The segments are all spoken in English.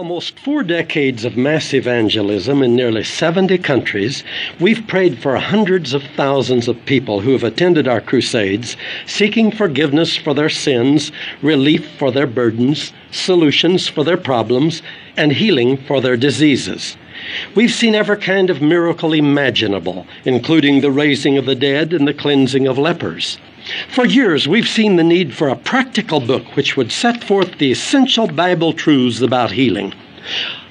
almost four decades of mass evangelism in nearly 70 countries, we've prayed for hundreds of thousands of people who have attended our crusades, seeking forgiveness for their sins, relief for their burdens, solutions for their problems, and healing for their diseases. We've seen every kind of miracle imaginable, including the raising of the dead and the cleansing of lepers. For years, we've seen the need for a practical book which would set forth the essential Bible truths about healing.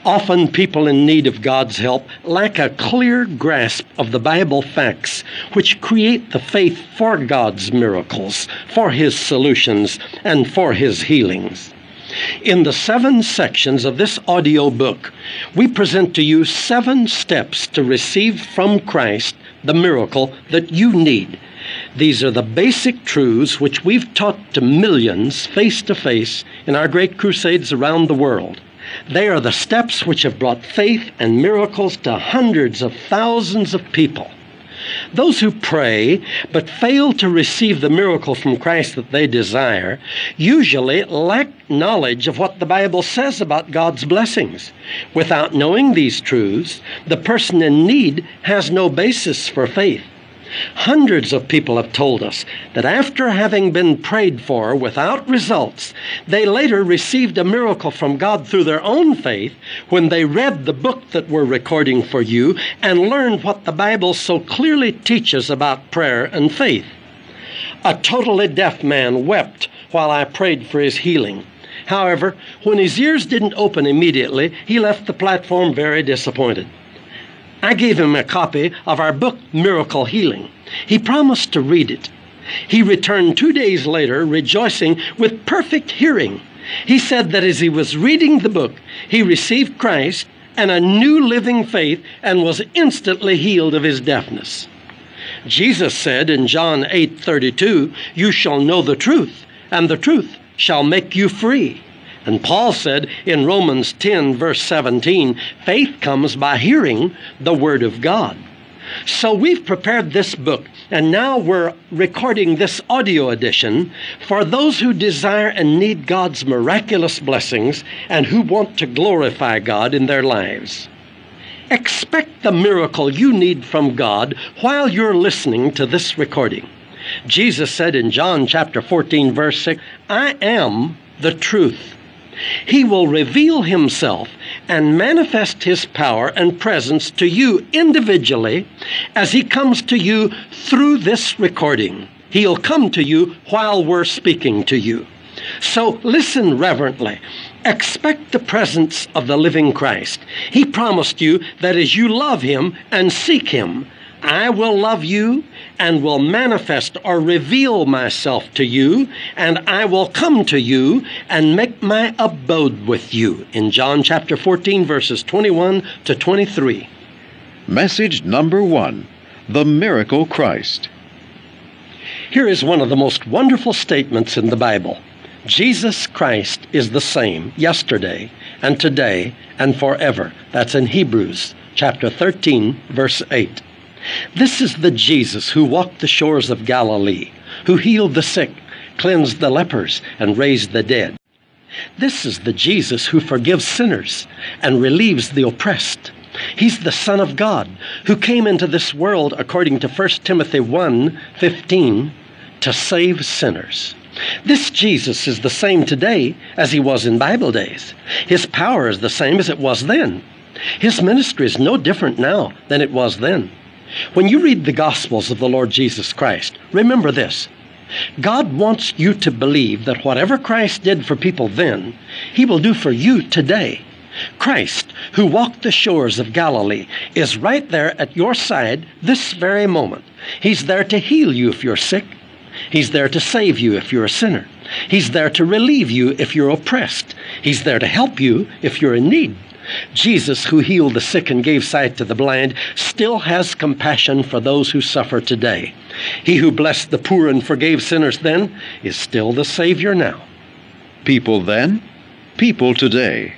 Often, people in need of God's help lack a clear grasp of the Bible facts which create the faith for God's miracles, for His solutions, and for His healings. In the seven sections of this audio book, we present to you seven steps to receive from Christ the miracle that you need. These are the basic truths which we've taught to millions face to face in our great crusades around the world. They are the steps which have brought faith and miracles to hundreds of thousands of people. Those who pray but fail to receive the miracle from Christ that they desire usually lack knowledge of what the Bible says about God's blessings. Without knowing these truths, the person in need has no basis for faith. Hundreds of people have told us that after having been prayed for without results, they later received a miracle from God through their own faith when they read the book that we're recording for you and learned what the Bible so clearly teaches about prayer and faith. A totally deaf man wept while I prayed for his healing. However, when his ears didn't open immediately, he left the platform very disappointed. I gave him a copy of our book, Miracle Healing. He promised to read it. He returned two days later, rejoicing with perfect hearing. He said that as he was reading the book, he received Christ and a new living faith and was instantly healed of his deafness. Jesus said in John 8:32, "You shall know the truth, and the truth shall make you free." And Paul said in Romans 10, verse 17, faith comes by hearing the Word of God. So we've prepared this book, and now we're recording this audio edition for those who desire and need God's miraculous blessings and who want to glorify God in their lives. Expect the miracle you need from God while you're listening to this recording. Jesus said in John chapter 14, verse 6, I am the truth. He will reveal himself and manifest his power and presence to you individually as he comes to you through this recording. He'll come to you while we're speaking to you. So listen reverently. Expect the presence of the living Christ. He promised you that as you love him and seek him, I will love you and will manifest or reveal myself to you, and I will come to you and make my abode with you. In John chapter 14, verses 21 to 23. Message number one The Miracle Christ. Here is one of the most wonderful statements in the Bible Jesus Christ is the same yesterday and today and forever. That's in Hebrews chapter 13, verse 8. This is the Jesus who walked the shores of Galilee, who healed the sick, cleansed the lepers, and raised the dead. This is the Jesus who forgives sinners and relieves the oppressed. He's the Son of God who came into this world according to 1 Timothy 1 15 to save sinners. This Jesus is the same today as he was in Bible days. His power is the same as it was then. His ministry is no different now than it was then. When you read the Gospels of the Lord Jesus Christ, remember this. God wants you to believe that whatever Christ did for people then, He will do for you today. Christ, who walked the shores of Galilee, is right there at your side this very moment. He's there to heal you if you're sick. He's there to save you if you're a sinner. He's there to relieve you if you're oppressed. He's there to help you if you're in need. Jesus, who healed the sick and gave sight to the blind, still has compassion for those who suffer today. He who blessed the poor and forgave sinners then is still the Savior now. People then, people today.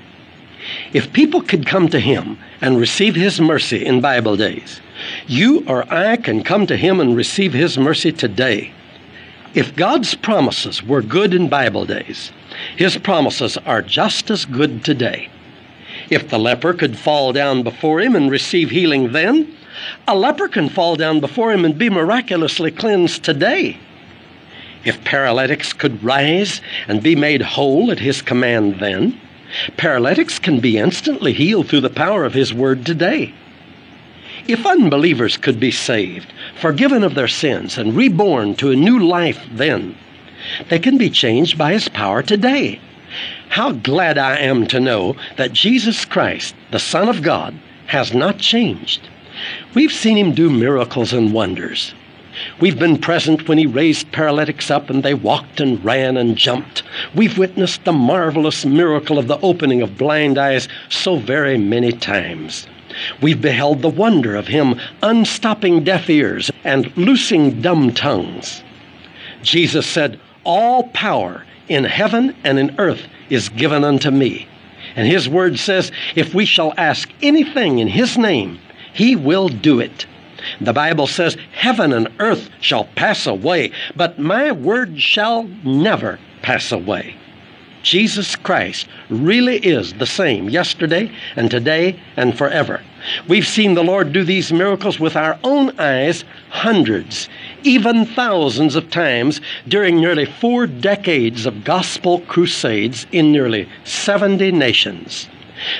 If people could come to Him and receive His mercy in Bible days, you or I can come to Him and receive His mercy today. If God's promises were good in Bible days, His promises are just as good today. If the leper could fall down before him and receive healing then, a leper can fall down before him and be miraculously cleansed today. If paralytics could rise and be made whole at his command then, paralytics can be instantly healed through the power of his word today. If unbelievers could be saved, forgiven of their sins, and reborn to a new life then, they can be changed by his power today. How glad I am to know that Jesus Christ, the Son of God, has not changed. We've seen him do miracles and wonders. We've been present when he raised paralytics up and they walked and ran and jumped. We've witnessed the marvelous miracle of the opening of blind eyes so very many times. We've beheld the wonder of him unstopping deaf ears and loosing dumb tongues. Jesus said, All power in heaven and in earth is given unto me. And his word says, If we shall ask anything in his name, he will do it. The Bible says, Heaven and earth shall pass away, but my word shall never pass away. Jesus Christ really is the same yesterday and today and forever. We've seen the Lord do these miracles with our own eyes hundreds, even thousands of times during nearly four decades of gospel crusades in nearly 70 nations.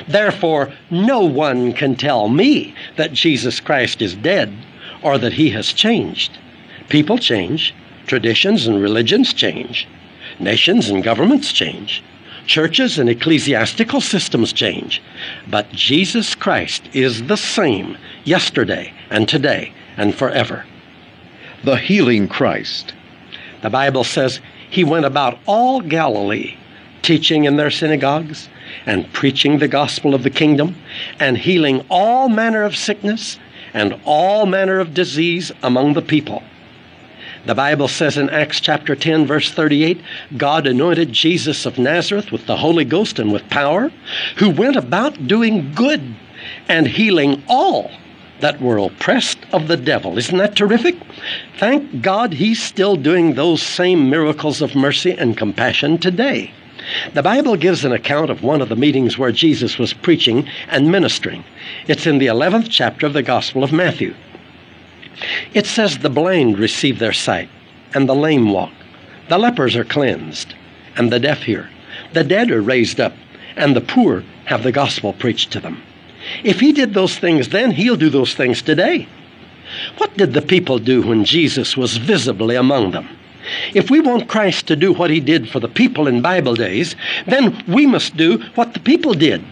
Therefore, no one can tell me that Jesus Christ is dead or that he has changed. People change, traditions and religions change, nations and governments change, churches and ecclesiastical systems change. But Jesus Christ is the same yesterday and today and forever. The healing Christ. The Bible says he went about all Galilee, teaching in their synagogues and preaching the gospel of the kingdom and healing all manner of sickness and all manner of disease among the people. The Bible says in Acts chapter 10, verse 38, God anointed Jesus of Nazareth with the Holy Ghost and with power, who went about doing good and healing all that were oppressed of the devil. Isn't that terrific? Thank God he's still doing those same miracles of mercy and compassion today. The Bible gives an account of one of the meetings where Jesus was preaching and ministering. It's in the 11th chapter of the Gospel of Matthew. It says, The blind receive their sight, and the lame walk. The lepers are cleansed, and the deaf hear. The dead are raised up, and the poor have the gospel preached to them. If he did those things then, he'll do those things today. What did the people do when Jesus was visibly among them? If we want Christ to do what he did for the people in Bible days, then we must do what the people did.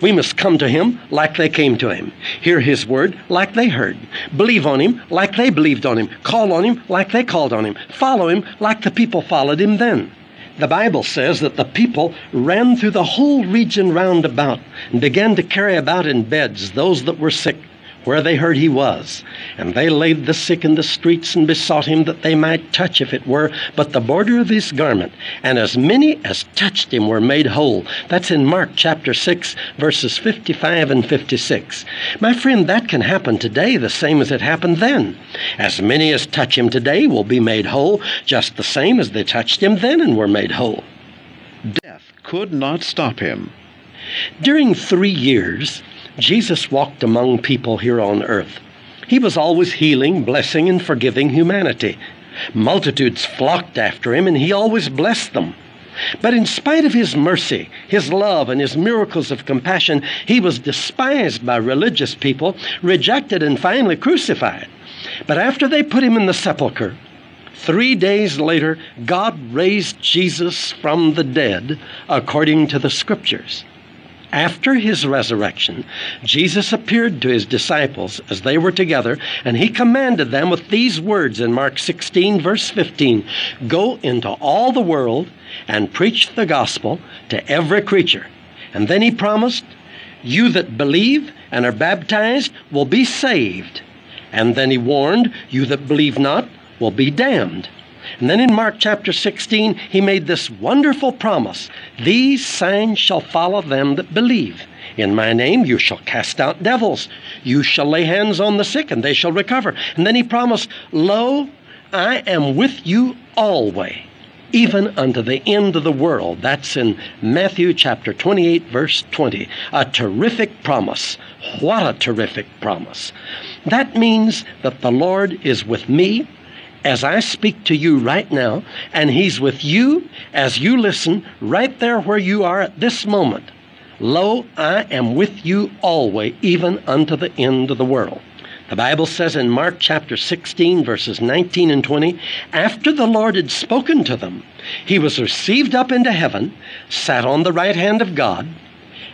We must come to him like they came to him, hear his word like they heard, believe on him like they believed on him, call on him like they called on him, follow him like the people followed him then. The Bible says that the people ran through the whole region round about and began to carry about in beds those that were sick where they heard he was. And they laid the sick in the streets and besought him that they might touch, if it were, but the border of his garment. And as many as touched him were made whole. That's in Mark chapter 6, verses 55 and 56. My friend, that can happen today the same as it happened then. As many as touch him today will be made whole, just the same as they touched him then and were made whole. Death could not stop him. During three years, Jesus walked among people here on earth. He was always healing, blessing, and forgiving humanity. Multitudes flocked after him, and he always blessed them. But in spite of his mercy, his love, and his miracles of compassion, he was despised by religious people, rejected, and finally crucified. But after they put him in the sepulchre, three days later, God raised Jesus from the dead according to the scriptures. After his resurrection, Jesus appeared to his disciples as they were together, and he commanded them with these words in Mark 16, verse 15 Go into all the world and preach the gospel to every creature. And then he promised, You that believe and are baptized will be saved. And then he warned, You that believe not will be damned. And then in Mark chapter 16, he made this wonderful promise These signs shall follow them that believe. In my name you shall cast out devils. You shall lay hands on the sick, and they shall recover. And then he promised, Lo, I am with you always, even unto the end of the world. That's in Matthew chapter 28, verse 20. A terrific promise. What a terrific promise. That means that the Lord is with me as I speak to you right now, and He's with you as you listen right there where you are at this moment. Lo, I am with you always, even unto the end of the world. The Bible says in Mark chapter 16, verses 19 and 20, after the Lord had spoken to them, he was received up into heaven, sat on the right hand of God,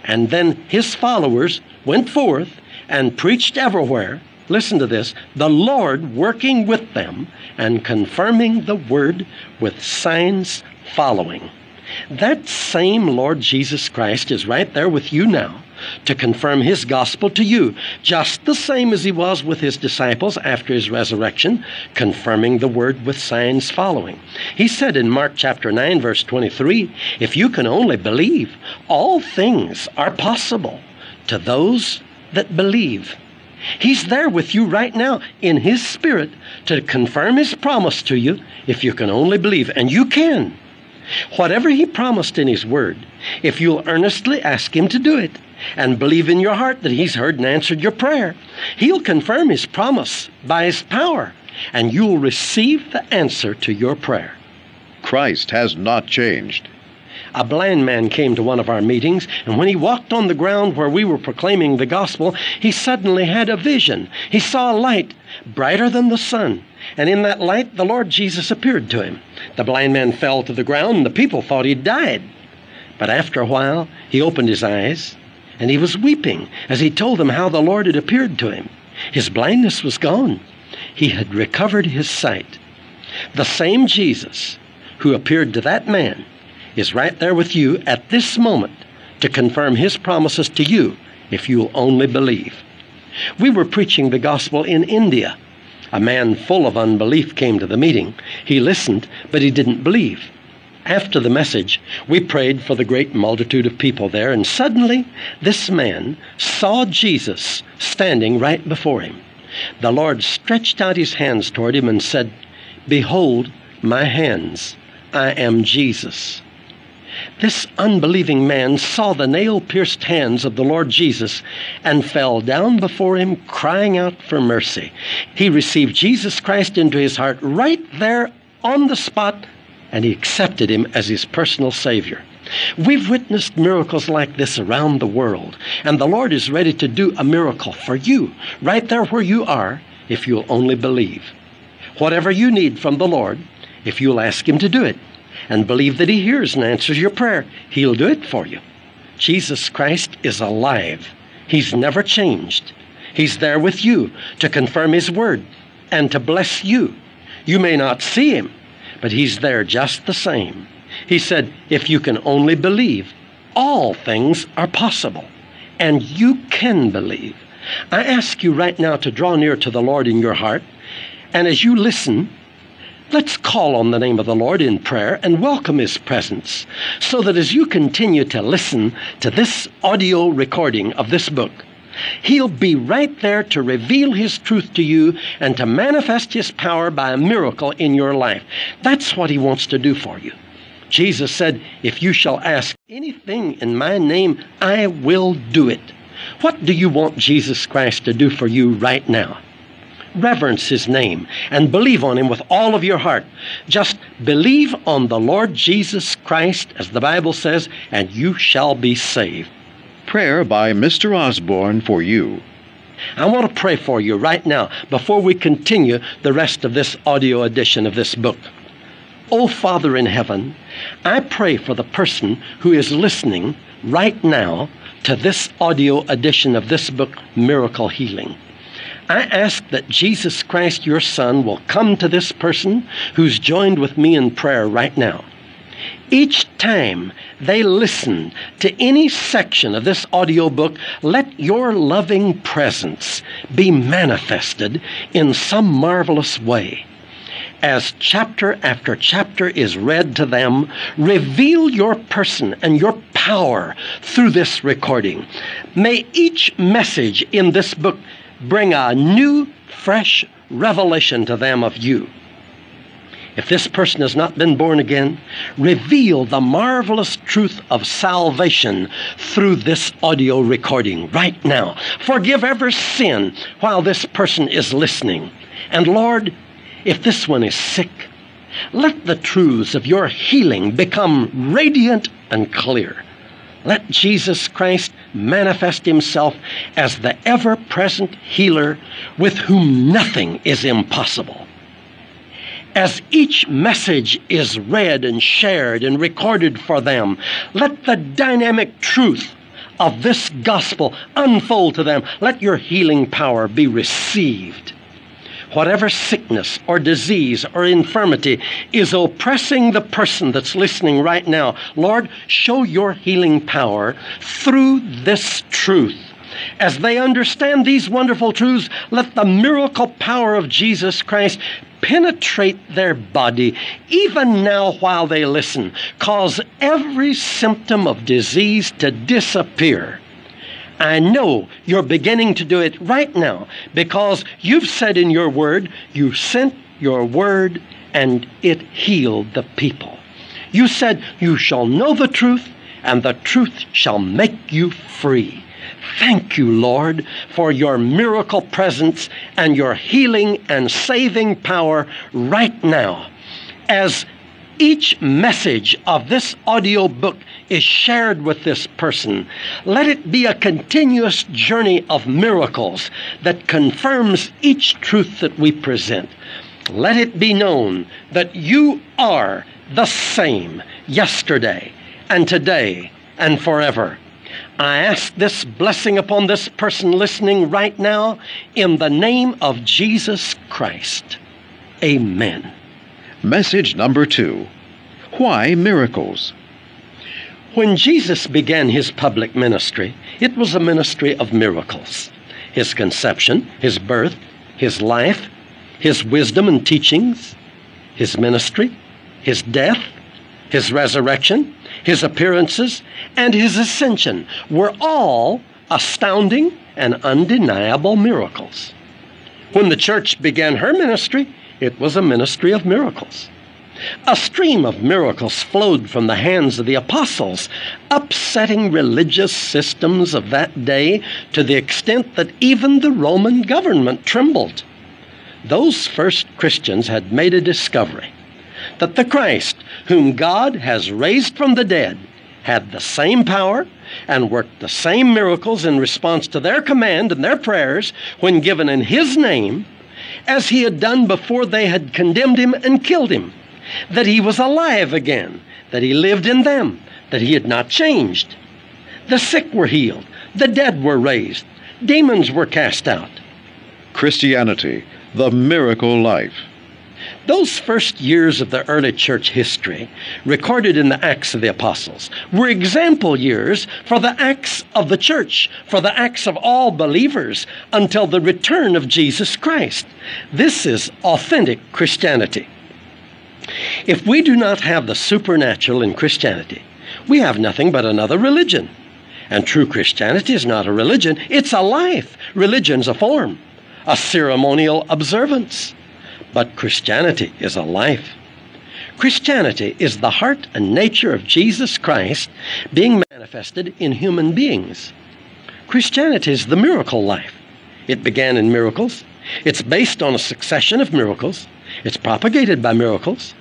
and then his followers went forth and preached everywhere. Listen to this the Lord working with them and confirming the word with signs following. That same Lord Jesus Christ is right there with you now to confirm his gospel to you, just the same as he was with his disciples after his resurrection, confirming the word with signs following. He said in Mark chapter 9, verse 23 If you can only believe, all things are possible to those that believe. He's there with you right now in His Spirit to confirm His promise to you if you can only believe. And you can. Whatever He promised in His Word, if you'll earnestly ask Him to do it and believe in your heart that He's heard and answered your prayer, He'll confirm His promise by His power, and you'll receive the answer to your prayer. Christ has not changed. A blind man came to one of our meetings, and when he walked on the ground where we were proclaiming the gospel, he suddenly had a vision. He saw a light brighter than the sun, and in that light the Lord Jesus appeared to him. The blind man fell to the ground, and the people thought he'd died. But after a while, he opened his eyes, and he was weeping as he told them how the Lord had appeared to him. His blindness was gone, he had recovered his sight. The same Jesus who appeared to that man is right there with you at this moment to confirm his promises to you if you'll only believe. We were preaching the gospel in India. A man full of unbelief came to the meeting. He listened, but he didn't believe. After the message, we prayed for the great multitude of people there, and suddenly this man saw Jesus standing right before him. The Lord stretched out his hands toward him and said, Behold my hands, I am Jesus. This unbelieving man saw the nail pierced hands of the Lord Jesus and fell down before him, crying out for mercy. He received Jesus Christ into his heart right there on the spot, and he accepted him as his personal Savior. We've witnessed miracles like this around the world, and the Lord is ready to do a miracle for you right there where you are if you'll only believe. Whatever you need from the Lord, if you'll ask Him to do it, and believe that He hears and answers your prayer, He'll do it for you. Jesus Christ is alive. He's never changed. He's there with you to confirm His word and to bless you. You may not see Him, but He's there just the same. He said, If you can only believe, all things are possible, and you can believe. I ask you right now to draw near to the Lord in your heart, and as you listen, Let's call on the name of the Lord in prayer and welcome His presence so that as you continue to listen to this audio recording of this book, He'll be right there to reveal His truth to you and to manifest His power by a miracle in your life. That's what He wants to do for you. Jesus said, If you shall ask anything in my name, I will do it. What do you want Jesus Christ to do for you right now? Reverence his name and believe on him with all of your heart. Just believe on the Lord Jesus Christ, as the Bible says, and you shall be saved. Prayer by Mr. Osborn for you. I want to pray for you right now before we continue the rest of this audio edition of this book. Oh, Father in heaven, I pray for the person who is listening right now to this audio edition of this book, Miracle Healing. I ask that Jesus Christ, your Son, will come to this person who's joined with me in prayer right now. Each time they listen to any section of this audiobook, let your loving presence be manifested in some marvelous way. As chapter after chapter is read to them, reveal your person and your power through this recording. May each message in this book bring a new, fresh revelation to them of you. if this person has not been born again, reveal the marvelous truth of salvation through this audio recording right now. Forgive every sin while this person is listening. And Lord, if this one is sick, let the truths of your healing become radiant and clear. Let Jesus Christ manifest himself as the ever present healer with whom nothing is impossible. As each message is read and shared and recorded for them, let the dynamic truth of this gospel unfold to them. Let your healing power be received whatever sickness or disease or infirmity is oppressing the person that's listening right now, Lord, show your healing power through this truth. As they understand these wonderful truths, let the miracle power of Jesus Christ penetrate their body, even now while they listen, cause every symptom of disease to disappear I know you're beginning to do it right now because you've said in your word, you sent your word and it healed the people. You said, You shall know the truth, and the truth shall make you free. Thank you, Lord, for your miracle presence and your healing and saving power right now. As each message of this audio book is shared with this person, let it be a continuous journey of miracles that confirms each truth that we present. Let it be known that you are the same yesterday and today and forever. I ask this blessing upon this person listening right now in the name of Jesus Christ. Amen. Message number two Why miracles? When Jesus began his public ministry, it was a ministry of miracles. His conception, his birth, his life, his wisdom and teachings, his ministry, his death, his resurrection, his appearances, and his ascension were all astounding and undeniable miracles. When the church began her ministry, it was a ministry of miracles. A stream of miracles flowed from the hands of the apostles, upsetting religious systems of that day to the extent that even the Roman government trembled. Those first Christians had made a discovery that the Christ, whom God has raised from the dead, had the same power and worked the same miracles in response to their command and their prayers when given in His name as He had done before they had condemned Him and killed Him that he was alive again, that he lived in them, that he had not changed. The sick were healed, the dead were raised, demons were cast out. Christianity, the miracle life. Those first years of the early church history, recorded in the Acts of the Apostles, were example years for the acts of the church, for the acts of all believers until the return of Jesus Christ. This is authentic Christianity. If we do not have the supernatural in Christianity, we have nothing but another religion. And true Christianity is not a religion, it's a life. Religion's a form, a ceremonial observance. But Christianity is a life. Christianity is the heart and nature of Jesus Christ being manifested in human beings. Christianity is the miracle life. It began in miracles. It's based on a succession of miracles. It's propagated by miracles.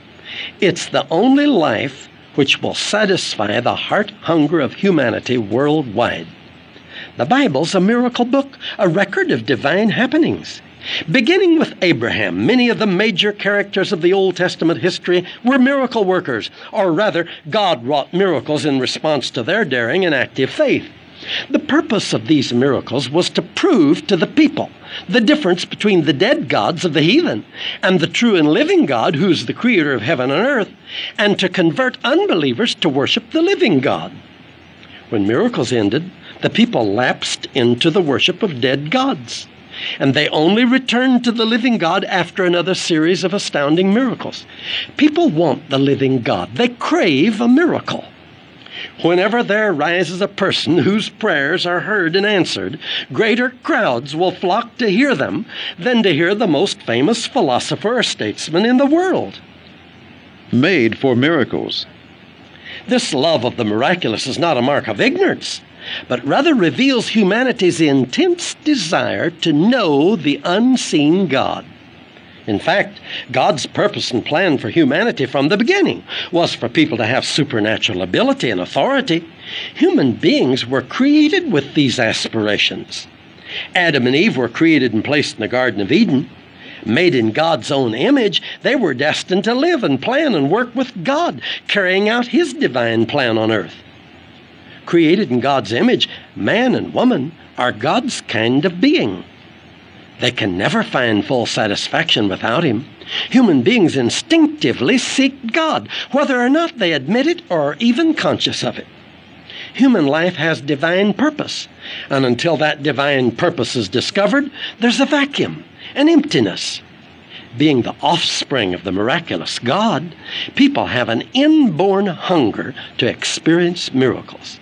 It's the only life which will satisfy the heart hunger of humanity worldwide. The Bible's a miracle book, a record of divine happenings. Beginning with Abraham, many of the major characters of the Old Testament history were miracle workers, or rather, God wrought miracles in response to their daring and active faith. The purpose of these miracles was to prove to the people the difference between the dead gods of the heathen and the true and living God, who's the creator of heaven and earth, and to convert unbelievers to worship the living God. When miracles ended, the people lapsed into the worship of dead gods. And they only returned to the living God after another series of astounding miracles. People want the living God, they crave a miracle. Whenever there rises a person whose prayers are heard and answered, greater crowds will flock to hear them than to hear the most famous philosopher or statesman in the world. made for miracles. This love of the miraculous is not a mark of ignorance, but rather reveals humanity's intense desire to know the unseen God. In fact, God's purpose and plan for humanity from the beginning was for people to have supernatural ability and authority. Human beings were created with these aspirations. Adam and Eve were created and placed in the Garden of Eden. Made in God's own image, they were destined to live and plan and work with God, carrying out His divine plan on earth. Created in God's image, man and woman are God's kind of being. They can never find full satisfaction without Him. Human beings instinctively seek God, whether or not they admit it or are even conscious of it. Human life has divine purpose, and until that divine purpose is discovered, there's a vacuum, an emptiness. Being the offspring of the miraculous God, people have an inborn hunger to experience miracles.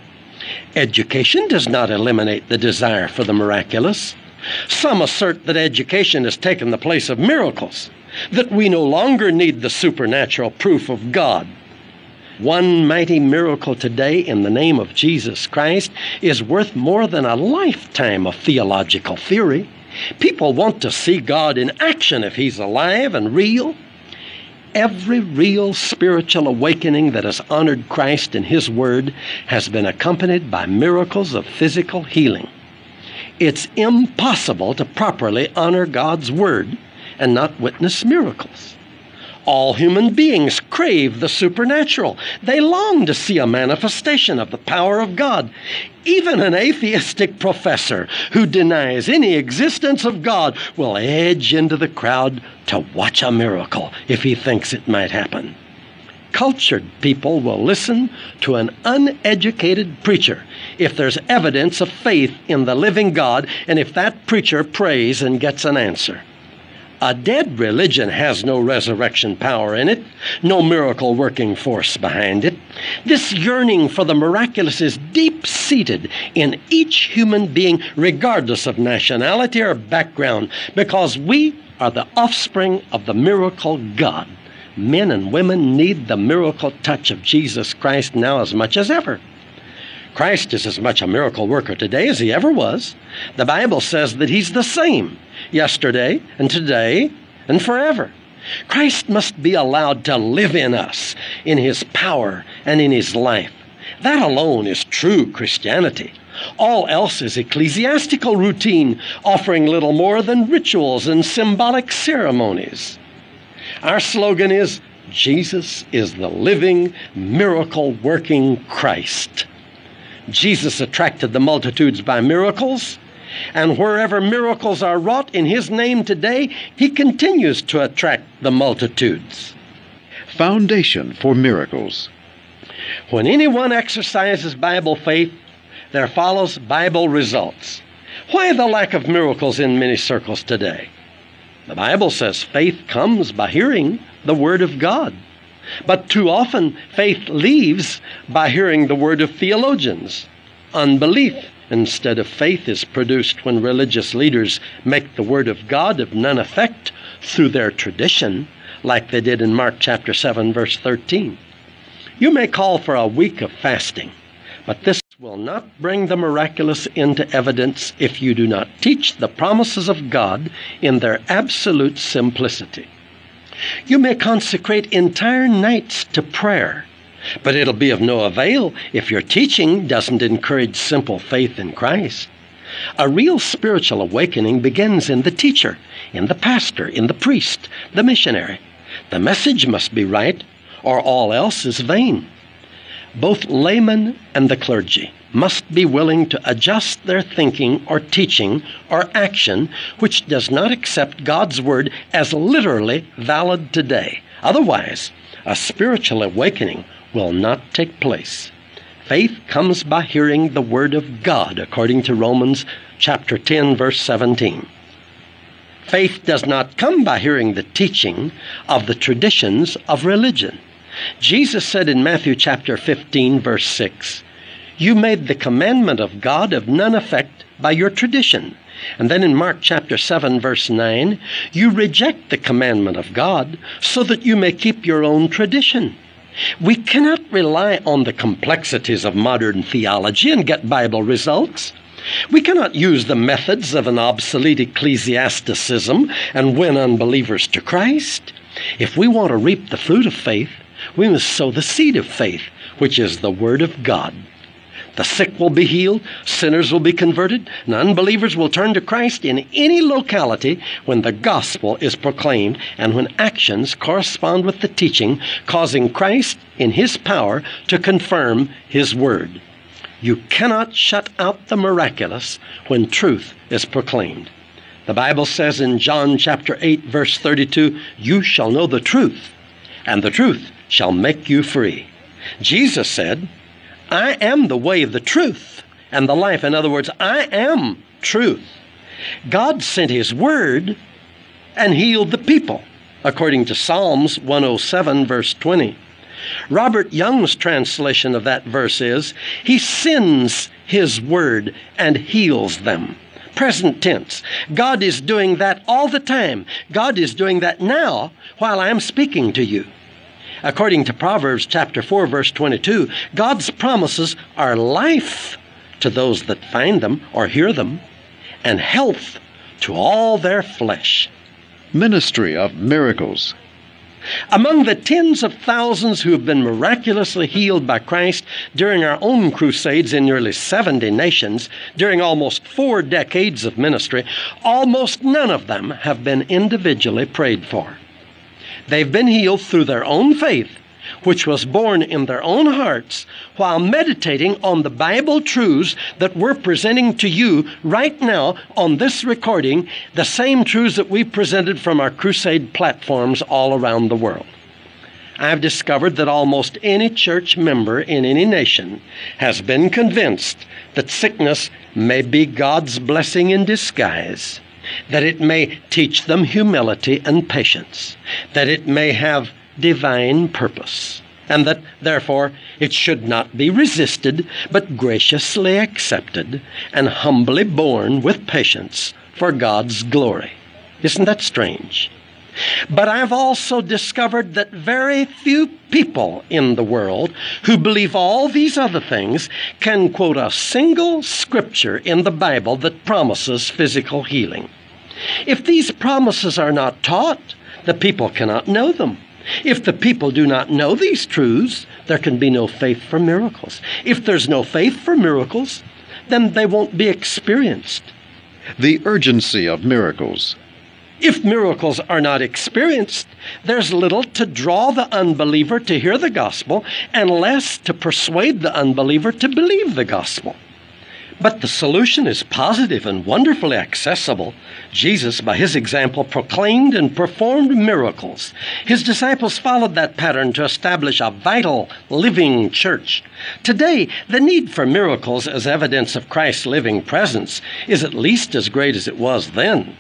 Education does not eliminate the desire for the miraculous. Some assert that education has taken the place of miracles, that we no longer need the supernatural proof of God. One mighty miracle today in the name of Jesus Christ is worth more than a lifetime of theological theory. People want to see God in action if He's alive and real. Every real spiritual awakening that has honored Christ and His Word has been accompanied by miracles of physical healing. It's impossible to properly honor God's Word and not witness miracles. All human beings crave the supernatural. They long to see a manifestation of the power of God. Even an atheistic professor who denies any existence of God will edge into the crowd to watch a miracle if he thinks it might happen cultured people will listen to an uneducated preacher if there's evidence of faith in the living God and if that preacher prays and gets an answer. A dead religion has no resurrection power in it, no miracle working force behind it. This yearning for the miraculous is deep seated in each human being, regardless of nationality or background, because we are the offspring of the miracle God men and women need the miracle touch of Jesus Christ now as much as ever. Christ is as much a miracle worker today as he ever was. The Bible says that he's the same yesterday and today and forever. Christ must be allowed to live in us, in his power and in his life. That alone is true Christianity. All else is ecclesiastical routine, offering little more than rituals and symbolic ceremonies. Our slogan is Jesus is the living, miracle working Christ. Jesus attracted the multitudes by miracles, and wherever miracles are wrought in His name today, He continues to attract the multitudes. Foundation for miracles. When anyone exercises Bible faith, there follows Bible results. Why the lack of miracles in many circles today? The Bible says faith comes by hearing the Word of God. But too often, faith leaves by hearing the word of theologians. Unbelief instead of faith is produced when religious leaders make the Word of God of none effect through their tradition, like they did in Mark chapter 7, verse 13. You may call for a week of fasting, but this will not bring the miraculous into evidence if you do not teach the promises of God in their absolute simplicity. You may consecrate entire nights to prayer, but it'll be of no avail if your teaching doesn't encourage simple faith in Christ. A real spiritual awakening begins in the teacher, in the pastor, in the priest, the missionary. The message must be right, or all else is vain both laymen and the clergy must be willing to adjust their thinking or teaching or action which does not accept God's word as literally valid today. Otherwise, a spiritual awakening will not take place. Faith comes by hearing the word of God, according to Romans chapter 10 verse 17. Faith does not come by hearing the teaching of the traditions of religion. Jesus said in Matthew chapter 15, verse 6, You made the commandment of God of none effect by your tradition. And then in Mark chapter 7, verse 9, you reject the commandment of God so that you may keep your own tradition. We cannot rely on the complexities of modern theology and get Bible results. We cannot use the methods of an obsolete ecclesiasticism and win unbelievers to Christ. If we want to reap the fruit of faith, we must sow the seed of faith, which is the Word of God. The sick will be healed, sinners will be converted, and unbelievers will turn to Christ in any locality when the gospel is proclaimed and when actions correspond with the teaching, causing Christ in His power to confirm His word. You cannot shut out the miraculous when truth is proclaimed. The Bible says in John chapter 8 verse 32, "You shall know the truth, and the truth shall make you free." Jesus said, I am the way, of the truth, and the life. In other words, I am truth. God sent His Word and healed the people, according to Psalms 107, verse 20. Robert Young's translation of that verse is He sends His Word and heals them. Present tense. God is doing that all the time. God is doing that now while I'm speaking to you. According to Proverbs chapter 4 verse 22, God's promises are life to those that find them or hear them and health to all their flesh. Ministry of miracles. Among the tens of thousands who have been miraculously healed by Christ during our own crusades in nearly 70 nations, during almost four decades of ministry, almost none of them have been individually prayed for. They've been healed through their own faith, which was born in their own hearts while meditating on the Bible truths that we're presenting to you right now on this recording, the same truths that we presented from our crusade platforms all around the world. I've discovered that almost any church member in any nation has been convinced that sickness may be God's blessing in disguise that it may teach them humility and patience, that it may have divine purpose, and that therefore it should not be resisted, but graciously accepted and humbly borne with patience for God's glory. Isn't that strange? But I've also discovered that very few people in the world who believe all these other things can quote a single scripture in the Bible that promises physical healing. If these promises are not taught, the people cannot know them. If the people do not know these truths, there can be no faith for miracles. If there's no faith for miracles, then they won't be experienced. The urgency of miracles. If miracles are not experienced, there's little to draw the unbeliever to hear the gospel and less to persuade the unbeliever to believe the gospel. But the solution is positive and wonderfully accessible. Jesus, by his example, proclaimed and performed miracles. His disciples followed that pattern to establish a vital, living church. Today, the need for miracles as evidence of Christ's living presence is at least as great as it was then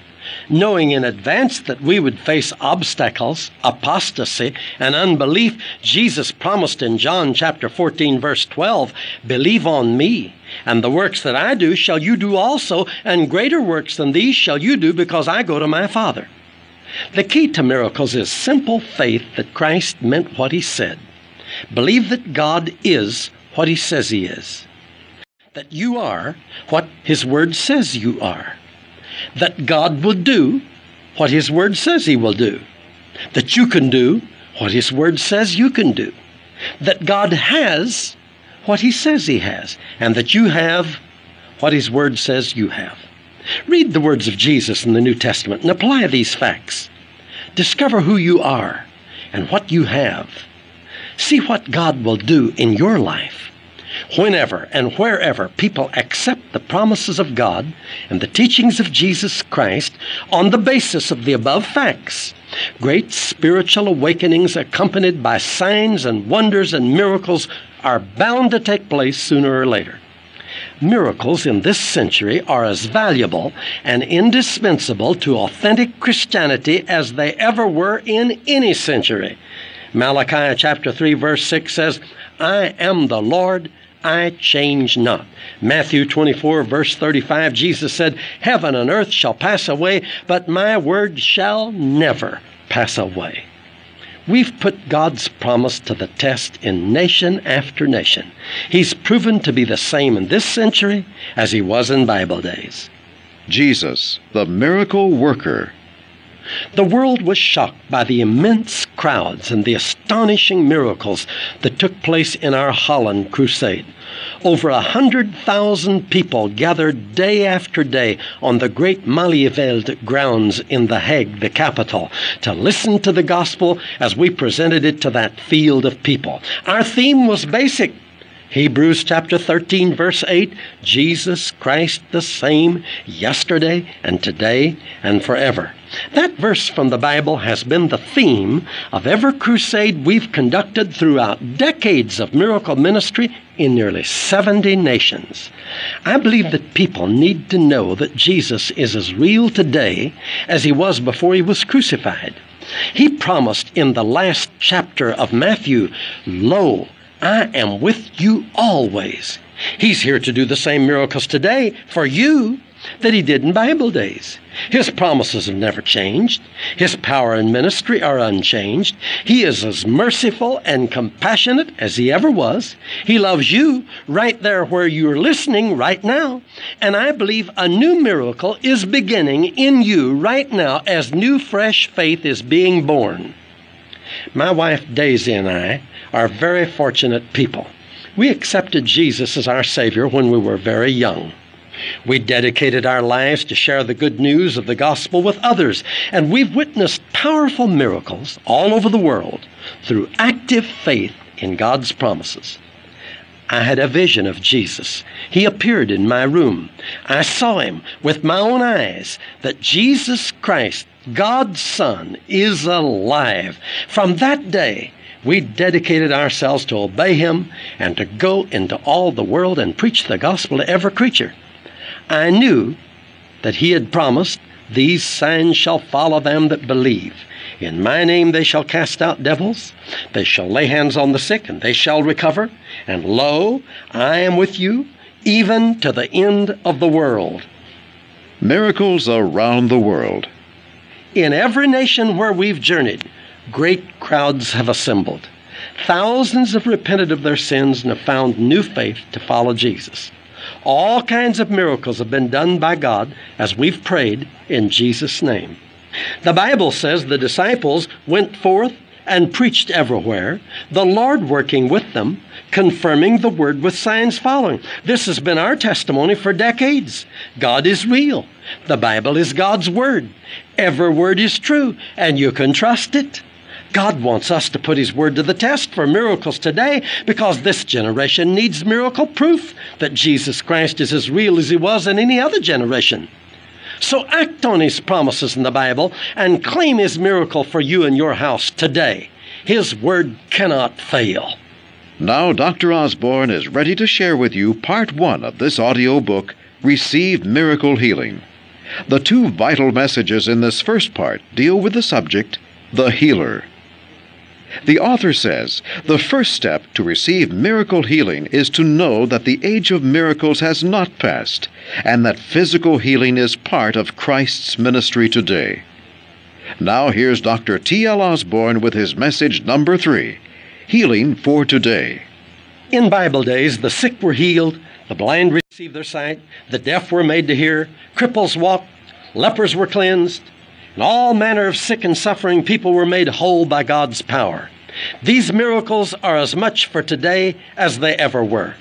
knowing in advance that we would face obstacles, apostasy, and unbelief, Jesus promised in John chapter 14, verse 12, Believe on me, and the works that I do shall you do also, and greater works than these shall you do, because I go to my Father. The key to miracles is simple faith that Christ meant what he said. Believe that God is what he says he is. That you are what his word says you are that God will do what His Word says He will do, that you can do what His Word says you can do, that God has what He says He has, and that you have what His Word says you have. Read the words of Jesus in the New Testament and apply these facts. Discover who you are and what you have. See what God will do in your life whenever and wherever people accept the promises of God and the teachings of Jesus Christ on the basis of the above facts, great spiritual awakenings accompanied by signs and wonders and miracles are bound to take place sooner or later. Miracles in this century are as valuable and indispensable to authentic Christianity as they ever were in any century. Malachi chapter 3 verse 6 says, I am the Lord I change not. Matthew 24, verse 35, Jesus said, Heaven and earth shall pass away, but my word shall never pass away. We've put God's promise to the test in nation after nation. He's proven to be the same in this century as he was in Bible days. Jesus, the miracle worker. The world was shocked by the immense crowds and the astonishing miracles that took place in our Holland crusade. Over a hundred thousand people gathered day after day on the great Malieveld grounds in The Hague, the capital, to listen to the gospel as we presented it to that field of people. Our theme was basic Hebrews chapter 13, verse 8 Jesus Christ the same yesterday and today and forever. That verse from the Bible has been the theme of every crusade we've conducted throughout decades of miracle ministry in nearly 70 nations. I believe that people need to know that Jesus is as real today as he was before he was crucified. He promised in the last chapter of Matthew, Lo, I am with you always. He's here to do the same miracles today for you that he did in Bible days. His promises have never changed. His power and ministry are unchanged. He is as merciful and compassionate as he ever was. He loves you right there where you're listening right now. And I believe a new miracle is beginning in you right now as new fresh faith is being born. My wife Daisy and I are very fortunate people. We accepted Jesus as our Savior when we were very young. We dedicated our lives to share the good news of the gospel with others, and we've witnessed powerful miracles all over the world through active faith in God's promises. I had a vision of Jesus. He appeared in my room. I saw him with my own eyes that Jesus Christ, God's Son, is alive. From that day, we dedicated ourselves to obey him and to go into all the world and preach the gospel to every creature. I knew that he had promised, These signs shall follow them that believe. In my name they shall cast out devils, they shall lay hands on the sick, and they shall recover. And lo, I am with you even to the end of the world. Miracles around the world. In every nation where we've journeyed, great crowds have assembled. Thousands have repented of their sins and have found new faith to follow Jesus. All kinds of miracles have been done by God as we've prayed in Jesus' name. The Bible says the disciples went forth and preached everywhere, the Lord working with them, confirming the word with signs following. This has been our testimony for decades. God is real. The Bible is God's word. Every word is true, and you can trust it. God wants us to put His Word to the test for miracles today because this generation needs miracle proof that Jesus Christ is as real as He was in any other generation. So act on His promises in the Bible and claim His miracle for you and your house today. His Word cannot fail. Now, Dr. Osborn is ready to share with you part one of this audio book, Receive Miracle Healing. The two vital messages in this first part deal with the subject, the healer. The author says the first step to receive miracle healing is to know that the age of miracles has not passed and that physical healing is part of Christ's ministry today. Now here's Dr. T.L. Osborn with his message number three Healing for Today. In Bible days, the sick were healed, the blind received their sight, the deaf were made to hear, cripples walked, lepers were cleansed, and all manner of sick and suffering people were made whole by God's power. These miracles are as much for today as they ever were.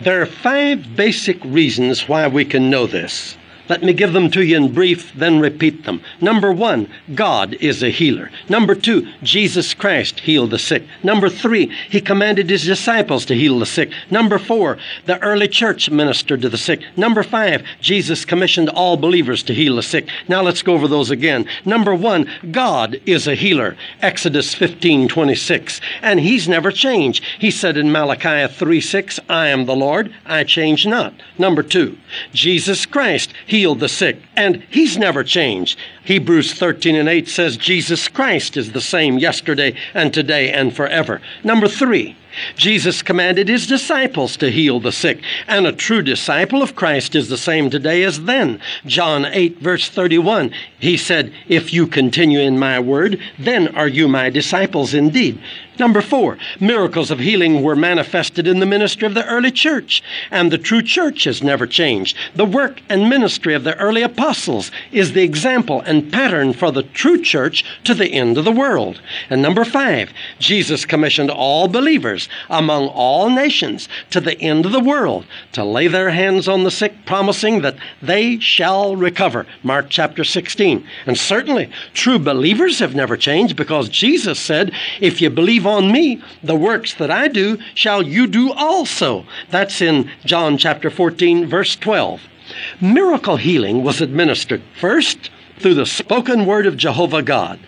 There are five basic reasons why we can know this. Let me give them to you in brief, then repeat them. Number one, God is a healer. Number two, Jesus Christ healed the sick. Number three, he commanded his disciples to heal the sick. Number four, the early church ministered to the sick. Number five, Jesus commissioned all believers to heal the sick. Now let's go over those again. Number one, God is a healer. Exodus 15, 26. And he's never changed. He said in Malachi 3, 6, I am the Lord, I change not. Number two, Jesus Christ healed the sick, and he's never changed. Hebrews 13 and 8 says Jesus Christ is the same yesterday and today and forever. Number three, Jesus commanded his disciples to heal the sick, and a true disciple of Christ is the same today as then. John 8, verse 31, he said, If you continue in my word, then are you my disciples indeed. Number four, miracles of healing were manifested in the ministry of the early church, and the true church has never changed. The work and ministry of the early apostles is the example and pattern for the true church to the end of the world. And number five, Jesus commissioned all believers among all nations to the end of the world to lay their hands on the sick, promising that they shall recover. Mark chapter 16. And certainly, true believers have never changed because Jesus said, If you believe believe on me, the works that I do shall you do also. That's in John chapter 14, verse 12. Miracle healing was administered first through the spoken word of Jehovah God,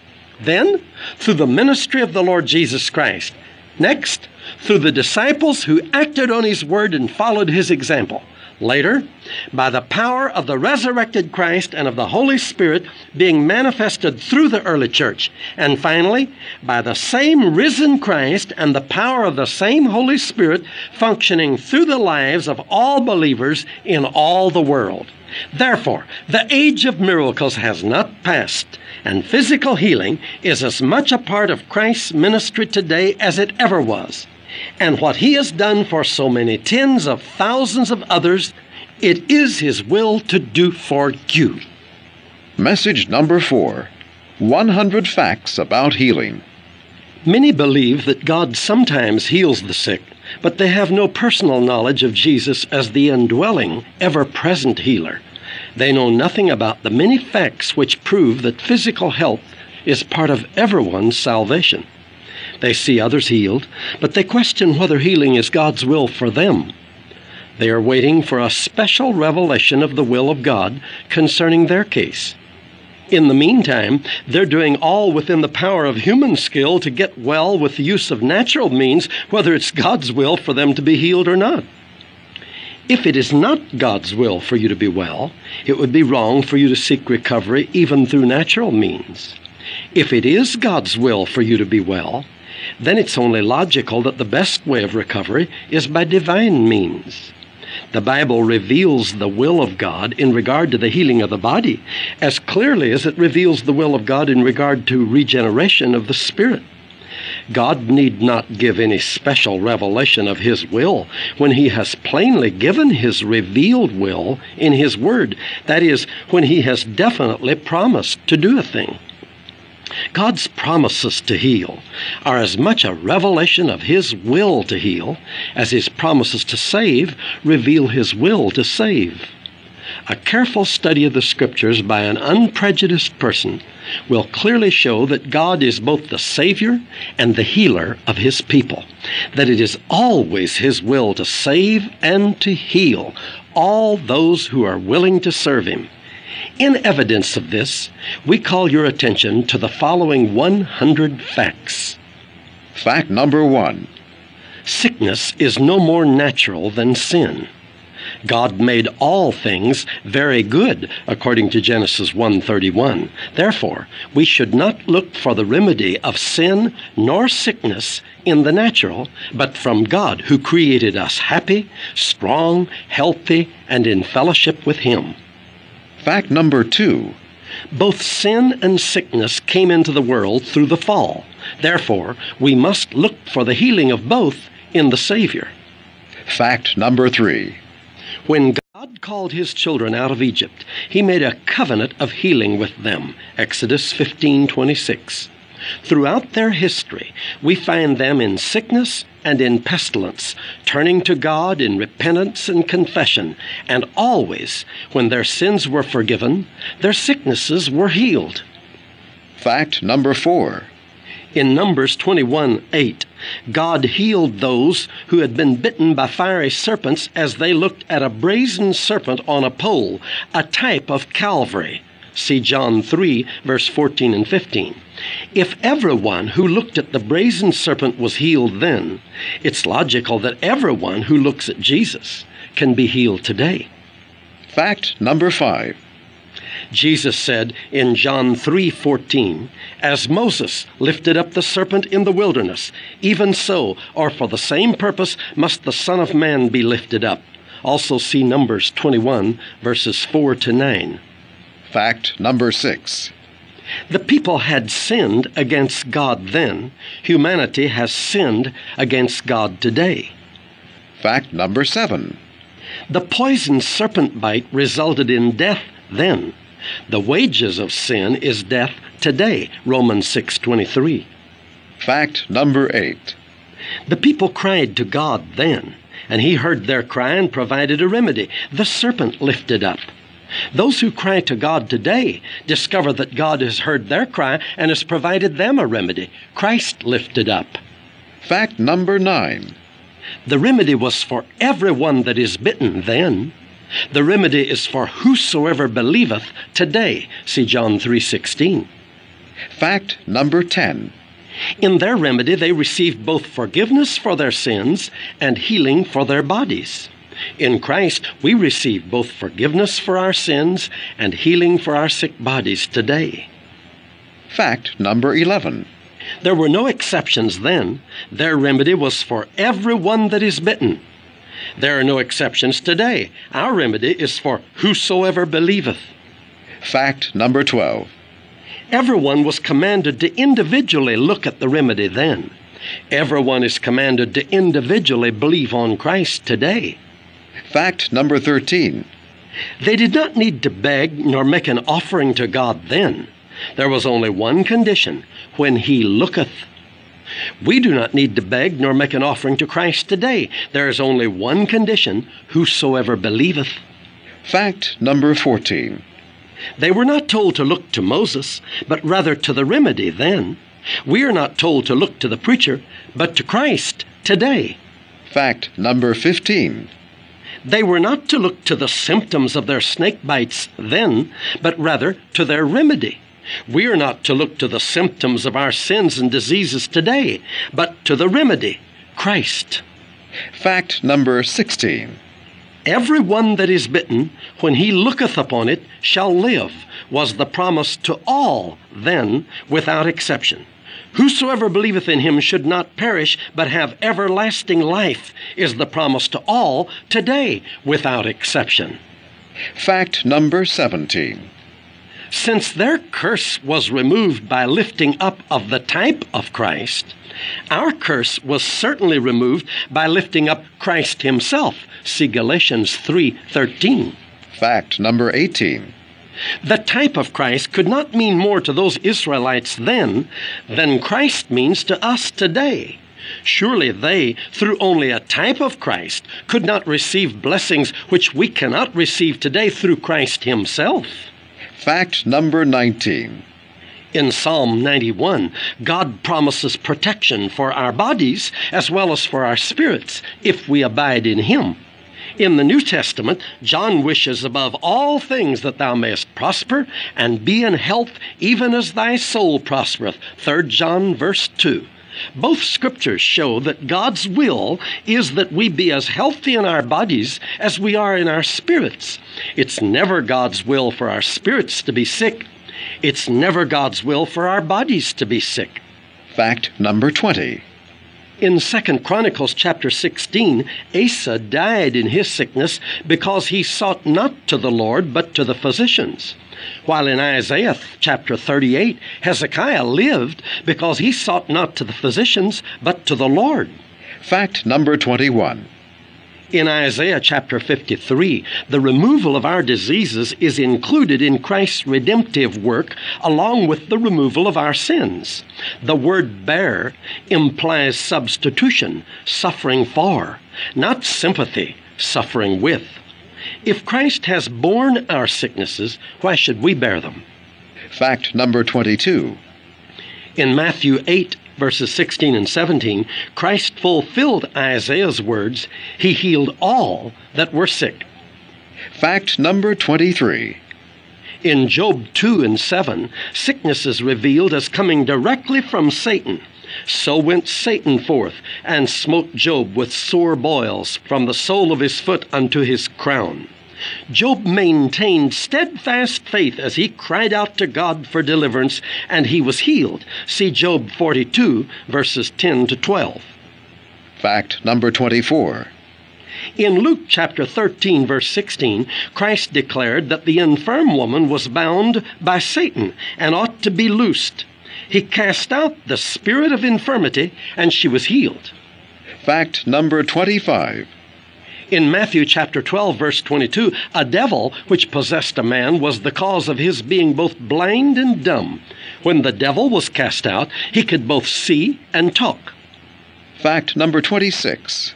then through the ministry of the Lord Jesus Christ, next through the disciples who acted on his word and followed his example. Later, by the power of the resurrected Christ and of the Holy Spirit being manifested through the early church. And finally, by the same risen Christ and the power of the same Holy Spirit functioning through the lives of all believers in all the world. Therefore, the age of miracles has not passed, and physical healing is as much a part of Christ's ministry today as it ever was. And what he has done for so many tens of thousands of others, it is his will to do for you. Message number four 100 Facts About Healing. Many believe that God sometimes heals the sick, but they have no personal knowledge of Jesus as the indwelling, ever present healer. They know nothing about the many facts which prove that physical health is part of everyone's salvation. They see others healed, but they question whether healing is God's will for them. They are waiting for a special revelation of the will of God concerning their case. In the meantime, they're doing all within the power of human skill to get well with the use of natural means, whether it's God's will for them to be healed or not. If it is not God's will for you to be well, it would be wrong for you to seek recovery even through natural means. If it is God's will for you to be well, then it's only logical that the best way of recovery is by divine means. The Bible reveals the will of God in regard to the healing of the body as clearly as it reveals the will of God in regard to regeneration of the spirit. God need not give any special revelation of His will when He has plainly given His revealed will in His Word. That is, when He has definitely promised to do a thing. God's promises to heal are as much a revelation of His will to heal as His promises to save reveal His will to save. A careful study of the Scriptures by an unprejudiced person will clearly show that God is both the Savior and the healer of His people, that it is always His will to save and to heal all those who are willing to serve Him. In evidence of this, we call your attention to the following 100 facts. Fact number one Sickness is no more natural than sin. God made all things very good according to Genesis 1:31. Therefore, we should not look for the remedy of sin nor sickness in the natural, but from God who created us happy, strong, healthy, and in fellowship with him. Fact number two both sin and sickness came into the world through the fall. Therefore, we must look for the healing of both in the Savior. Fact number three When God called his children out of Egypt, he made a covenant of healing with them. Exodus 15:26. Throughout their history, we find them in sickness and in pestilence, turning to God in repentance and confession, and always, when their sins were forgiven, their sicknesses were healed. Fact number four In Numbers 21 8, God healed those who had been bitten by fiery serpents as they looked at a brazen serpent on a pole, a type of Calvary. See John 3, verse 14 and 15. If everyone who looked at the brazen serpent was healed then, it's logical that everyone who looks at Jesus can be healed today. Fact number five Jesus said in John 3:14, "As Moses lifted up the serpent in the wilderness, even so, or for the same purpose, must the Son of Man be lifted up." Also see Numbers 21 verses 4 to 9. Fact number 6. The people had sinned against God then. Humanity has sinned against God today. Fact number 7. The poison serpent bite resulted in death then. The wages of sin is death today. Romans 6:23. Fact number 8. The people cried to God then, and he heard their cry and provided a remedy. The serpent lifted up. Those who cry to God today discover that God has heard their cry and has provided them a remedy. Christ lifted up. Fact number 9. The remedy was for everyone that is bitten then. The remedy is for whosoever believeth today. See John 3:16. Fact number 10. In their remedy they received both forgiveness for their sins and healing for their bodies. In Christ, we receive both forgiveness for our sins and healing for our sick bodies today. Fact number 11. There were no exceptions then. Their remedy was for everyone that is bitten. There are no exceptions today. Our remedy is for whosoever believeth. Fact number 12. Everyone was commanded to individually look at the remedy then. Everyone is commanded to individually believe on Christ today. Fact number 13. They did not need to beg nor make an offering to God then. There was only one condition when He looketh. We do not need to beg nor make an offering to Christ today. There is only one condition whosoever believeth. Fact number 14. They were not told to look to Moses, but rather to the remedy then. We are not told to look to the preacher, but to Christ today. Fact number 15. They were not to look to the symptoms of their snake bites then, but rather to their remedy. We are not to look to the symptoms of our sins and diseases today, but to the remedy, Christ. Fact number 16. Every one that is bitten, when he looketh upon it, shall live, was the promise to all then, without exception. Whosoever believeth in him should not perish, but have everlasting life, is the promise to all today, without exception. Fact number 17. Since their curse was removed by lifting up of the type of Christ, our curse was certainly removed by lifting up Christ himself. See Galatians 3:13. Fact number 18. The type of Christ could not mean more to those Israelites then than Christ means to us today. Surely they, through only a type of Christ, could not receive blessings which we cannot receive today through Christ Himself. Fact number 19. In Psalm 91, God promises protection for our bodies as well as for our spirits if we abide in Him. In the New Testament, John wishes above all things that thou mayest prosper and be in health even as thy soul prospereth. 3 John verse 2. Both scriptures show that God's will is that we be as healthy in our bodies as we are in our spirits. It's never God's will for our spirits to be sick. It's never God's will for our bodies to be sick. Fact number 20. In 2 Chronicles chapter 16, Asa died in his sickness because he sought not to the Lord but to the physicians. While in Isaiah chapter 38, Hezekiah lived because he sought not to the physicians but to the Lord. Fact number 21. In Isaiah chapter 53, the removal of our diseases is included in Christ's redemptive work along with the removal of our sins. The word bear implies substitution, suffering for, not sympathy, suffering with. If Christ has borne our sicknesses, why should we bear them? Fact number 22. In Matthew 8, verses 16 and 17, Christ fulfilled Isaiah's words. He healed all that were sick. Fact number 23. In Job 2 and 7, sickness is revealed as coming directly from Satan. So went Satan forth and smote Job with sore boils from the sole of his foot unto his crown. Job maintained steadfast faith as he cried out to God for deliverance, and he was healed. See Job 42, verses 10 to 12. Fact number 24. In Luke chapter 13, verse 16, Christ declared that the infirm woman was bound by Satan and ought to be loosed. He cast out the spirit of infirmity, and she was healed. Fact number 25. In Matthew chapter 12, verse 22, a devil which possessed a man was the cause of his being both blind and dumb. When the devil was cast out, he could both see and talk. Fact number 26.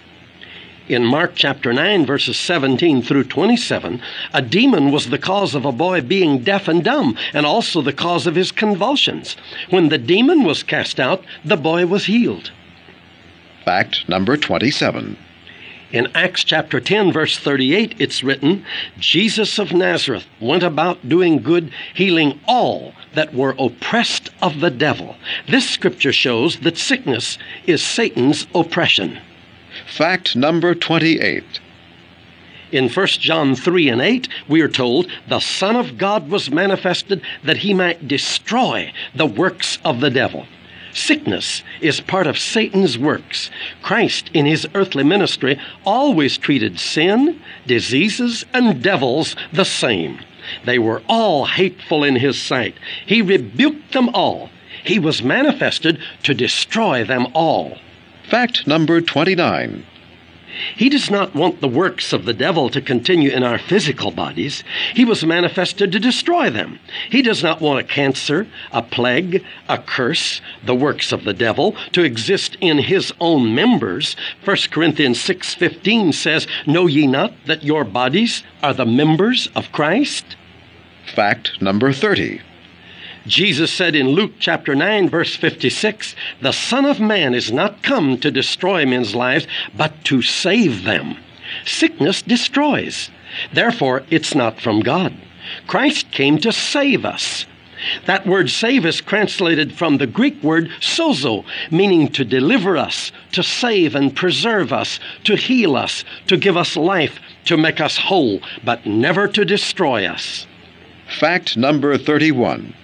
In Mark chapter 9, verses 17 through 27, a demon was the cause of a boy being deaf and dumb, and also the cause of his convulsions. When the demon was cast out, the boy was healed. Fact number 27. In Acts chapter 10, verse 38, it's written, Jesus of Nazareth went about doing good, healing all that were oppressed of the devil. This scripture shows that sickness is Satan's oppression. Fact number 28. In 1 John 3 and 8, we are told, The Son of God was manifested that he might destroy the works of the devil. Sickness is part of Satan's works. Christ, in his earthly ministry, always treated sin, diseases, and devils the same. They were all hateful in his sight. He rebuked them all. He was manifested to destroy them all. Fact number 29. He does not want the works of the devil to continue in our physical bodies. He was manifested to destroy them. He does not want a cancer, a plague, a curse, the works of the devil to exist in his own members. 1 Corinthians 6:15 says, "Know ye not that your bodies are the members of Christ?" Fact number 30. Jesus said in Luke chapter 9, verse 56, The Son of Man is not come to destroy men's lives, but to save them. Sickness destroys. Therefore, it's not from God. Christ came to save us. That word save is translated from the Greek word sozo, meaning to deliver us, to save and preserve us, to heal us, to give us life, to make us whole, but never to destroy us. Fact number 31.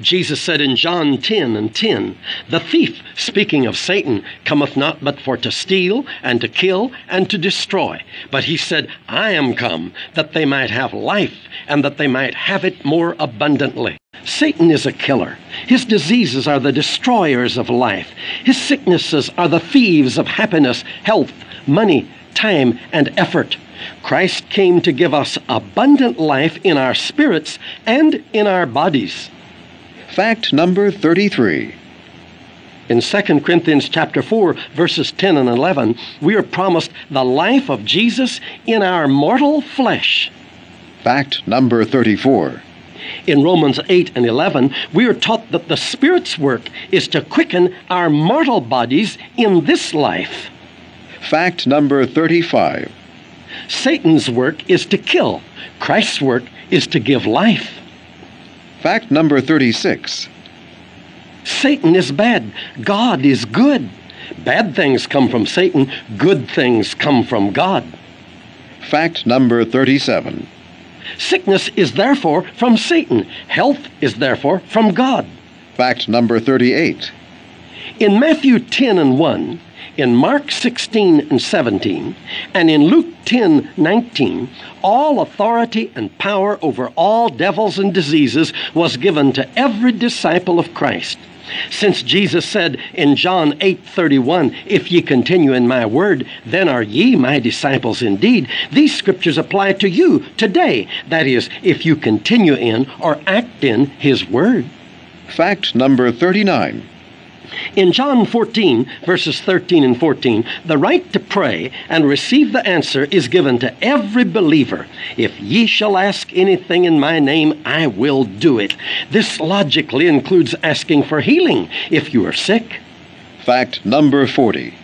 Jesus said in John 10 and 10, The thief, speaking of Satan, cometh not but for to steal, and to kill, and to destroy. But he said, I am come, that they might have life, and that they might have it more abundantly. Satan is a killer. His diseases are the destroyers of life. His sicknesses are the thieves of happiness, health, money, time, and effort. Christ came to give us abundant life in our spirits and in our bodies. Fact number 33. In 2 Corinthians chapter 4 verses 10 and 11, we are promised the life of Jesus in our mortal flesh. Fact number 34. In Romans 8 and 11, we are taught that the Spirit's work is to quicken our mortal bodies in this life. Fact number 35. Satan's work is to kill. Christ's work is to give life. Fact number 36. Satan is bad. God is good. Bad things come from Satan. Good things come from God. Fact number 37. Sickness is therefore from Satan. Health is therefore from God. Fact number 38. In Matthew 10 and 1, in Mark 16 and 17, and in Luke 10 19, all authority and power over all devils and diseases was given to every disciple of Christ. Since Jesus said in John 8:31, "If ye continue in my word, then are ye my disciples indeed." These scriptures apply to you today. That is, if you continue in or act in his word. Fact number 39. In John 14, verses 13 and 14, the right to pray and receive the answer is given to every believer. If ye shall ask anything in my name, I will do it. This logically includes asking for healing if you are sick. Fact number 40.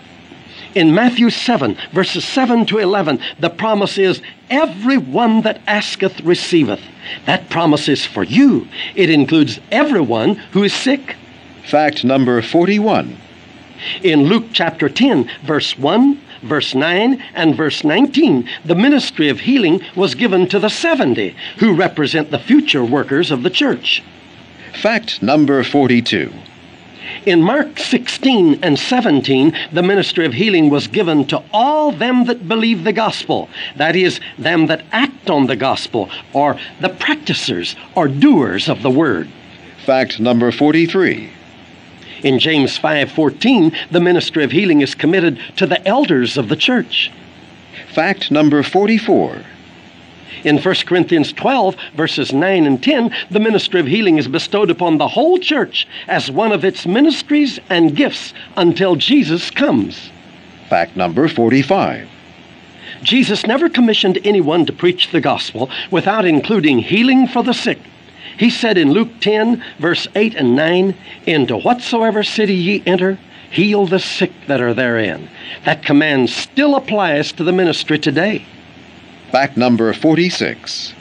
In Matthew 7, verses 7 to 11, the promise is, Every one that asketh receiveth. That promise is for you. It includes everyone who is sick. Fact number 41. In Luke chapter 10, verse 1, verse 9, and verse 19, the ministry of healing was given to the 70 who represent the future workers of the church. Fact number 42. In Mark 16 and 17, the ministry of healing was given to all them that believe the gospel. That is, them that act on the gospel, or the practicers or doers of the word. Fact number 43. In James 5:14, the ministry of healing is committed to the elders of the church. Fact number 44. In 1 Corinthians 12, verses 9 and 10, the ministry of healing is bestowed upon the whole church as one of its ministries and gifts until Jesus comes. Fact number 45. Jesus never commissioned anyone to preach the gospel without including healing for the sick. He said in Luke 10, verse 8 and 9, Into whatsoever city ye enter, heal the sick that are therein. That command still applies to the ministry today. Fact number 46.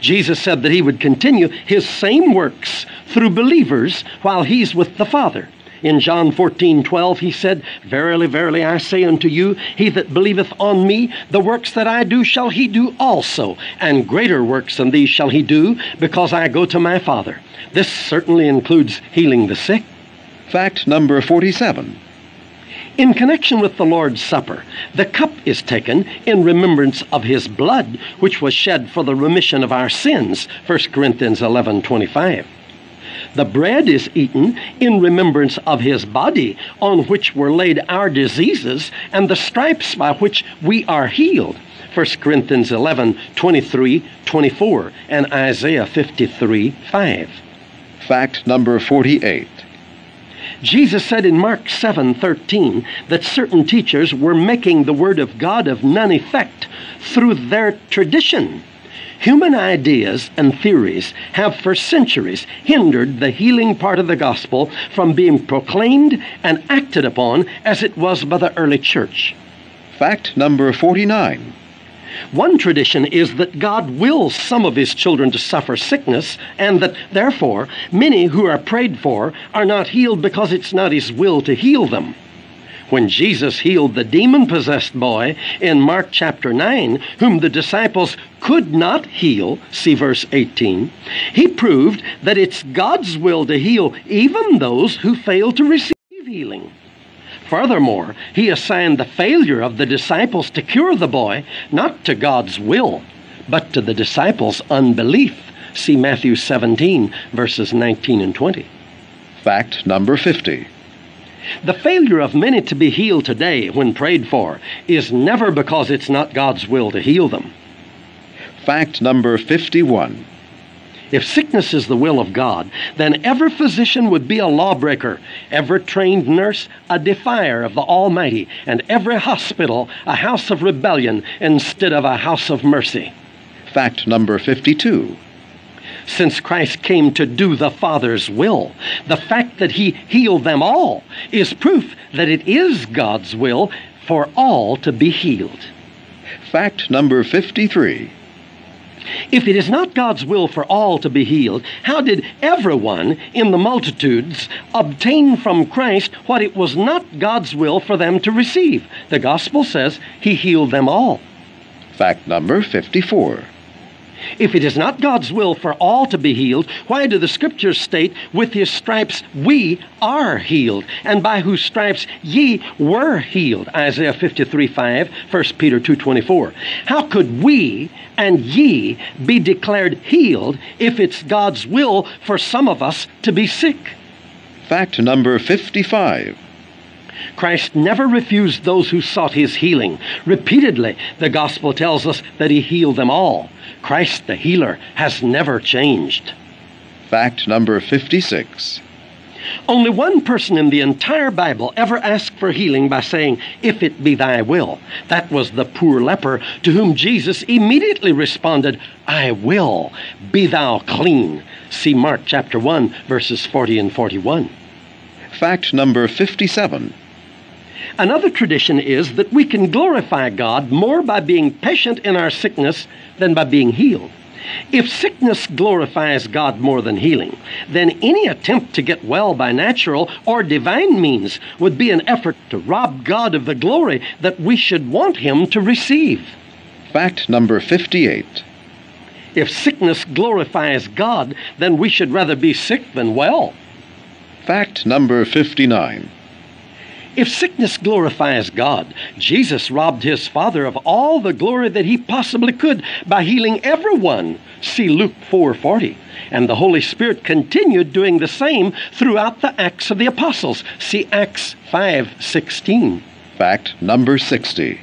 Jesus said that he would continue his same works through believers while he's with the Father. In John 14, 12, he said, Verily, verily, I say unto you, he that believeth on me, the works that I do shall he do also, and greater works than these shall he do, because I go to my Father. This certainly includes healing the sick. Fact number 47. In connection with the Lord's Supper, the cup is taken in remembrance of his blood, which was shed for the remission of our sins. 1 Corinthians 11 25. The bread is eaten in remembrance of his body, on which were laid our diseases, and the stripes by which we are healed. 1 Corinthians 11 23 24, and Isaiah 53 5. Fact number 48. Jesus said in Mark 7:13 that certain teachers were making the word of God of none effect through their tradition. Human ideas and theories have for centuries hindered the healing part of the gospel from being proclaimed and acted upon as it was by the early church. Fact number 49. One tradition is that God wills some of his children to suffer sickness, and that therefore many who are prayed for are not healed because it's not his will to heal them. When Jesus healed the demon possessed boy in Mark chapter 9, whom the disciples could not heal, see verse 18, he proved that it's God's will to heal even those who fail to receive healing. Furthermore, he assigned the failure of the disciples to cure the boy not to God's will, but to the disciples' unbelief. See Matthew 17, verses 19 and 20. Fact number 50. The failure of many to be healed today when prayed for is never because it's not God's will to heal them. Fact number 51. If sickness is the will of God, then every physician would be a lawbreaker, every trained nurse a defier of the Almighty, and every hospital a house of rebellion instead of a house of mercy. Fact number 52. Since Christ came to do the Father's will, the fact that he healed them all is proof that it is God's will for all to be healed. Fact number 53. If it is not God's will for all to be healed, how did everyone in the multitudes obtain from Christ what it was not God's will for them to receive? The gospel says he healed them all. Fact number 54. If it is not God's will for all to be healed, why do the scriptures state, with his stripes we are healed, and by whose stripes ye were healed? Isaiah 53 5, 1 Peter 2 24. How could we and ye be declared healed if it's God's will for some of us to be sick? Fact number 55. Christ never refused those who sought his healing. Repeatedly, the gospel tells us that he healed them all. Christ, the healer, has never changed. Fact number 56. Only one person in the entire Bible ever asked for healing by saying, If it be thy will. That was the poor leper to whom Jesus immediately responded, I will. Be thou clean. See Mark chapter 1, verses 40 and 41. Fact number 57. Another tradition is that we can glorify God more by being patient in our sickness than by being healed. If sickness glorifies God more than healing, then any attempt to get well by natural or divine means would be an effort to rob God of the glory that we should want Him to receive. Fact number 58. If sickness glorifies God, then we should rather be sick than well. Fact number 59. If sickness glorifies God, Jesus robbed his Father of all the glory that he possibly could by healing everyone. See Luke 4:40. And the Holy Spirit continued doing the same throughout the Acts of the Apostles. See Acts 5:16. Fact number 60.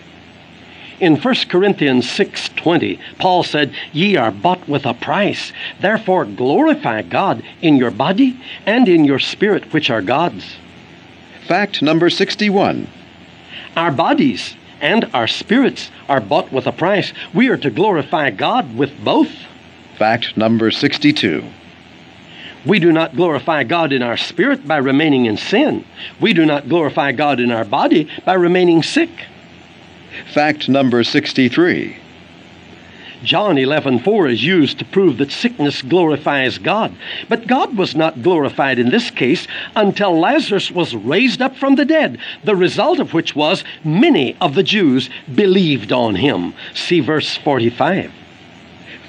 In 1 Corinthians 6:20, Paul said, "Ye are bought with a price. Therefore glorify God in your body and in your spirit which are God's." Fact number 61. Our bodies and our spirits are bought with a price. We are to glorify God with both. Fact number 62. We do not glorify God in our spirit by remaining in sin. We do not glorify God in our body by remaining sick. Fact number 63. John 11:4 is used to prove that sickness glorifies God. But God was not glorified in this case until Lazarus was raised up from the dead, the result of which was many of the Jews believed on him. See verse 45.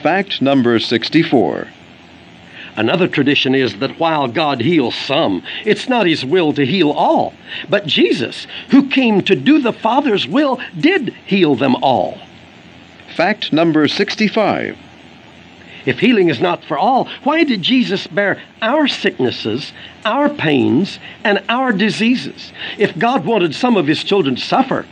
Fact number 64. Another tradition is that while God heals some, it's not his will to heal all. But Jesus, who came to do the Father's will, did heal them all. Fact number 65. If healing is not for all, why did Jesus bear our sicknesses, our pains, and our diseases? If God wanted some of his children to suffer,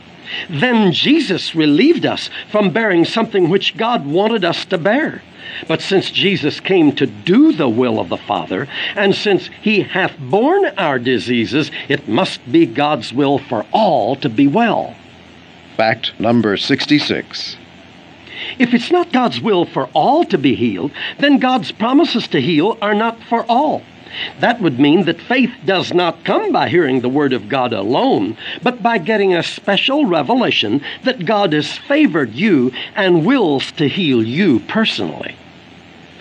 then Jesus relieved us from bearing something which God wanted us to bear. But since Jesus came to do the will of the Father, and since he hath borne our diseases, it must be God's will for all to be well. Fact number 66. If it's not God's will for all to be healed, then God's promises to heal are not for all. That would mean that faith does not come by hearing the Word of God alone, but by getting a special revelation that God has favored you and wills to heal you personally.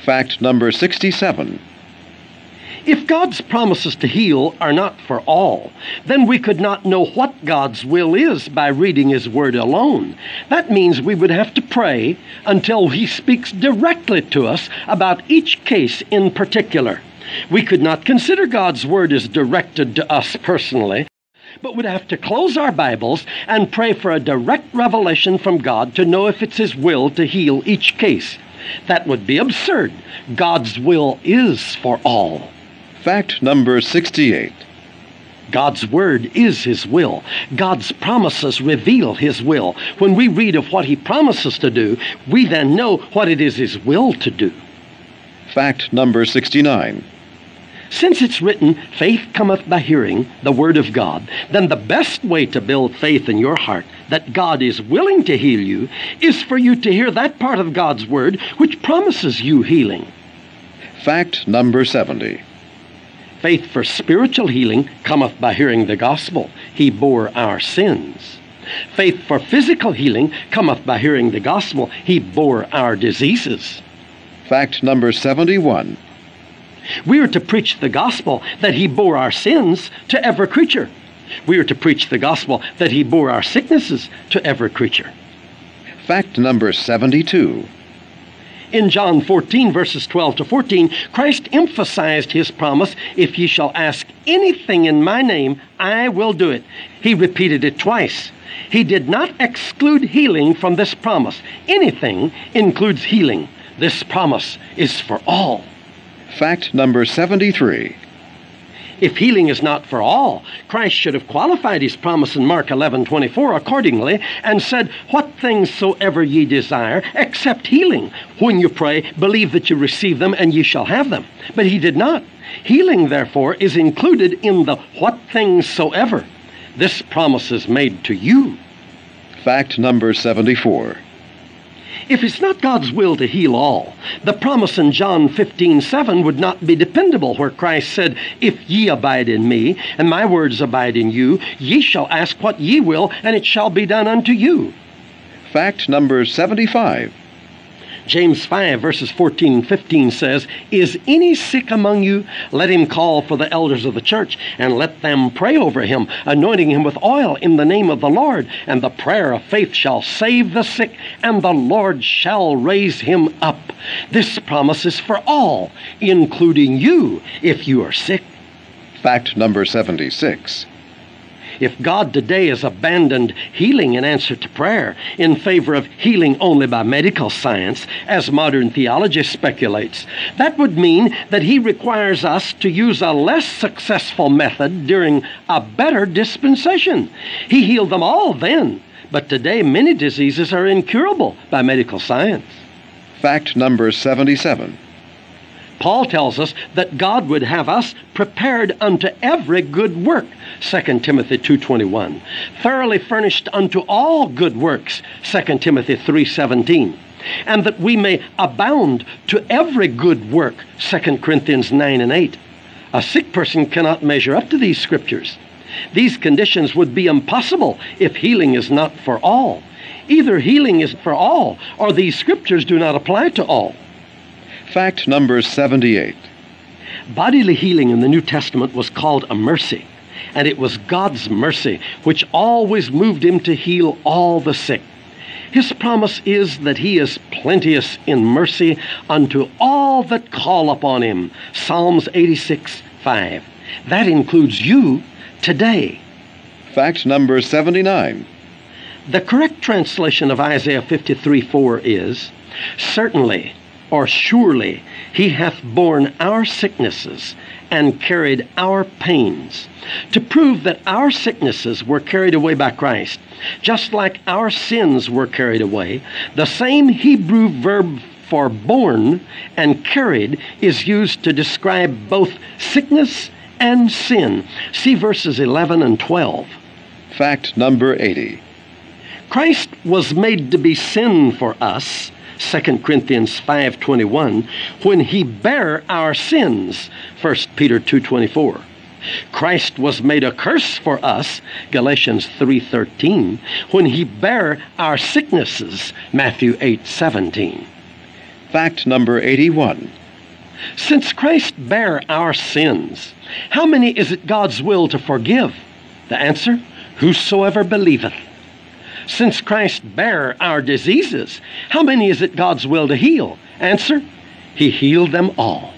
Fact number 67. If God's promises to heal are not for all, then we could not know what God's will is by reading His Word alone. That means we would have to pray until He speaks directly to us about each case in particular. We could not consider God's Word as directed to us personally, but would have to close our Bibles and pray for a direct revelation from God to know if it's His will to heal each case. That would be absurd. God's will is for all. Fact number 68. God's Word is His will. God's promises reveal His will. When we read of what He promises to do, we then know what it is His will to do. Fact number 69. Since it's written, faith cometh by hearing the Word of God, then the best way to build faith in your heart that God is willing to heal you is for you to hear that part of God's Word which promises you healing. Fact number 70. Faith for spiritual healing cometh by hearing the gospel. He bore our sins. Faith for physical healing cometh by hearing the gospel. He bore our diseases. Fact number 71. We are to preach the gospel that he bore our sins to every creature. We are to preach the gospel that he bore our sicknesses to every creature. Fact number 72. In John 14, verses 12 to 14, Christ emphasized his promise if ye shall ask anything in my name, I will do it. He repeated it twice. He did not exclude healing from this promise. Anything includes healing. This promise is for all. Fact number 73. If healing is not for all, Christ should have qualified his promise in Mark 11:24 accordingly and said, "What things soever ye desire, except healing, when you pray, believe that you receive them and ye shall have them." But he did not. Healing therefore is included in the what things soever. This promise is made to you. Fact number 74. If it's not God's will to heal all, the promise in John 15, 7 would not be dependable, where Christ said, If ye abide in me, and my words abide in you, ye shall ask what ye will, and it shall be done unto you. Fact number 75. James 5, verses 14 and 15 says, Is any sick among you? Let him call for the elders of the church, and let them pray over him, anointing him with oil in the name of the Lord. And the prayer of faith shall save the sick, and the Lord shall raise him up. This promise is for all, including you, if you are sick. Fact number 76. If God today has abandoned healing in answer to prayer in favor of healing only by medical science, as modern theology speculates, that would mean that He requires us to use a less successful method during a better dispensation. He healed them all then, but today many diseases are incurable by medical science. Fact number 77. Paul tells us that God would have us prepared unto every good work, 2 Timothy 2:21. Thoroughly furnished unto all good works, 2 Timothy 3:17. And that we may abound to every good work, 2 Corinthians 9 and 8. A sick person cannot measure up to these scriptures. These conditions would be impossible if healing is not for all. Either healing is for all, or these scriptures do not apply to all. Fact number 78. Bodily healing in the New Testament was called a mercy, and it was God's mercy which always moved him to heal all the sick. His promise is that he is plenteous in mercy unto all that call upon him. Psalms 86 5. That includes you today. Fact number 79. The correct translation of Isaiah 53 4 is Certainly or surely he hath borne our sicknesses and carried our pains, to prove that our sicknesses were carried away by Christ, just like our sins were carried away. The same Hebrew verb for borne and carried is used to describe both sickness and sin. See verses 11 and 12. Fact number 80. Christ was made to be sin for us 2 Corinthians 5:21 when he bare our sins. 1 Peter 2:24 Christ was made a curse for us. Galatians 3:13 when he bare our sicknesses. Matthew 8:17 Fact number 81 Since Christ bare our sins how many is it God's will to forgive? The answer whosoever believeth since Christ bare our diseases, how many is it God's will to heal? Answer He healed them all.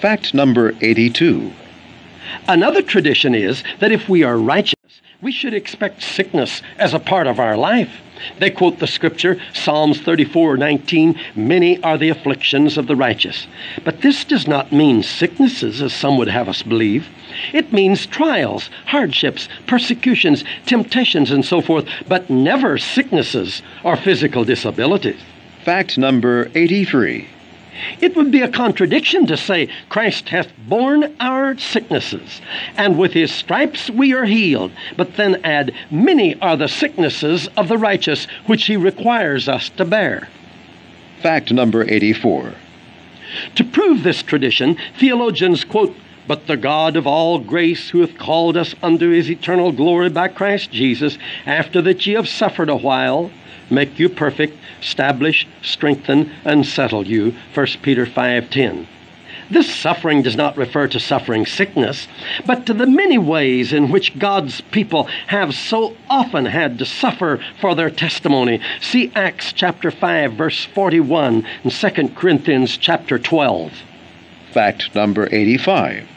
Fact number 82. Another tradition is that if we are righteous, we should expect sickness as a part of our life. They quote the scripture, Psalms 34 19, many are the afflictions of the righteous. But this does not mean sicknesses, as some would have us believe. It means trials, hardships, persecutions, temptations, and so forth, but never sicknesses or physical disabilities. Fact number 83. It would be a contradiction to say, Christ hath borne our sicknesses, and with his stripes we are healed, but then add, Many are the sicknesses of the righteous which he requires us to bear. Fact number 84. To prove this tradition, theologians quote but the God of all grace, who hath called us unto his eternal glory by Christ Jesus, after that ye have suffered a while, make you perfect, establish, strengthen, and settle you. 1 Peter 5:10. This suffering does not refer to suffering sickness, but to the many ways in which God's people have so often had to suffer for their testimony. See Acts chapter 5 verse 41 and 2 Corinthians chapter 12. Fact number 85.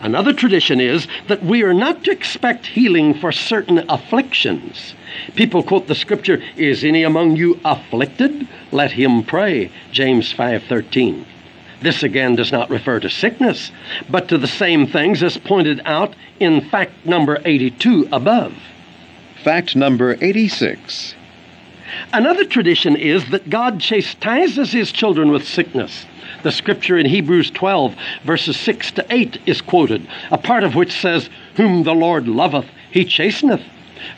Another tradition is that we are not to expect healing for certain afflictions. People quote the scripture, "Is any among you afflicted? Let him pray." James 5:13. This again does not refer to sickness, but to the same things as pointed out in fact number 82 above. Fact number 86. Another tradition is that God chastises his children with sickness. The scripture in Hebrews 12, verses 6 to 8, is quoted, a part of which says, Whom the Lord loveth, he chasteneth.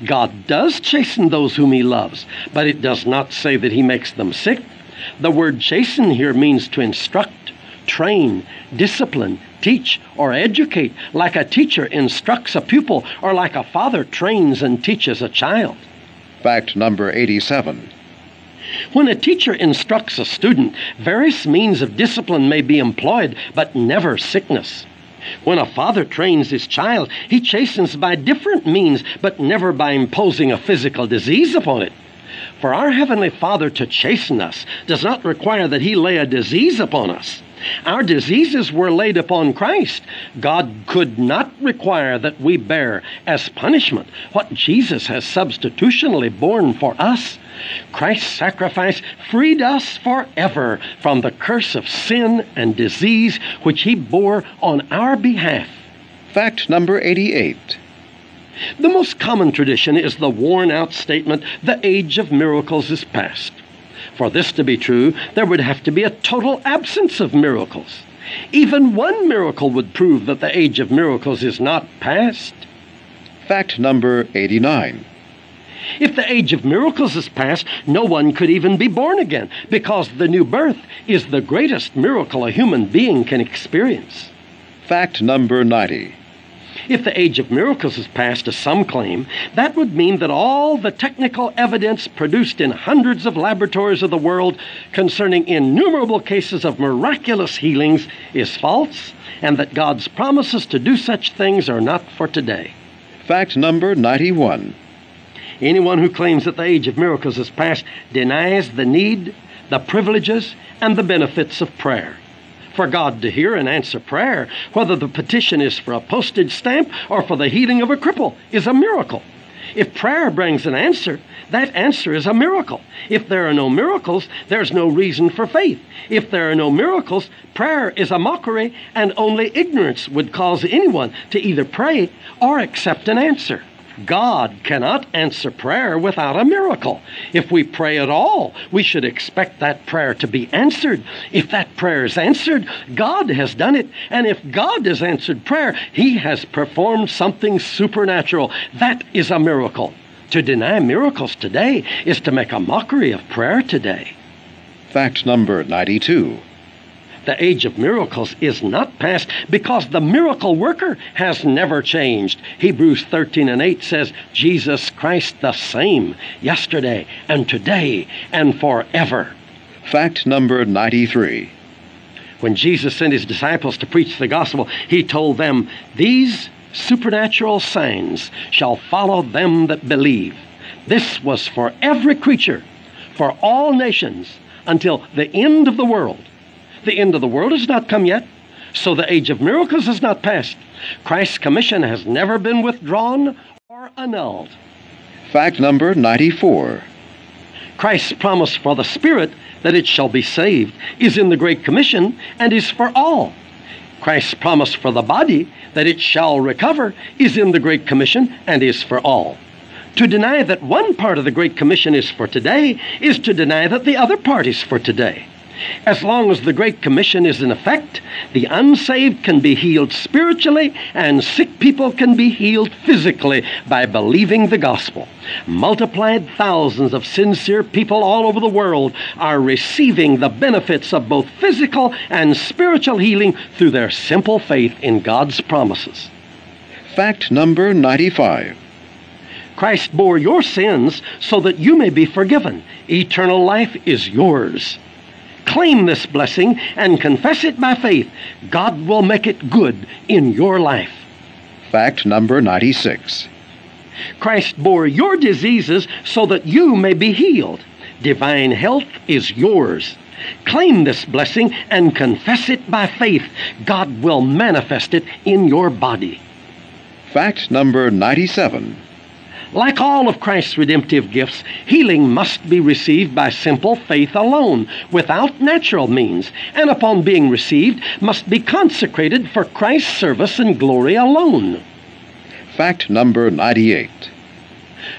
God does chasten those whom he loves, but it does not say that he makes them sick. The word chasten here means to instruct, train, discipline, teach, or educate, like a teacher instructs a pupil, or like a father trains and teaches a child. Fact number 87. When a teacher instructs a student, various means of discipline may be employed, but never sickness. When a father trains his child, he chastens by different means, but never by imposing a physical disease upon it. For our Heavenly Father to chasten us does not require that He lay a disease upon us. Our diseases were laid upon Christ. God could not require that we bear as punishment what Jesus has substitutionally borne for us. Christ's sacrifice freed us forever from the curse of sin and disease which He bore on our behalf. Fact number 88. The most common tradition is the worn out statement, the age of miracles is past. For this to be true, there would have to be a total absence of miracles. Even one miracle would prove that the age of miracles is not past. Fact number 89. If the age of miracles is past, no one could even be born again, because the new birth is the greatest miracle a human being can experience. Fact number 90. If the age of miracles is past, as some claim, that would mean that all the technical evidence produced in hundreds of laboratories of the world concerning innumerable cases of miraculous healings is false, and that God's promises to do such things are not for today. Fact number 91. Anyone who claims that the age of miracles is past denies the need, the privileges, and the benefits of prayer. For God to hear and answer prayer, whether the petition is for a postage stamp or for the healing of a cripple, is a miracle. If prayer brings an answer, that answer is a miracle. If there are no miracles, there's no reason for faith. If there are no miracles, prayer is a mockery, and only ignorance would cause anyone to either pray or accept an answer. God cannot answer prayer without a miracle. If we pray at all, we should expect that prayer to be answered. If that prayer is answered, God has done it. And if God has answered prayer, He has performed something supernatural. That is a miracle. To deny miracles today is to make a mockery of prayer today. Fact number 92. The age of miracles is not past because the miracle worker has never changed. Hebrews 13 and 8 says, Jesus Christ the same yesterday and today and forever. Fact number 93. When Jesus sent his disciples to preach the gospel, he told them, These supernatural signs shall follow them that believe. This was for every creature, for all nations, until the end of the world. The end of the world has not come yet, so the age of miracles has not passed. Christ's commission has never been withdrawn or annulled. Fact number 94. Christ's promise for the Spirit that it shall be saved is in the Great Commission and is for all. Christ's promise for the body that it shall recover is in the Great Commission and is for all. To deny that one part of the Great Commission is for today is to deny that the other part is for today. As long as the Great Commission is in effect, the unsaved can be healed spiritually and sick people can be healed physically by believing the gospel. Multiplied thousands of sincere people all over the world are receiving the benefits of both physical and spiritual healing through their simple faith in God's promises. Fact number 95. Christ bore your sins so that you may be forgiven. Eternal life is yours claim this blessing and confess it by faith, God will make it good in your life. Fact number 96. Christ bore your diseases so that you may be healed. Divine health is yours. Claim this blessing and confess it by faith. God will manifest it in your body. Fact number 97. Like all of Christ's redemptive gifts, healing must be received by simple faith alone, without natural means, and upon being received, must be consecrated for Christ's service and glory alone. Fact number 98.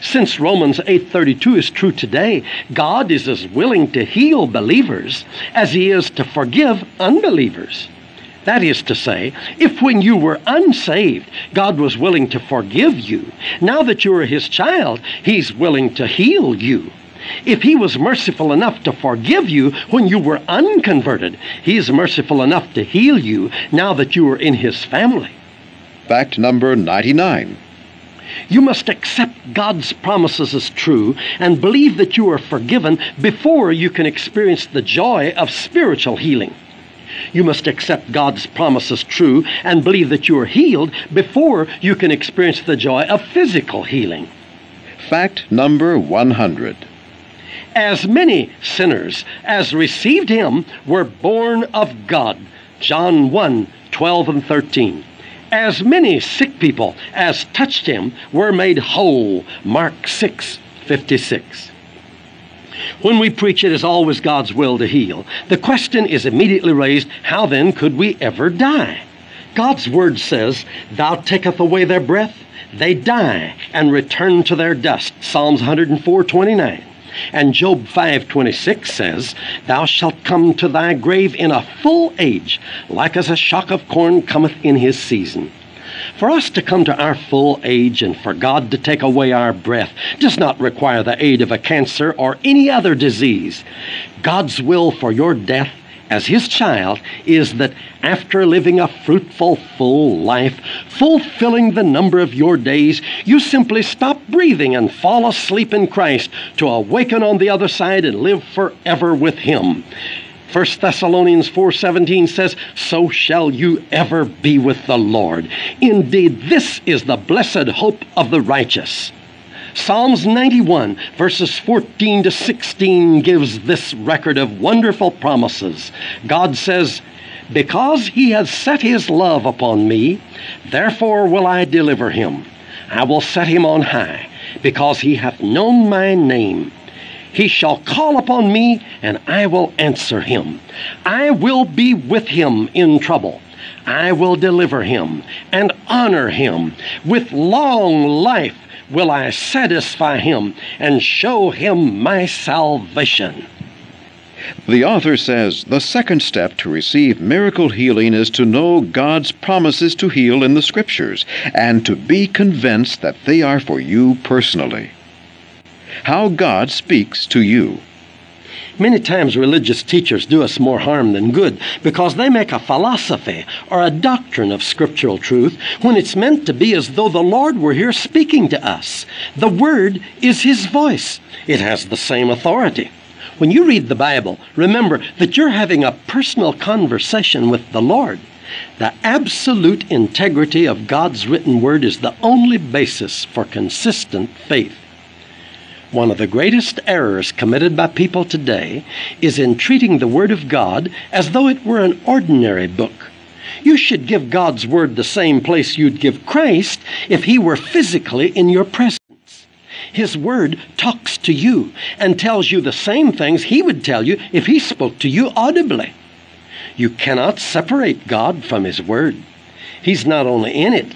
Since Romans 8:32 is true today, God is as willing to heal believers as he is to forgive unbelievers. That is to say, if when you were unsaved, God was willing to forgive you, now that you are His child, He's willing to heal you. If He was merciful enough to forgive you when you were unconverted, He is merciful enough to heal you now that you are in His family. Fact number 99. You must accept God's promises as true and believe that you are forgiven before you can experience the joy of spiritual healing. You must accept God's promises true and believe that you are healed before you can experience the joy of physical healing. Fact number 100. As many sinners as received him were born of God. John 1 12 and 13. As many sick people as touched him were made whole. Mark 6 56. When we preach, it is always God's will to heal. The question is immediately raised how then could we ever die? God's word says, Thou taketh away their breath, they die and return to their dust. Psalms 104 29. And Job 5:26 says, Thou shalt come to thy grave in a full age, like as a shock of corn cometh in his season. For us to come to our full age and for God to take away our breath does not require the aid of a cancer or any other disease. God's will for your death as His child is that after living a fruitful, full life, fulfilling the number of your days, you simply stop breathing and fall asleep in Christ to awaken on the other side and live forever with Him. 1 Thessalonians 4:17 says, "So shall you ever be with the Lord." Indeed, this is the blessed hope of the righteous. Psalms 91, verses 14 to 16, gives this record of wonderful promises. God says, Because he has set his love upon me, therefore will I deliver him. I will set him on high, because he hath known my name. He shall call upon me, and I will answer him. I will be with him in trouble. I will deliver him and honor him. With long life will I satisfy him and show him my salvation. The author says the second step to receive miracle healing is to know God's promises to heal in the Scriptures and to be convinced that they are for you personally. How God speaks to you. Many times religious teachers do us more harm than good because they make a philosophy or a doctrine of scriptural truth when it's meant to be as though the Lord were here speaking to us. The Word is His voice, it has the same authority. When you read the Bible, remember that you're having a personal conversation with the Lord. The absolute integrity of God's written Word is the only basis for consistent faith. One of the greatest errors committed by people today is in treating the Word of God as though it were an ordinary book. You should give God's Word the same place you'd give Christ if He were physically in your presence. His Word talks to you and tells you the same things He would tell you if He spoke to you audibly. You cannot separate God from His Word. He's not only in it,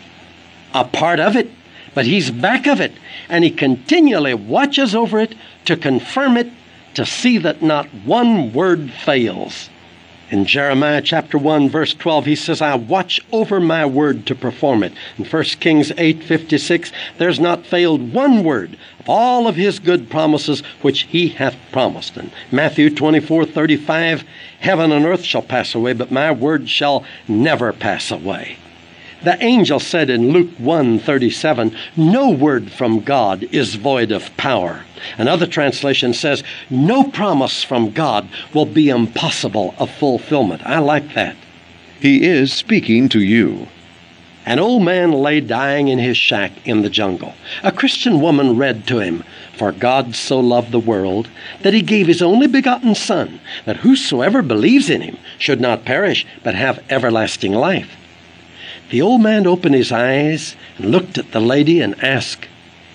a part of it, but He's back of it, and He continually watches over it to confirm it, to see that not one word fails. In Jeremiah chapter 1 verse 12 he says I watch over my word to perform it. In 1 Kings 8:56 there's not failed one word of all of his good promises which he hath promised. In Matthew 24:35 heaven and earth shall pass away but my word shall never pass away. The angel said in Luke 1:37, "No word from God is void of power." Another translation says, "No promise from God will be impossible of fulfillment." I like that. He is speaking to you. An old man lay dying in his shack in the jungle. A Christian woman read to him, For God so loved the world that he gave his only begotten Son, that whosoever believes in him should not perish, but have everlasting life. The old man opened his eyes and looked at the lady and asked,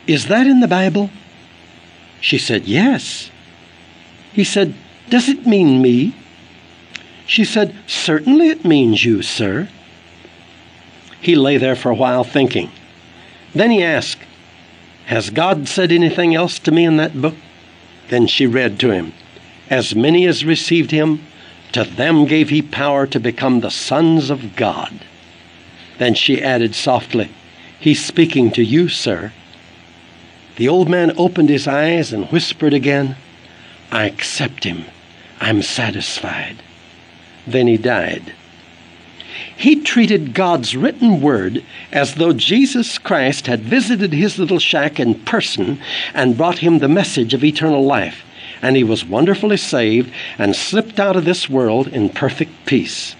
Is that in the Bible? She said, Yes. He said, Does it mean me? She said, Certainly it means you, sir. He lay there for a while thinking. Then he asked, Has God said anything else to me in that book? Then she read to him, As many as received him, to them gave he power to become the sons of God. Then she added softly, He's speaking to you, sir. The old man opened his eyes and whispered again, I accept him. I'm satisfied. Then he died. He treated God's written word as though Jesus Christ had visited his little shack in person and brought him the message of eternal life, and he was wonderfully saved and slipped out of this world in perfect peace.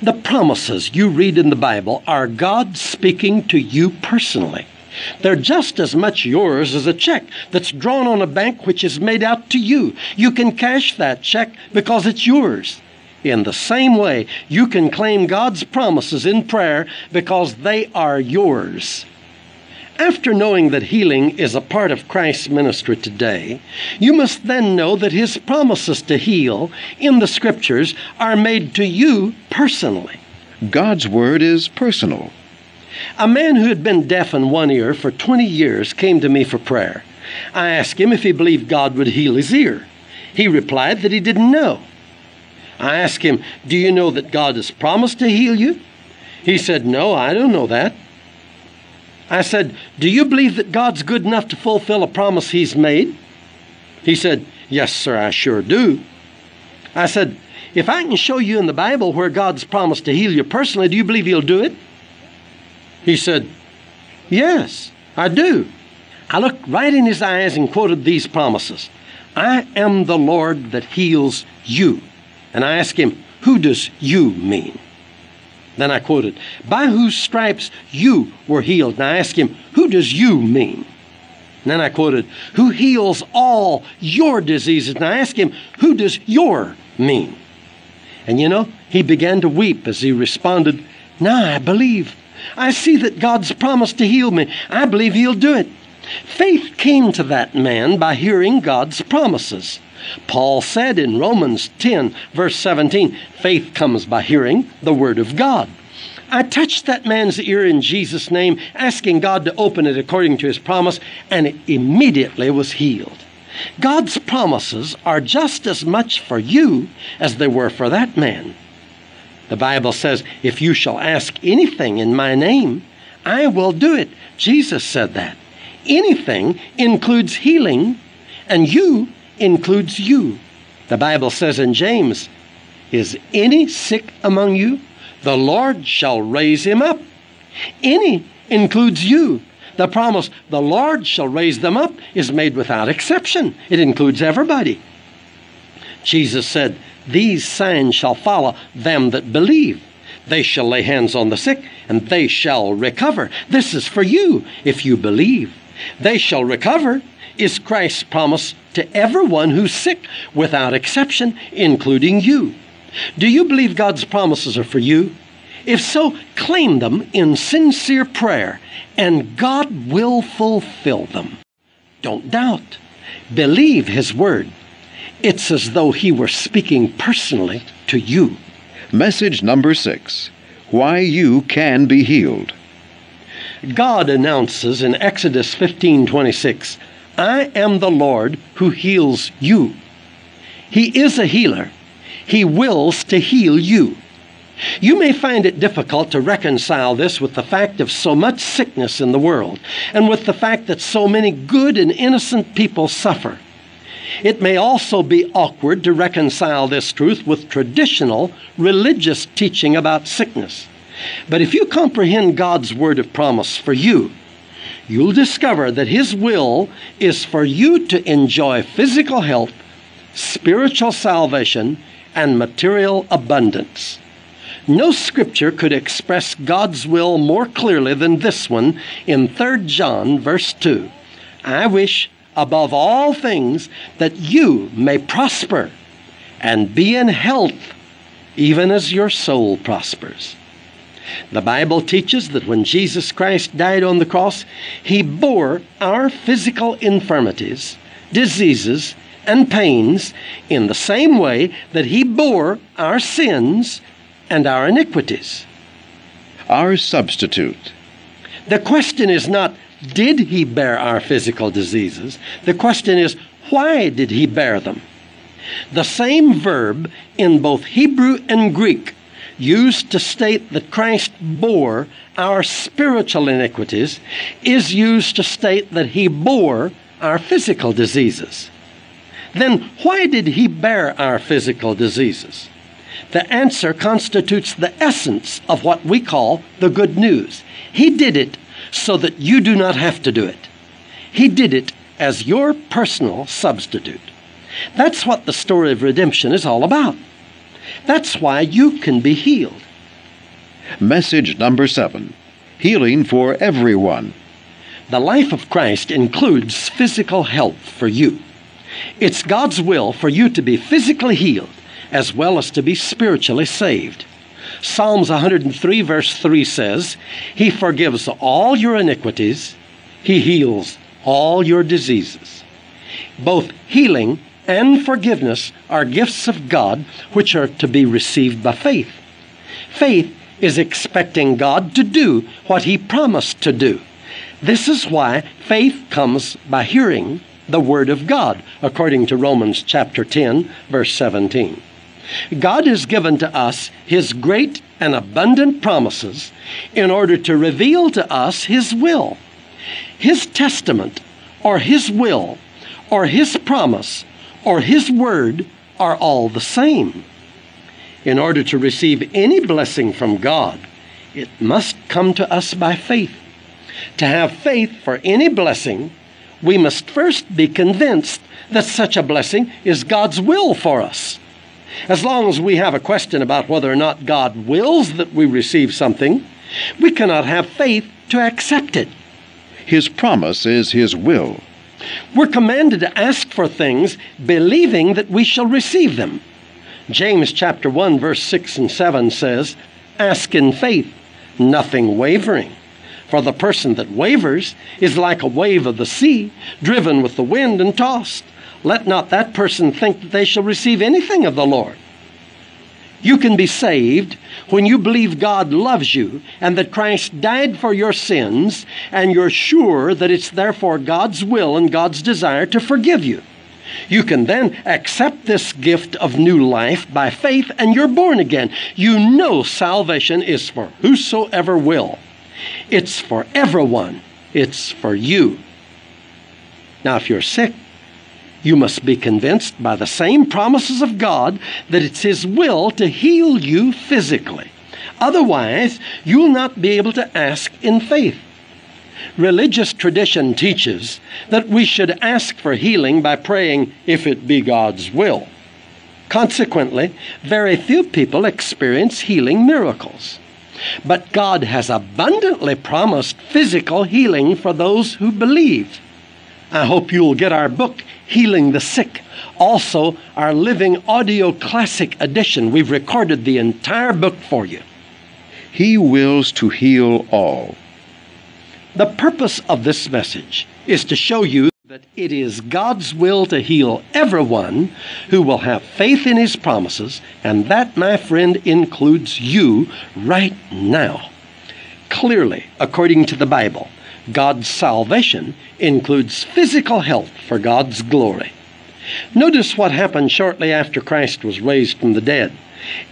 The promises you read in the Bible are God speaking to you personally. They're just as much yours as a check that's drawn on a bank which is made out to you. You can cash that check because it's yours. In the same way, you can claim God's promises in prayer because they are yours. After knowing that healing is a part of Christ's ministry today, you must then know that His promises to heal in the Scriptures are made to you personally. God's Word is personal. A man who had been deaf in one ear for 20 years came to me for prayer. I asked him if he believed God would heal his ear. He replied that he didn't know. I asked him, Do you know that God has promised to heal you? He said, No, I don't know that. I said, Do you believe that God's good enough to fulfill a promise He's made? He said, Yes, sir, I sure do. I said, If I can show you in the Bible where God's promised to heal you personally, do you believe He'll do it? He said, Yes, I do. I looked right in his eyes and quoted these promises I am the Lord that heals you. And I asked him, Who does you mean? Then I quoted, By whose stripes you were healed. And I asked him, Who does you mean? And then I quoted, Who heals all your diseases? And I asked him, Who does your mean? And you know, he began to weep as he responded, Now I believe. I see that God's promised to heal me. I believe He'll do it. Faith came to that man by hearing God's promises. Paul said in Romans 10, verse 17, faith comes by hearing the Word of God. I touched that man's ear in Jesus' name, asking God to open it according to his promise, and it immediately was healed. God's promises are just as much for you as they were for that man. The Bible says, If you shall ask anything in my name, I will do it. Jesus said that. Anything includes healing, and you includes you. The Bible says in James, Is any sick among you? The Lord shall raise him up. Any includes you. The promise, the Lord shall raise them up, is made without exception. It includes everybody. Jesus said, These signs shall follow them that believe. They shall lay hands on the sick, and they shall recover. This is for you, if you believe. They shall recover is Christ's promise to everyone who's sick, without exception, including you. Do you believe God's promises are for you? If so, claim them in sincere prayer, and God will fulfill them. Don't doubt. Believe His word. It's as though He were speaking personally to you. Message number six Why You Can Be Healed. God announces in Exodus 15:26, "I am the Lord who heals you." He is a healer. He wills to heal you. You may find it difficult to reconcile this with the fact of so much sickness in the world and with the fact that so many good and innocent people suffer. It may also be awkward to reconcile this truth with traditional religious teaching about sickness. But if you comprehend God's word of promise for you, you'll discover that His will is for you to enjoy physical health, spiritual salvation, and material abundance. No scripture could express God's will more clearly than this one in 3 John, verse 2. I wish above all things that you may prosper and be in health, even as your soul prospers. The Bible teaches that when Jesus Christ died on the cross, He bore our physical infirmities, diseases, and pains in the same way that He bore our sins and our iniquities. Our substitute. The question is not, did He bear our physical diseases? The question is, why did He bear them? The same verb in both Hebrew and Greek used to state that Christ bore our spiritual iniquities is used to state that he bore our physical diseases. Then why did he bear our physical diseases? The answer constitutes the essence of what we call the good news. He did it so that you do not have to do it. He did it as your personal substitute. That's what the story of redemption is all about. That's why you can be healed. Message number seven Healing for everyone. The life of Christ includes physical health for you. It's God's will for you to be physically healed as well as to be spiritually saved. Psalms 103, verse 3 says, He forgives all your iniquities, He heals all your diseases. Both healing and forgiveness are gifts of God which are to be received by faith. Faith is expecting God to do what He promised to do. This is why faith comes by hearing the Word of God, according to Romans chapter 10, verse 17. God has given to us His great and abundant promises in order to reveal to us His will. His testament, or His will, or His promise, or His word are all the same. In order to receive any blessing from God, it must come to us by faith. To have faith for any blessing, we must first be convinced that such a blessing is God's will for us. As long as we have a question about whether or not God wills that we receive something, we cannot have faith to accept it. His promise is His will. We're commanded to ask for things believing that we shall receive them. James chapter 1 verse 6 and 7 says, "Ask in faith, nothing wavering." For the person that wavers is like a wave of the sea, driven with the wind and tossed. Let not that person think that they shall receive anything of the Lord. You can be saved when you believe God loves you and that Christ died for your sins, and you're sure that it's therefore God's will and God's desire to forgive you. You can then accept this gift of new life by faith, and you're born again. You know salvation is for whosoever will. It's for everyone, it's for you. Now, if you're sick, you must be convinced by the same promises of God that it's His will to heal you physically. Otherwise, you'll not be able to ask in faith. Religious tradition teaches that we should ask for healing by praying, if it be God's will. Consequently, very few people experience healing miracles. But God has abundantly promised physical healing for those who believe. I hope you'll get our book, Healing the Sick. Also, our living audio classic edition. We've recorded the entire book for you. He wills to heal all. The purpose of this message is to show you that it is God's will to heal everyone who will have faith in His promises, and that, my friend, includes you right now. Clearly, according to the Bible, God's salvation includes physical health for God's glory. Notice what happened shortly after Christ was raised from the dead.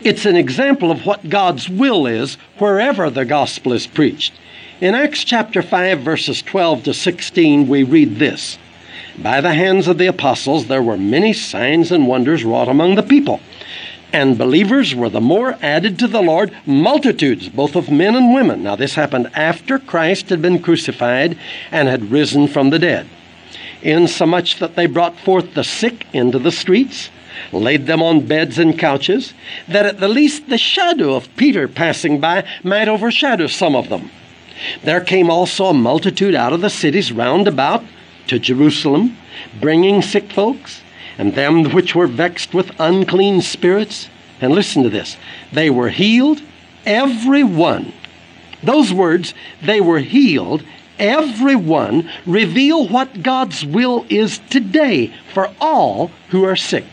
It's an example of what God's will is wherever the gospel is preached. In Acts chapter 5, verses 12 to 16, we read this By the hands of the apostles there were many signs and wonders wrought among the people. And believers were the more added to the Lord, multitudes, both of men and women. Now, this happened after Christ had been crucified and had risen from the dead, insomuch that they brought forth the sick into the streets, laid them on beds and couches, that at the least the shadow of Peter passing by might overshadow some of them. There came also a multitude out of the cities round about to Jerusalem, bringing sick folks, and them which were vexed with unclean spirits. And listen to this they were healed, every one. Those words, they were healed, every one, reveal what God's will is today for all who are sick.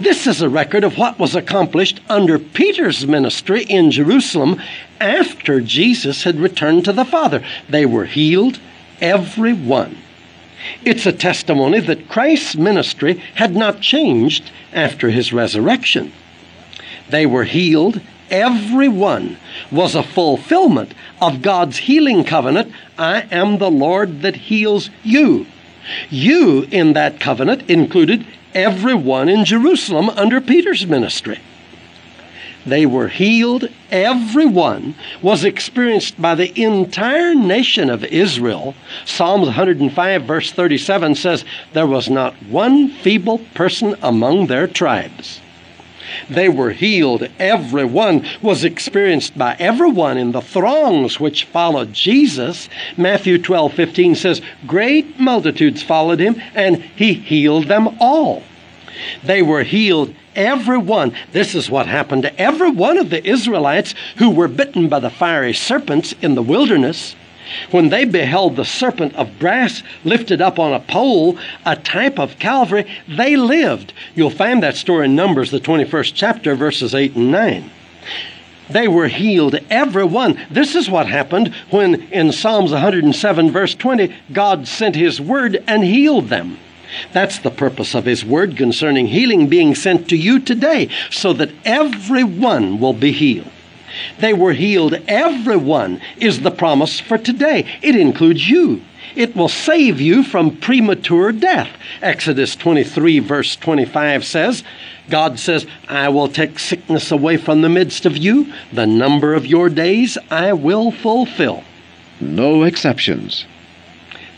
This is a record of what was accomplished under Peter's ministry in Jerusalem after Jesus had returned to the Father. They were healed, every one. It's a testimony that Christ's ministry had not changed after his resurrection. They were healed, every one was a fulfillment of God's healing covenant I am the Lord that heals you. You in that covenant included everyone in Jerusalem under Peter's ministry. They were healed. Every one was experienced by the entire nation of Israel. Psalms 105, verse 37 says, There was not one feeble person among their tribes. They were healed. Every one was experienced by everyone in the throngs which followed Jesus. Matthew 12, 15 says, Great multitudes followed him, and he healed them all. They were healed, every one. This is what happened to every one of the Israelites who were bitten by the fiery serpents in the wilderness. When they beheld the serpent of brass lifted up on a pole, a type of Calvary, they lived. You'll find that story in Numbers, the 21st chapter, verses 8 and 9. They were healed, every one. This is what happened when in Psalms 107, verse 20, God sent His word and healed them. That's the purpose of His word concerning healing being sent to you today, so that everyone will be healed. They were healed. Everyone is the promise for today. It includes you. It will save you from premature death. Exodus 23, verse 25 says, God says, I will take sickness away from the midst of you. The number of your days I will fulfill. No exceptions.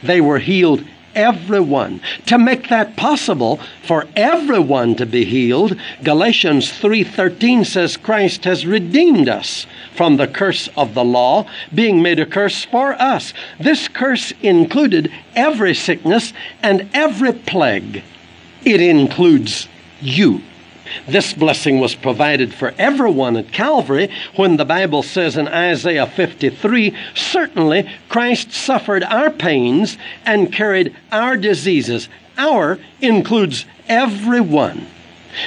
They were healed everyone. To make that possible for everyone to be healed, Galatians 3:13 says Christ has redeemed us from the curse of the law, being made a curse for us. This curse included every sickness and every plague. It includes you. This blessing was provided for everyone at Calvary when the Bible says in Isaiah 53 Certainly Christ suffered our pains and carried our diseases. Our includes everyone.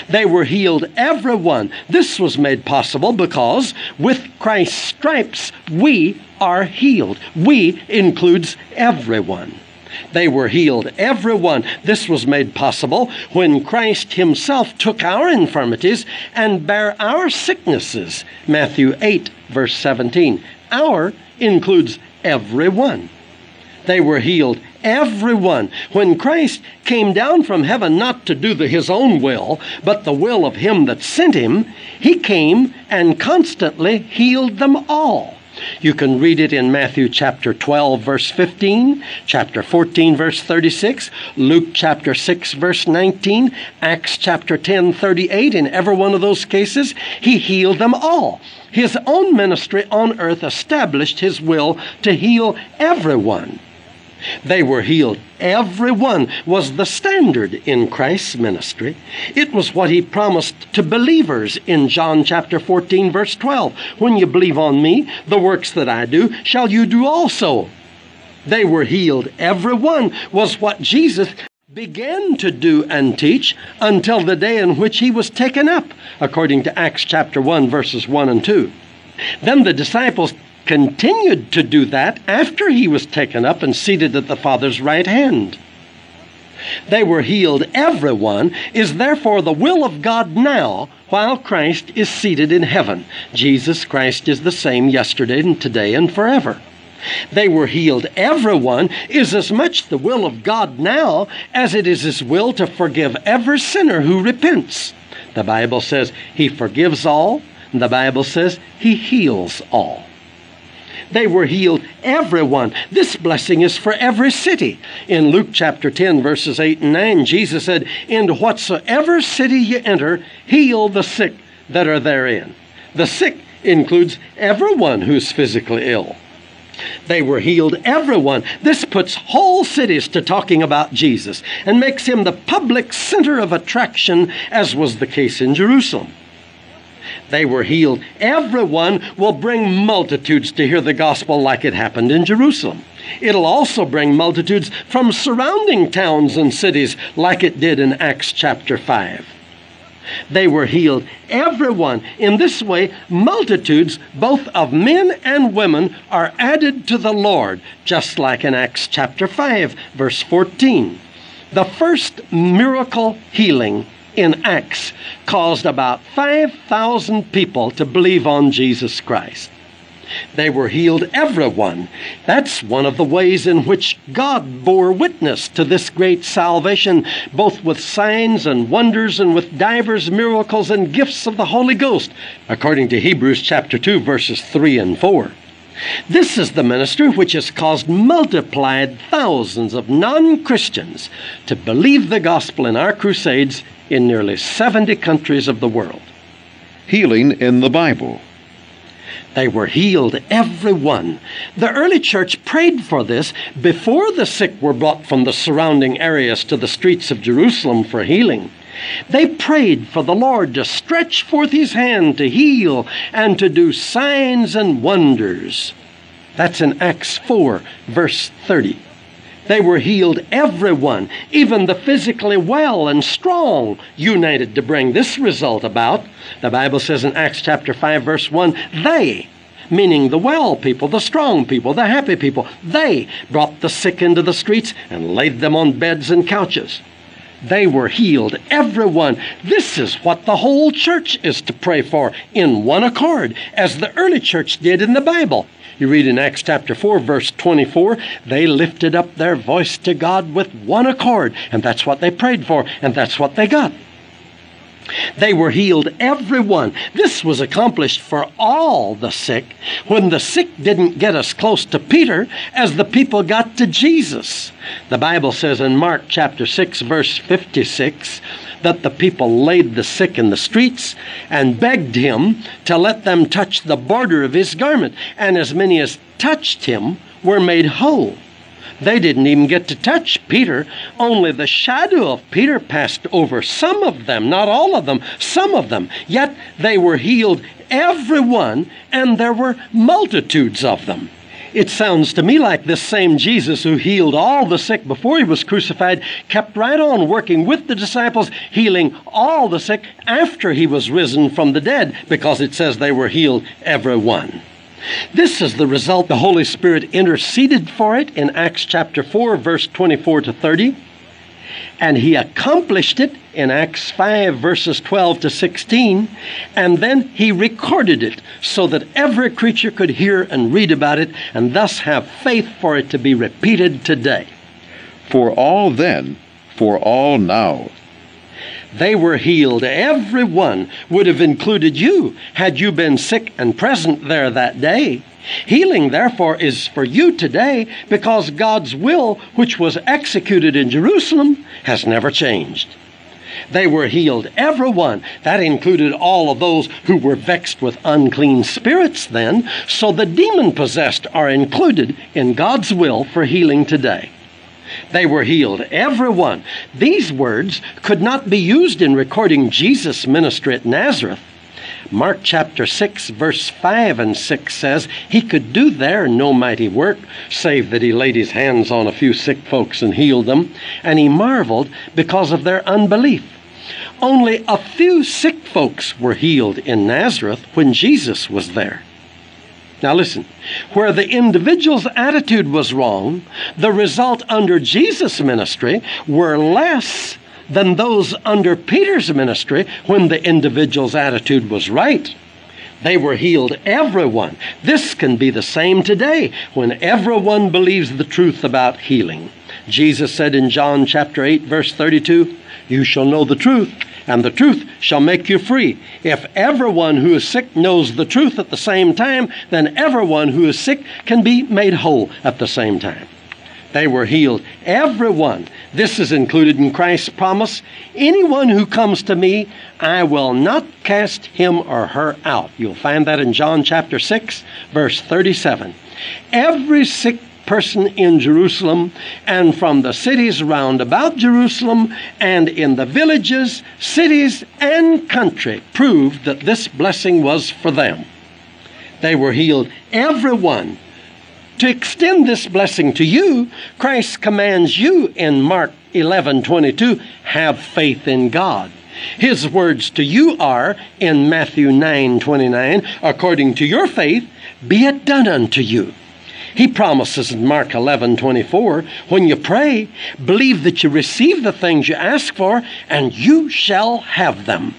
They were healed, everyone. This was made possible because with Christ's stripes we are healed. We includes everyone. They were healed, everyone. This was made possible when Christ Himself took our infirmities and bare our sicknesses. Matthew 8, verse 17. Our includes everyone. They were healed, everyone. When Christ came down from heaven not to do the, his own will, but the will of him that sent him, he came and constantly healed them all. You can read it in Matthew chapter 12, verse 15, chapter 14, verse 36, Luke chapter 6, verse 19, Acts chapter 10, 38. In every one of those cases, he healed them all. His own ministry on earth established his will to heal everyone. They were healed. Everyone was the standard in Christ's ministry. It was what he promised to believers in John chapter 14, verse 12. When you believe on me, the works that I do shall you do also. They were healed. Everyone was what Jesus began to do and teach until the day in which he was taken up, according to Acts chapter 1, verses 1 and 2. Then the disciples continued to do that after he was taken up and seated at the Father's right hand. They were healed. Everyone is therefore the will of God now while Christ is seated in heaven. Jesus Christ is the same yesterday and today and forever. They were healed. Everyone is as much the will of God now as it is His will to forgive every sinner who repents. The Bible says He forgives all, the Bible says He heals all. They were healed, everyone. This blessing is for every city. In Luke chapter 10, verses 8 and 9, Jesus said, In whatsoever city you enter, heal the sick that are therein. The sick includes everyone who's physically ill. They were healed, everyone. This puts whole cities to talking about Jesus and makes him the public center of attraction, as was the case in Jerusalem they were healed. Everyone will bring multitudes to hear the gospel like it happened in Jerusalem. It'll also bring multitudes from surrounding towns and cities like it did in Acts chapter 5. They were healed. Everyone. In this way, multitudes, both of men and women, are added to the Lord, just like in Acts chapter 5, verse 14. The first miracle healing in Acts caused about 5,000 people to believe on Jesus Christ. They were healed, everyone. That's one of the ways in which God bore witness to this great salvation, both with signs and wonders and with divers miracles and gifts of the Holy Ghost, according to Hebrews chapter 2, verses 3 and 4. This is the ministry which has caused multiplied thousands of non Christians to believe the gospel in our crusades in nearly 70 countries of the world. Healing in the Bible. They were healed, every one. The early church prayed for this before the sick were brought from the surrounding areas to the streets of Jerusalem for healing. They prayed for the Lord to stretch forth his hand to heal and to do signs and wonders. That's in Acts 4, verse 30. They were healed, everyone, even the physically well and strong, united to bring this result about. The Bible says in Acts chapter 5, verse 1 they, meaning the well people, the strong people, the happy people, they brought the sick into the streets and laid them on beds and couches. They were healed, everyone. This is what the whole church is to pray for in one accord, as the early church did in the Bible. You read in Acts chapter 4, verse 24, they lifted up their voice to God with one accord, and that's what they prayed for, and that's what they got. They were healed, everyone. This was accomplished for all the sick when the sick didn't get as close to Peter as the people got to Jesus. The Bible says in Mark chapter 6, verse 56, that the people laid the sick in the streets and begged him to let them touch the border of his garment, and as many as touched him were made whole. They didn't even get to touch Peter. Only the shadow of Peter passed over some of them, not all of them, some of them. Yet they were healed, every one, and there were multitudes of them. It sounds to me like this same Jesus who healed all the sick before he was crucified kept right on working with the disciples, healing all the sick after he was risen from the dead, because it says they were healed, every one. This is the result. The Holy Spirit interceded for it in Acts chapter 4, verse 24 to 30. And he accomplished it in Acts 5, verses 12 to 16. And then he recorded it so that every creature could hear and read about it and thus have faith for it to be repeated today. For all then, for all now. They were healed. Every one would have included you had you been sick and present there that day. Healing, therefore, is for you today because God's will, which was executed in Jerusalem, has never changed. They were healed, every one. That included all of those who were vexed with unclean spirits then. So the demon possessed are included in God's will for healing today. They were healed, every one. These words could not be used in recording Jesus' ministry at Nazareth. Mark chapter 6, verse 5 and 6 says, He could do there no mighty work, save that he laid his hands on a few sick folks and healed them, and he marveled because of their unbelief. Only a few sick folks were healed in Nazareth when Jesus was there. Now listen, where the individual's attitude was wrong, the result under Jesus' ministry were less than those under Peter's ministry when the individual's attitude was right. They were healed, everyone. This can be the same today when everyone believes the truth about healing. Jesus said in John chapter 8 verse 32, "You shall know the truth, and the truth shall make you free. If everyone who is sick knows the truth at the same time, then everyone who is sick can be made whole at the same time. They were healed. Everyone. This is included in Christ's promise. Anyone who comes to me, I will not cast him or her out. You'll find that in John chapter 6, verse 37. Every sick person in Jerusalem and from the cities round about Jerusalem and in the villages, cities, and country proved that this blessing was for them. They were healed, everyone. To extend this blessing to you, Christ commands you in Mark 11 22 have faith in God. His words to you are in Matthew 9 29, according to your faith, be it done unto you. He promises in Mark 11 24, when you pray, believe that you receive the things you ask for, and you shall have them.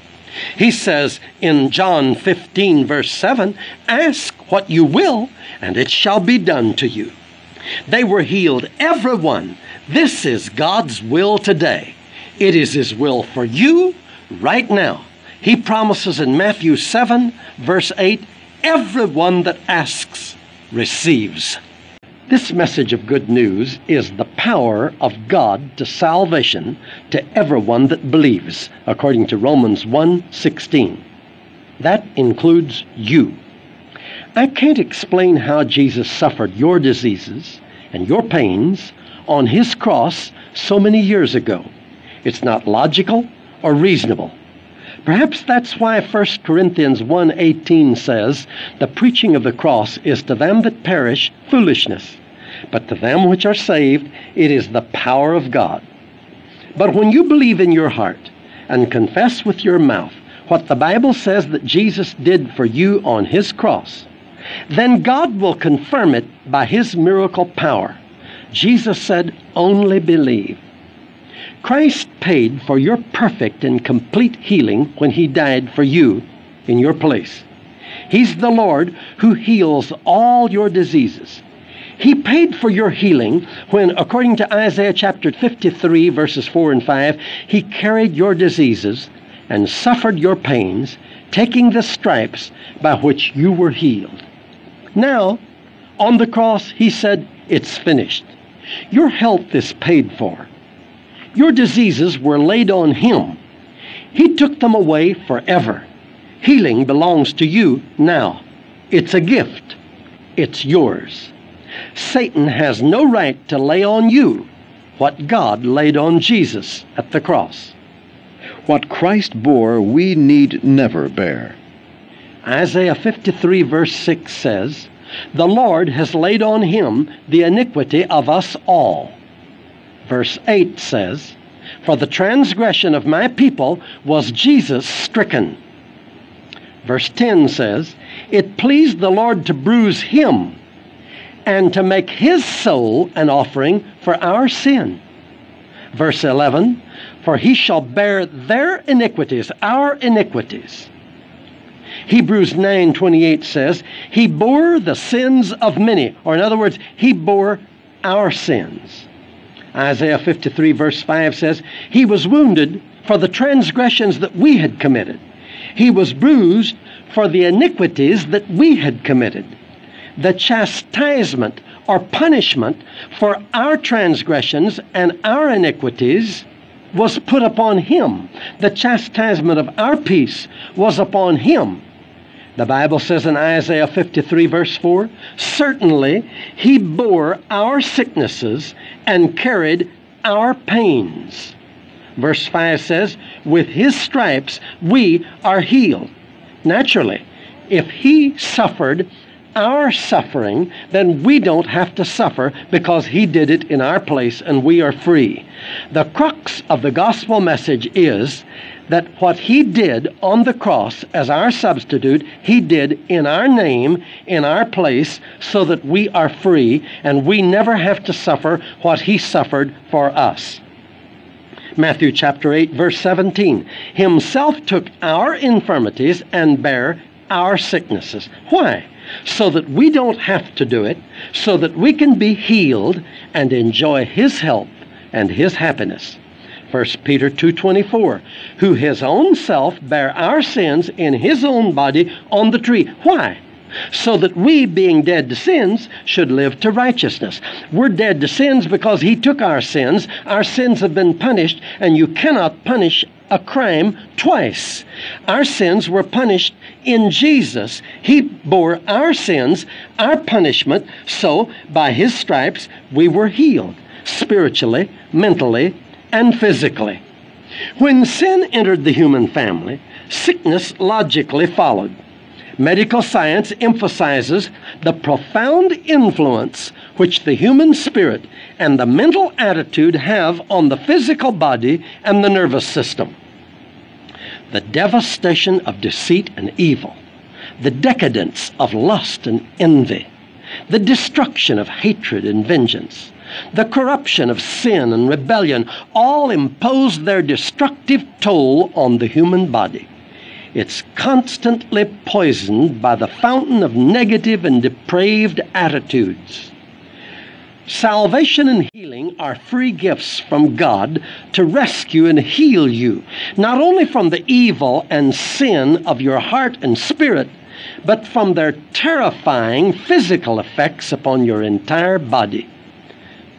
He says in John 15, verse 7, Ask what you will, and it shall be done to you. They were healed, everyone. This is God's will today. It is His will for you right now. He promises in Matthew 7, verse 8, Everyone that asks receives. This message of good news is the power of God to salvation to everyone that believes, according to Romans 1:16. That includes you. I can't explain how Jesus suffered your diseases and your pains on his cross so many years ago. It's not logical or reasonable. Perhaps that's why 1 Corinthians 1:18 says, "The preaching of the cross is to them that perish foolishness, but to them which are saved it is the power of God." But when you believe in your heart and confess with your mouth what the Bible says that Jesus did for you on his cross, then God will confirm it by his miracle power. Jesus said, "Only believe." Christ paid for your perfect and complete healing when He died for you in your place. He's the Lord who heals all your diseases. He paid for your healing when, according to Isaiah chapter 53, verses 4 and 5, He carried your diseases and suffered your pains, taking the stripes by which you were healed. Now, on the cross, He said, It's finished. Your health is paid for. Your diseases were laid on him. He took them away forever. Healing belongs to you now. It's a gift. It's yours. Satan has no right to lay on you what God laid on Jesus at the cross. What Christ bore, we need never bear. Isaiah 53, verse 6 says, The Lord has laid on him the iniquity of us all. Verse 8 says, For the transgression of my people was Jesus stricken. Verse 10 says, It pleased the Lord to bruise him and to make his soul an offering for our sin. Verse 11, For he shall bear their iniquities, our iniquities. Hebrews 9:28 says, He bore the sins of many, or in other words, he bore our sins. Isaiah 53, verse 5 says, He was wounded for the transgressions that we had committed. He was bruised for the iniquities that we had committed. The chastisement or punishment for our transgressions and our iniquities was put upon him. The chastisement of our peace was upon him. The Bible says in Isaiah 53, verse 4 Certainly he bore our sicknesses and carried our pains. Verse 5 says, With his stripes we are healed. Naturally, if he suffered our suffering, then we don't have to suffer because he did it in our place and we are free. The crux of the gospel message is that what he did on the cross as our substitute, he did in our name, in our place, so that we are free and we never have to suffer what he suffered for us. Matthew chapter 8, verse 17. Himself took our infirmities and bare our sicknesses. Why? So that we don't have to do it, so that we can be healed and enjoy His help and His happiness. 1 Peter 2:24, who his own self bare our sins in his own body on the tree. Why? So that we, being dead to sins, should live to righteousness. We're dead to sins because he took our sins. Our sins have been punished, and you cannot punish a crime twice. Our sins were punished in Jesus. He bore our sins, our punishment, so by his stripes we were healed spiritually, mentally, and physically. When sin entered the human family, sickness logically followed. Medical science emphasizes the profound influence which the human spirit and the mental attitude have on the physical body and the nervous system. The devastation of deceit and evil, the decadence of lust and envy, the destruction of hatred and vengeance, the corruption of sin and rebellion all impose their destructive toll on the human body. it's constantly poisoned by the fountain of negative and depraved attitudes. Salvation and healing are free gifts from God to rescue and heal you, not only from the evil and sin of your heart and spirit, but from their terrifying physical effects upon your entire body.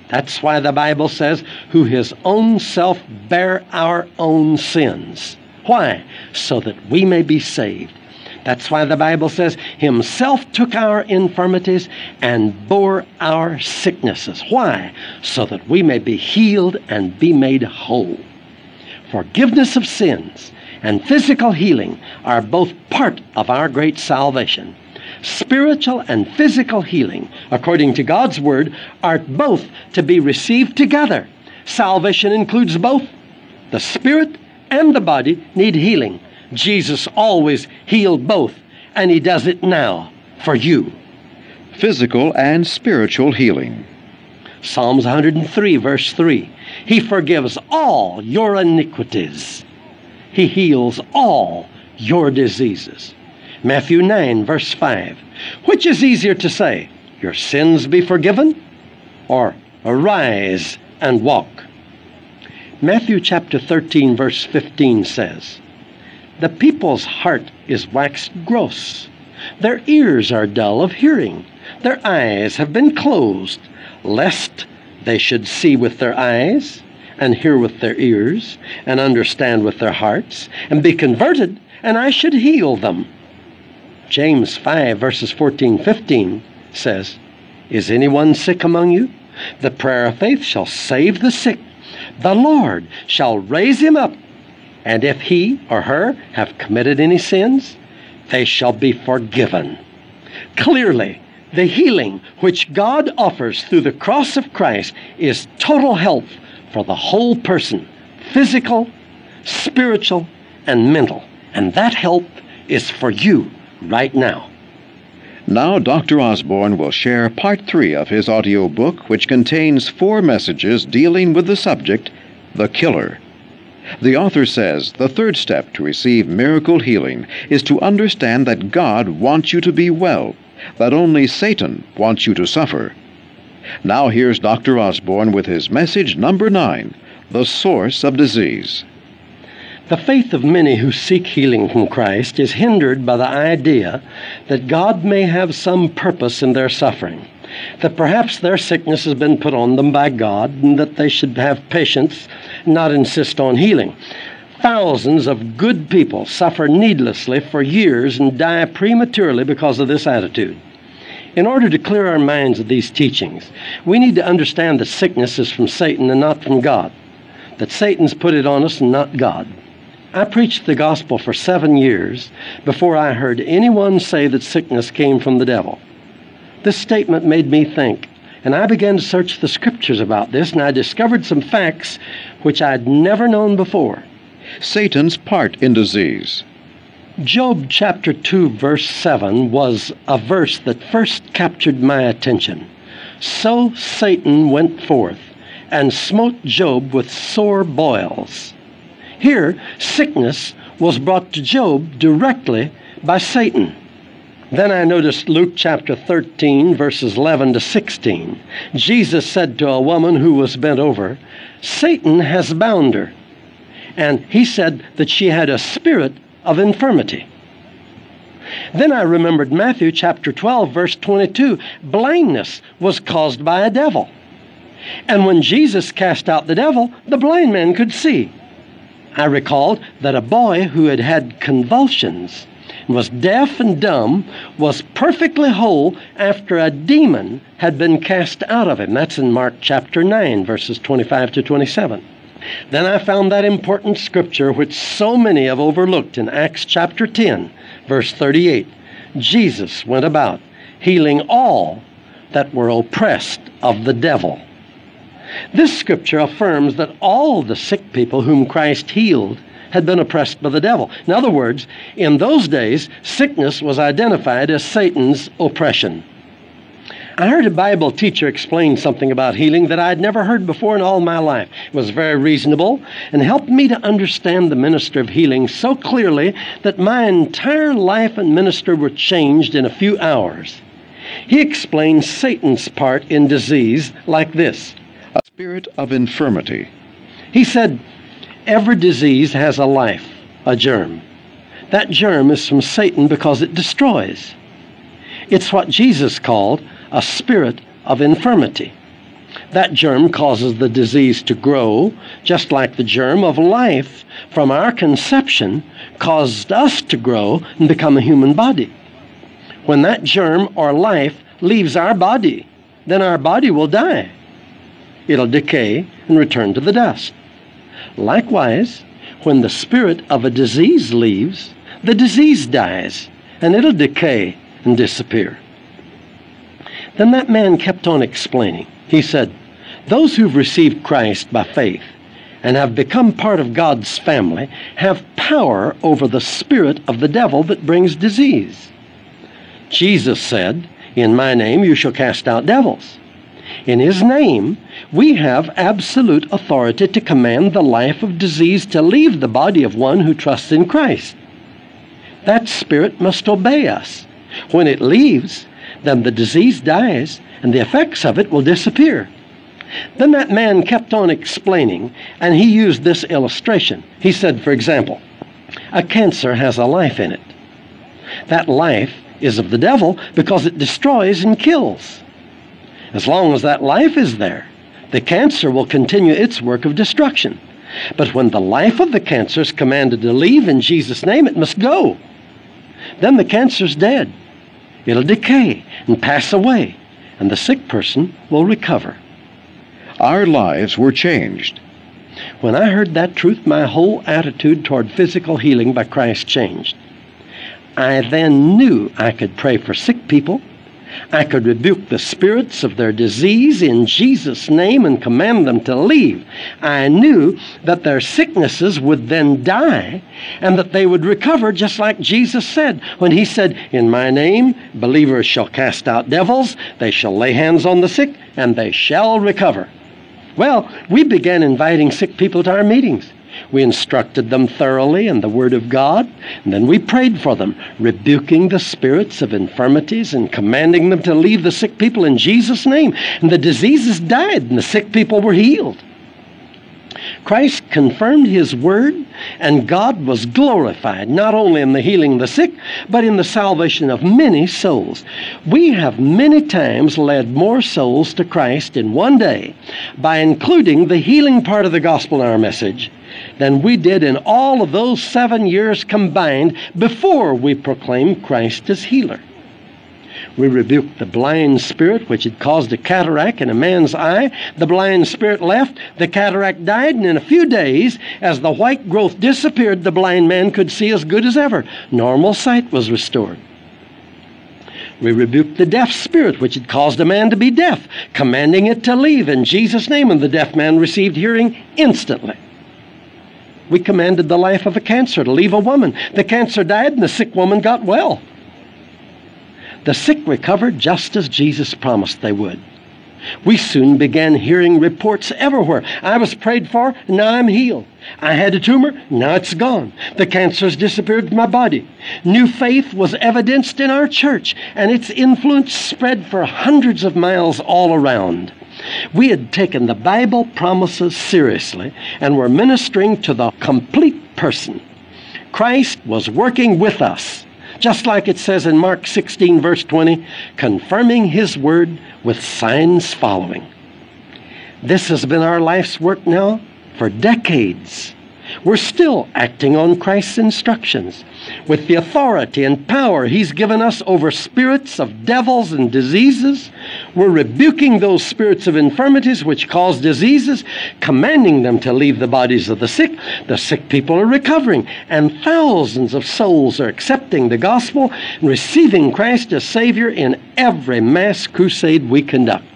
That's why the Bible says, who his own self bare our own sins. Why? So that we may be saved. That's why the Bible says, Himself took our infirmities and bore our sicknesses. Why? So that we may be healed and be made whole. Forgiveness of sins and physical healing are both part of our great salvation. Spiritual and physical healing, according to God's Word, are both to be received together. Salvation includes both. The spirit and the body need healing. Jesus always healed both, and He does it now for you. Physical and spiritual healing. Psalms 103, verse 3. He forgives all your iniquities. He heals all your diseases. Matthew 9, verse 5. Which is easier to say, Your sins be forgiven, or Arise and walk? Matthew chapter 13, verse 15 says, The people's heart is waxed gross. Their ears are dull of hearing. Their eyes have been closed, lest they should see with their eyes, and hear with their ears, and understand with their hearts, and be converted, and I should heal them. James 5, verses 14 15 says, Is anyone sick among you? The prayer of faith shall save the sick the Lord shall raise him up. And if he or her have committed any sins, they shall be forgiven. Clearly, the healing which God offers through the cross of Christ is total health for the whole person physical, spiritual, and mental. And that health is for you right now. Now, Dr. Osborn will share part three of his audio book, which contains four messages dealing with the subject, the killer. The author says the third step to receive miracle healing is to understand that God wants you to be well, that only Satan wants you to suffer. Now, here's Dr. Osborn with his message number nine The Source of Disease. The faith of many who seek healing from Christ is hindered by the idea that God may have some purpose in their suffering, that perhaps their sickness has been put on them by God, and that they should have patience, not insist on healing. Thousands of good people suffer needlessly for years and die prematurely because of this attitude. In order to clear our minds of these teachings, we need to understand that sickness is from Satan and not from God, that Satan's put it on us and not God. I preached the gospel for seven years before I heard anyone say that sickness came from the devil. This statement made me think, and I began to search the scriptures about this, and I discovered some facts which I'd never known before. Satan's part in disease. Job chapter 2, verse 7 was a verse that first captured my attention. So Satan went forth and smote Job with sore boils. Here, sickness was brought to Job directly by Satan. Then I noticed Luke chapter 13, verses 11 to 16. Jesus said to a woman who was bent over, Satan has bound her. And he said that she had a spirit of infirmity. Then I remembered Matthew chapter 12, verse 22. Blindness was caused by a devil. And when Jesus cast out the devil, the blind man could see. I recalled that a boy who had had convulsions and was deaf and dumb was perfectly whole after a demon had been cast out of him. That's in Mark chapter 9, verses 25 to 27. Then I found that important scripture which so many have overlooked in Acts chapter 10, verse 38. Jesus went about healing all that were oppressed of the devil. This scripture affirms that all the sick people whom Christ healed had been oppressed by the devil. In other words, in those days, sickness was identified as Satan's oppression. I heard a Bible teacher explain something about healing that I'd never heard before in all my life. It was very reasonable and helped me to understand the ministry of healing so clearly that my entire life and ministry were changed in a few hours. He explained Satan's part in disease like this spirit of infirmity. He said, Every disease has a life, a germ. That germ is from Satan because it destroys. It's what Jesus called a spirit of infirmity. That germ causes the disease to grow, just like the germ of life from our conception caused us to grow and become a human body. When that germ or life leaves our body, then our body will die. It'll decay and return to the dust. Likewise, when the spirit of a disease leaves, the disease dies and it'll decay and disappear. Then that man kept on explaining. He said, Those who've received Christ by faith and have become part of God's family have power over the spirit of the devil that brings disease. Jesus said, In my name you shall cast out devils. In his name, we have absolute authority to command the life of disease to leave the body of one who trusts in Christ. That spirit must obey us. When it leaves, then the disease dies and the effects of it will disappear. Then that man kept on explaining, and he used this illustration. He said, for example, a cancer has a life in it. That life is of the devil because it destroys and kills. As long as that life is there, the cancer will continue its work of destruction. But when the life of the cancer is commanded to leave in Jesus' name, it must go. Then the cancer's dead. It'll decay and pass away, and the sick person will recover. Our lives were changed. When I heard that truth, my whole attitude toward physical healing by Christ changed. I then knew I could pray for sick people. I could rebuke the spirits of their disease in Jesus' name and command them to leave. I knew that their sicknesses would then die and that they would recover just like Jesus said when he said, In my name, believers shall cast out devils, they shall lay hands on the sick, and they shall recover. Well, we began inviting sick people to our meetings. We instructed them thoroughly in the Word of God, and then we prayed for them, rebuking the spirits of infirmities and commanding them to leave the sick people in Jesus' name. And the diseases died, and the sick people were healed. Christ confirmed his word, and God was glorified not only in the healing of the sick, but in the salvation of many souls. We have many times led more souls to Christ in one day by including the healing part of the gospel in our message than we did in all of those seven years combined before we proclaimed Christ as healer. We rebuked the blind spirit which had caused a cataract in a man's eye. The blind spirit left, the cataract died, and in a few days, as the white growth disappeared, the blind man could see as good as ever. Normal sight was restored. We rebuked the deaf spirit which had caused a man to be deaf, commanding it to leave in Jesus' name, and the deaf man received hearing instantly. We commanded the life of a cancer to leave a woman. The cancer died, and the sick woman got well. The sick recovered just as Jesus promised they would. We soon began hearing reports everywhere. I was prayed for, now I'm healed. I had a tumor, now it's gone. The cancer's disappeared from my body. New faith was evidenced in our church, and its influence spread for hundreds of miles all around. We had taken the Bible promises seriously and were ministering to the complete person. Christ was working with us just like it says in Mark 16, verse 20, confirming his word with signs following. This has been our life's work now for decades. We're still acting on Christ's instructions with the authority and power He's given us over spirits of devils and diseases. We're rebuking those spirits of infirmities which cause diseases, commanding them to leave the bodies of the sick. The sick people are recovering, and thousands of souls are accepting the gospel and receiving Christ as Savior in every mass crusade we conduct.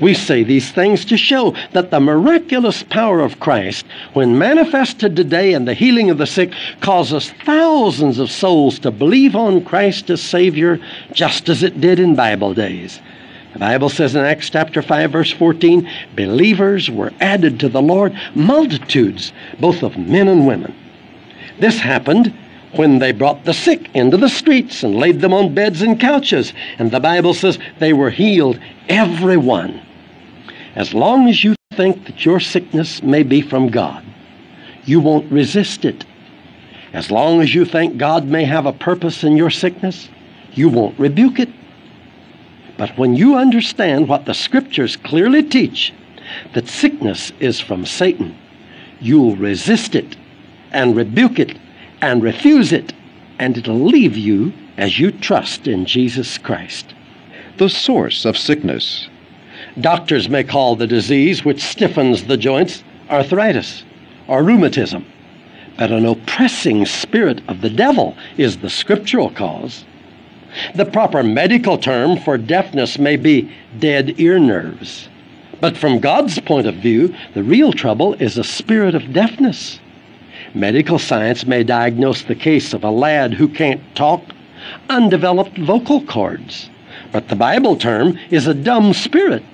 We say these things to show that the miraculous power of Christ, when manifested today in the healing of the sick, causes thousands of souls to believe on Christ as Savior, just as it did in Bible days. The Bible says in Acts chapter 5, verse 14, believers were added to the Lord, multitudes, both of men and women. This happened when they brought the sick into the streets and laid them on beds and couches. And the Bible says they were healed, every one. As long as you think that your sickness may be from God, you won't resist it. As long as you think God may have a purpose in your sickness, you won't rebuke it. But when you understand what the scriptures clearly teach, that sickness is from Satan, you'll resist it and rebuke it and refuse it, and it'll leave you as you trust in Jesus Christ. The source of sickness. Doctors may call the disease which stiffens the joints arthritis or rheumatism, but an oppressing spirit of the devil is the scriptural cause. The proper medical term for deafness may be dead ear nerves. But from God's point of view, the real trouble is a spirit of deafness. Medical science may diagnose the case of a lad who can't talk, undeveloped vocal cords, but the Bible term is a dumb spirit.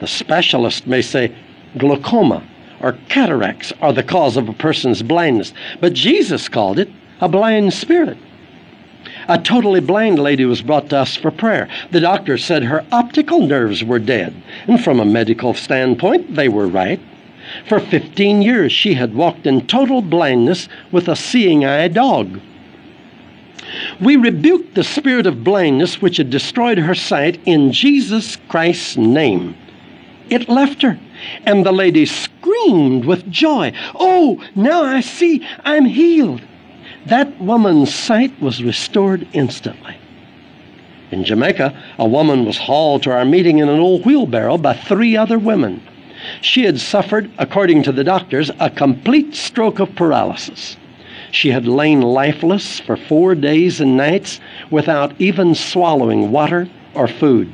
The specialist may say glaucoma or cataracts are the cause of a person's blindness, but Jesus called it a blind spirit. A totally blind lady was brought to us for prayer. The doctor said her optical nerves were dead, and from a medical standpoint, they were right. For 15 years, she had walked in total blindness with a seeing eye dog. We rebuked the spirit of blindness which had destroyed her sight in Jesus Christ's name. It left her, and the lady screamed with joy. Oh, now I see, I'm healed. That woman's sight was restored instantly. In Jamaica, a woman was hauled to our meeting in an old wheelbarrow by three other women. She had suffered, according to the doctors, a complete stroke of paralysis. She had lain lifeless for four days and nights without even swallowing water or food.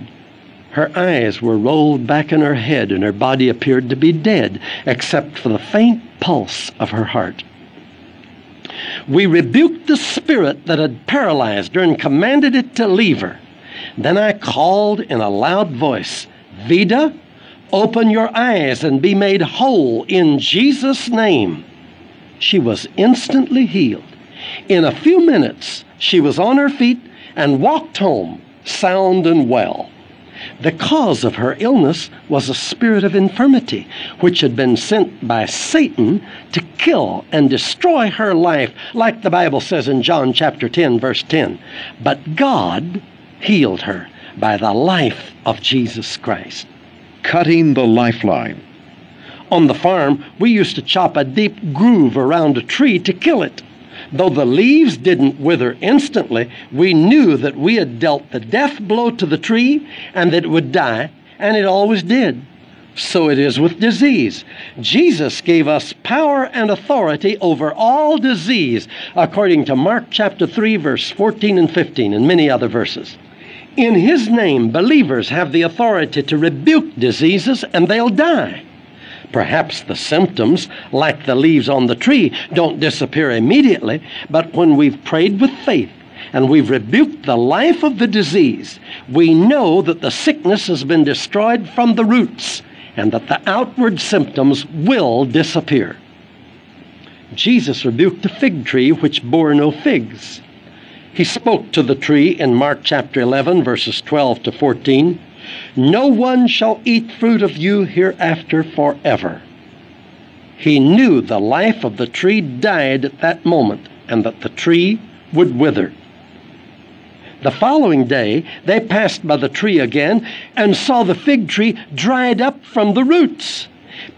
Her eyes were rolled back in her head, and her body appeared to be dead, except for the faint pulse of her heart. We rebuked the spirit that had paralyzed her and commanded it to leave her. Then I called in a loud voice, Vida, open your eyes and be made whole in Jesus' name. She was instantly healed. In a few minutes, she was on her feet and walked home, sound and well. The cause of her illness was a spirit of infirmity, which had been sent by Satan to kill and destroy her life, like the Bible says in John chapter 10, verse 10. But God healed her by the life of Jesus Christ. Cutting the lifeline. On the farm, we used to chop a deep groove around a tree to kill it. Though the leaves didn't wither instantly, we knew that we had dealt the death blow to the tree and that it would die, and it always did. So it is with disease. Jesus gave us power and authority over all disease, according to Mark chapter 3, verse 14 and 15, and many other verses. In His name, believers have the authority to rebuke diseases and they'll die. Perhaps the symptoms, like the leaves on the tree, don't disappear immediately, but when we've prayed with faith and we've rebuked the life of the disease, we know that the sickness has been destroyed from the roots and that the outward symptoms will disappear. Jesus rebuked the fig tree which bore no figs. He spoke to the tree in Mark chapter 11, verses 12 to 14. No one shall eat fruit of you hereafter forever. He knew the life of the tree died at that moment and that the tree would wither. The following day, they passed by the tree again and saw the fig tree dried up from the roots.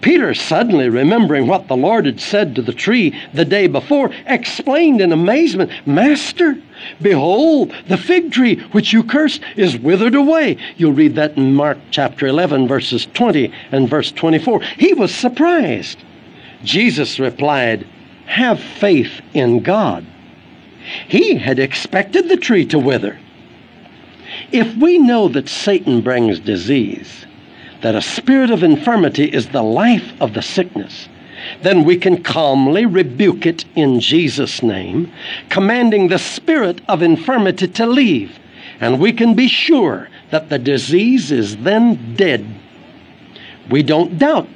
Peter, suddenly remembering what the Lord had said to the tree the day before, explained in amazement, Master, behold, the fig tree which you cursed is withered away. You'll read that in Mark chapter 11, verses 20 and verse 24. He was surprised. Jesus replied, Have faith in God. He had expected the tree to wither. If we know that Satan brings disease, that a spirit of infirmity is the life of the sickness, then we can calmly rebuke it in Jesus' name, commanding the spirit of infirmity to leave, and we can be sure that the disease is then dead. We don't doubt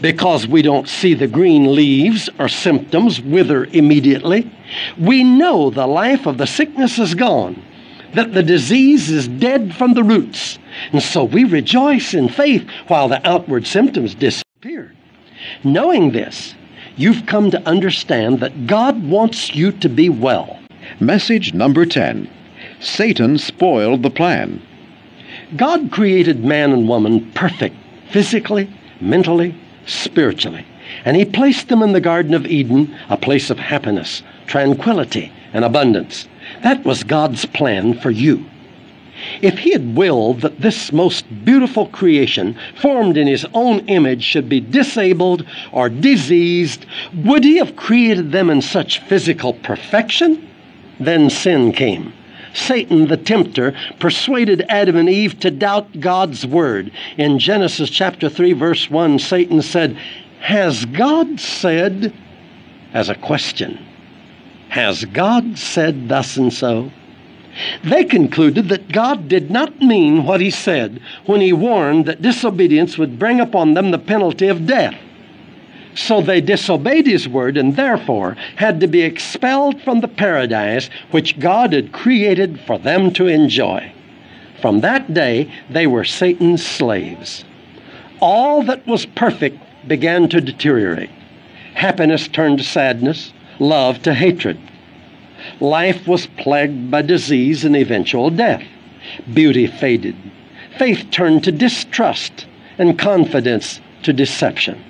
because we don't see the green leaves or symptoms wither immediately. We know the life of the sickness is gone, that the disease is dead from the roots. And so we rejoice in faith while the outward symptoms disappear. Knowing this, you've come to understand that God wants you to be well. Message number 10 Satan spoiled the plan. God created man and woman perfect, physically, mentally, spiritually. And He placed them in the Garden of Eden, a place of happiness, tranquility, and abundance. That was God's plan for you. If He had willed that this most beautiful creation, formed in His own image, should be disabled or diseased, would He have created them in such physical perfection? Then sin came. Satan, the tempter, persuaded Adam and Eve to doubt God's word. In Genesis chapter 3, verse 1, Satan said, Has God said, as a question, Has God said thus and so? They concluded that God did not mean what he said when he warned that disobedience would bring upon them the penalty of death. So they disobeyed his word and therefore had to be expelled from the paradise which God had created for them to enjoy. From that day, they were Satan's slaves. All that was perfect began to deteriorate. Happiness turned to sadness, love to hatred. Life was plagued by disease and eventual death. Beauty faded. Faith turned to distrust, and confidence to deception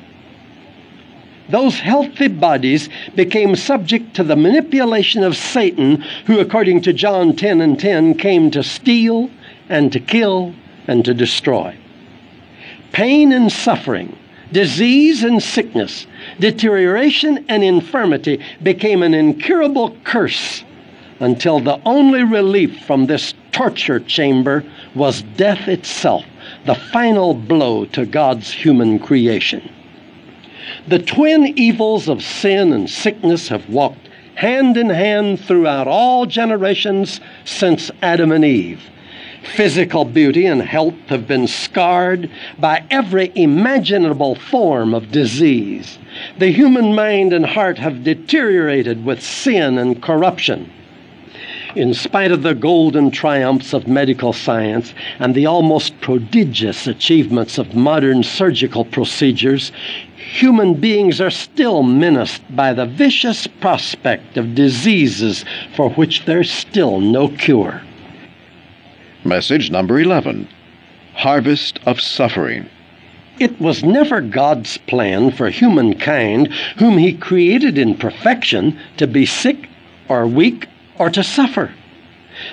those healthy bodies became subject to the manipulation of Satan, who, according to John 10 and 10, came to steal and to kill and to destroy. Pain and suffering, disease and sickness, deterioration and infirmity became an incurable curse until the only relief from this torture chamber was death itself, the final blow to God's human creation. The twin evils of sin and sickness have walked hand in hand throughout all generations since Adam and Eve. Physical beauty and health have been scarred by every imaginable form of disease. The human mind and heart have deteriorated with sin and corruption. In spite of the golden triumphs of medical science and the almost prodigious achievements of modern surgical procedures, human beings are still menaced by the vicious prospect of diseases for which there's still no cure. Message number 11 Harvest of Suffering. It was never God's plan for humankind, whom He created in perfection, to be sick or weak or to suffer.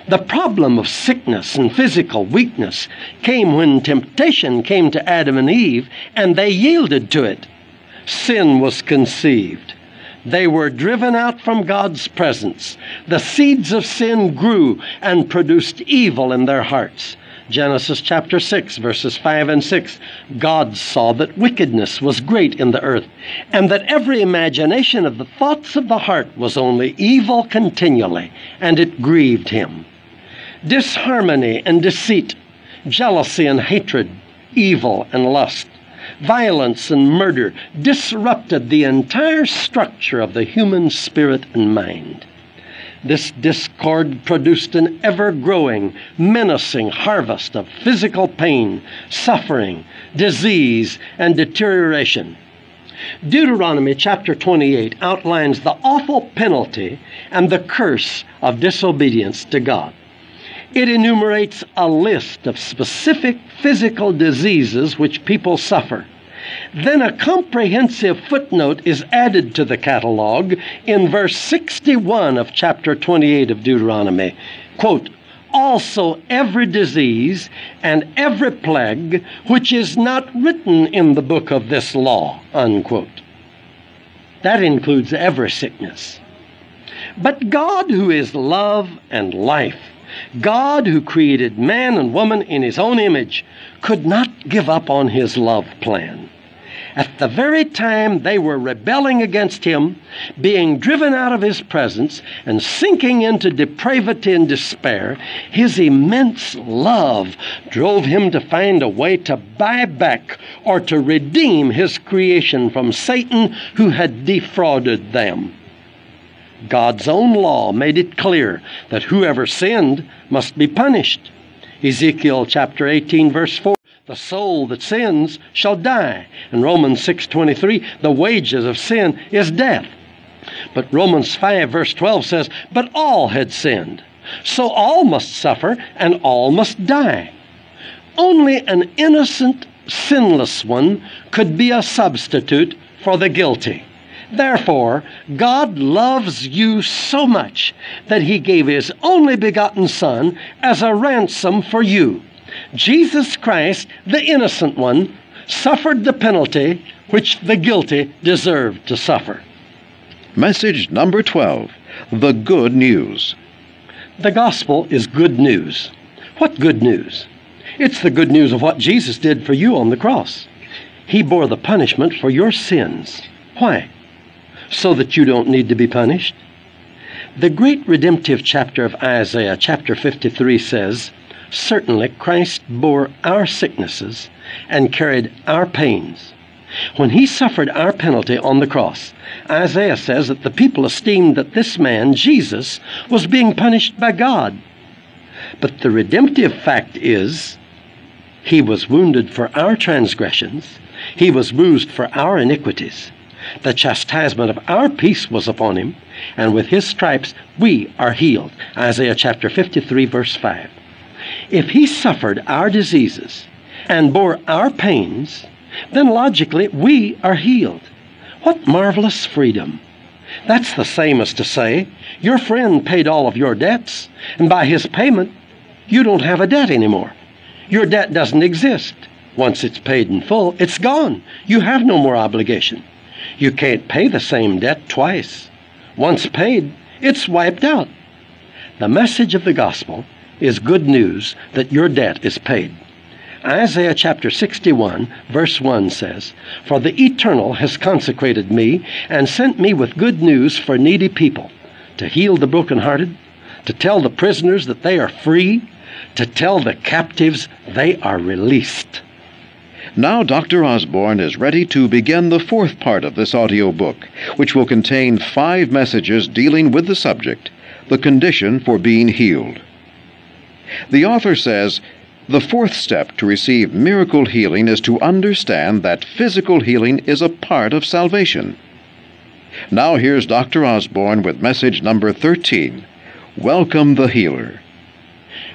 The problem of sickness and physical weakness came when temptation came to Adam and Eve, and they yielded to it sin was conceived. They were driven out from God's presence. The seeds of sin grew and produced evil in their hearts. Genesis chapter 6, verses 5 and 6. God saw that wickedness was great in the earth, and that every imagination of the thoughts of the heart was only evil continually, and it grieved him. Disharmony and deceit, jealousy and hatred, evil and lust violence and murder disrupted the entire structure of the human spirit and mind. This discord produced an ever growing, menacing harvest of physical pain, suffering, disease, and deterioration. Deuteronomy chapter 28 outlines the awful penalty and the curse of disobedience to God. It enumerates a list of specific physical diseases which people suffer. Then a comprehensive footnote is added to the catalog in verse 61 of chapter 28 of Deuteronomy. Quote, also every disease and every plague which is not written in the book of this law. Unquote. That includes every sickness. But God, who is love and life, God, who created man and woman in his own image, could not give up on his love plan. At the very time they were rebelling against him, being driven out of his presence, and sinking into depravity and despair, his immense love drove him to find a way to buy back or to redeem his creation from Satan who had defrauded them. God's own law made it clear that whoever sinned must be punished. Ezekiel chapter 18 verse 4 the soul that sins shall die. And Romans 6:23, the wages of sin is death. But Romans 5 verse 12 says, "But all had sinned. So all must suffer and all must die." Only an innocent, sinless one could be a substitute for the guilty. Therefore, God loves you so much that he gave his only begotten Son as a ransom for you. Jesus Christ, the innocent one, suffered the penalty which the guilty deserved to suffer. Message number 12 The Good News. The gospel is good news. What good news? It's the good news of what Jesus did for you on the cross. He bore the punishment for your sins. Why? So that you don't need to be punished. The great redemptive chapter of Isaiah, chapter 53, says, Certainly, Christ bore our sicknesses and carried our pains. When he suffered our penalty on the cross, Isaiah says that the people esteemed that this man, Jesus, was being punished by God. But the redemptive fact is, he was wounded for our transgressions, he was bruised for our iniquities. The chastisement of our peace was upon him, and with his stripes we are healed. Isaiah chapter 53, verse 5. If he suffered our diseases and bore our pains, then logically we are healed. What marvelous freedom! That's the same as to say, your friend paid all of your debts, and by his payment, you don't have a debt anymore. Your debt doesn't exist. Once it's paid in full, it's gone. You have no more obligation. You can't pay the same debt twice. Once paid, it's wiped out. The message of the gospel is good news that your debt is paid. Isaiah chapter 61, verse 1 says, For the Eternal has consecrated me and sent me with good news for needy people, to heal the brokenhearted, to tell the prisoners that they are free, to tell the captives they are released. Now, Dr. Osborn is ready to begin the fourth part of this audio book, which will contain five messages dealing with the subject the condition for being healed. The author says the fourth step to receive miracle healing is to understand that physical healing is a part of salvation. Now here's Dr. Osborn with message number 13 Welcome the Healer.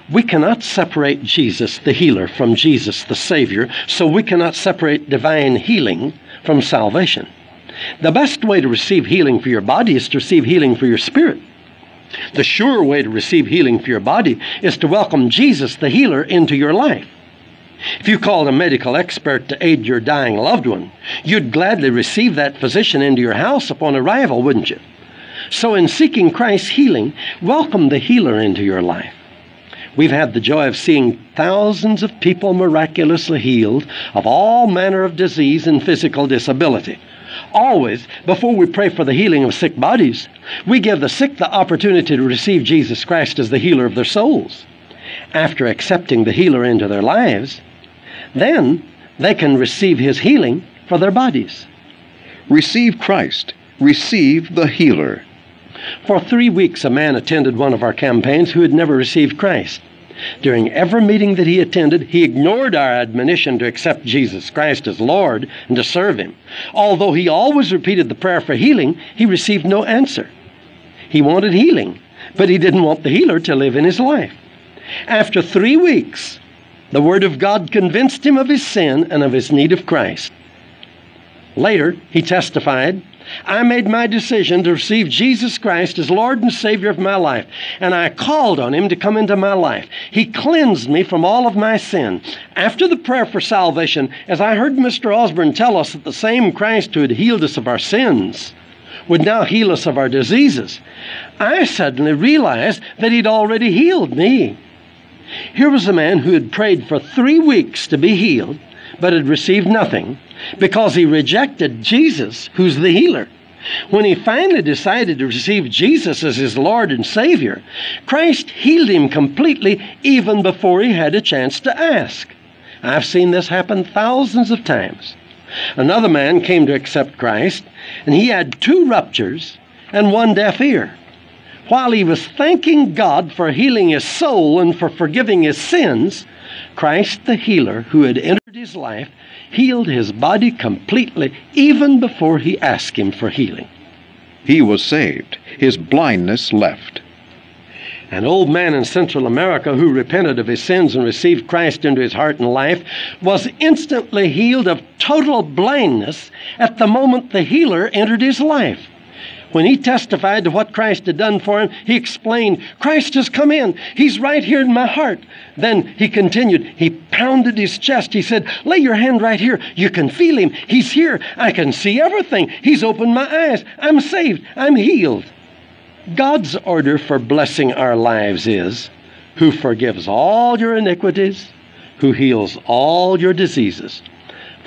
We cannot separate Jesus the healer from Jesus the Savior, so we cannot separate divine healing from salvation. The best way to receive healing for your body is to receive healing for your spirit. The sure way to receive healing for your body is to welcome Jesus, the healer, into your life. If you called a medical expert to aid your dying loved one, you'd gladly receive that physician into your house upon arrival, wouldn't you? So, in seeking Christ's healing, welcome the healer into your life. We've had the joy of seeing thousands of people miraculously healed of all manner of disease and physical disability always, before we pray for the healing of sick bodies, we give the sick the opportunity to receive Jesus Christ as the healer of their souls. After accepting the healer into their lives, then they can receive his healing for their bodies. Receive Christ. Receive the healer. For three weeks, a man attended one of our campaigns who had never received Christ. During every meeting that he attended, he ignored our admonition to accept Jesus Christ as Lord and to serve him. Although he always repeated the prayer for healing, he received no answer. He wanted healing, but he didn't want the healer to live in his life. After three weeks, the Word of God convinced him of his sin and of his need of Christ. Later, he testified I made my decision to receive Jesus Christ as Lord and Savior of my life, and I called on Him to come into my life. He cleansed me from all of my sin. After the prayer for salvation, as I heard Mr. Osborn tell us that the same Christ who had healed us of our sins would now heal us of our diseases, I suddenly realized that He'd already healed me. Here was a man who had prayed for three weeks to be healed, but had received nothing because he rejected Jesus, who's the healer. When he finally decided to receive Jesus as his Lord and Savior, Christ healed him completely even before he had a chance to ask. I've seen this happen thousands of times. Another man came to accept Christ, and he had two ruptures and one deaf ear. While he was thanking God for healing his soul and for forgiving his sins, Christ the healer, who had entered his life, healed his body completely even before he asked him for healing. He was saved. His blindness left. An old man in Central America who repented of his sins and received Christ into his heart and life was instantly healed of total blindness at the moment the healer entered his life. When he testified to what Christ had done for him, he explained, Christ has come in. He's right here in my heart. Then he continued, he pounded his chest. He said, Lay your hand right here. You can feel him. He's here. I can see everything. He's opened my eyes. I'm saved. I'm healed. God's order for blessing our lives is who forgives all your iniquities, who heals all your diseases.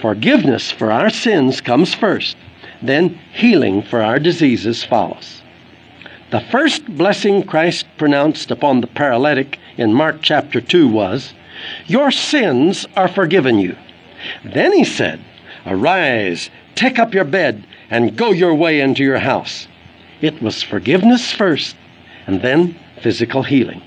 Forgiveness for our sins comes first. Then healing for our diseases follows. The first blessing Christ pronounced upon the paralytic in Mark chapter 2 was, Your sins are forgiven you. Then he said, Arise, take up your bed, and go your way into your house. It was forgiveness first, and then physical healing.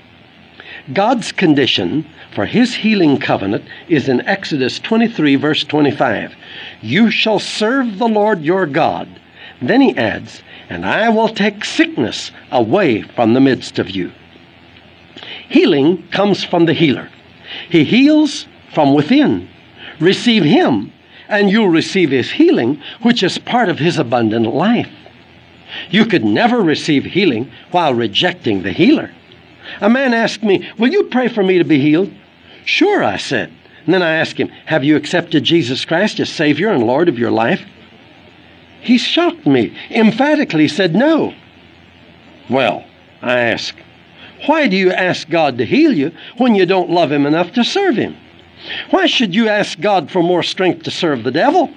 God's condition for his healing covenant is in Exodus 23, verse 25. You shall serve the Lord your God. Then he adds, And I will take sickness away from the midst of you. Healing comes from the healer. He heals from within. Receive him, and you'll receive his healing, which is part of his abundant life. You could never receive healing while rejecting the healer. A man asked me, Will you pray for me to be healed? Sure, I said. And then I asked him, Have you accepted Jesus Christ as Savior and Lord of your life? He shocked me, emphatically said no. Well, I asked, Why do you ask God to heal you when you don't love Him enough to serve Him? Why should you ask God for more strength to serve the devil?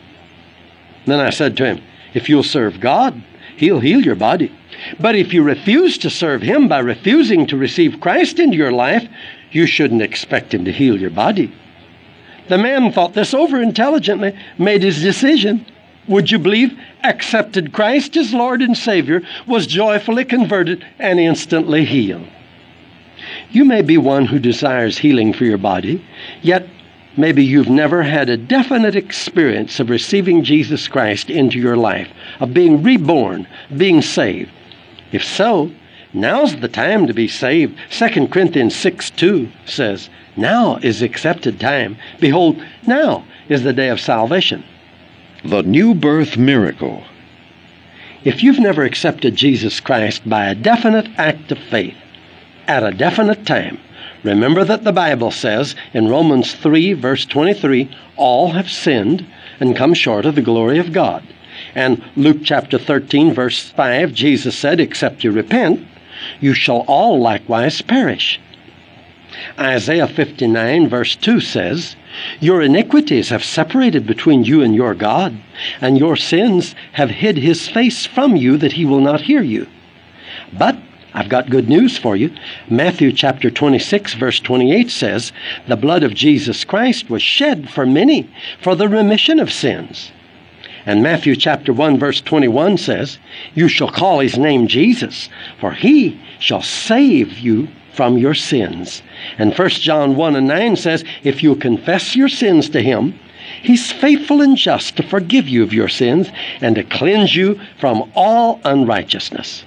Then I said to him, If you'll serve God, He'll heal your body. But if you refuse to serve Him by refusing to receive Christ into your life, you shouldn't expect Him to heal your body. The man thought this over intelligently, made his decision. Would you believe? Accepted Christ as Lord and Savior, was joyfully converted, and instantly healed. You may be one who desires healing for your body, yet maybe you've never had a definite experience of receiving Jesus Christ into your life, of being reborn, being saved. If so, now's the time to be saved. 2 Corinthians 6 2 says, Now is accepted time. Behold, now is the day of salvation. The new birth miracle. If you've never accepted Jesus Christ by a definite act of faith, at a definite time, remember that the Bible says in Romans 3, verse 23, all have sinned and come short of the glory of God. And Luke chapter 13, verse 5, Jesus said, Except you repent, you shall all likewise perish. Isaiah 59, verse 2 says, Your iniquities have separated between you and your God, and your sins have hid his face from you that he will not hear you. But I've got good news for you. Matthew chapter 26, verse 28 says, The blood of Jesus Christ was shed for many for the remission of sins. And Matthew chapter 1 verse 21 says, You shall call his name Jesus, for he shall save you from your sins. And 1 John 1 and 9 says, If you confess your sins to him, he's faithful and just to forgive you of your sins and to cleanse you from all unrighteousness.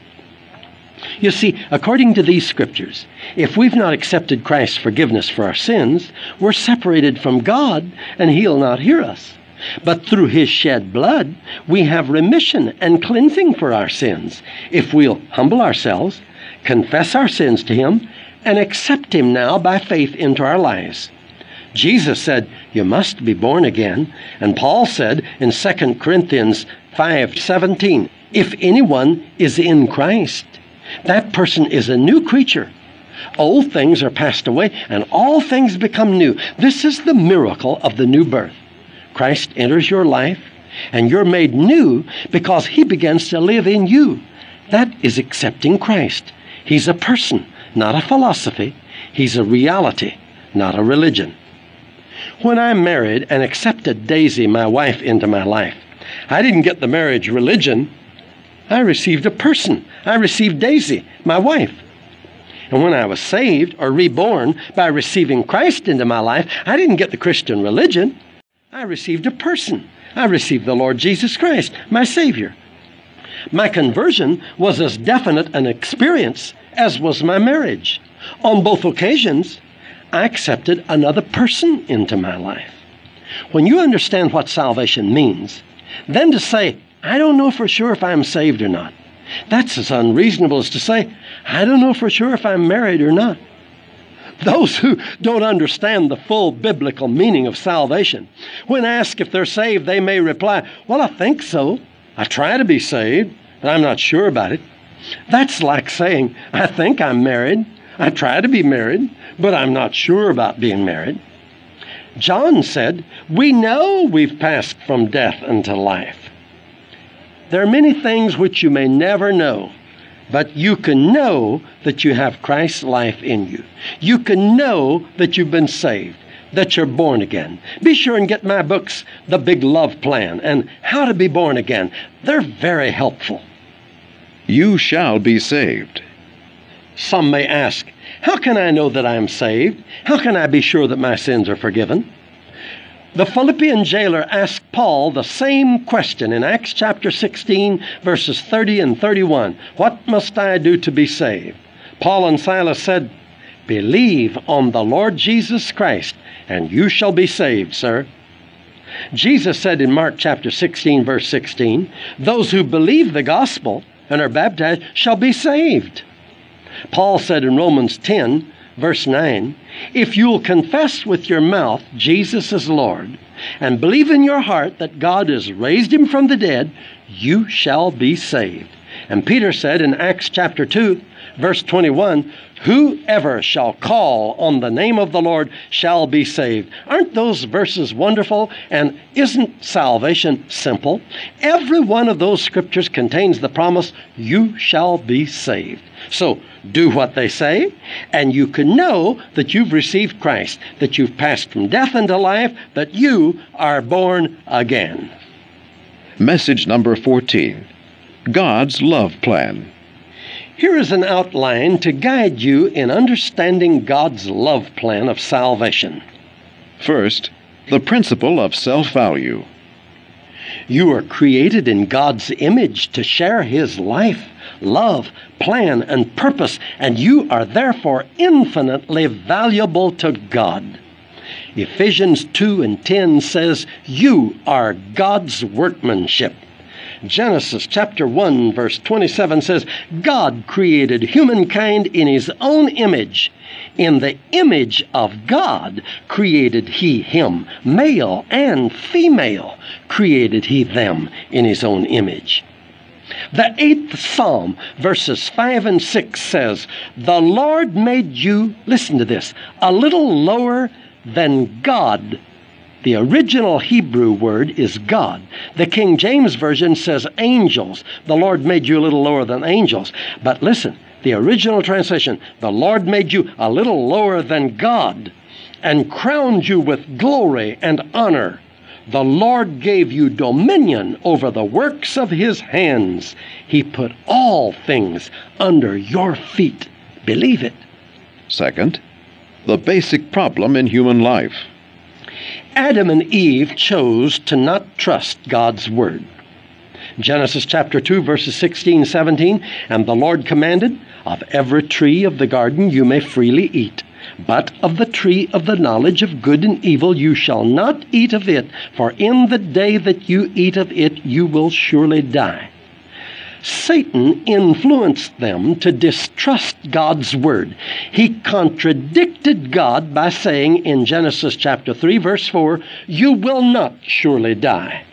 You see, according to these scriptures, if we've not accepted Christ's forgiveness for our sins, we're separated from God and He'll not hear us. But through His shed blood, we have remission and cleansing for our sins if we'll humble ourselves, confess our sins to Him, and accept Him now by faith into our lives. Jesus said, You must be born again. And Paul said in 2 Corinthians 5:17, If anyone is in Christ, that person is a new creature. Old things are passed away, and all things become new. This is the miracle of the new birth. Christ enters your life, and you're made new because he begins to live in you. That is accepting Christ. He's a person, not a philosophy. He's a reality, not a religion. When I married and accepted Daisy, my wife, into my life, I didn't get the marriage religion. I received a person. I received Daisy, my wife. And when I was saved or reborn by receiving Christ into my life, I didn't get the Christian religion. I received a person. I received the Lord Jesus Christ, my Savior. My conversion was as definite an experience as was my marriage. On both occasions, I accepted another person into my life. When you understand what salvation means, then to say, I don't know for sure if I'm saved or not, that's as unreasonable as to say, I don't know for sure if I'm married or not. Those who don't understand the full biblical meaning of salvation, when asked if they're saved, they may reply, Well, I think so. I try to be saved, but I'm not sure about it. That's like saying, I think I'm married. I try to be married, but I'm not sure about being married. John said, We know we've passed from death unto life. There are many things which you may never know, but you can know that you have Christ's life in you. You can know that you've been saved, that you're born again. Be sure and get my books, The Big Love Plan and How to Be Born Again. They're very helpful. You shall be saved. Some may ask, How can I know that I am saved? How can I be sure that my sins are forgiven? The Philippian jailer asked Paul the same question in Acts chapter 16, verses 30 and 31. What must I do to be saved? Paul and Silas said, Believe on the Lord Jesus Christ, and you shall be saved, sir. Jesus said in Mark chapter 16, verse 16, Those who believe the gospel and are baptized shall be saved. Paul said in Romans 10, verse 9 If you'll confess with your mouth Jesus is Lord and believe in your heart that God has raised him from the dead, you shall be saved. And Peter said in Acts chapter 2, verse 21, Whoever shall call on the name of the Lord shall be saved. Aren't those verses wonderful? And isn't salvation simple? Every one of those scriptures contains the promise, You shall be saved. So do what they say, and you can know that you've received Christ, that you've passed from death into life, that you are born again. Message number 14 God's Love Plan. Here is an outline to guide you in understanding God's love plan of salvation. First, the principle of self value. You are created in God's image to share His life, love, plan, and purpose, and you are therefore infinitely valuable to God. Ephesians 2 and 10 says, You are God's workmanship. Genesis chapter 1, verse 27 says, God created humankind in his own image. In the image of God created he him. Male and female created he them in his own image. The eighth psalm, verses 5 and 6 says, The Lord made you, listen to this, a little lower than God the original Hebrew word is God. The King James Version says angels. The Lord made you a little lower than angels. But listen, the original translation, the Lord made you a little lower than God and crowned you with glory and honor. The Lord gave you dominion over the works of his hands. He put all things under your feet. Believe it. Second, the basic problem in human life. Adam and Eve chose to not trust God's word. Genesis chapter 2, verses 16 17, and the Lord commanded, Of every tree of the garden you may freely eat, but of the tree of the knowledge of good and evil you shall not eat of it, for in the day that you eat of it you will surely die. Satan influenced them to distrust God's word. He contradicted God by saying in Genesis chapter 3 verse 4, "You will not surely die."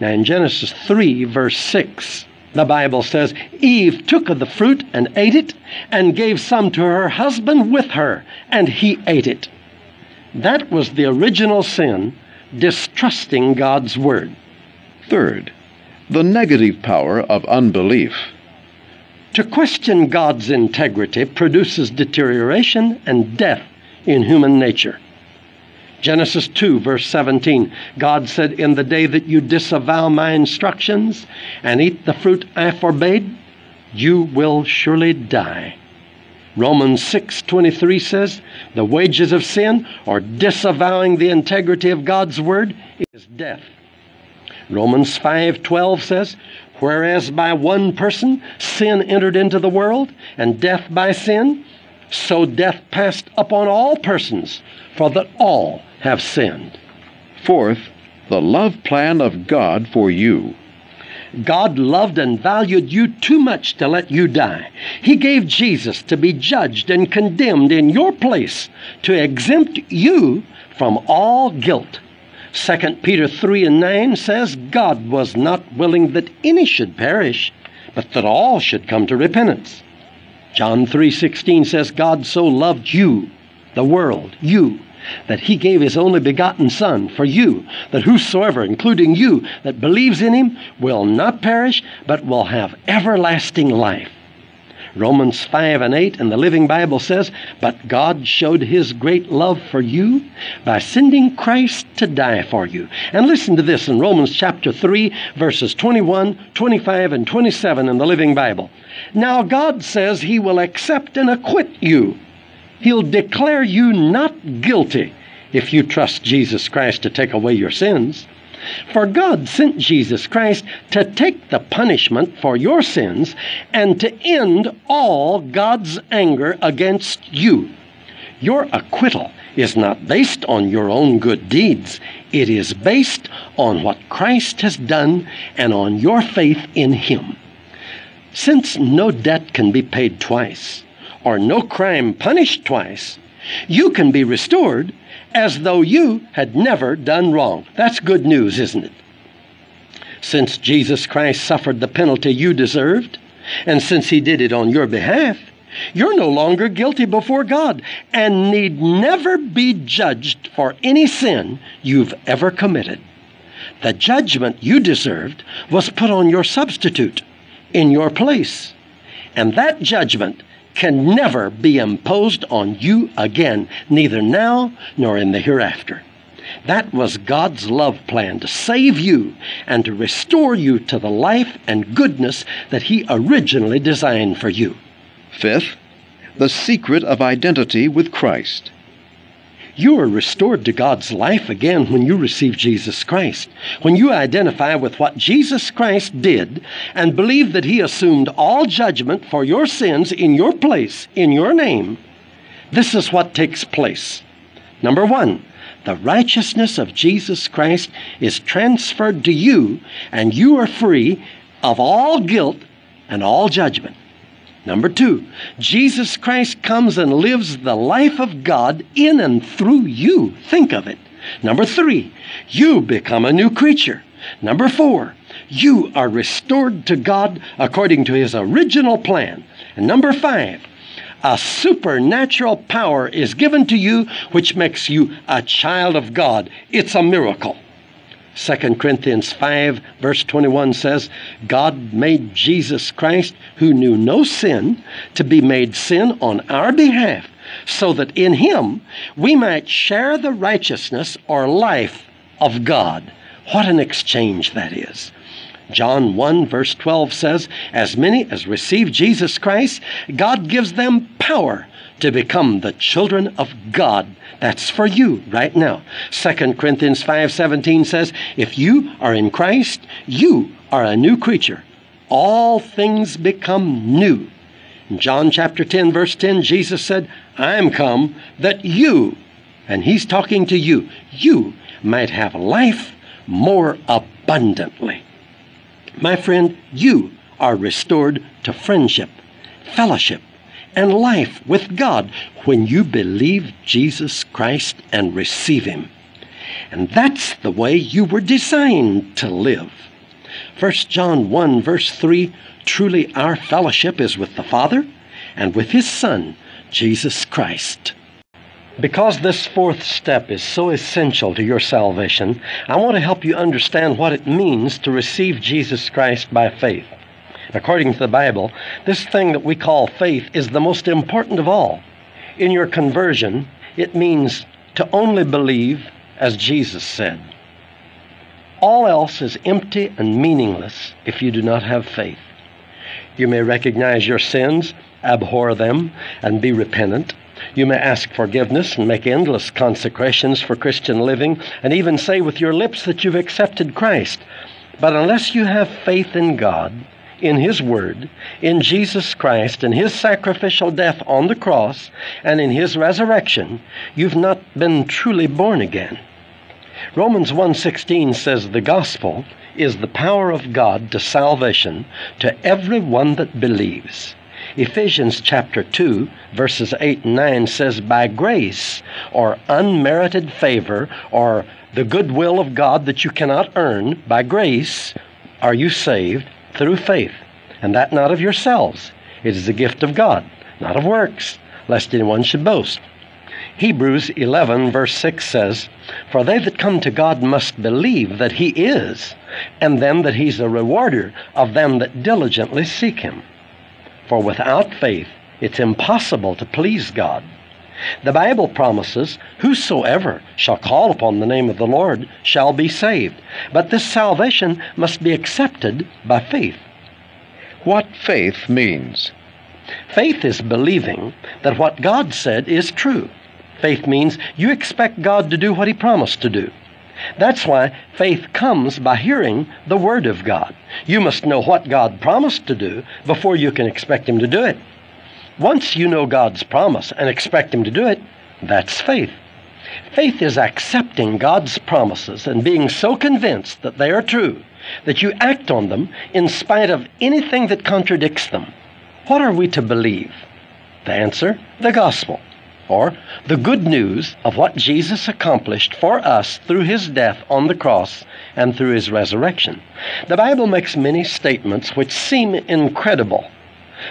Now in Genesis 3 verse 6, the Bible says, Eve took of the fruit and ate it, and gave some to her husband with her, and he ate it. That was the original sin distrusting God's Word. Third, the negative power of unbelief. To question God's integrity produces deterioration and death in human nature. Genesis 2, verse 17 God said, In the day that you disavow my instructions and eat the fruit I forbade, you will surely die. Romans 6:23 says, "The wages of sin or disavowing the integrity of God's word is death." Romans 5:12 says, "Whereas by one person sin entered into the world, and death by sin, so death passed upon all persons, for that all have sinned." Fourth, the love plan of God for you. God loved and valued you too much to let you die. He gave Jesus to be judged and condemned in your place to exempt you from all guilt. 2 Peter 3 and 9 says, God was not willing that any should perish, but that all should come to repentance. John 3:16 says God so loved you, the world, you, that he gave his only begotten Son for you, that whosoever, including you, that believes in him will not perish, but will have everlasting life. Romans 5 and 8 in the Living Bible says, But God showed his great love for you by sending Christ to die for you. And listen to this in Romans chapter 3, verses 21, 25, and 27 in the Living Bible. Now God says he will accept and acquit you He'll declare you not guilty if you trust Jesus Christ to take away your sins. For God sent Jesus Christ to take the punishment for your sins and to end all God's anger against you. Your acquittal is not based on your own good deeds. It is based on what Christ has done and on your faith in Him. Since no debt can be paid twice, or no crime punished twice, you can be restored as though you had never done wrong. That's good news, isn't it? Since Jesus Christ suffered the penalty you deserved, and since he did it on your behalf, you're no longer guilty before God and need never be judged for any sin you've ever committed. The judgment you deserved was put on your substitute in your place. And that judgment can never be imposed on you again, neither now nor in the hereafter. That was God's love plan to save you and to restore you to the life and goodness that He originally designed for you. Fifth, the secret of identity with Christ. You are restored to God's life again when you receive Jesus Christ. When you identify with what Jesus Christ did and believe that He assumed all judgment for your sins in your place, in your name, this is what takes place. Number one, the righteousness of Jesus Christ is transferred to you, and you are free of all guilt and all judgment. Number two, Jesus Christ comes and lives the life of God in and through you. Think of it. Number three, you become a new creature. Number four, you are restored to God according to His original plan. And number five, a supernatural power is given to you which makes you a child of God. It's a miracle. 2 Corinthians 5, verse 21 says, God made Jesus Christ, who knew no sin, to be made sin on our behalf, so that in him we might share the righteousness or life of God. What an exchange that is. John 1, verse 12 says, As many as receive Jesus Christ, God gives them power to become the children of God. That's for you right now. 2 Corinthians 5:17 says, "If you are in Christ, you are a new creature. All things become new." In John chapter 10 verse 10, Jesus said, "I am come that you, and he's talking to you, you might have life more abundantly." My friend, you are restored to friendship, fellowship, and life with God when you believe Jesus Christ and receive Him. And that's the way you were designed to live. 1 John 1, verse 3 Truly our fellowship is with the Father and with His Son, Jesus Christ. Because this fourth step is so essential to your salvation, I want to help you understand what it means to receive Jesus Christ by faith. According to the Bible, this thing that we call faith is the most important of all. In your conversion, it means to only believe as Jesus said. All else is empty and meaningless if you do not have faith. You may recognize your sins, abhor them, and be repentant. You may ask forgiveness and make endless consecrations for Christian living, and even say with your lips that you've accepted Christ. But unless you have faith in God, in His Word, in Jesus Christ, and His sacrificial death on the cross, and in His resurrection, you've not been truly born again. Romans 1:16 says the gospel is the power of God to salvation to everyone that believes. Ephesians chapter 2 verses 8 and 9 says by grace or unmerited favor or the goodwill of God that you cannot earn by grace are you saved through faith and that not of yourselves it is the gift of God not of works lest anyone should boast Hebrews 11, verse 6 says, For they that come to God must believe that He is, and then that He's a rewarder of them that diligently seek Him. For without faith, it's impossible to please God. The Bible promises, Whosoever shall call upon the name of the Lord shall be saved. But this salvation must be accepted by faith. What faith means? Faith is believing that what God said is true. Faith means you expect God to do what He promised to do. That's why faith comes by hearing the Word of God. You must know what God promised to do before you can expect Him to do it. Once you know God's promise and expect Him to do it, that's faith. Faith is accepting God's promises and being so convinced that they are true that you act on them in spite of anything that contradicts them. What are we to believe? The answer the gospel or the good news of what Jesus accomplished for us through his death on the cross and through his resurrection. The Bible makes many statements which seem incredible,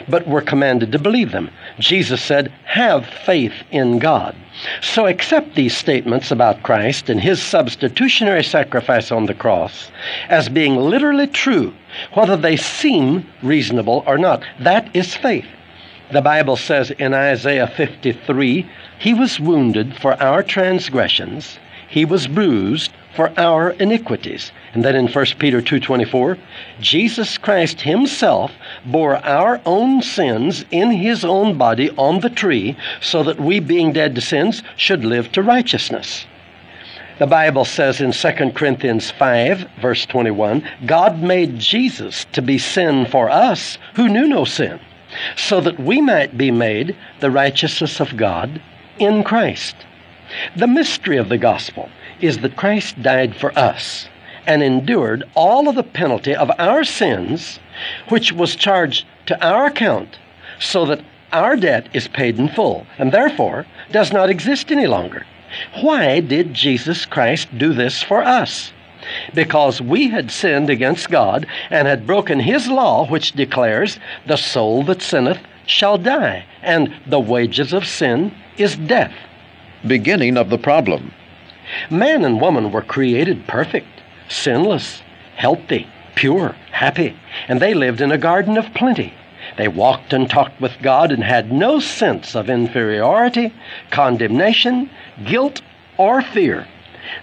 but we're commanded to believe them. Jesus said, Have faith in God. So accept these statements about Christ and his substitutionary sacrifice on the cross as being literally true, whether they seem reasonable or not. That is faith. The Bible says in Isaiah 53 He was wounded for our transgressions, He was bruised for our iniquities. And then in 1 Peter 2:24, Jesus Christ himself bore our own sins in his own body on the tree so that we being dead to sins should live to righteousness. The Bible says in 2 Corinthians 5 verse 21, God made Jesus to be sin for us who knew no sin so that we might be made the righteousness of God in Christ. The mystery of the gospel is that Christ died for us and endured all of the penalty of our sins, which was charged to our account, so that our debt is paid in full and therefore does not exist any longer. Why did Jesus Christ do this for us? because we had sinned against God and had broken His law, which declares, The soul that sinneth shall die, and the wages of sin is death. Beginning of the problem. Man and woman were created perfect, sinless, healthy, pure, happy, and they lived in a garden of plenty. They walked and talked with God and had no sense of inferiority, condemnation, guilt, or fear.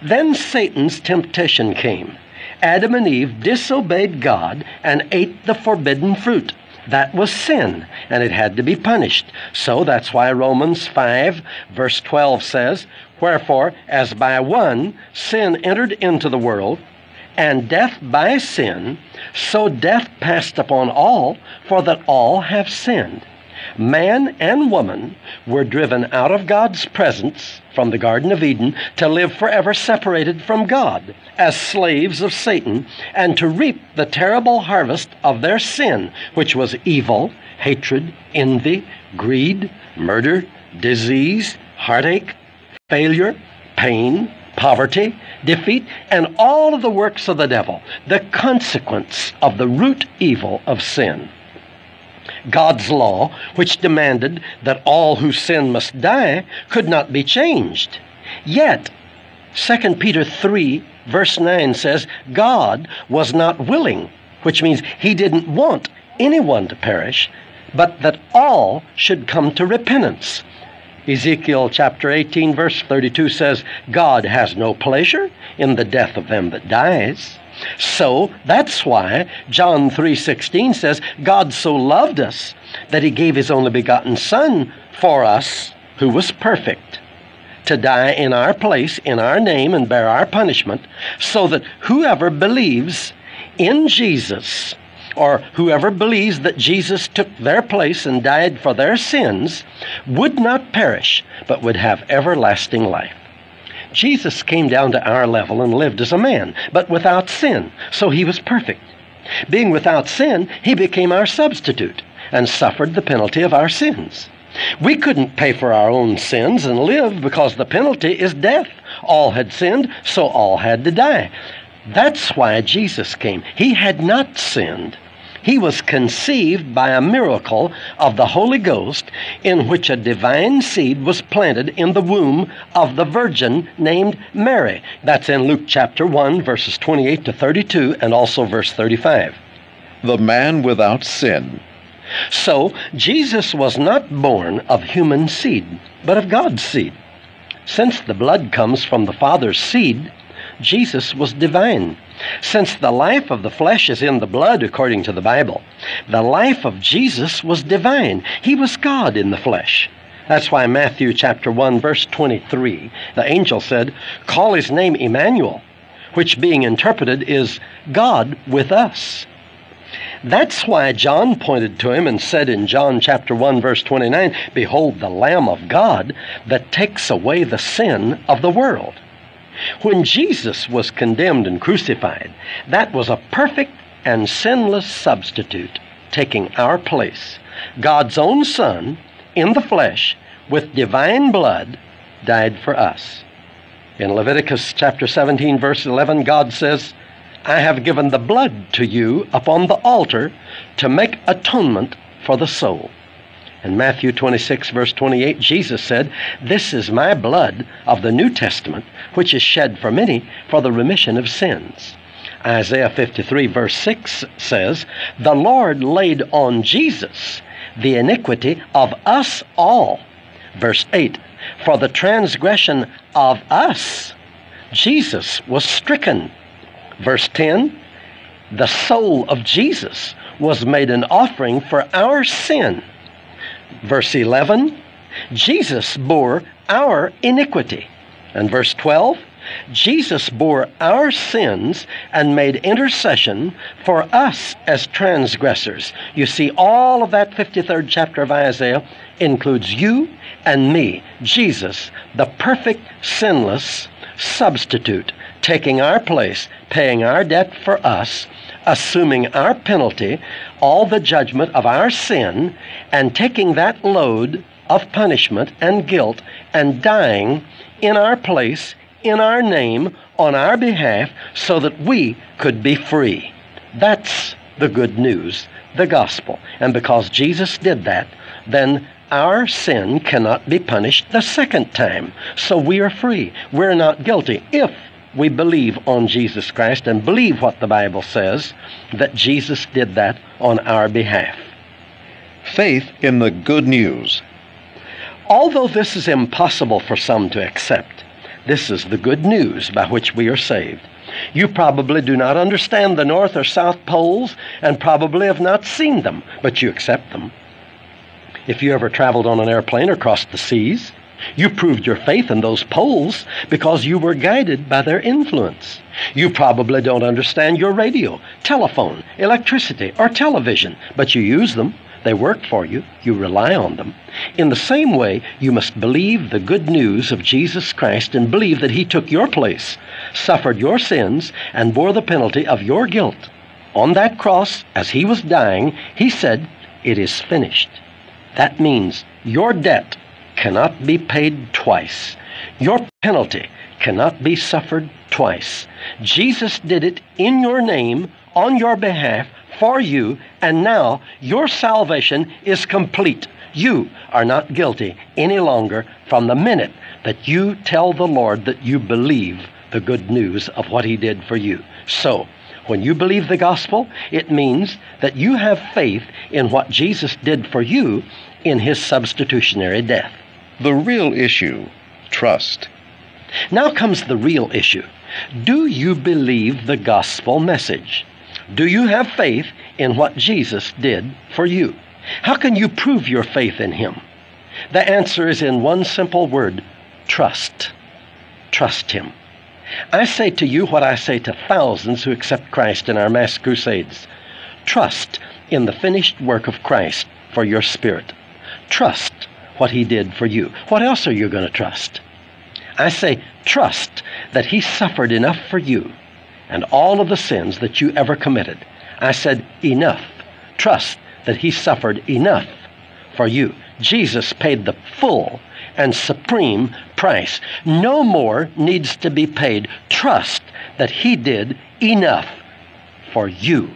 Then Satan's temptation came. Adam and Eve disobeyed God and ate the forbidden fruit. That was sin, and it had to be punished. So that's why Romans 5, verse 12 says, Wherefore, as by one sin entered into the world, and death by sin, so death passed upon all, for that all have sinned. Man and woman were driven out of God's presence from the Garden of Eden to live forever separated from God as slaves of Satan and to reap the terrible harvest of their sin, which was evil, hatred, envy, greed, murder, disease, heartache, failure, pain, poverty, defeat, and all of the works of the devil, the consequence of the root evil of sin. God's law, which demanded that all who sin must die, could not be changed. Yet, 2 Peter 3, verse 9 says, God was not willing, which means he didn't want anyone to perish, but that all should come to repentance. Ezekiel chapter 18, verse 32 says, God has no pleasure in the death of them that dies. So that's why John 3:16 says God so loved us that he gave his only begotten son for us who was perfect to die in our place in our name and bear our punishment so that whoever believes in Jesus or whoever believes that Jesus took their place and died for their sins would not perish but would have everlasting life. Jesus came down to our level and lived as a man, but without sin, so he was perfect. Being without sin, he became our substitute and suffered the penalty of our sins. We couldn't pay for our own sins and live because the penalty is death. All had sinned, so all had to die. That's why Jesus came. He had not sinned, he was conceived by a miracle of the Holy Ghost in which a divine seed was planted in the womb of the virgin named Mary. That's in Luke chapter 1, verses 28 to 32, and also verse 35. The man without sin. So, Jesus was not born of human seed, but of God's seed. Since the blood comes from the Father's seed, Jesus was divine. Since the life of the flesh is in the blood, according to the Bible, the life of Jesus was divine. He was God in the flesh. That's why Matthew chapter 1 verse 23, the angel said, "Call his name Emmanuel," which being interpreted is God with us. That's why John pointed to him and said in John chapter 1 verse 29, "Behold the Lamb of God that takes away the sin of the world." When Jesus was condemned and crucified, that was a perfect and sinless substitute taking our place. God's own Son, in the flesh, with divine blood, died for us. In Leviticus chapter 17, verse 11, God says, I have given the blood to you upon the altar to make atonement for the soul. In Matthew 26, verse 28, Jesus said, This is my blood of the New Testament, which is shed for many for the remission of sins. Isaiah 53, verse 6 says, The Lord laid on Jesus the iniquity of us all. Verse 8, For the transgression of us, Jesus was stricken. Verse 10, The soul of Jesus was made an offering for our sin Verse 11, Jesus bore our iniquity. And verse 12, Jesus bore our sins and made intercession for us as transgressors. You see, all of that 53rd chapter of Isaiah includes you and me, Jesus, the perfect, sinless substitute, taking our place, paying our debt for us, assuming our penalty, all the judgment of our sin, and taking that load of punishment and guilt and dying in our place, in our name, on our behalf, so that we could be free. That's the good news, the gospel. And because Jesus did that, then our sin cannot be punished the second time. So we are free. We're not guilty if we believe on Jesus Christ and believe what the Bible says, that Jesus did that on our behalf. Faith in the good news. Although this is impossible for some to accept, this is the good news by which we are saved. You probably do not understand the North or South poles and probably have not seen them, but you accept them. If you ever traveled on an airplane or crossed the seas, you proved your faith in those poles because you were guided by their influence. You probably don't understand your radio, telephone, electricity, or television, but you use them. They work for you. You rely on them. In the same way, you must believe the good news of Jesus Christ and believe that He took your place, suffered your sins, and bore the penalty of your guilt. On that cross, as He was dying, He said, It is finished. That means your debt cannot be paid twice. Your penalty cannot be suffered twice. Jesus did it in your name, on your behalf, for you, and now your salvation is complete. You are not guilty any longer from the minute that you tell the Lord that you believe the good news of what He did for you. So, when you believe the gospel, it means that you have faith in what Jesus did for you in His substitutionary death. The real issue trust. Now comes the real issue. Do you believe the gospel message? Do you have faith in what Jesus did for you? How can you prove your faith in Him? The answer is in one simple word trust. Trust Him. I say to you what I say to thousands who accept Christ in our mass crusades trust in the finished work of Christ for your spirit. Trust what He did for you. What else are you going to trust? I say, trust that He suffered enough for you and all of the sins that you ever committed. I said, enough. Trust that He suffered enough for you. Jesus paid the full and supreme price. No more needs to be paid. Trust that He did enough for you.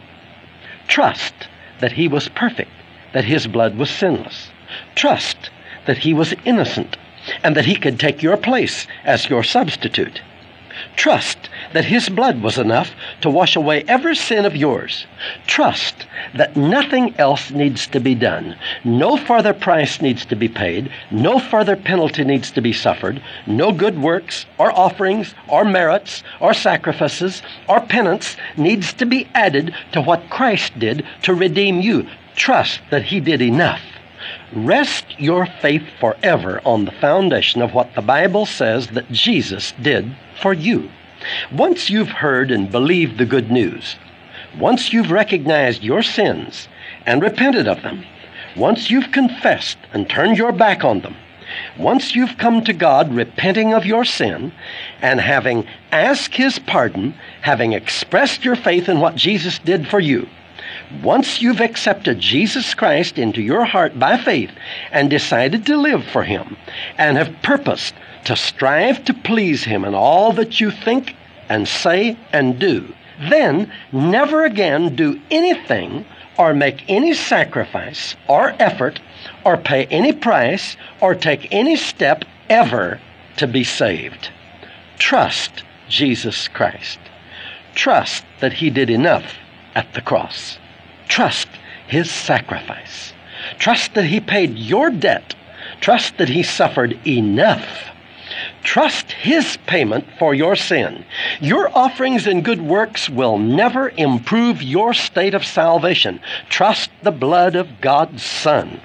Trust that He was perfect, that His blood was sinless. Trust that He was innocent and that He could take your place as your substitute. Trust that His blood was enough to wash away every sin of yours. Trust that nothing else needs to be done. No further price needs to be paid. No further penalty needs to be suffered. No good works or offerings or merits or sacrifices or penance needs to be added to what Christ did to redeem you. Trust that He did enough. Rest your faith forever on the foundation of what the Bible says that Jesus did for you. Once you've heard and believed the good news, once you've recognized your sins and repented of them, once you've confessed and turned your back on them, once you've come to God repenting of your sin and having asked His pardon, having expressed your faith in what Jesus did for you, once you've accepted Jesus Christ into your heart by faith and decided to live for Him and have purposed to strive to please Him in all that you think and say and do, then never again do anything or make any sacrifice or effort or pay any price or take any step ever to be saved. Trust Jesus Christ. Trust that He did enough at the cross. Trust His sacrifice. Trust that He paid your debt. Trust that He suffered enough. Trust His payment for your sin. Your offerings and good works will never improve your state of salvation. Trust the blood of God's Son.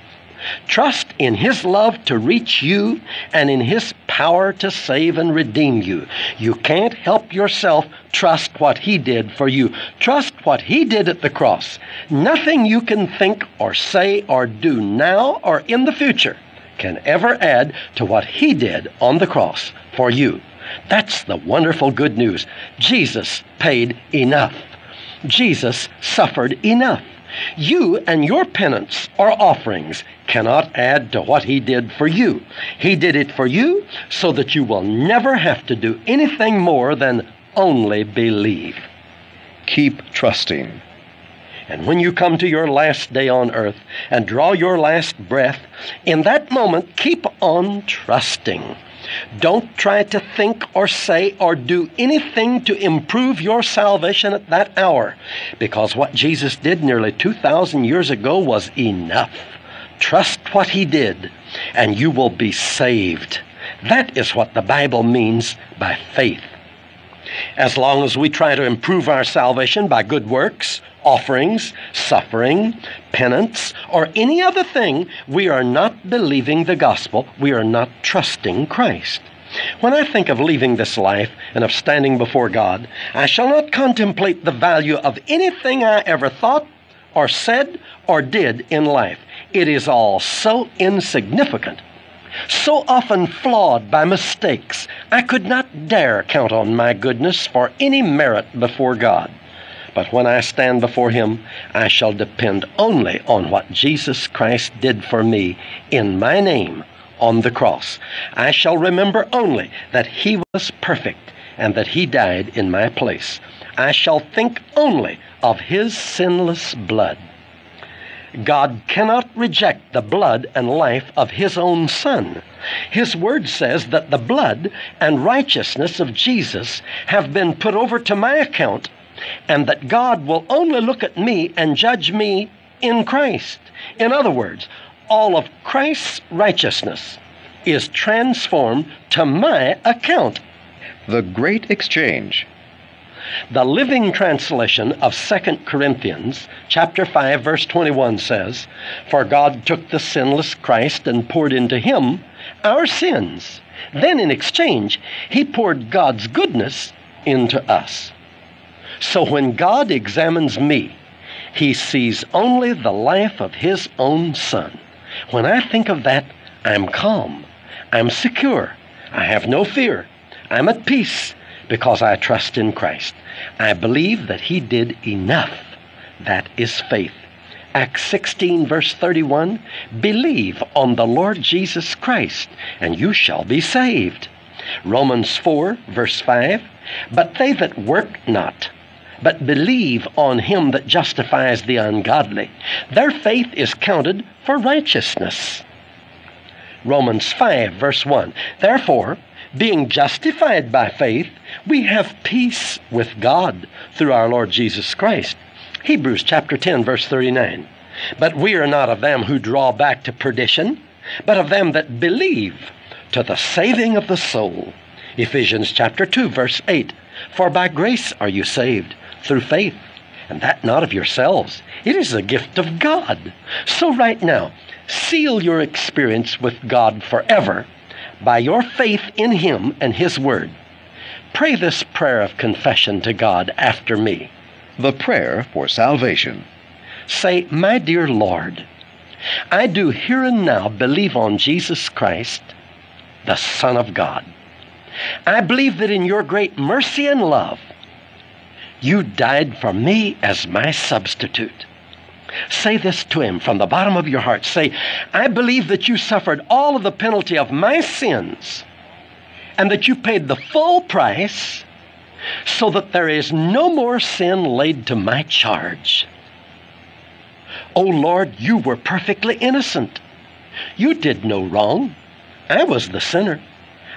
Trust in His love to reach you and in His power to save and redeem you. You can't help yourself. Trust what He did for you. Trust what He did at the cross. Nothing you can think or say or do now or in the future can ever add to what He did on the cross for you. That's the wonderful good news. Jesus paid enough. Jesus suffered enough. You and your penance or offerings cannot add to what He did for you. He did it for you so that you will never have to do anything more than only believe. Keep trusting. And when you come to your last day on earth and draw your last breath, in that moment, keep on trusting. Don't try to think or say or do anything to improve your salvation at that hour, because what Jesus did nearly 2,000 years ago was enough. Trust what He did, and you will be saved. That is what the Bible means by faith. As long as we try to improve our salvation by good works, offerings, suffering, penance, or any other thing, we are not believing the gospel. We are not trusting Christ. When I think of leaving this life and of standing before God, I shall not contemplate the value of anything I ever thought or said or did in life. It is all so insignificant so often flawed by mistakes, I could not dare count on my goodness for any merit before God. But when I stand before Him, I shall depend only on what Jesus Christ did for me in my name on the cross. I shall remember only that He was perfect and that He died in my place. I shall think only of his sinless blood. God cannot reject the blood and life of his own Son. His word says that the blood and righteousness of Jesus have been put over to my account, and that God will only look at me and judge me in Christ. In other words, all of Christ's righteousness is transformed to my account. The Great Exchange. The Living Translation of 2 Corinthians chapter 5 verse 21 says, "For God took the sinless Christ and poured into him our sins. Then in exchange, he poured God's goodness into us." So when God examines me, he sees only the life of his own son. When I think of that, I'm calm. I'm secure. I have no fear. I'm at peace because I trust in Christ. I believe that He did enough. That is faith. Acts 16, verse 31 Believe on the Lord Jesus Christ, and you shall be saved. Romans 4, verse 5 But they that work not, but believe on him that justifies the ungodly, their faith is counted for righteousness. Romans 5, verse 1 Therefore, being justified by faith, we have peace with God through our Lord Jesus Christ. Hebrews chapter 10, verse 39. But we are not of them who draw back to perdition, but of them that believe to the saving of the soul. Ephesians chapter 2, verse 8. For by grace are you saved through faith, and that not of yourselves. It is a gift of God. So, right now, seal your experience with God forever by your faith in Him and His Word. Pray this prayer of confession to God after me. The prayer for salvation. Say, My dear Lord, I do here and now believe on Jesus Christ, the Son of God. I believe that in your great mercy and love, you died for me as my substitute. Say this to him from the bottom of your heart. Say, I believe that you suffered all of the penalty of my sins and that you paid the full price so that there is no more sin laid to my charge. Oh Lord, you were perfectly innocent. You did no wrong. I was the sinner.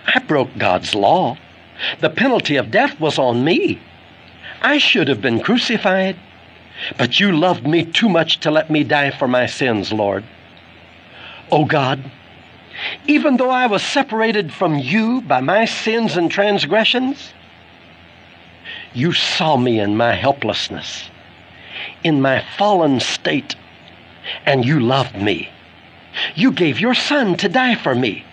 I broke God's law. The penalty of death was on me. I should have been crucified. But you loved me too much to let me die for my sins, Lord. Oh God, even though I was separated from you by my sins and transgressions, you saw me in my helplessness, in my fallen state, and you loved me. You gave your Son to die for me.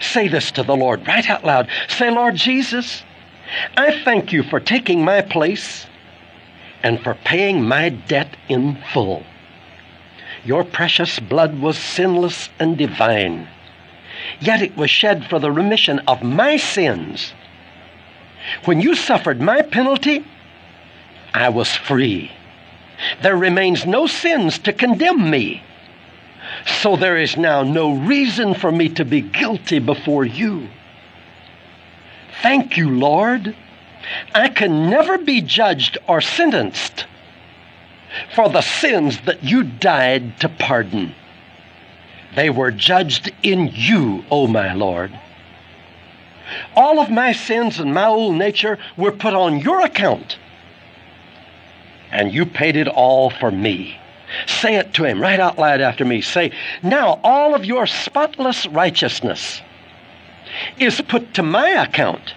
Say this to the Lord right out loud. Say, Lord Jesus, I thank you for taking my place and for paying my debt in full. Your precious blood was sinless and divine, yet it was shed for the remission of my sins. When you suffered my penalty, I was free. There remains no sins to condemn me. So there is now no reason for me to be guilty before you. Thank you, Lord I can never be judged or sentenced for the sins that you died to pardon. They were judged in you, O oh my Lord. All of my sins and my old nature were put on your account, and you paid it all for me. Say it to him right out loud after me. Say, Now all of your spotless righteousness is put to my account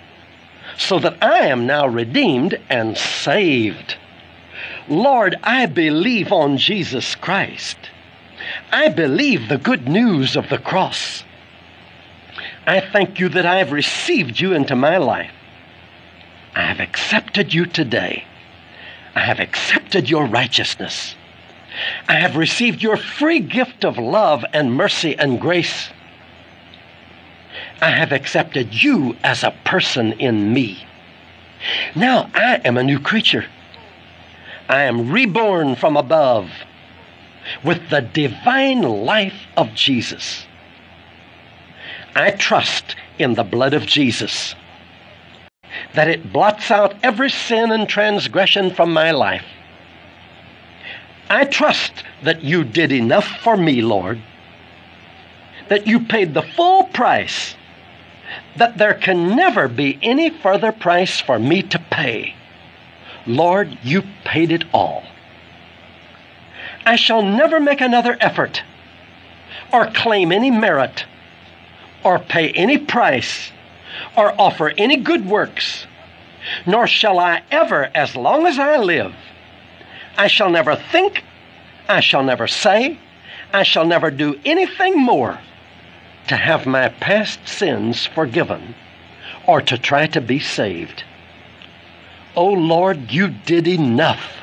so that I am now redeemed and saved. Lord, I believe on Jesus Christ. I believe the good news of the cross. I thank you that I have received you into my life. I have accepted you today. I have accepted your righteousness. I have received your free gift of love and mercy and grace. I have accepted you as a person in me. Now I am a new creature. I am reborn from above with the divine life of Jesus. I trust in the blood of Jesus that it blots out every sin and transgression from my life. I trust that you did enough for me, Lord, that you paid the full price, that there can never be any further price for me to pay. Lord, you paid it all. I shall never make another effort or claim any merit or pay any price or offer any good works, nor shall I ever, as long as I live, I shall never think, I shall never say, I shall never do anything more to have my past sins forgiven or to try to be saved. Oh Lord, you did enough.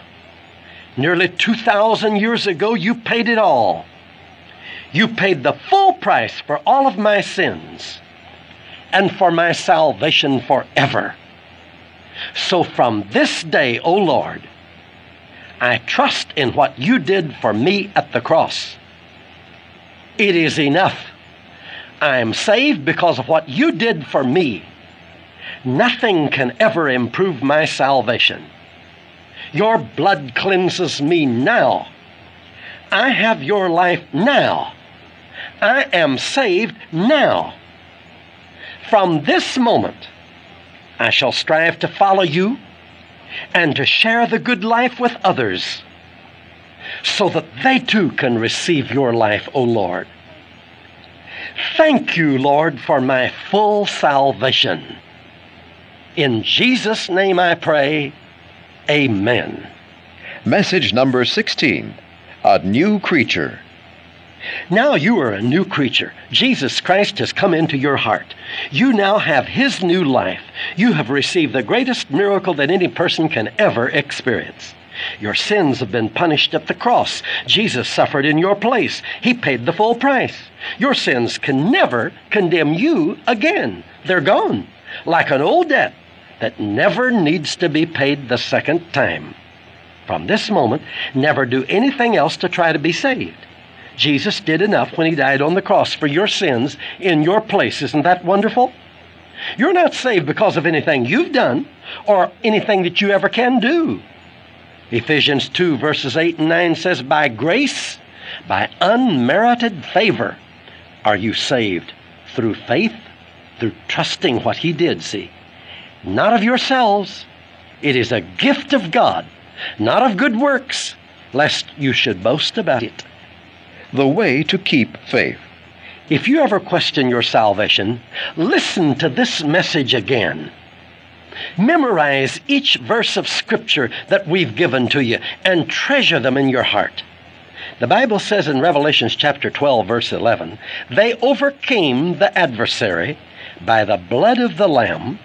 Nearly 2,000 years ago, you paid it all. You paid the full price for all of my sins and for my salvation forever. So from this day, O Lord, I trust in what you did for me at the cross. It is enough. I am saved because of what you did for me. Nothing can ever improve my salvation. Your blood cleanses me now. I have your life now. I am saved now. From this moment, I shall strive to follow you and to share the good life with others so that they too can receive your life, O Lord. Thank you, Lord, for my full salvation. In Jesus' name I pray. Amen. Message number 16 A New Creature. Now you are a new creature. Jesus Christ has come into your heart. You now have His new life. You have received the greatest miracle that any person can ever experience. Your sins have been punished at the cross. Jesus suffered in your place. He paid the full price. Your sins can never condemn you again. They're gone, like an old debt that never needs to be paid the second time. From this moment, never do anything else to try to be saved. Jesus did enough when he died on the cross for your sins in your place. Isn't that wonderful? You're not saved because of anything you've done or anything that you ever can do. Ephesians 2, verses 8 and 9 says, By grace, by unmerited favor, are you saved through faith, through trusting what he did, see not of yourselves. It is a gift of God, not of good works, lest you should boast about it. The way to keep faith. If you ever question your salvation, listen to this message again. Memorize each verse of Scripture that we've given to you and treasure them in your heart. The Bible says in Revelation chapter 12, verse 11, they overcame the adversary by the blood of the Lamb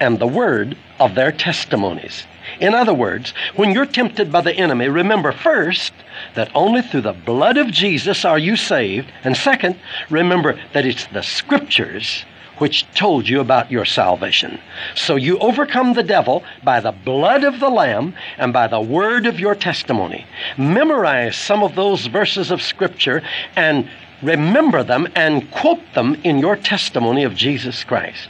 and the word of their testimonies. In other words, when you're tempted by the enemy, remember first that only through the blood of Jesus are you saved. And second, remember that it's the scriptures which told you about your salvation. So you overcome the devil by the blood of the Lamb and by the word of your testimony. Memorize some of those verses of scripture and remember them and quote them in your testimony of Jesus Christ.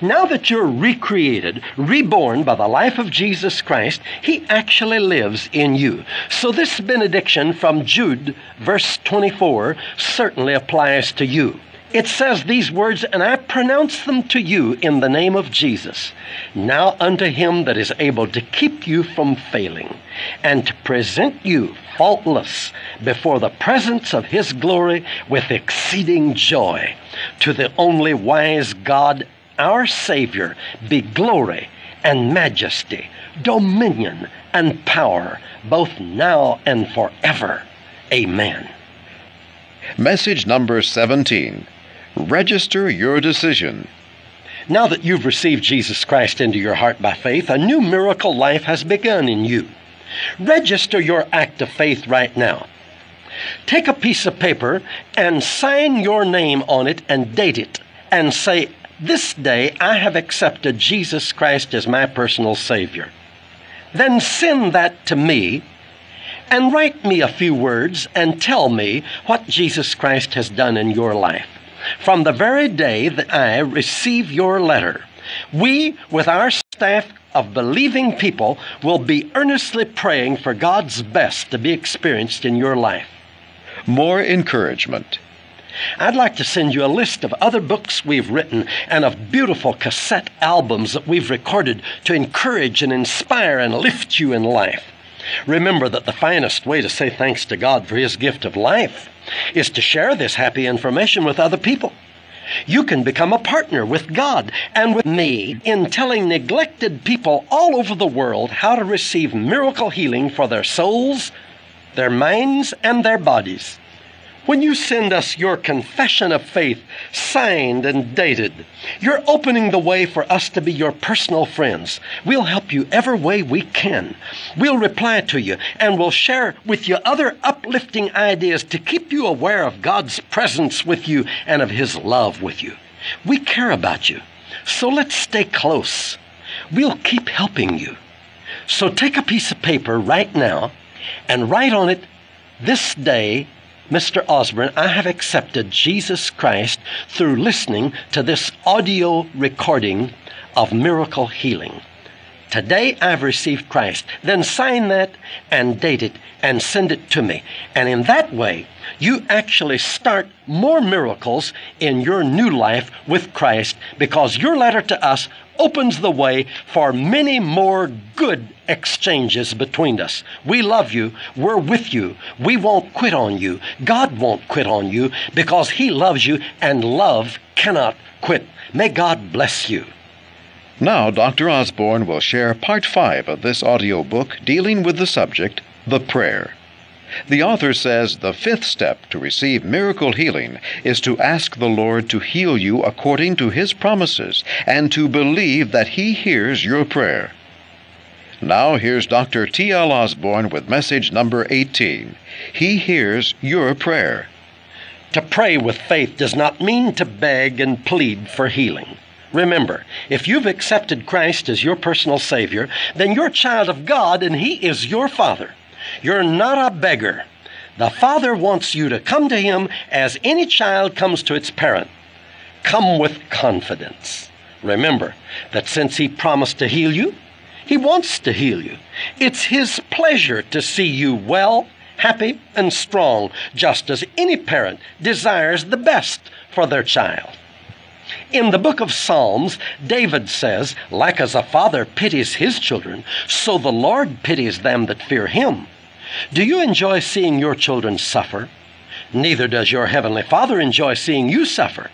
Now that you're recreated, reborn by the life of Jesus Christ, He actually lives in you. So this benediction from Jude, verse 24, certainly applies to you. It says these words, and I pronounce them to you in the name of Jesus. Now unto him that is able to keep you from failing, and to present you faultless before the presence of his glory with exceeding joy. To the only wise God our Savior be glory and majesty, dominion and power, both now and forever. Amen. Message number 17 Register your decision. Now that you've received Jesus Christ into your heart by faith, a new miracle life has begun in you. Register your act of faith right now. Take a piece of paper and sign your name on it and date it and say, this day I have accepted Jesus Christ as my personal Savior. Then send that to me and write me a few words and tell me what Jesus Christ has done in your life. From the very day that I receive your letter, we, with our staff, of believing people will be earnestly praying for God's best to be experienced in your life. More encouragement. I'd like to send you a list of other books we've written and of beautiful cassette albums that we've recorded to encourage and inspire and lift you in life. Remember that the finest way to say thanks to God for His gift of life is to share this happy information with other people. You can become a partner with God and with me in telling neglected people all over the world how to receive miracle healing for their souls, their minds, and their bodies. When you send us your confession of faith, signed and dated, you're opening the way for us to be your personal friends. We'll help you every way we can. We'll reply to you and we'll share with you other uplifting ideas to keep you aware of God's presence with you and of His love with you. We care about you, so let's stay close. We'll keep helping you. So take a piece of paper right now and write on it this day Mr. Osborn, I have accepted Jesus Christ through listening to this audio recording of miracle healing. Today I've received Christ. Then sign that and date it and send it to me. And in that way, you actually start more miracles in your new life with Christ because your letter to us opens the way for many more good exchanges between us. We love you. We're with you. We won't quit on you. God won't quit on you because He loves you and love cannot quit. May God bless you. Now, Dr. Osborn will share part five of this audio book dealing with the subject, the prayer. The author says the fifth step to receive miracle healing is to ask the Lord to heal you according to His promises and to believe that He hears your prayer. Now here's Dr. T.L. Osborn with message number 18. He hears your prayer. To pray with faith does not mean to beg and plead for healing. Remember, if you've accepted Christ as your personal Savior, then you're a child of God and He is your Father. You're not a beggar. The Father wants you to come to Him as any child comes to its parent. Come with confidence. Remember that since He promised to heal you, He wants to heal you. It's His pleasure to see you well, happy, and strong, just as any parent desires the best for their child. In the book of Psalms, David says, Like as a father pities his children, so the Lord pities them that fear him. Do you enjoy seeing your children suffer? Neither does your heavenly Father enjoy seeing you suffer.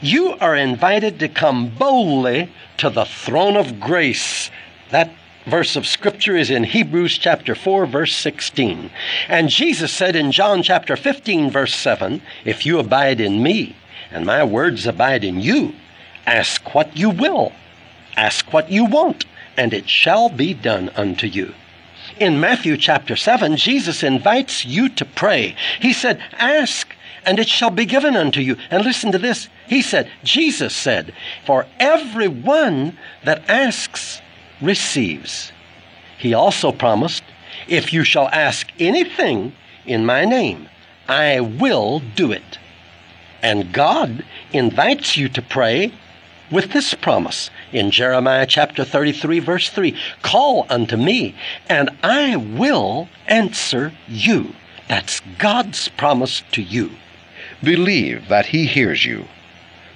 You are invited to come boldly to the throne of grace. That verse of scripture is in Hebrews chapter 4 verse 16. And Jesus said in John chapter 15 verse 7, if you abide in me and my words abide in you, ask what you will, ask what you want, and it shall be done unto you. In Matthew chapter 7, Jesus invites you to pray. He said, Ask, and it shall be given unto you. And listen to this. He said, Jesus said, For every one that asks receives. He also promised, If you shall ask anything in my name, I will do it. And God invites you to pray with this promise in Jeremiah chapter 33, verse 3 Call unto me, and I will answer you. That's God's promise to you. Believe that He hears you.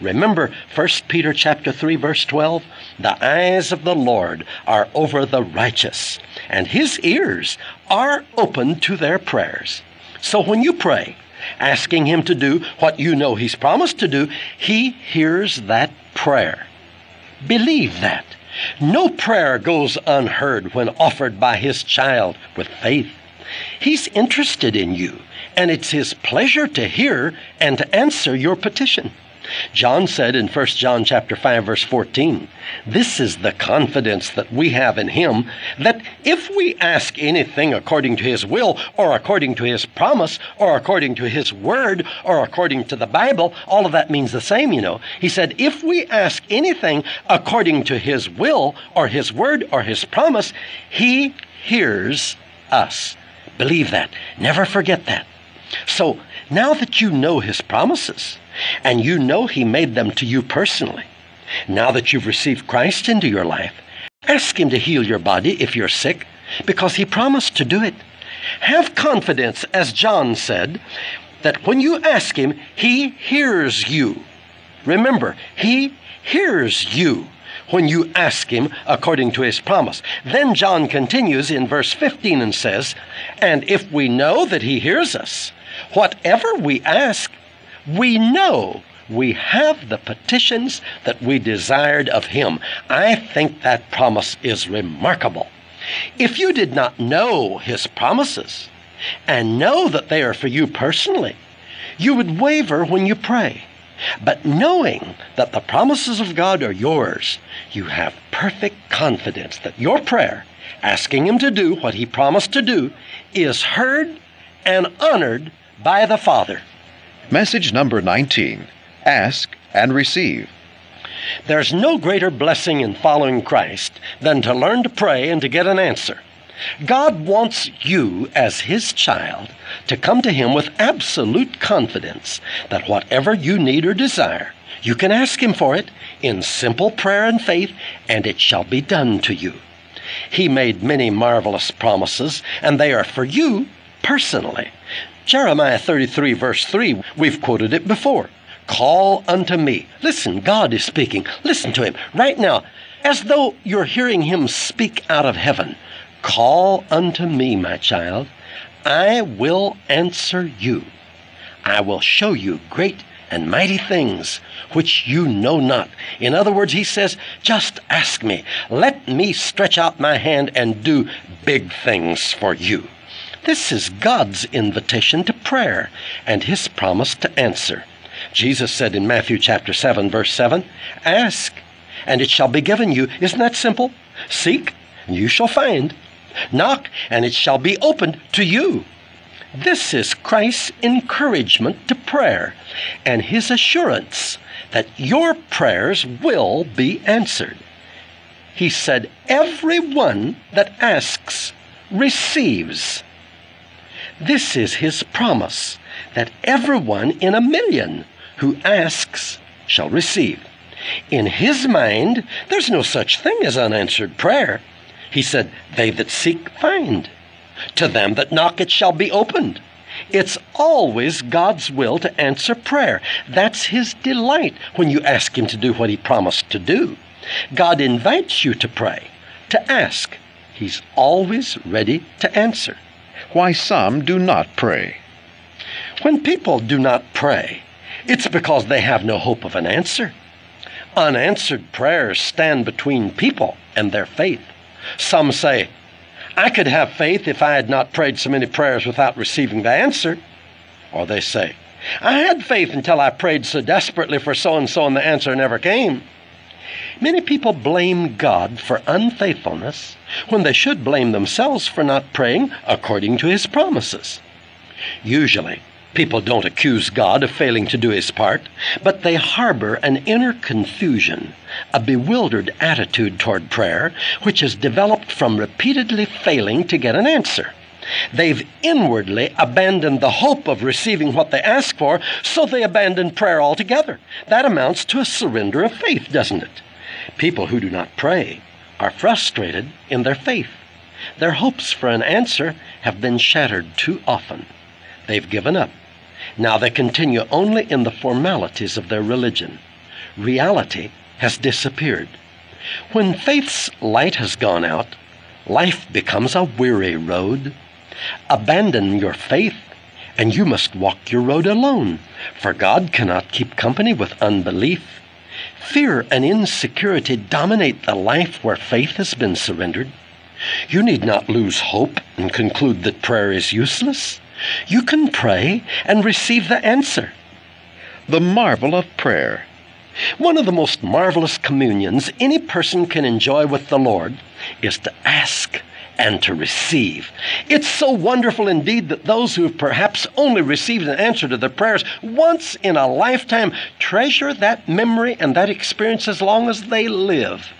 Remember 1 Peter chapter 3 verse 12, the eyes of the Lord are over the righteous, and his ears are open to their prayers. So when you pray, asking him to do what you know he's promised to do, he hears that prayer. Believe that. No prayer goes unheard when offered by His child with faith. He's interested in you, and it's His pleasure to hear and to answer your petition. John said in 1 John chapter 5 verse 14, this is the confidence that we have in him that if we ask anything according to his will or according to his promise or according to his word or according to the Bible, all of that means the same, you know. He said, if we ask anything according to his will or his word or his promise, he hears us. Believe that. Never forget that. So now that you know his promises, and you know He made them to you personally. Now that you've received Christ into your life, Ask Him to heal your body if you're sick, because He promised to do it. Have confidence, as John said, that when you ask Him, He hears you. Remember, He hears you when you ask Him according to His promise. Then John continues in verse 15 and says, And if we know that He hears us, whatever we ask, we know we have the petitions that we desired of Him. I think that promise is remarkable. If you did not know His promises and know that they are for you personally, you would waver when you pray. But knowing that the promises of God are yours, you have perfect confidence that your prayer, asking Him to do what He promised to do, is heard and honored by the Father. Message number 19 Ask and receive. There's no greater blessing in following Christ than to learn to pray and to get an answer. God wants you, as His child, to come to Him with absolute confidence that whatever you need or desire, you can ask Him for it in simple prayer and faith, and it shall be done to you. He made many marvelous promises, and they are for you personally. Jeremiah 33, verse 3, we've quoted it before. Call unto me. Listen, God is speaking. Listen to Him right now, as though you're hearing Him speak out of heaven. Call unto me, my child. I will answer you. I will show you great and mighty things which you know not. In other words, he says, just ask me. Let me stretch out my hand and do big things for you. This is God's invitation to prayer and his promise to answer. Jesus said in Matthew chapter 7 verse 7, ask and it shall be given you. Isn't that simple? Seek and you shall find. Knock, and it shall be opened to you. This is Christ's encouragement to prayer and his assurance that your prayers will be answered. He said, Everyone that asks receives. This is his promise that everyone in a million who asks shall receive. In his mind, there's no such thing as unanswered prayer. He said, They that seek find. To them that knock it shall be opened. It's always God's will to answer prayer. That's His delight when you ask Him to do what He promised to do. God invites you to pray, to ask. He's always ready to answer. Why some do not pray. When people do not pray, it's because they have no hope of an answer. Unanswered prayers stand between people and their faith. Some say, I could have faith if I had not prayed so many prayers without receiving the answer. Or they say, I had faith until I prayed so desperately for so and so and the answer never came. Many people blame God for unfaithfulness when they should blame themselves for not praying according to His promises. Usually, People don't accuse God of failing to do his part, but they harbor an inner confusion, a bewildered attitude toward prayer, which has developed from repeatedly failing to get an answer. They've inwardly abandoned the hope of receiving what they ask for, so they abandon prayer altogether. That amounts to a surrender of faith, doesn't it? People who do not pray are frustrated in their faith. Their hopes for an answer have been shattered too often. They've given up. Now they continue only in the formalities of their religion. Reality has disappeared. When faith's light has gone out, life becomes a weary road. Abandon your faith, and you must walk your road alone, for God cannot keep company with unbelief. Fear and insecurity dominate the life where faith has been surrendered. You need not lose hope and conclude that prayer is useless. You can pray and receive the answer. The marvel of prayer. One of the most marvelous communions any person can enjoy with the Lord is to ask and to receive. It's so wonderful indeed that those who have perhaps only received an answer to their prayers once in a lifetime treasure that memory and that experience as long as they live.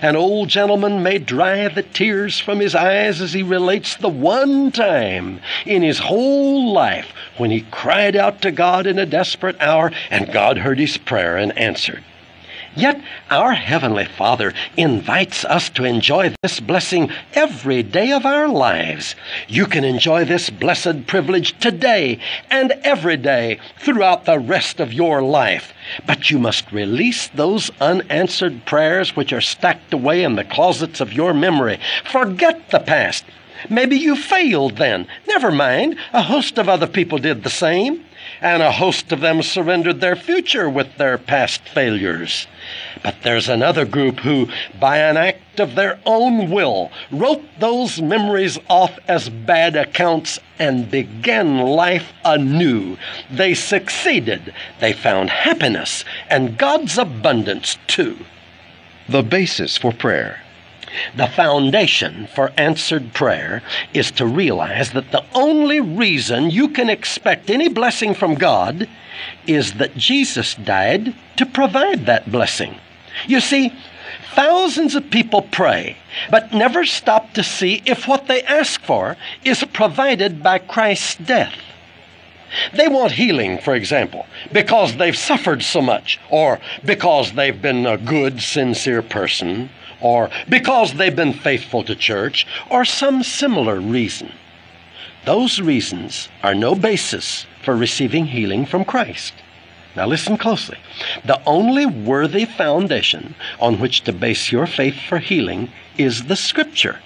An old gentleman may dry the tears from his eyes as he relates the one time in his whole life when he cried out to God in a desperate hour and God heard his prayer and answered. Yet our Heavenly Father invites us to enjoy this blessing every day of our lives. You can enjoy this blessed privilege today and every day throughout the rest of your life. But you must release those unanswered prayers which are stacked away in the closets of your memory. Forget the past. Maybe you failed then. Never mind. A host of other people did the same and a host of them surrendered their future with their past failures. But there's another group who, by an act of their own will, wrote those memories off as bad accounts and began life anew. They succeeded. They found happiness and God's abundance too. The basis for prayer. The foundation for answered prayer is to realize that the only reason you can expect any blessing from God is that Jesus died to provide that blessing. You see, thousands of people pray, but never stop to see if what they ask for is provided by Christ's death. They want healing, for example, because they've suffered so much, or because they've been a good, sincere person, or because they've been faithful to church, or some similar reason. Those reasons are no basis for receiving healing from Christ. Now listen closely. The only worthy foundation on which to base your faith for healing is the Scripture.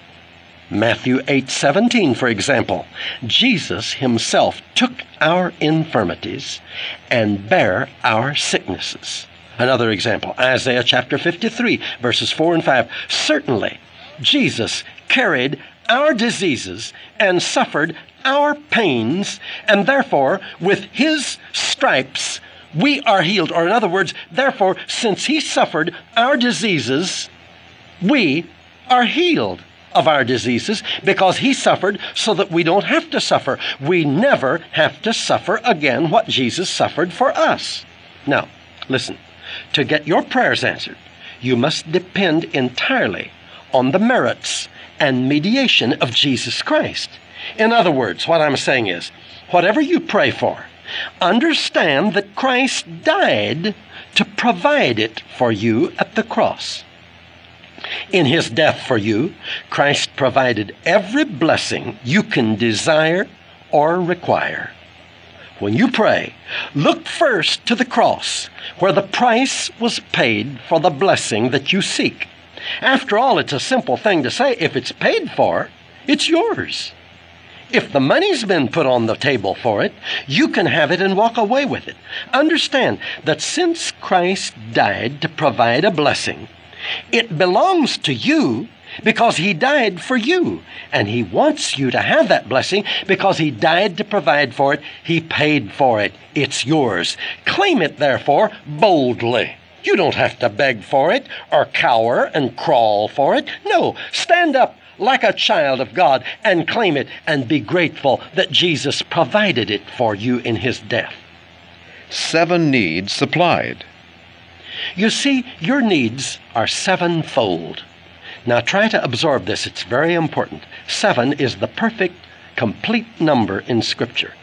Matthew 8:17 for example, Jesus himself took our infirmities and bare our sicknesses. Another example, Isaiah chapter 53, verses 4 and 5. Certainly, Jesus carried our diseases and suffered our pains, and therefore, with his stripes, we are healed. Or, in other words, therefore, since he suffered our diseases, we are healed of our diseases because he suffered so that we don't have to suffer. We never have to suffer again what Jesus suffered for us. Now, listen to get your prayers answered, you must depend entirely on the merits and mediation of Jesus Christ. In other words, what I'm saying is, whatever you pray for, understand that Christ died to provide it for you at the cross. In his death for you, Christ provided every blessing you can desire or require. When you pray, look first to the cross, where the price was paid for the blessing that you seek. After all, it's a simple thing to say if it's paid for, it's yours. If the money's been put on the table for it, you can have it and walk away with it. Understand that since Christ died to provide a blessing, it belongs to you because he died for you. And he wants you to have that blessing because he died to provide for it. He paid for it. It's yours. Claim it, therefore, boldly. You don't have to beg for it or cower and crawl for it. No, stand up like a child of God and claim it and be grateful that Jesus provided it for you in his death. Seven needs supplied. You see, your needs are sevenfold. Now try to absorb this, it's very important. Seven is the perfect, complete number in Scripture.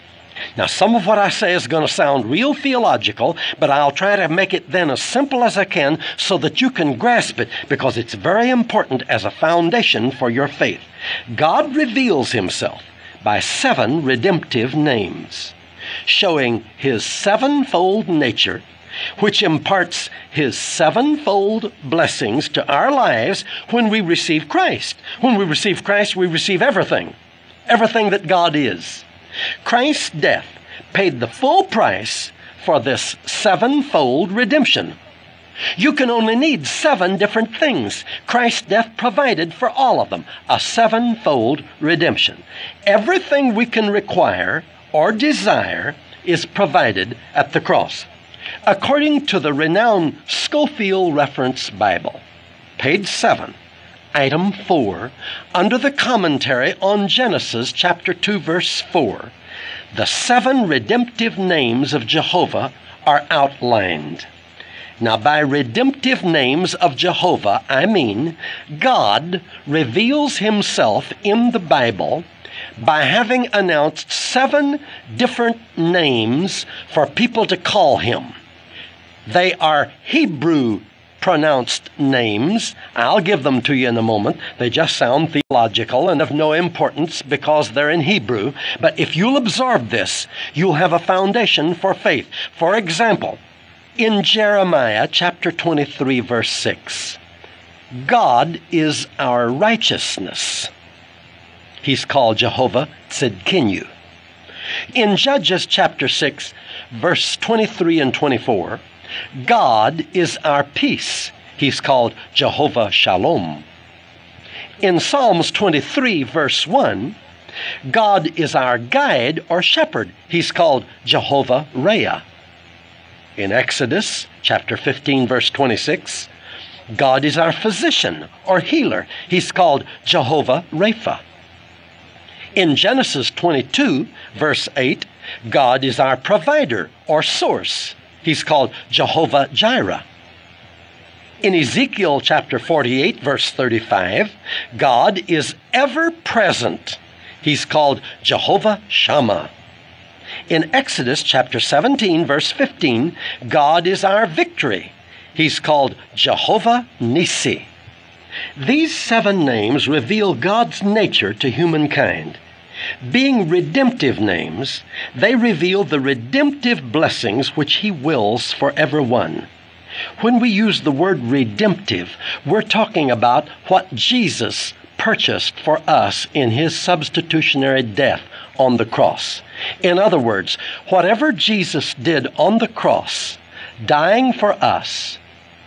Now, some of what I say is going to sound real theological, but I'll try to make it then as simple as I can so that you can grasp it because it's very important as a foundation for your faith. God reveals Himself by seven redemptive names, showing His sevenfold nature which imparts his sevenfold blessings to our lives when we receive Christ. When we receive Christ, we receive everything, everything that God is. Christ's death paid the full price for this sevenfold redemption. You can only need seven different things. Christ's death provided for all of them a sevenfold redemption. Everything we can require or desire is provided at the cross. According to the renowned Scofield Reference Bible, page 7, item 4, under the commentary on Genesis chapter 2 verse 4, the seven redemptive names of Jehovah are outlined. Now, by redemptive names of Jehovah, I mean God reveals himself in the Bible by having announced seven different names for people to call him. They are Hebrew pronounced names. I'll give them to you in a moment. They just sound theological and of no importance because they're in Hebrew. But if you'll absorb this, you'll have a foundation for faith. For example, in Jeremiah chapter 23, verse 6, God is our righteousness. He's called Jehovah Tzidkenu. In Judges chapter 6, verse 23 and 24, God is our peace. He's called Jehovah Shalom. In Psalms 23, verse 1, God is our guide or shepherd. He's called Jehovah Rhea. In Exodus chapter 15, verse 26, God is our physician or healer. He's called Jehovah Rapha. In Genesis 22, verse 8, God is our provider or source. He's called Jehovah Jireh. In Ezekiel chapter 48, verse 35, God is ever present. He's called Jehovah Shammah. In Exodus chapter 17, verse 15, God is our victory. He's called Jehovah Nissi. These seven names reveal God's nature to humankind. Being redemptive names, they reveal the redemptive blessings which He wills for everyone. When we use the word redemptive, we're talking about what Jesus purchased for us in His substitutionary death on the cross. In other words, whatever Jesus did on the cross, dying for us,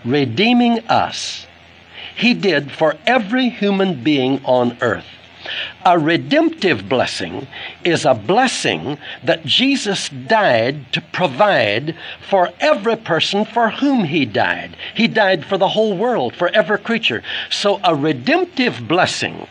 redeeming us, He did for every human being on earth. A redemptive blessing is a blessing that Jesus died to provide for every person for whom he died. He died for the whole world, for every creature. So a redemptive blessing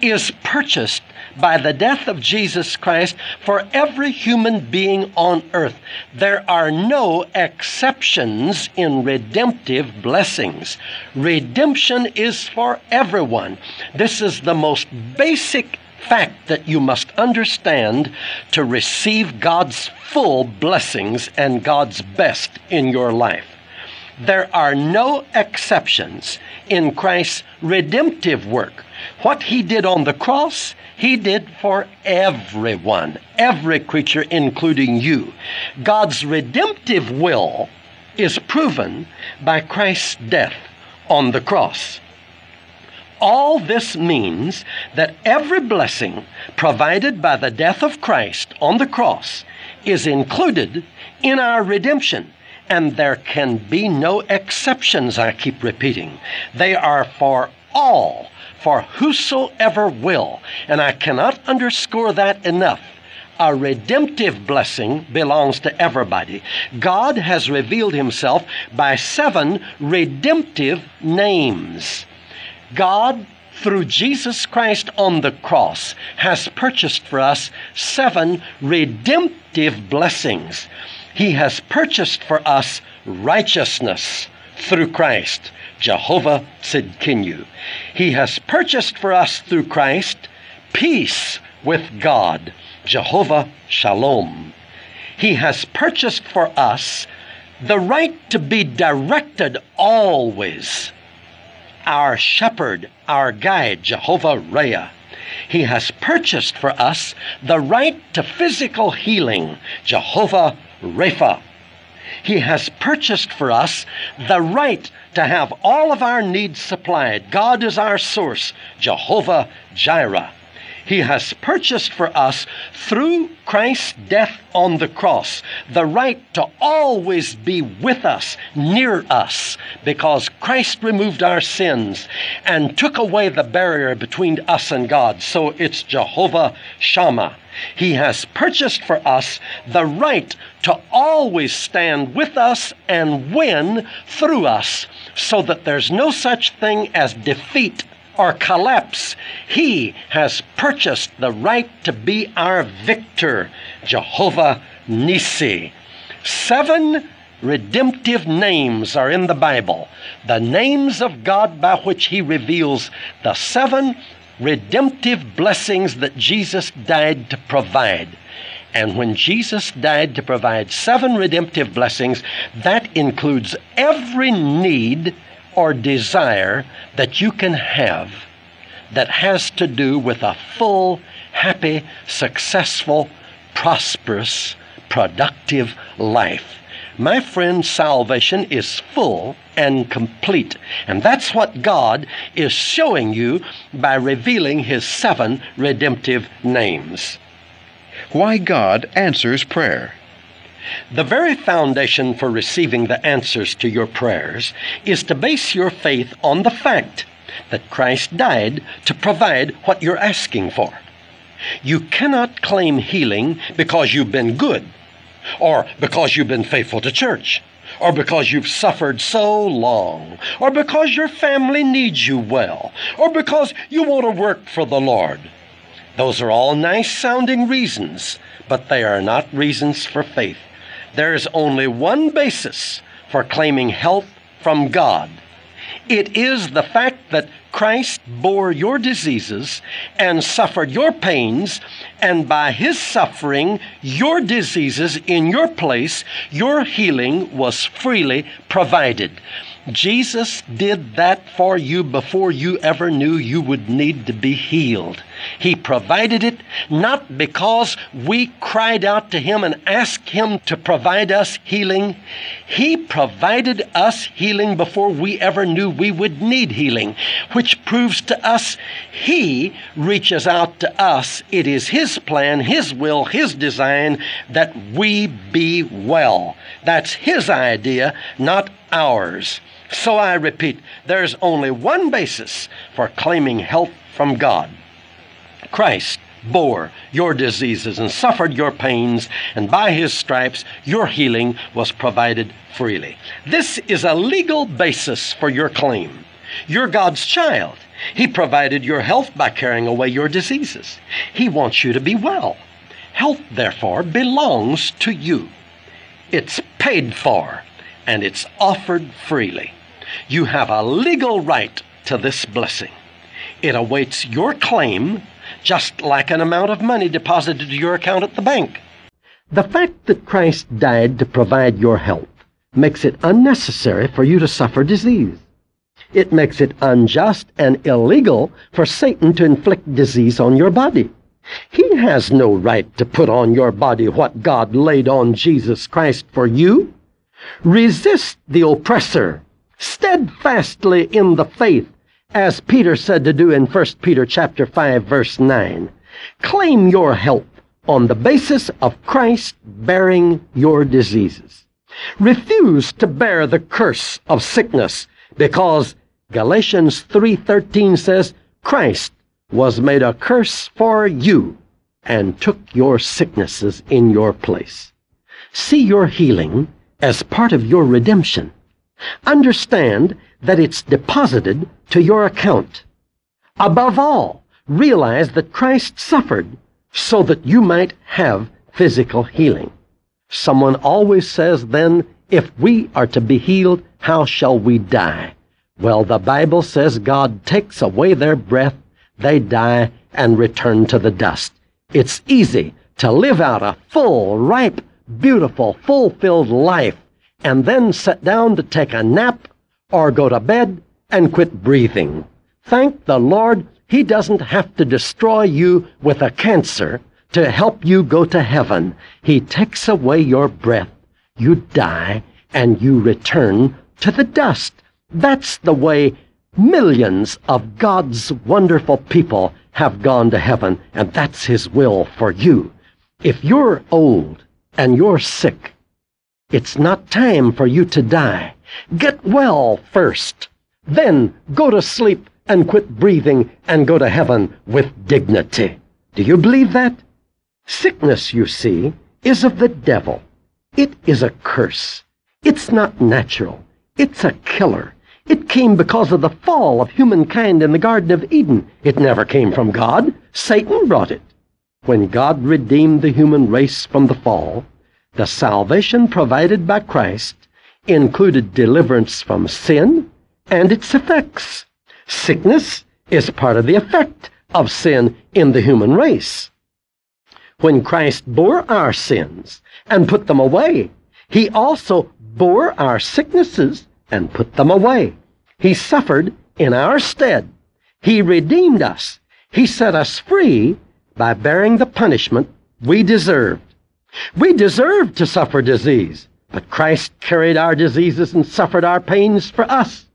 is purchased by the death of Jesus Christ for every human being on earth. There are no exceptions in redemptive blessings. Redemption is for everyone. This is the most basic fact that you must understand to receive God's full blessings and God's best in your life. There are no exceptions in Christ's redemptive work. What he did on the cross, he did for everyone, every creature, including you. God's redemptive will is proven by Christ's death on the cross. All this means that every blessing provided by the death of Christ on the cross is included in our redemption. And there can be no exceptions, I keep repeating. They are for all for whosoever will. And I cannot underscore that enough. A redemptive blessing belongs to everybody. God has revealed himself by seven redemptive names. God, through Jesus Christ on the cross, has purchased for us seven redemptive blessings. He has purchased for us righteousness through Christ. Jehovah Tzidkenu. He has purchased for us through Christ peace with God, Jehovah Shalom. He has purchased for us the right to be directed always. Our shepherd, our guide, Jehovah Rhea. He has purchased for us the right to physical healing, Jehovah Rapha. He has purchased for us the right to have all of our needs supplied. God is our source, Jehovah Jireh. He has purchased for us through Christ's death on the cross the right to always be with us, near us, because Christ removed our sins and took away the barrier between us and God. So it's Jehovah Shammah. He has purchased for us the right to always stand with us and win through us, so that there's no such thing as defeat or collapse. He has purchased the right to be our victor, Jehovah Nissi. Seven redemptive names are in the Bible, the names of God by which He reveals the seven redemptive blessings that Jesus died to provide. And when Jesus died to provide seven redemptive blessings, that includes every need or desire that you can have that has to do with a full, happy, successful, prosperous, productive life. My friend, salvation is full and complete. And that's what God is showing you by revealing His seven redemptive names. Why God answers prayer. The very foundation for receiving the answers to your prayers is to base your faith on the fact that Christ died to provide what you're asking for. You cannot claim healing because you've been good or because you've been faithful to church, or because you've suffered so long, or because your family needs you well, or because you want to work for the Lord. Those are all nice sounding reasons, but they are not reasons for faith. There is only one basis for claiming help from God. It is the fact that Christ bore your diseases and suffered your pains, and by his suffering, your diseases in your place, your healing was freely provided. Jesus did that for you before you ever knew you would need to be healed. He provided it not because we cried out to Him and asked Him to provide us healing. He provided us healing before we ever knew we would need healing, which proves to us He reaches out to us. It is His plan, His will, His design that we be well. That's His idea, not ours. So I repeat, there's only one basis for claiming health from God. Christ bore your diseases and suffered your pains, and by his stripes your healing was provided freely. This is a legal basis for your claim. You're God's child. He provided your health by carrying away your diseases. He wants you to be well. Health, therefore, belongs to you. It's paid for, and it's offered freely. You have a legal right to this blessing. It awaits your claim just like an amount of money deposited to your account at the bank. The fact that Christ died to provide your health makes it unnecessary for you to suffer disease. It makes it unjust and illegal for Satan to inflict disease on your body. He has no right to put on your body what God laid on Jesus Christ for you. Resist the oppressor steadfastly in the faith, as Peter said to do in 1 Peter chapter 5 verse 9. Claim your help on the basis of Christ bearing your diseases. Refuse to bear the curse of sickness because Galatians 3:13 says Christ was made a curse for you and took your sicknesses in your place. See your healing as part of your redemption. Understand that it's deposited to your account. Above all, realize that Christ suffered so that you might have physical healing. Someone always says then, if we are to be healed, how shall we die? Well, the Bible says God takes away their breath, they die, and return to the dust. It's easy to live out a full, ripe, beautiful, fulfilled life and then sit down to take a nap or go to bed and quit breathing. Thank the Lord, He doesn't have to destroy you with a cancer to help you go to heaven. He takes away your breath, you die, and you return to the dust. That's the way millions of God's wonderful people have gone to heaven, and that's His will for you. If you're old and you're sick, it's not time for you to die. Get well first. Then go to sleep and quit breathing and go to heaven with dignity. Do you believe that? Sickness, you see, is of the devil. It is a curse. It's not natural. It's a killer. It came because of the fall of humankind in the Garden of Eden. It never came from God. Satan brought it. When God redeemed the human race from the fall, the salvation provided by Christ included deliverance from sin and its effects. Sickness is part of the effect of sin in the human race. When Christ bore our sins and put them away, he also bore our sicknesses and put them away. He suffered in our stead. He redeemed us. He set us free by bearing the punishment we deserved. We deserved to suffer disease, but Christ carried our diseases and suffered our pains for us.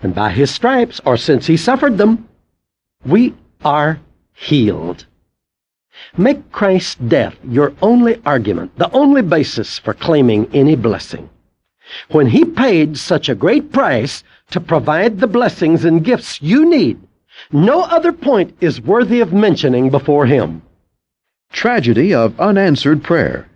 And by his stripes, or since he suffered them, we are healed. Make Christ's death your only argument, the only basis for claiming any blessing. When he paid such a great price to provide the blessings and gifts you need, no other point is worthy of mentioning before him. Tragedy of unanswered prayer.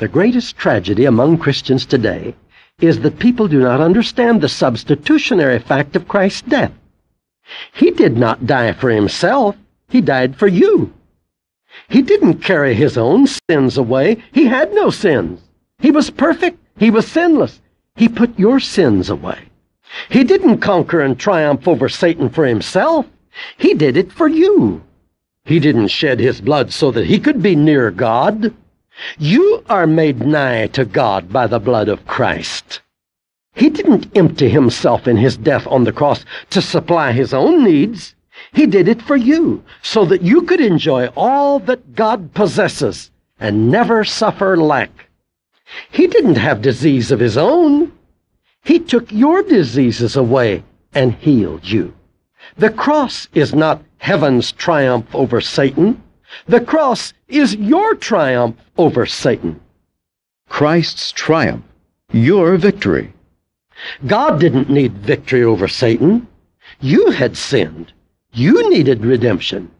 The greatest tragedy among Christians today is that people do not understand the substitutionary fact of Christ's death. He did not die for himself, he died for you. He didn't carry his own sins away. He had no sins. He was perfect. He was sinless. He put your sins away. He didn't conquer and triumph over Satan for himself. He did it for you. He didn't shed his blood so that he could be near God. You are made nigh to God by the blood of Christ. He didn't empty himself in his death on the cross to supply his own needs. He did it for you so that you could enjoy all that God possesses and never suffer lack. He didn't have disease of his own. He took your diseases away and healed you. The cross is not heaven's triumph over Satan. The cross is your triumph over Satan. Christ's triumph, your victory. God didn't need victory over Satan. You had sinned. You needed redemption.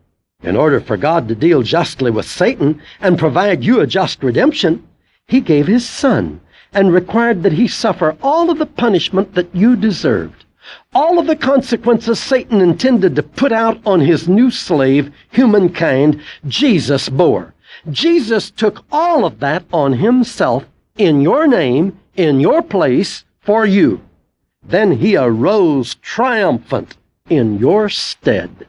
In order for God to deal justly with Satan and provide you a just redemption, He gave His Son and required that he suffer all of the punishment that you deserved. All of the consequences Satan intended to put out on his new slave, humankind, Jesus bore. Jesus took all of that on himself in your name, in your place, for you. Then he arose triumphant in your stead.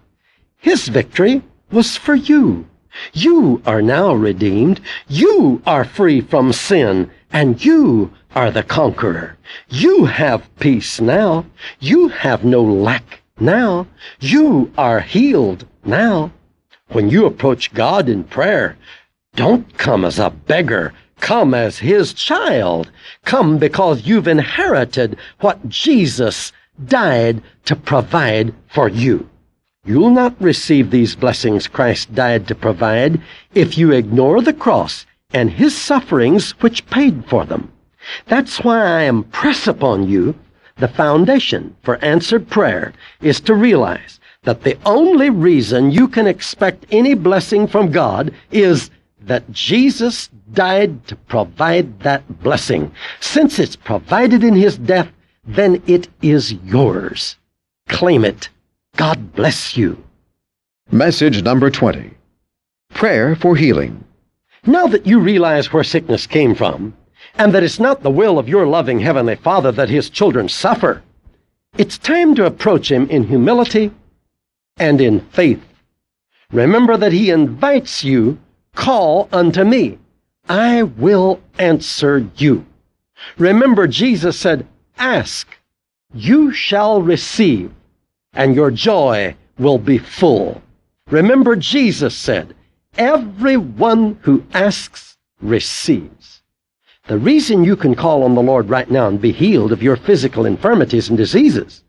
His victory was for you. You are now redeemed. You are free from sin and you are the conqueror. You have peace now. You have no lack now. You are healed now. When you approach God in prayer, don't come as a beggar. Come as his child. Come because you've inherited what Jesus died to provide for you. You'll not receive these blessings Christ died to provide if you ignore the cross and his sufferings which paid for them. That's why I impress upon you the foundation for answered prayer is to realize that the only reason you can expect any blessing from God is that Jesus died to provide that blessing. Since it's provided in his death, then it is yours. Claim it. God bless you. Message number 20 Prayer for Healing. Now that you realize where sickness came from, and that it's not the will of your loving Heavenly Father that His children suffer, it's time to approach Him in humility and in faith. Remember that He invites you, call unto me. I will answer you. Remember, Jesus said, Ask, you shall receive, and your joy will be full. Remember, Jesus said, Everyone who asks receives. The reason you can call on the Lord right now and be healed of your physical infirmities and diseases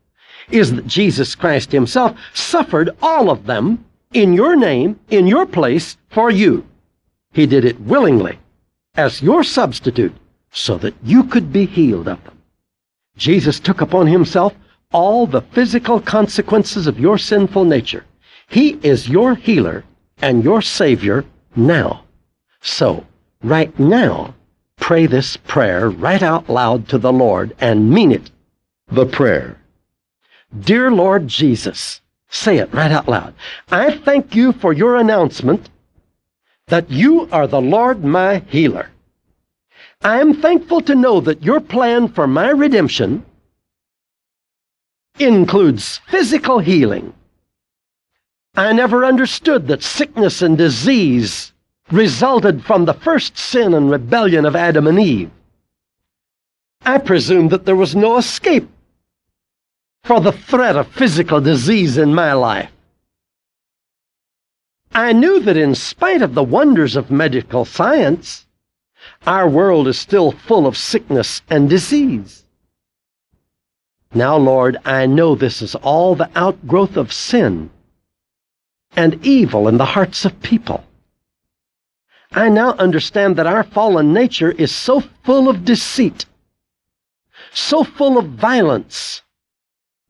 is that Jesus Christ Himself suffered all of them in your name, in your place, for you. He did it willingly as your substitute so that you could be healed of them. Jesus took upon Himself all the physical consequences of your sinful nature. He is your healer and your Savior now. So, right now, pray this prayer right out loud to the Lord and mean it. The prayer. Dear Lord Jesus, say it right out loud. I thank you for your announcement that you are the Lord my healer. I am thankful to know that your plan for my redemption includes physical healing I never understood that sickness and disease resulted from the first sin and rebellion of Adam and Eve. I presumed that there was no escape for the threat of physical disease in my life. I knew that in spite of the wonders of medical science, our world is still full of sickness and disease. Now, Lord, I know this is all the outgrowth of sin and evil in the hearts of people. I now understand that our fallen nature is so full of deceit, so full of violence,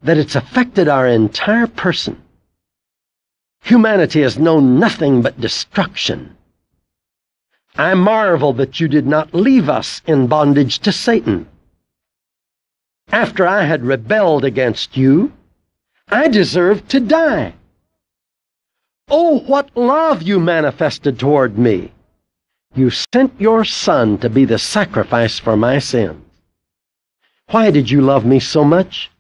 that it's affected our entire person. Humanity has known nothing but destruction. I marvel that you did not leave us in bondage to Satan. After I had rebelled against you, I deserved to die. Oh, what love you manifested toward me! You sent your Son to be the sacrifice for my sins. Why did you love me so much?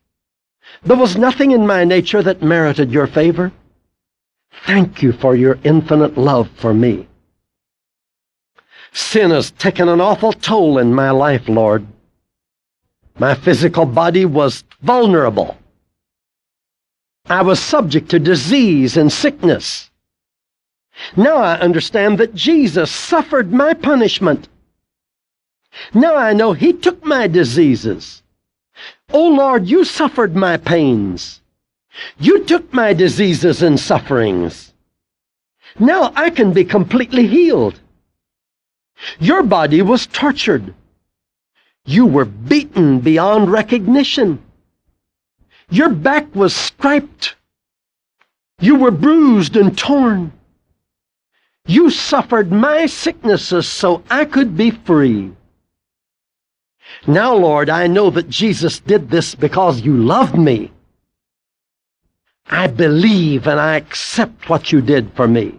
There was nothing in my nature that merited your favor. Thank you for your infinite love for me. Sin has taken an awful toll in my life, Lord. My physical body was vulnerable. I was subject to disease and sickness. Now I understand that Jesus suffered my punishment. Now I know He took my diseases. Oh Lord, you suffered my pains. You took my diseases and sufferings. Now I can be completely healed. Your body was tortured. You were beaten beyond recognition. Your back was striped. You were bruised and torn. You suffered my sicknesses so I could be free. Now, Lord, I know that Jesus did this because you loved me. I believe and I accept what you did for me.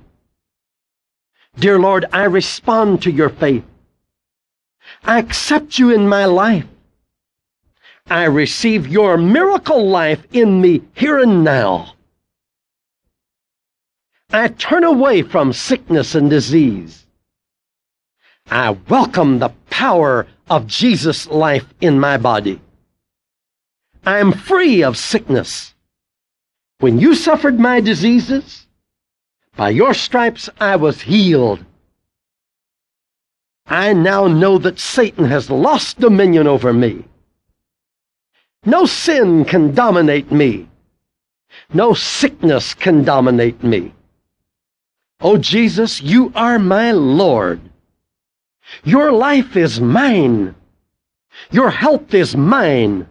Dear Lord, I respond to your faith. I accept you in my life. I receive your miracle life in me here and now. I turn away from sickness and disease. I welcome the power of Jesus' life in my body. I am free of sickness. When you suffered my diseases, by your stripes I was healed. I now know that Satan has lost dominion over me. No sin can dominate me. No sickness can dominate me. Oh, Jesus, you are my Lord. Your life is mine. Your health is mine.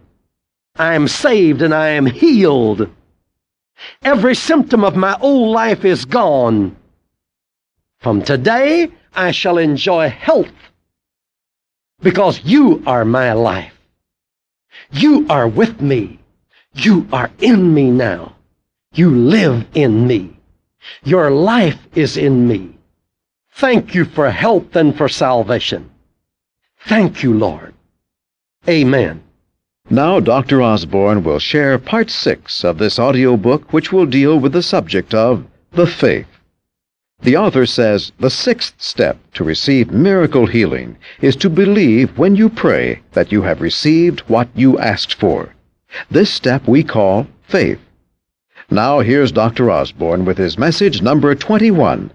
I am saved and I am healed. Every symptom of my old life is gone. From today, I shall enjoy health because you are my life. You are with me. You are in me now. You live in me. Your life is in me. Thank you for health and for salvation. Thank you, Lord. Amen. Now, Dr. Osborn will share part six of this audio book, which will deal with the subject of the faith. The author says the sixth step to receive miracle healing is to believe when you pray that you have received what you asked for. This step we call faith. Now here's Dr. Osborn with his message number 21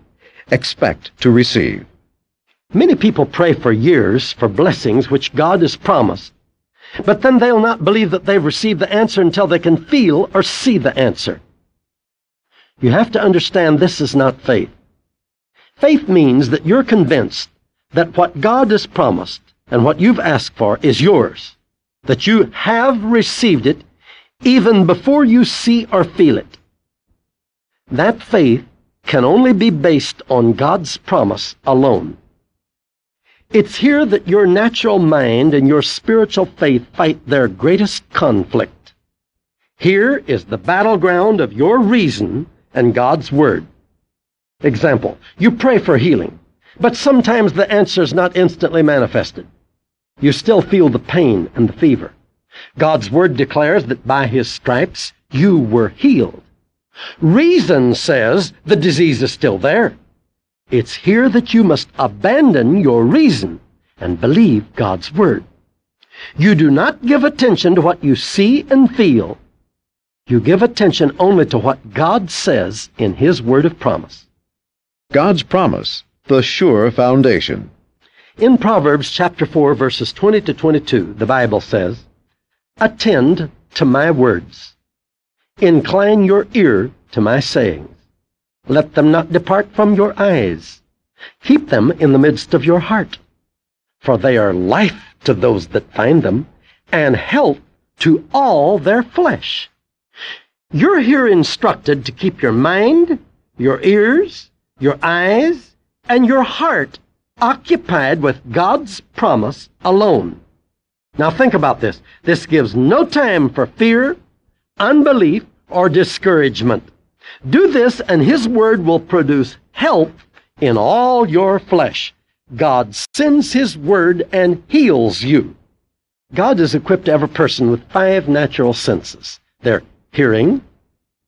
Expect to receive. Many people pray for years for blessings which God has promised, but then they'll not believe that they've received the answer until they can feel or see the answer. You have to understand this is not faith. Faith means that you're convinced that what God has promised and what you've asked for is yours, that you have received it even before you see or feel it. That faith can only be based on God's promise alone. It's here that your natural mind and your spiritual faith fight their greatest conflict. Here is the battleground of your reason and God's Word. Example, you pray for healing, but sometimes the answer is not instantly manifested. You still feel the pain and the fever. God's Word declares that by His stripes you were healed. Reason says the disease is still there. It's here that you must abandon your reason and believe God's Word. You do not give attention to what you see and feel. You give attention only to what God says in His Word of promise. God's promise, the sure foundation. In Proverbs chapter 4 verses 20 to 22, the Bible says, Attend to my words. Incline your ear to my sayings. Let them not depart from your eyes. Keep them in the midst of your heart. For they are life to those that find them, and health to all their flesh. You're here instructed to keep your mind, your ears, your eyes, and your heart occupied with God's promise alone. Now think about this. This gives no time for fear, unbelief, or discouragement. Do this, and His Word will produce health in all your flesh. God sends His Word and heals you. God has equipped every person with five natural senses. They're hearing,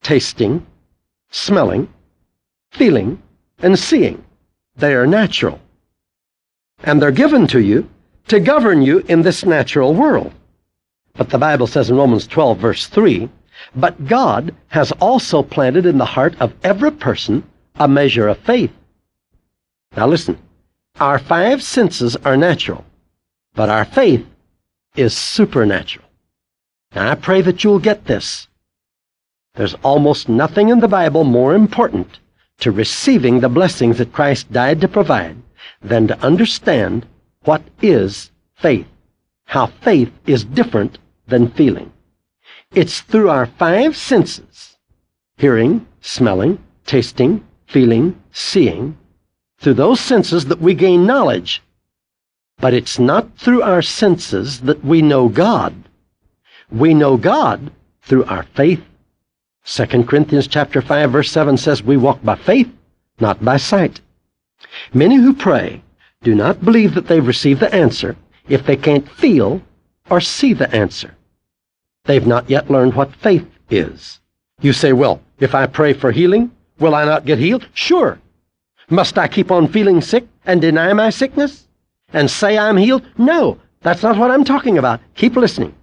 tasting, smelling, feeling, and seeing. They are natural. And they're given to you to govern you in this natural world. But the Bible says in Romans 12, verse 3, but God has also planted in the heart of every person a measure of faith. Now listen, our five senses are natural, but our faith is supernatural. Now I pray that you'll get this. There's almost nothing in the Bible more important to receiving the blessings that Christ died to provide than to understand what is faith, how faith is different than feeling. It's through our five senses hearing, smelling, tasting, feeling, seeing through those senses that we gain knowledge. But it's not through our senses that we know God. We know God through our faith. 2 Corinthians chapter 5 verse 7 says we walk by faith, not by sight. Many who pray do not believe that they've received the answer if they can't feel or see the answer. They've not yet learned what faith is. You say, well, if I pray for healing, will I not get healed? Sure. Must I keep on feeling sick and deny my sickness? And say I'm healed? No, that's not what I'm talking about. Keep listening.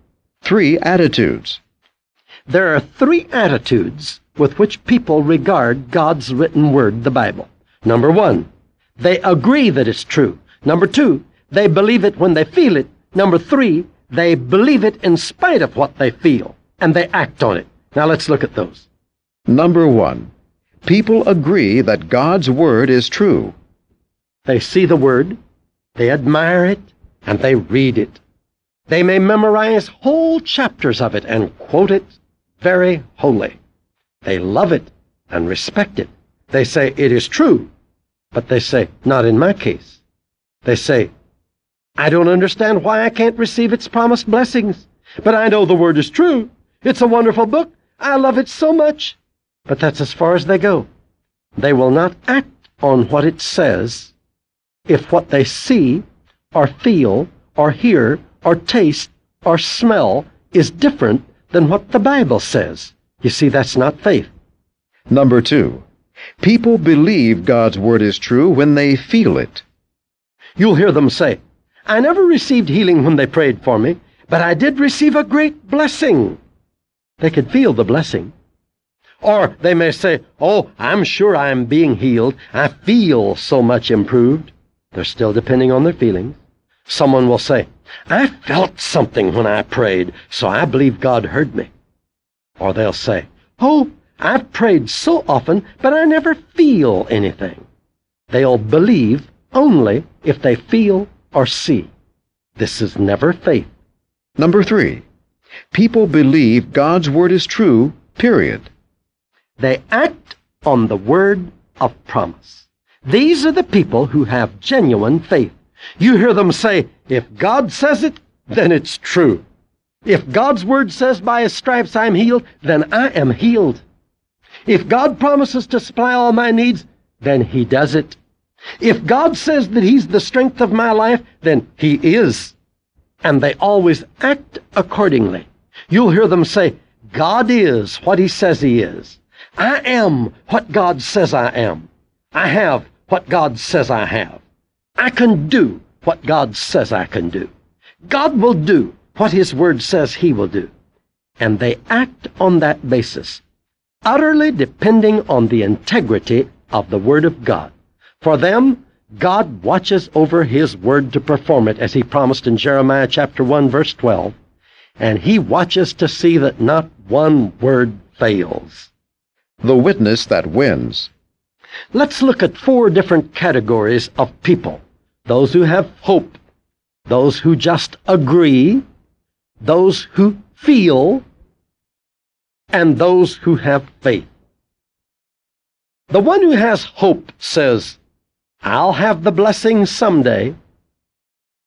Three attitudes. There are three attitudes with which people regard God's written word, the Bible. Number one, they agree that it's true. Number two, they believe it when they feel it. Number three, they believe it in spite of what they feel, and they act on it. Now let's look at those. Number one, people agree that God's Word is true. They see the Word, they admire it, and they read it. They may memorize whole chapters of it and quote it very holy. They love it and respect it. They say it is true, but they say, not in my case. They say, I don't understand why I can't receive its promised blessings. But I know the Word is true. It's a wonderful book. I love it so much. But that's as far as they go. They will not act on what it says if what they see or feel or hear or taste or smell is different than what the Bible says. You see, that's not faith. Number two, people believe God's Word is true when they feel it. You'll hear them say, I never received healing when they prayed for me, but I did receive a great blessing. They could feel the blessing. Or they may say, Oh, I'm sure I'm being healed. I feel so much improved. They're still depending on their feelings. Someone will say, I felt something when I prayed, so I believe God heard me. Or they'll say, Oh, I've prayed so often, but I never feel anything. They'll believe only if they feel or see. This is never faith. Number three, people believe God's Word is true, period. They act on the word of promise. These are the people who have genuine faith. You hear them say, if God says it, then it's true. If God's word says by his stripes I'm healed, then I am healed. If God promises to supply all my needs, then he does it. If God says that He's the strength of my life, then He is. And they always act accordingly. You'll hear them say, God is what He says He is. I am what God says I am. I have what God says I have. I can do what God says I can do. God will do what His Word says He will do. And they act on that basis, utterly depending on the integrity of the Word of God. For them, God watches over His Word to perform it, as He promised in Jeremiah chapter 1, verse 12. And He watches to see that not one word fails. The witness that wins. Let's look at four different categories of people those who have hope, those who just agree, those who feel, and those who have faith. The one who has hope says, I'll have the blessing someday.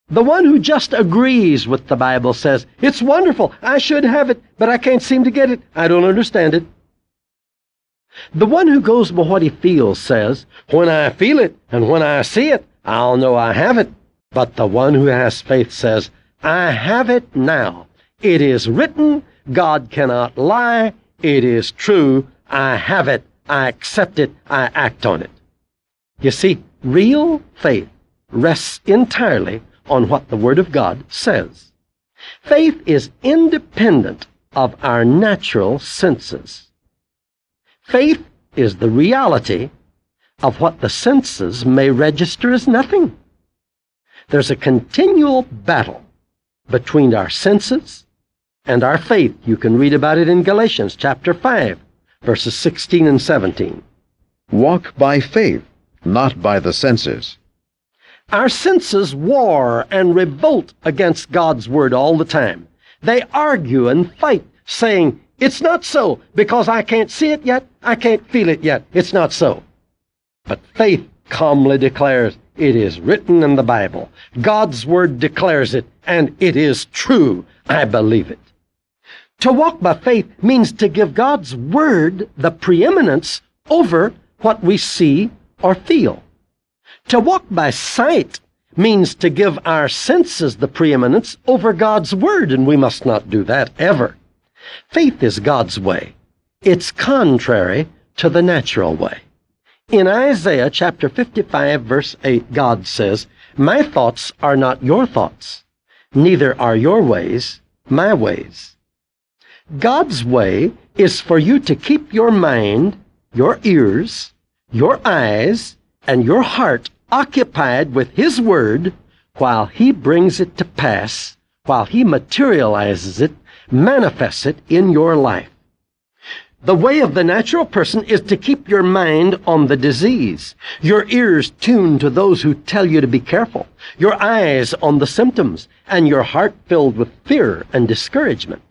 The one who just agrees with the Bible says, It's wonderful, I should have it, but I can't seem to get it, I don't understand it. The one who goes by what he feels says, When I feel it and when I see it, I'll know I have it. But the one who has faith says, I have it now. It is written, God cannot lie, it is true, I have it, I accept it, I act on it. You see, real faith rests entirely on what the Word of God says. Faith is independent of our natural senses. Faith is the reality of what the senses may register as nothing. There's a continual battle between our senses and our faith. You can read about it in Galatians chapter 5, verses 16 and 17. Walk by faith, not by the senses. Our senses war and revolt against God's word all the time. They argue and fight, saying, It's not so, because I can't see it yet, I can't feel it yet, it's not so. But faith calmly declares, It is written in the Bible. God's word declares it, and it is true. I believe it. To walk by faith means to give God's word the preeminence over what we see or feel. To walk by sight means to give our senses the preeminence over God's word, and we must not do that ever. Faith is God's way. It's contrary to the natural way. In Isaiah chapter 55 verse 8, God says, My thoughts are not your thoughts, neither are your ways my ways. God's way is for you to keep your mind, your ears, your eyes, and your heart occupied with His Word while He brings it to pass, while He materializes it, manifests it in your life. The way of the natural person is to keep your mind on the disease, your ears tuned to those who tell you to be careful, your eyes on the symptoms, and your heart filled with fear and discouragement.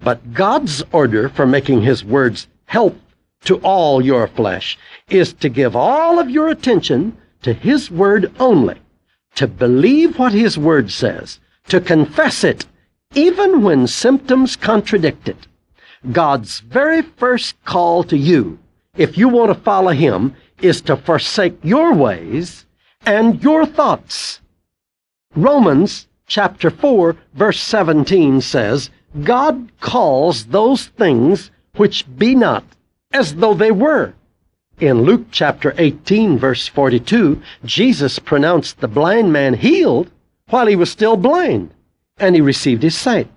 But God's order for making His words health to all your flesh is to give all of your attention to His Word only, to believe what His Word says, to confess it, even when symptoms contradict it. God's very first call to you, if you want to follow Him, is to forsake your ways and your thoughts. Romans chapter 4 verse 17 says, God calls those things which be not as though they were. In Luke chapter 18 verse 42, Jesus pronounced the blind man healed while he was still blind, and he received his sight.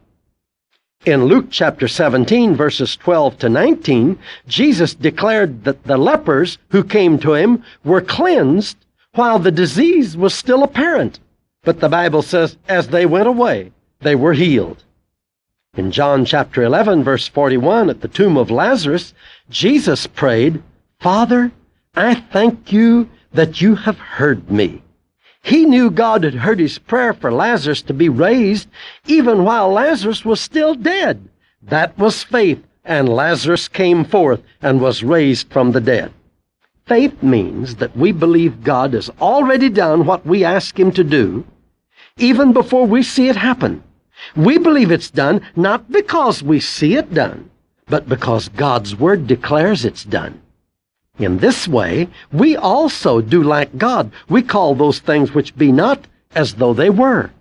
In Luke chapter 17 verses 12 to 19, Jesus declared that the lepers who came to him were cleansed while the disease was still apparent. But the Bible says, as they went away, they were healed. In John chapter 11, verse 41, at the tomb of Lazarus, Jesus prayed, Father, I thank you that you have heard me. He knew God had heard his prayer for Lazarus to be raised even while Lazarus was still dead. That was faith, and Lazarus came forth and was raised from the dead. Faith means that we believe God has already done what we ask him to do, even before we see it happen. We believe it's done not because we see it done, but because God's Word declares it's done. In this way, we also do like God. We call those things which be not as though they were.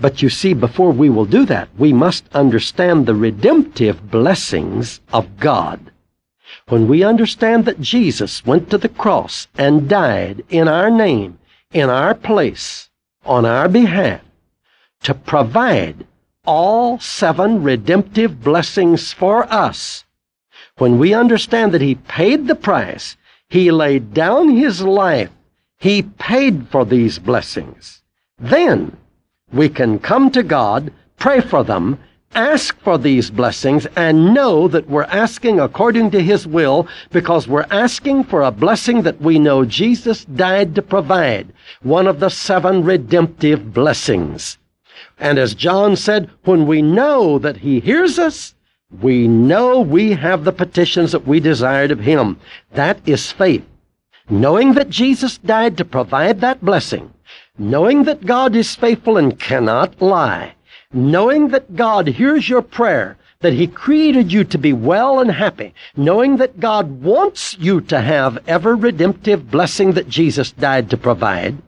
But you see, before we will do that, we must understand the redemptive blessings of God. when we understand that Jesus went to the cross and died in our name, in our place, on our behalf, to provide all seven redemptive blessings for us, when we understand that He paid the price, He laid down His life, He paid for these blessings, then we can come to God, pray for them, ask for these blessings and know that we're asking according to His will because we're asking for a blessing that we know Jesus died to provide, one of the seven redemptive blessings. And as John said, when we know that He hears us, we know we have the petitions that we desired of Him. That is faith. Knowing that Jesus died to provide that blessing, knowing that God is faithful and cannot lie, knowing that God hears your prayer, that He created you to be well and happy, knowing that God wants you to have ever redemptive blessing that Jesus died to provide,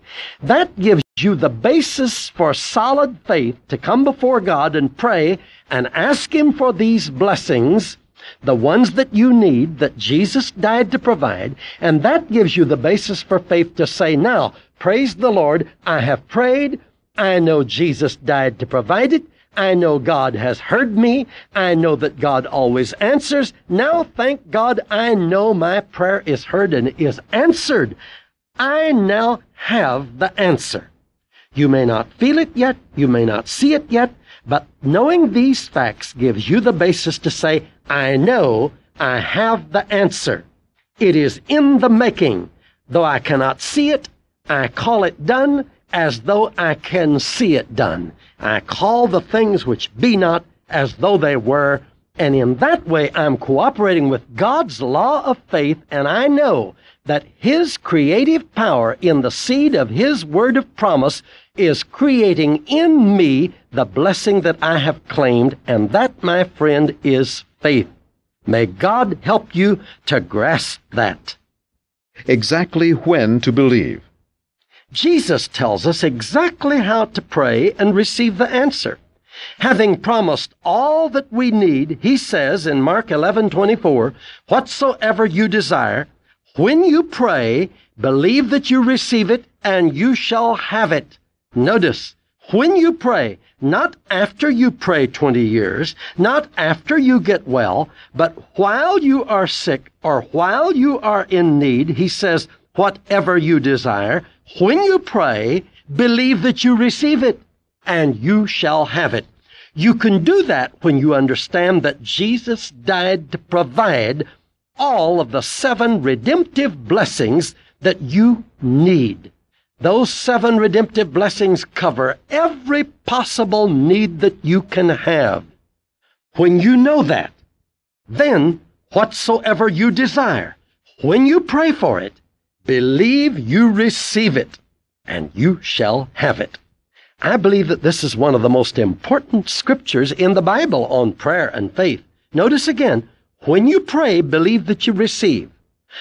that gives you the basis for solid faith to come before God and pray and ask Him for these blessings, the ones that you need, that Jesus died to provide, and that gives you the basis for faith to say, now, praise the Lord, I have prayed, I know Jesus died to provide it. I know God has heard me. I know that God always answers. Now, thank God, I know my prayer is heard and is answered. I now have the answer. You may not feel it yet, you may not see it yet, but knowing these facts gives you the basis to say, I know I have the answer. It is in the making. Though I cannot see it, I call it done as though I can see it done. I call the things which be not as though they were, and in that way I'm cooperating with God's law of faith, and I know that His creative power in the seed of His word of promise is creating in me the blessing that I have claimed, and that, my friend, is faith. May God help you to grasp that. Exactly when to believe. Jesus tells us exactly how to pray and receive the answer. Having promised all that we need, he says in Mark 11:24, "Whatsoever you desire, when you pray, believe that you receive it and you shall have it." Notice, when you pray, not after you pray 20 years, not after you get well, but while you are sick or while you are in need, he says, whatever you desire, when you pray, believe that you receive it, and you shall have it. You can do that when you understand that Jesus died to provide all of the seven redemptive blessings that you need. Those seven redemptive blessings cover every possible need that you can have. When you know that, then whatsoever you desire, when you pray for it, Believe you receive it, and you shall have it. I believe that this is one of the most important scriptures in the Bible on prayer and faith. Notice again, when you pray, believe that you receive.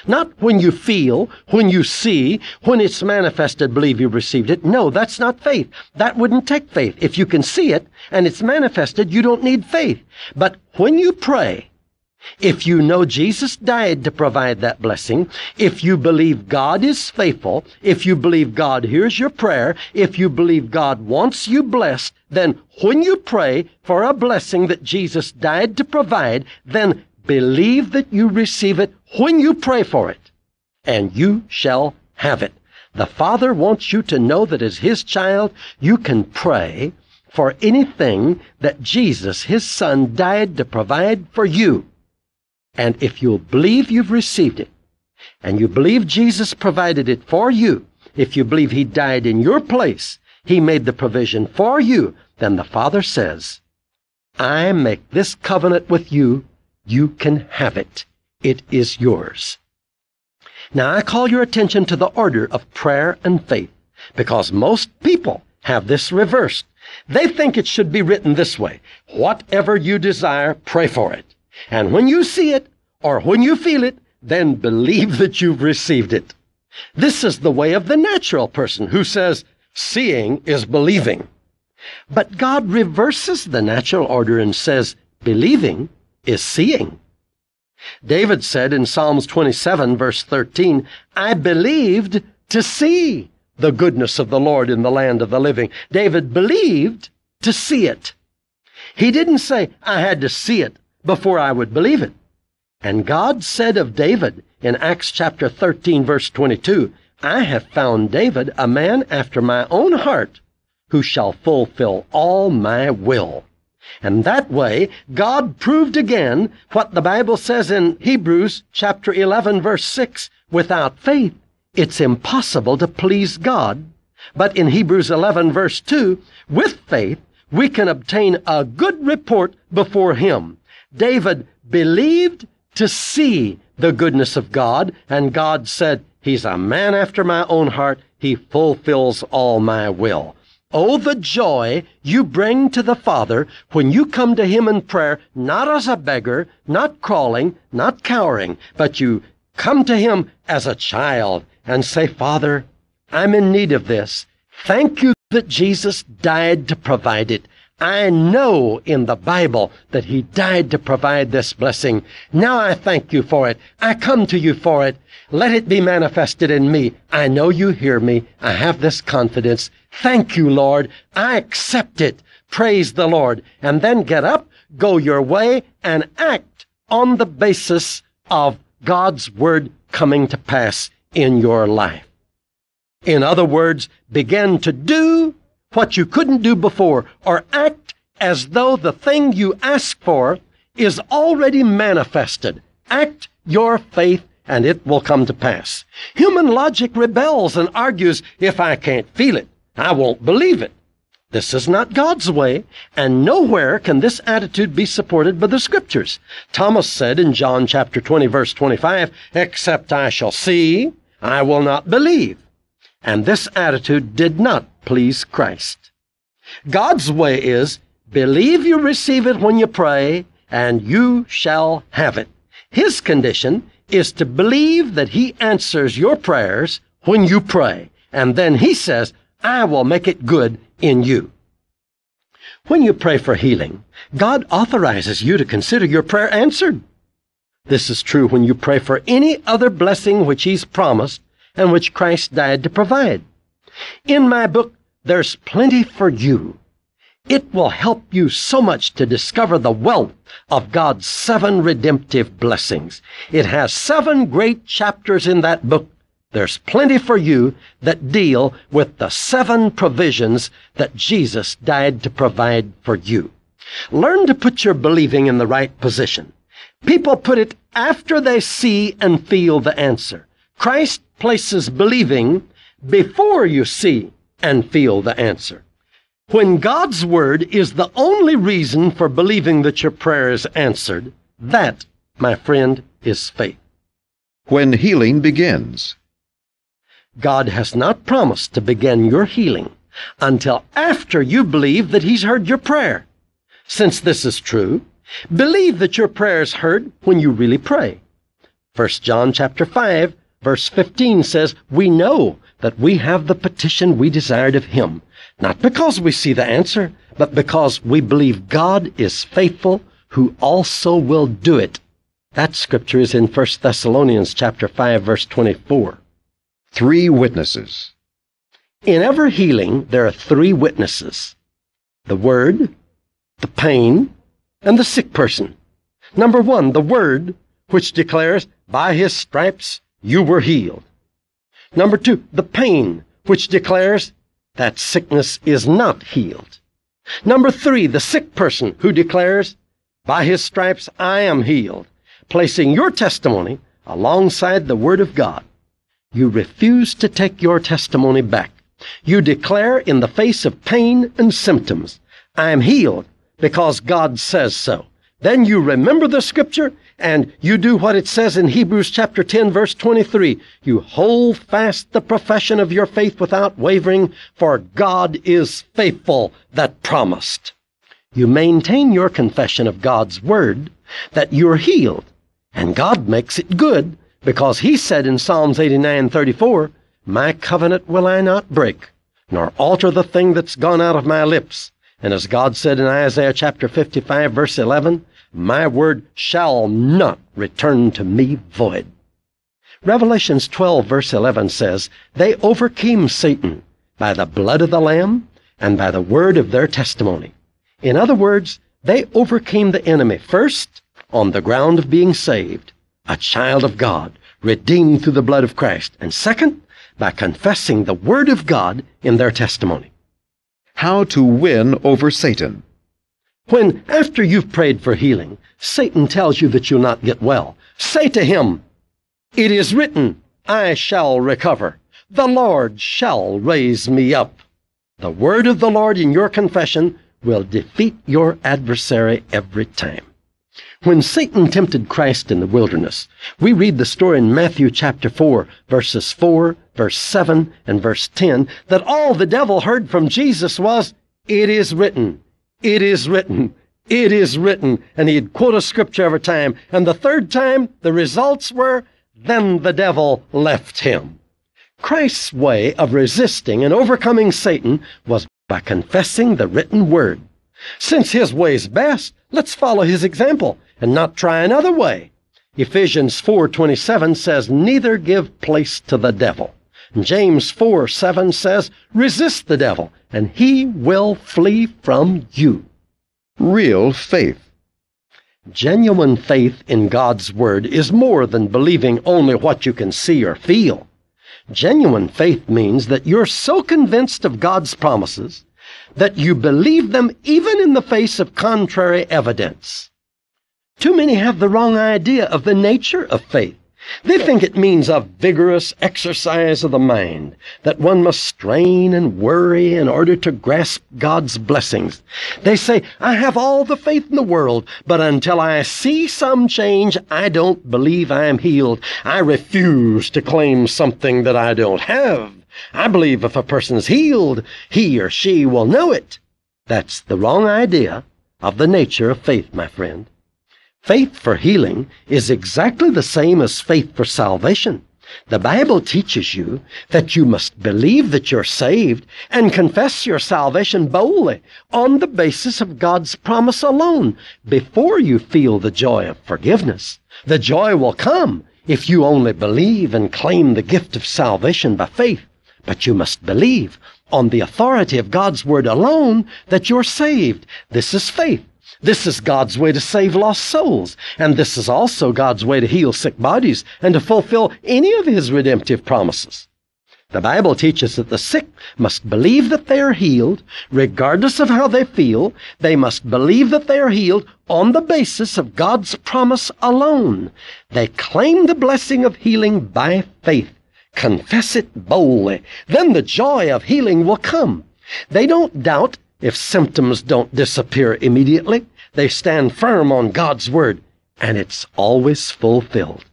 Not when you feel, when you see, when it's manifested, believe you received it. No, that's not faith. That wouldn't take faith. If you can see it and it's manifested, you don't need faith. But when you pray, if you know Jesus died to provide that blessing, if you believe God is faithful, if you believe God hears your prayer, if you believe God wants you blessed, then when you pray for a blessing that Jesus died to provide, then believe that you receive it when you pray for it, and you shall have it. The Father wants you to know that as His child, you can pray for anything that Jesus, His Son, died to provide for you. And if you'll believe you've received it, and you believe Jesus provided it for you, if you believe He died in your place, He made the provision for you, then the Father says, I make this covenant with you, you can have it. It is yours. Now I call your attention to the order of prayer and faith, because most people have this reversed. They think it should be written this way. Whatever you desire, pray for it. And when you see it, or when you feel it, then believe that you've received it. This is the way of the natural person who says, seeing is believing. But God reverses the natural order and says, believing is seeing. David said in Psalms 27, verse 13, I believed to see the goodness of the Lord in the land of the living. David believed to see it. He didn't say, I had to see it before I would believe it. And God said of David in Acts chapter 13, verse 22, I have found David a man after my own heart who shall fulfill all my will. And that way, God proved again what the Bible says in Hebrews chapter 11 verse 6, without faith, it's impossible to please God. But in Hebrews 11 verse 2, with faith, we can obtain a good report before Him. David believed to see the goodness of God, and God said, He's a man after my own heart. He fulfills all my will. Oh, the joy you bring to the Father when you come to Him in prayer, not as a beggar, not crawling, not cowering, but you come to Him as a child and say, Father, I'm in need of this. Thank you that Jesus died to provide it. I know in the Bible that He died to provide this blessing. Now I thank you for it. I come to you for it. Let it be manifested in me. I know you hear me. I have this confidence. Thank you, Lord. I accept it. Praise the Lord. And then get up, go your way, and act on the basis of God's Word coming to pass in your life. In other words, begin to do what you couldn't do before, or act as though the thing you ask for is already manifested. Act your faith and it will come to pass. Human logic rebels and argues, if I can't feel it, I won't believe it. This is not God's way, and nowhere can this attitude be supported by the Scriptures. Thomas said in John chapter 20 verse 25, except I shall see, I will not believe. And this attitude did not please Christ. God's way is, believe you receive it when you pray, and you shall have it. His condition is to believe that He answers your prayers when you pray. And then He says, I will make it good in you. When you pray for healing, God authorizes you to consider your prayer answered. This is true when you pray for any other blessing which He's promised and which Christ died to provide. In my book, There's Plenty for You, it will help you so much to discover the wealth of God's seven redemptive blessings. It has seven great chapters in that book. There's plenty for you that deal with the seven provisions that Jesus died to provide for you. Learn to put your believing in the right position. People put it after they see and feel the answer. Christ places believing before you see and feel the answer. When God's Word is the only reason for believing that your prayer is answered, that, my friend, is faith. When healing begins. God has not promised to begin your healing until after you believe that He's heard your prayer. Since this is true, believe that your prayer is heard when you really pray. 1 John chapter 5 verse 15 says, "We know that we have the petition we desired of him, not because we see the answer, but because we believe God is faithful, who also will do it. That scripture is in 1 Thessalonians chapter 5 verse 24. Three witnesses. In every healing, there are three witnesses. The Word, the pain, and the sick person. Number one, the Word, which declares, by His stripes you were healed. Number two, the pain, which declares that sickness is not healed. Number three, the sick person who declares, by his stripes I am healed, placing your testimony alongside the Word of God. You refuse to take your testimony back. You declare in the face of pain and symptoms, I am healed because God says so. Then you remember the scripture and you do what it says in Hebrews chapter 10 verse 23. You hold fast the profession of your faith without wavering, for God is faithful that promised. You maintain your confession of God's word that you're healed, and God makes it good because he said in Psalms 89:34, "My covenant will I not break, nor alter the thing that's gone out of my lips." And as God said in Isaiah chapter 55 verse 11, My word shall not return to me void. Revelations 12, verse 11 says, They overcame Satan by the blood of the Lamb and by the word of their testimony. In other words, they overcame the enemy first on the ground of being saved, a child of God, redeemed through the blood of Christ, and second, by confessing the Word of God in their testimony. How to win over Satan. When, after you've prayed for healing, Satan tells you that you'll not get well, say to him, It is written, I shall recover. The Lord shall raise me up. The word of the Lord in your confession will defeat your adversary every time. When Satan tempted Christ in the wilderness, we read the story in Matthew chapter 4, verses 4, verse 7, and verse 10, that all the devil heard from Jesus was, It is written, it is written, it is written. And he'd quote a scripture every time. And the third time, the results were, Then the devil left him. Christ's way of resisting and overcoming Satan was by confessing the written word. Since his way's best, let's follow his example and not try another way. Ephesians 4:27 says, "Neither give place to the devil." James 4:7 says, "Resist the devil, and he will flee from you." Real faith. Genuine faith in God's word is more than believing only what you can see or feel. Genuine faith means that you're so convinced of God's promises that you believe them even in the face of contrary evidence. Too many have the wrong idea of the nature of faith. They think it means a vigorous exercise of the mind, that one must strain and worry in order to grasp God's blessings. They say, I have all the faith in the world, but until I see some change, I don't believe I am healed. I refuse to claim something that I don't have. I believe if a person is healed, he or she will know it. That's the wrong idea of the nature of faith, my friend. Faith for healing is exactly the same as faith for salvation. The Bible teaches you that you must believe that you're saved and confess your salvation boldly on the basis of God's promise alone before you feel the joy of forgiveness. The joy will come if you only believe and claim the gift of salvation by faith. But you must believe on the authority of God's Word alone that you're saved. This is faith. This is God's way to save lost souls, and this is also God's way to heal sick bodies and to fulfill any of His redemptive promises. The Bible teaches that the sick must believe that they are healed, regardless of how they feel. They must believe that they are healed on the basis of God's promise alone. They claim the blessing of healing by faith. Confess it boldly. Then the joy of healing will come. They don't doubt if symptoms don't disappear immediately, they stand firm on God's Word, and it's always fulfilled.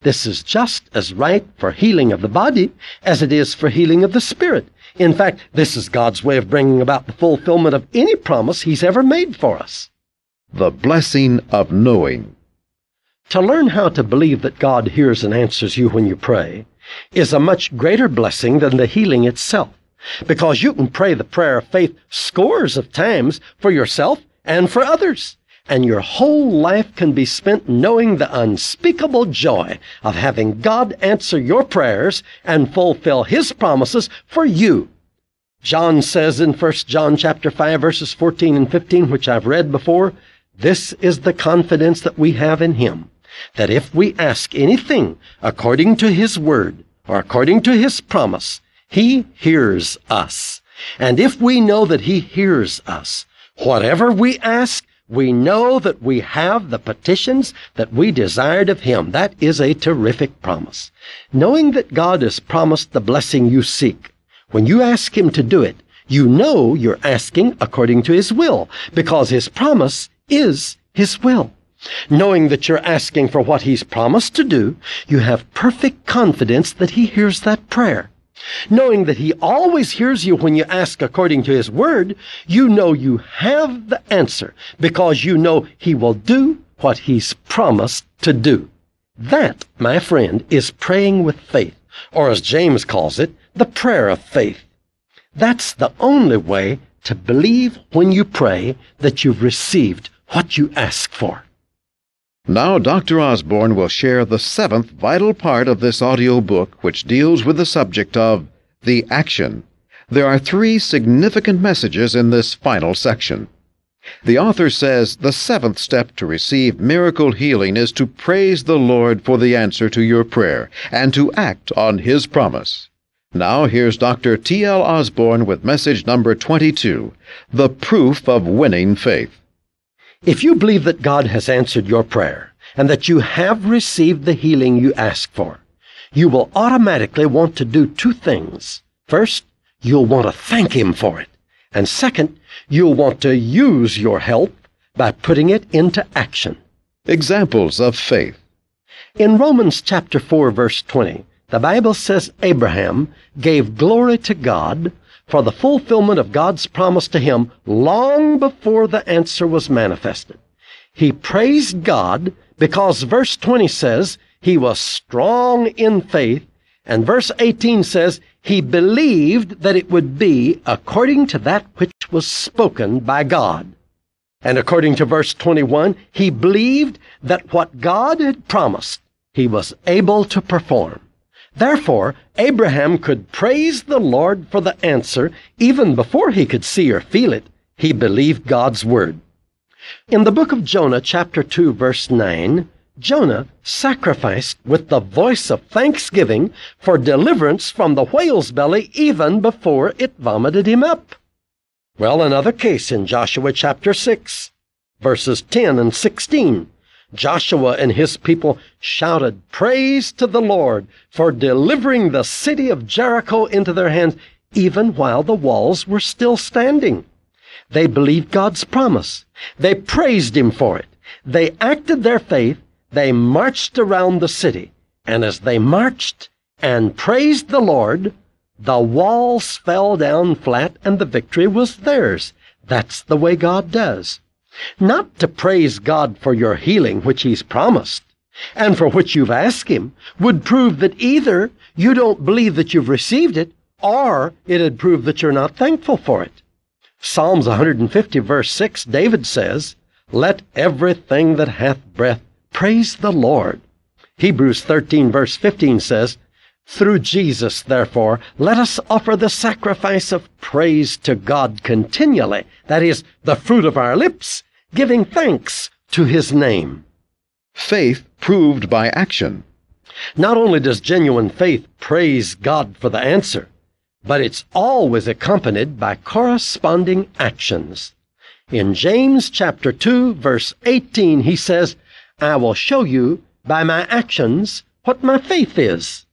This is just as right for healing of the body as it is for healing of the spirit. In fact, this is God's way of bringing about the fulfillment of any promise He's ever made for us. The blessing of knowing. To learn how to believe that God hears and answers you when you pray is a much greater blessing than the healing itself because you can pray the prayer of faith scores of times for yourself and for others. And your whole life can be spent knowing the unspeakable joy of having God answer your prayers and fulfill His promises for you. John says in 1 John chapter 5 verses 14 and 15, which I've read before, this is the confidence that we have in Him, that if we ask anything according to His word or according to His promise, he hears us. And if we know that He hears us, whatever we ask, we know that we have the petitions that we desired of Him. That is a terrific promise. Knowing that God has promised the blessing you seek, when you ask Him to do it, you know you're asking according to His will, because His promise is His will. Knowing that you're asking for what He's promised to do, you have perfect confidence that He hears that prayer. Knowing that He always hears you when you ask according to His Word, you know you have the answer because you know He will do what He's promised to do. That, my friend, is praying with faith, or as James calls it, the prayer of faith. That's the only way to believe when you pray that you've received what you ask for. Now, Dr. Osborn will share the seventh vital part of this audio book, which deals with the subject of the action. There are three significant messages in this final section. The author says the seventh step to receive miracle healing is to praise the Lord for the answer to your prayer and to act on His promise. Now here's Dr. T.L. Osborn with message number 22 The Proof of Winning Faith. If you believe that God has answered your prayer and that you have received the healing you ask for, you will automatically want to do two things. First, you'll want to thank Him for it. And second, you'll want to use your help by putting it into action. Examples of faith. In Romans chapter 4 verse 20, the Bible says Abraham gave glory to God for the fulfillment of God's promise to him long before the answer was manifested. He praised God because verse 20 says he was strong in faith, and verse 18 says he believed that it would be according to that which was spoken by God. And according to verse 21, he believed that what God had promised, he was able to perform. Therefore, Abraham could praise the Lord for the answer even before he could see or feel it. He believed God's word. In the book of Jonah, chapter 2, verse 9, Jonah sacrificed with the voice of thanksgiving for deliverance from the whale's belly even before it vomited him up. Well, another case in Joshua chapter 6, verses 10 and 16. Joshua and his people shouted praise to the Lord for delivering the city of Jericho into their hands even while the walls were still standing. They believed God's promise. They praised Him for it. They acted their faith they marched around the city, and as they marched and praised the Lord, the walls fell down flat and the victory was theirs. That's the way God does. Not to praise God for your healing, which He's promised, and for which you've asked Him, would prove that either you don't believe that you've received it, or it'd prove that you're not thankful for it. Psalms 150 verse 6, David says, Let everything that hath breath Praise the Lord. Hebrews 13 verse 15 says, Through Jesus, therefore, let us offer the sacrifice of praise to God continually, that is, the fruit of our lips, giving thanks to His name. Faith proved by action. Not only does genuine faith praise God for the answer, but it's always accompanied by corresponding actions. In James chapter 2 verse 18 he says, I will show you by my actions what my faith is.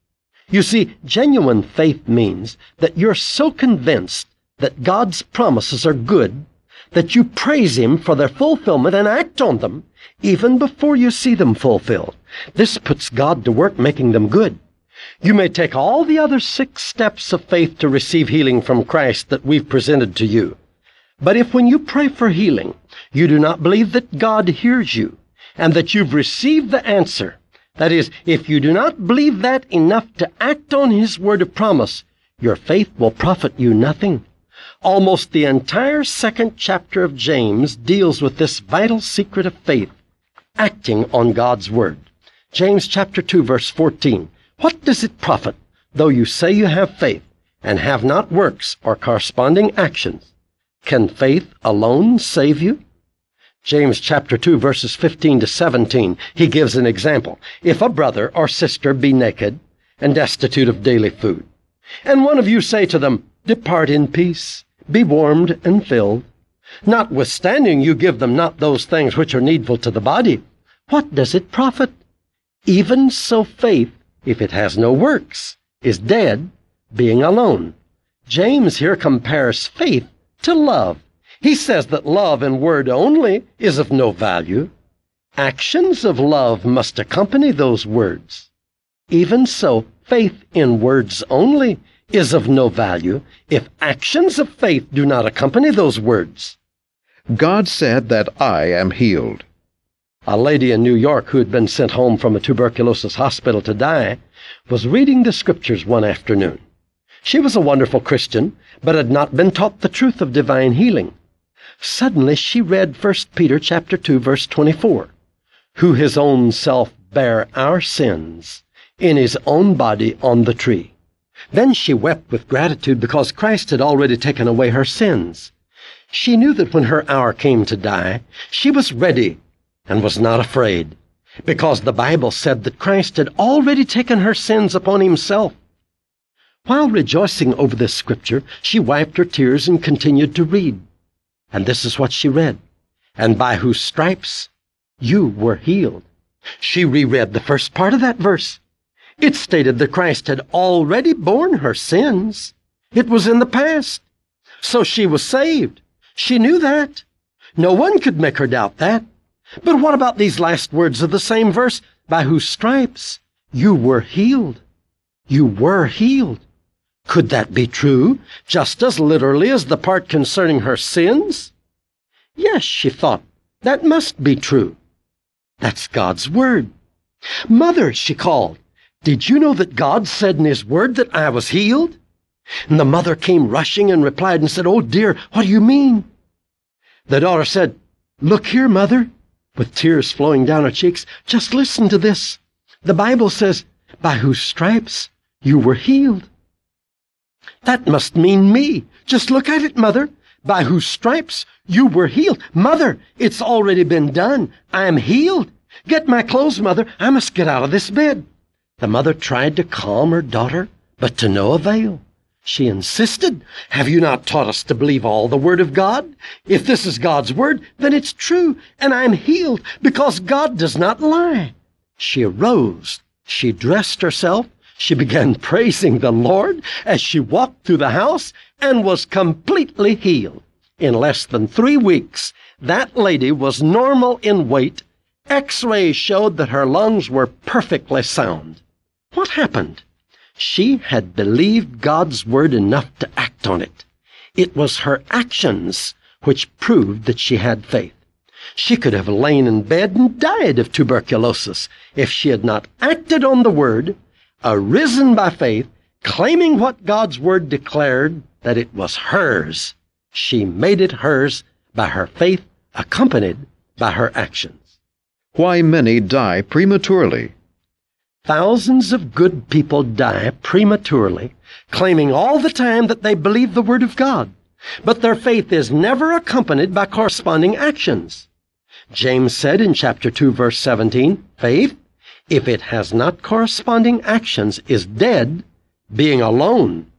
You see, genuine faith means that you're so convinced that God's promises are good that you praise Him for their fulfillment and act on them even before you see them fulfilled. This puts God to work making them good. You may take all the other six steps of faith to receive healing from Christ that we've presented to you. But if when you pray for healing, you do not believe that God hears you, and that you've received the answer. That is, if you do not believe that enough to act on His word of promise, your faith will profit you nothing. Almost the entire second chapter of James deals with this vital secret of faith, acting on God's word. James chapter 2 verse 14. What does it profit, though you say you have faith, and have not works or corresponding actions? Can faith alone save you? James chapter 2 verses 15 to 17, he gives an example. If a brother or sister be naked and destitute of daily food, and one of you say to them, Depart in peace, be warmed and filled, notwithstanding you give them not those things which are needful to the body, what does it profit? Even so faith, if it has no works, is dead, being alone. James here compares faith to love. He says that love in word only is of no value. Actions of love must accompany those words. Even so, faith in words only is of no value if actions of faith do not accompany those words. God said that I am healed. A lady in New York who had been sent home from a tuberculosis hospital to die was reading the scriptures one afternoon. She was a wonderful Christian, but had not been taught the truth of divine healing. Suddenly she read 1 Peter chapter 2 verse 24. who his own self bare our sins in his own body on the tree. Then she wept with gratitude because Christ had already taken away her sins. She knew that when her hour came to die, she was ready and was not afraid, because the Bible said that Christ had already taken her sins upon himself. While rejoicing over this scripture, she wiped her tears and continued to read. And this is what she read. And by whose stripes you were healed. She reread the first part of that verse. It stated that Christ had already borne her sins. It was in the past. So she was saved. She knew that. No one could make her doubt that. But what about these last words of the same verse? By whose stripes you were healed. You were healed. Could that be true, just as literally as the part concerning her sins? Yes, she thought, that must be true. That's God's Word. Mother, she called, did you know that God said in His Word that I was healed? And the mother came rushing and replied and said, Oh dear, what do you mean? The daughter said, Look here, mother, with tears flowing down her cheeks, just listen to this. The Bible says, By whose stripes you were healed. That must mean me. Just look at it, mother. By whose stripes you were healed. Mother, it's already been done. I am healed. Get my clothes, mother. I must get out of this bed. The mother tried to calm her daughter, but to no avail. She insisted, Have you not taught us to believe all the Word of God? If this is God's Word, then it's true, and I am healed, because God does not lie. She arose. She dressed herself. She began praising the Lord as she walked through the house and was completely healed. In less than three weeks, that lady was normal in weight. X-rays showed that her lungs were perfectly sound. What happened? She had believed God's word enough to act on it. It was her actions which proved that she had faith. She could have lain in bed and died of tuberculosis if she had not acted on the word, arisen by faith, claiming what God's word declared that it was hers. She made it hers by her faith accompanied by her actions. Why many die prematurely. Thousands of good people die prematurely, claiming all the time that they believe the Word of God, but their faith is never accompanied by corresponding actions. James said in chapter 2 verse 17, faith, if it has not corresponding actions, is dead, being alone.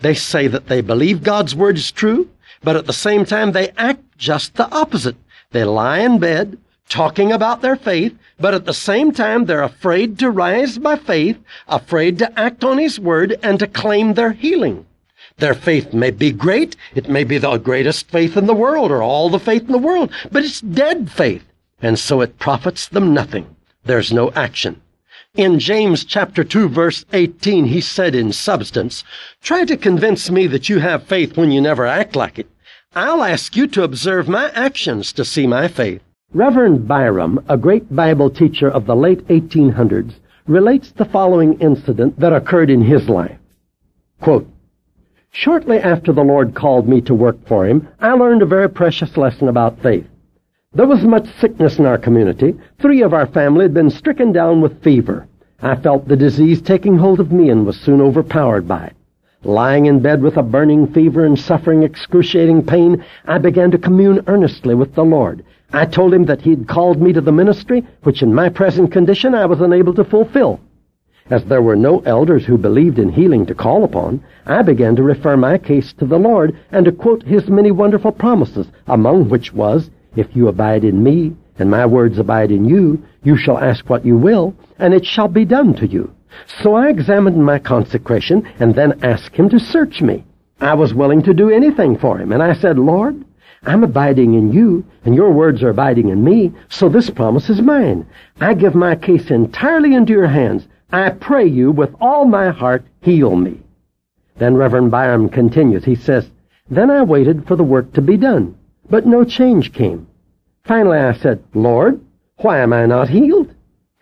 They say that they believe God's Word is true, but at the same time they act just the opposite. They lie in bed, talking about their faith, but at the same time they're afraid to rise by faith, afraid to act on His Word, and to claim their healing. Their faith may be great, it may be the greatest faith in the world, or all the faith in the world, but it's dead faith, and so it profits them nothing. There's no action. In James chapter 2 verse 18, he said in substance, Try to convince me that you have faith when you never act like it. I'll ask you to observe my actions to see my faith. Reverend Byrum, a great Bible teacher of the late 1800s, relates the following incident that occurred in his life. Quote, Shortly after the Lord called me to work for him, I learned a very precious lesson about faith. There was much sickness in our community. Three of our family had been stricken down with fever. I felt the disease taking hold of me and was soon overpowered by it. Lying in bed with a burning fever and suffering excruciating pain, I began to commune earnestly with the Lord. I told him that he had called me to the ministry, which in my present condition I was unable to fulfill. As there were no elders who believed in healing to call upon, I began to refer my case to the Lord and to quote his many wonderful promises, among which was, If you abide in me, and my words abide in you, you shall ask what you will, and it shall be done to you. So I examined my consecration and then asked him to search me. I was willing to do anything for him, and I said, Lord, I'm abiding in you, and your words are abiding in me, so this promise is mine. I give my case entirely into your hands. I pray you with all my heart, heal me. Then Reverend Byrum continues. He says, Then I waited for the work to be done, but no change came. Finally I said, Lord, why am I not healed?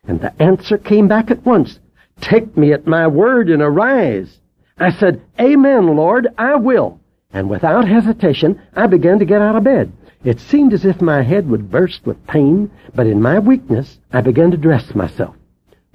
And the answer came back at once. Take me at my word and arise. I said, Amen, Lord, I will. and without hesitation I began to get out of bed. It seemed as if my head would burst with pain, but in my weakness I began to dress myself.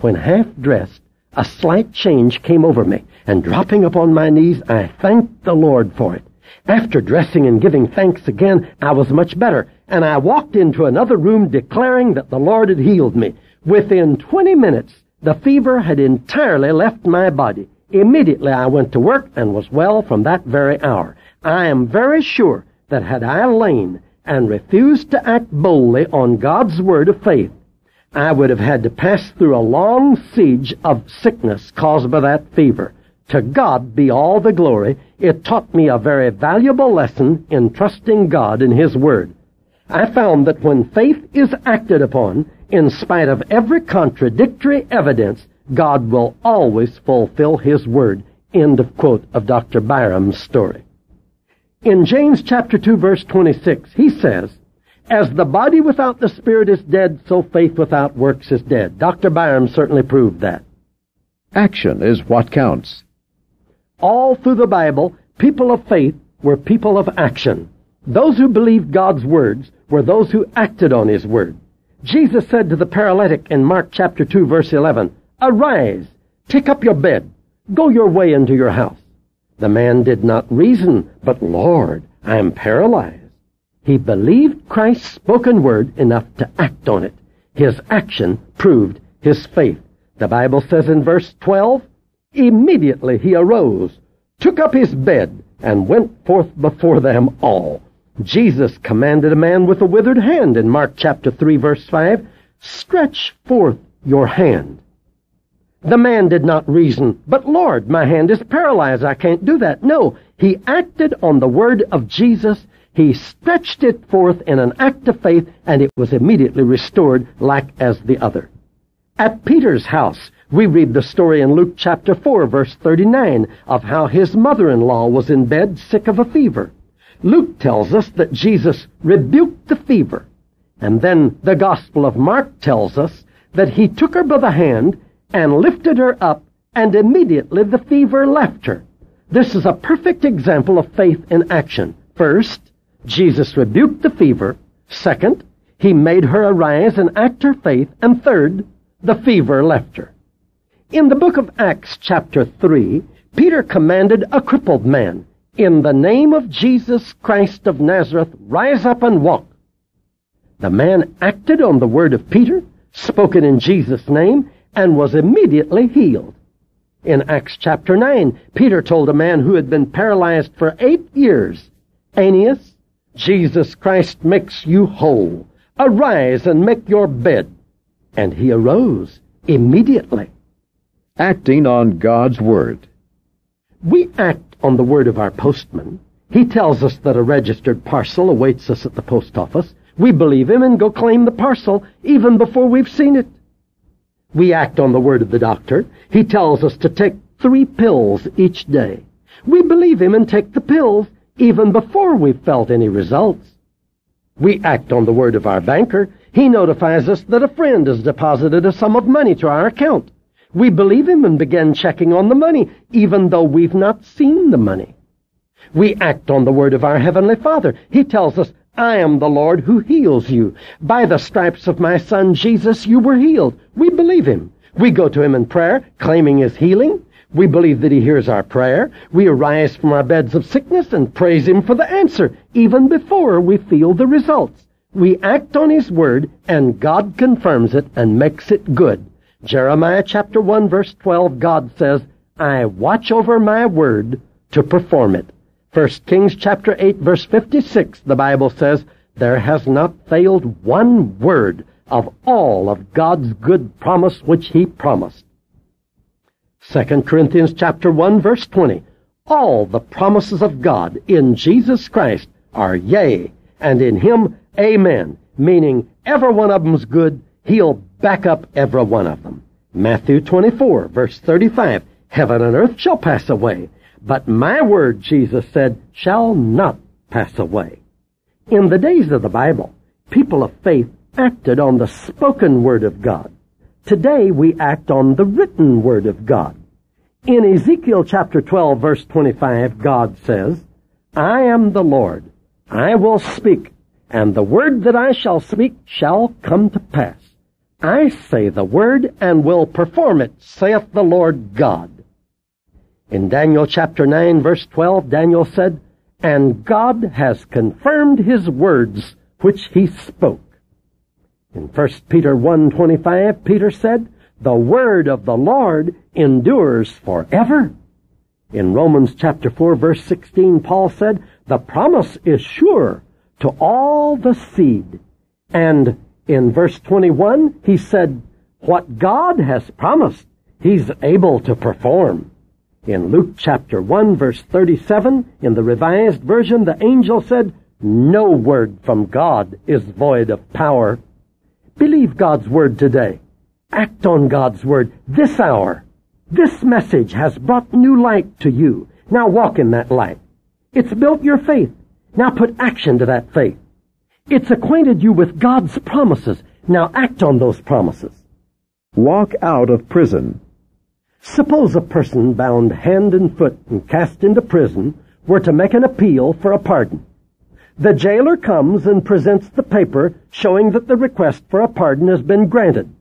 When half dressed, a slight change came over me, and dropping upon my knees, I thanked the Lord for it. After dressing and giving thanks again, I was much better, and I walked into another room declaring that the Lord had healed me. Within 20 minutes, the fever had entirely left my body. Immediately I went to work and was well from that very hour. I am very sure that had I lain and refused to act boldly on God's word of faith, I would have had to pass through a long siege of sickness caused by that fever. To God be all the glory. It taught me a very valuable lesson in trusting God in His Word. I found that when faith is acted upon, in spite of every contradictory evidence, God will always fulfill His word. End of quote of Dr. Byrum's story. In James chapter 2 verse 26, he says, As the body without the spirit is dead, so faith without works is dead. Dr. Byrum certainly proved that. Action is what counts. All through the Bible, people of faith were people of action. Those who believed God's words were those who acted on His word. Jesus said to the paralytic in Mark chapter 2 verse 11, Arise, take up your bed, go your way into your house. The man did not reason, but Lord, I am paralyzed. He believed Christ's spoken word enough to act on it. His action proved his faith. The Bible says in verse 12, Immediately he arose, took up his bed, and went forth before them all. Jesus commanded a man with a withered hand in Mark chapter 3 verse 5, Stretch forth your hand. The man did not reason, but Lord, my hand is paralyzed. I can't do that. No, he acted on the word of Jesus. He stretched it forth in an act of faith, and it was immediately restored like as the other. At Peter's house, we read the story in Luke chapter 4 verse 39 of how his mother-in-law was in bed sick of a fever. Luke tells us that Jesus rebuked the fever. And then the Gospel of Mark tells us that he took her by the hand and lifted her up, and immediately the fever left her. This is a perfect example of faith in action. First, Jesus rebuked the fever. Second, he made her arise and act her faith. And third, the fever left her. In the book of Acts, chapter 3, Peter commanded a crippled man, In the name of Jesus Christ of Nazareth, rise up and walk. The man acted on the word of Peter, spoken in Jesus' name, and was immediately healed. In Acts chapter 9, Peter told a man who had been paralyzed for eight years, Aeneas, Jesus Christ makes you whole. Arise and make your bed. And he arose immediately. Acting on God's Word. We act on the word of our postman. He tells us that a registered parcel awaits us at the post office. We believe him and go claim the parcel even before we've seen it. We act on the word of the doctor. He tells us to take three pills each day. We believe him and take the pills even before we've felt any results. We act on the word of our banker. He notifies us that a friend has deposited a sum of money to our account. We believe him and begin checking on the money, even though we've not seen the money. We act on the word of our Heavenly Father. He tells us, I am the Lord who heals you. By the stripes of my Son Jesus you were healed. We believe him. We go to him in prayer, claiming his healing. We believe that he hears our prayer. We arise from our beds of sickness and praise him for the answer, even before we feel the results. We act on his word, and God confirms it and makes it good. Jeremiah chapter 1 verse 12, God says, I watch over my word to perform it. 1 Kings chapter 8 verse 56, the Bible says, There has not failed one word of all of God's good promise which he promised. 2 Corinthians chapter 1 verse 20, All the promises of God in Jesus Christ are yea, and in him amen, meaning every one of them's good, he'll back up every one of them. Matthew 24 verse 35, Heaven and earth shall pass away, but my word, Jesus said, shall not pass away. In the days of the Bible, people of faith acted on the spoken word of God. Today we act on the written word of God. In Ezekiel chapter 12 verse 25, God says, I am the Lord. I will speak, and the word that I shall speak shall come to pass. I say the word and will perform it, saith the Lord God. In Daniel chapter 9 verse 12, Daniel said, And God has confirmed his words which he spoke. In 1 Peter 1.25, Peter said, The word of the Lord endures forever. In Romans chapter 4 verse 16, Paul said, The promise is sure to all the seed. And in verse 21, he said, What God has promised, he's able to perform. In Luke chapter 1 verse 37, in the revised version, the angel said, No word from God is void of power. Believe God's word today. Act on God's word this hour. This message has brought new light to you. Now walk in that light. It's built your faith. Now put action to that faith. It's acquainted you with God's promises. Now act on those promises. Walk out of prison. Suppose a person bound hand and foot and cast into prison were to make an appeal for a pardon. The jailer comes and presents the paper showing that the request for a pardon has been granted.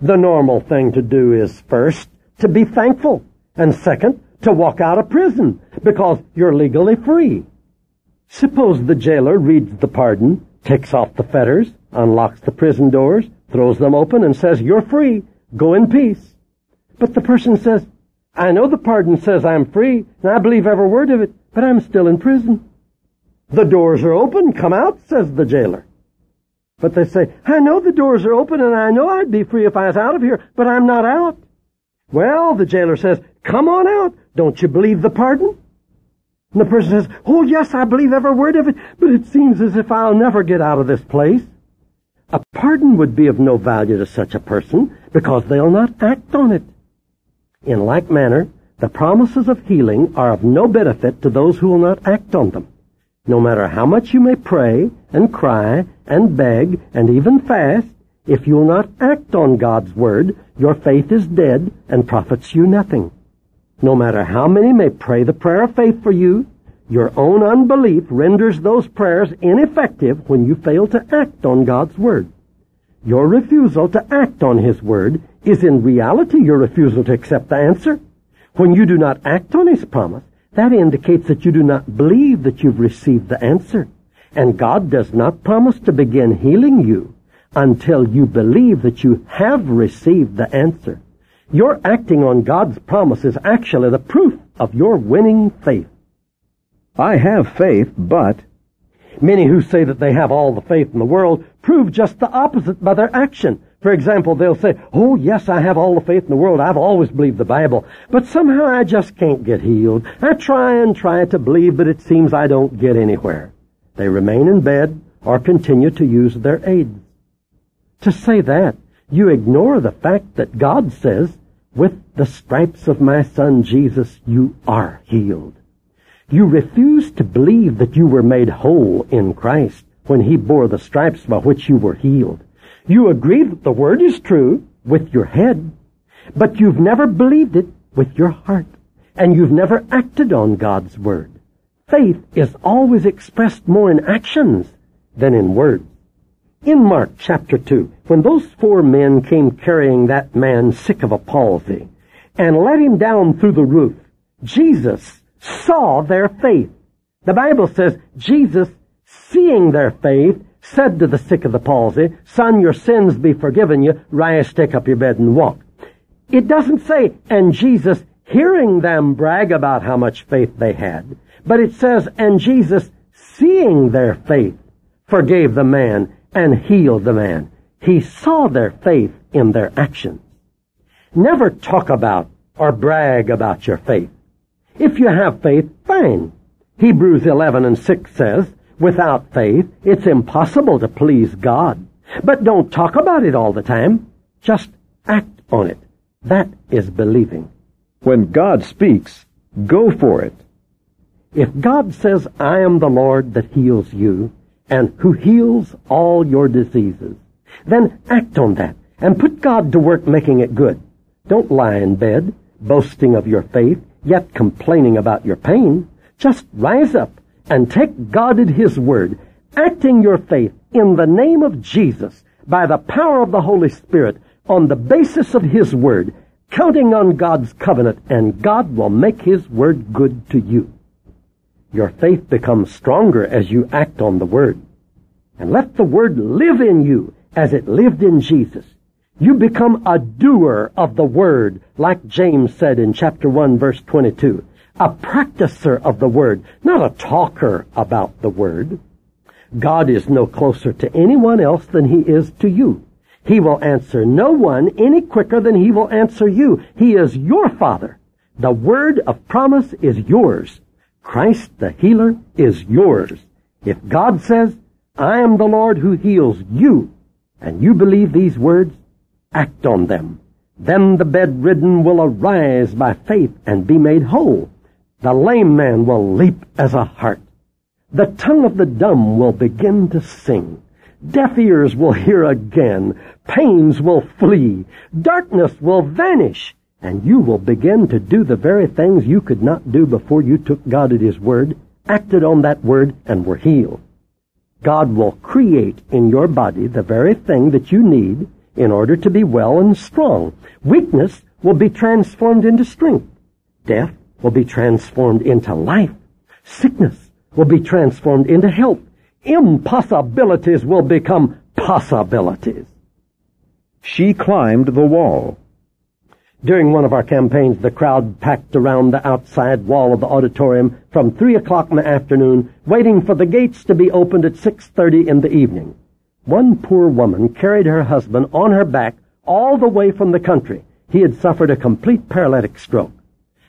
The normal thing to do is first to be thankful and second to walk out of prison because you're legally free. Suppose the jailer reads the pardon, takes off the fetters, unlocks the prison doors, throws them open and says, you're free. Go in peace. But the person says, I know the pardon says I'm free, and I believe every word of it, but I'm still in prison. The doors are open, come out, says the jailer. But they say, I know the doors are open, and I know I'd be free if I was out of here, but I'm not out. Well, the jailer says, come on out. Don't you believe the pardon? And the person says, oh yes, I believe every word of it, but it seems as if I'll never get out of this place. A pardon would be of no value to such a person because they'll not act on it. In like manner, the promises of healing are of no benefit to those who will not act on them. No matter how much you may pray and cry and beg and even fast, if you will not act on God's word, your faith is dead and profits you nothing. No matter how many may pray the prayer of faith for you, your own unbelief renders those prayers ineffective when you fail to act on God's word. Your refusal to act on His word is in reality your refusal to accept the answer. When you do not act on His promise, that indicates that you do not believe that you've received the answer. And God does not promise to begin healing you until you believe that you have received the answer. Your acting on God's promise is actually the proof of your winning faith. I have faith, but Many who say that they have all the faith in the world prove just the opposite by their action. For example, they'll say, Oh, yes, I have all the faith in the world. I've always believed the Bible. But somehow I just can't get healed. I try and try to believe, but it seems I don't get anywhere. They remain in bed or continue to use their aids. To say that, you ignore the fact that God says, With the stripes of my son Jesus, you are healed. You refuse to believe that you were made whole in Christ when he bore the stripes by which you were healed. You agree that the word is true with your head, but you've never believed it with your heart, and you've never acted on God's word. Faith is always expressed more in actions than in words. In Mark chapter 2, when those four men came carrying that man sick of a palsy and let him down through the roof, Jesus saw their faith. The Bible says Jesus, seeing their faith, said to the sick of the palsy, Son, your sins be forgiven you. Rise, take up your bed and walk. It doesn't say, and Jesus, hearing them brag about how much faith they had, but it says, and Jesus, seeing their faith, forgave the man and healed the man. He saw their faith in their action. Never talk about or brag about your faith. If you have faith, fine. Hebrews 11 and 6 says, without faith, it's impossible to please God. But don't talk about it all the time. Just act on it. That is believing. when God speaks, go for it. If God says, I am the Lord that heals you, and who heals all your diseases, then act on that and put God to work making it good. Don't lie in bed, boasting of your faith, yet complaining about your pain. Just rise up and take God at His word, acting your faith in the name of Jesus by the power of the Holy Spirit on the basis of His word, counting on God's covenant, and God will make His word good to you. Your faith becomes stronger as you act on the word. And let the word live in you as it lived in Jesus. You become a doer of the word, like James said in chapter 1 verse 22. A practicer of the word, not a talker about the word. God is no closer to anyone else than he is to you. He will answer no one any quicker than he will answer you. He is your Father. The word of promise is yours. Christ the healer is yours. If God says, I am the Lord who heals you, and you believe these words, act on them. Then the bedridden will arise by faith and be made whole. The lame man will leap as a hart. The tongue of the dumb will begin to sing. Deaf ears will hear again. Pains will flee. Darkness will vanish. And you will begin to do the very things you could not do before you took God at His word, acted on that word, and were healed. God will create in your body the very thing that you need in order to be well and strong. Weakness will be transformed into strength. Death will be transformed into life. Sickness will be transformed into health. Impossibilities will become possibilities. She climbed the wall. During one of our campaigns, the crowd packed around the outside wall of the auditorium from 3 o'clock in the afternoon, waiting for the gates to be opened at 6.30 in the evening. One poor woman carried her husband on her back all the way from the country. He had suffered a complete paralytic stroke.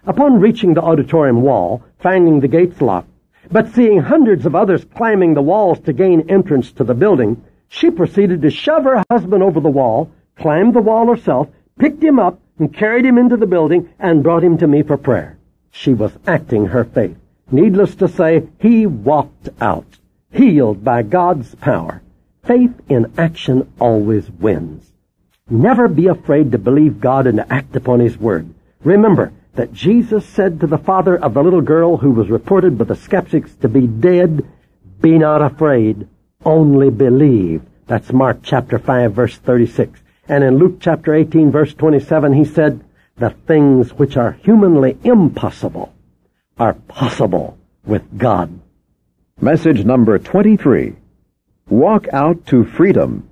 Upon reaching the auditorium wall, finding the gates locked, but seeing hundreds of others climbing the walls to gain entrance to the building, she proceeded to shove her husband over the wall, climbed the wall herself, picked him up, and carried him into the building and brought him to me for prayer. She was acting her faith. Needless to say, he walked out, healed by God's power. Faith in action always wins. Never be afraid to believe God and to act upon His Word. Remember that Jesus said to the father of the little girl who was reported by the skeptics to be dead, Be not afraid, only believe. That's Mark chapter 5 verse 36. And in Luke chapter 18 verse 27 he said, the things which are humanly impossible are possible with God. Message number 23. Walk out to freedom.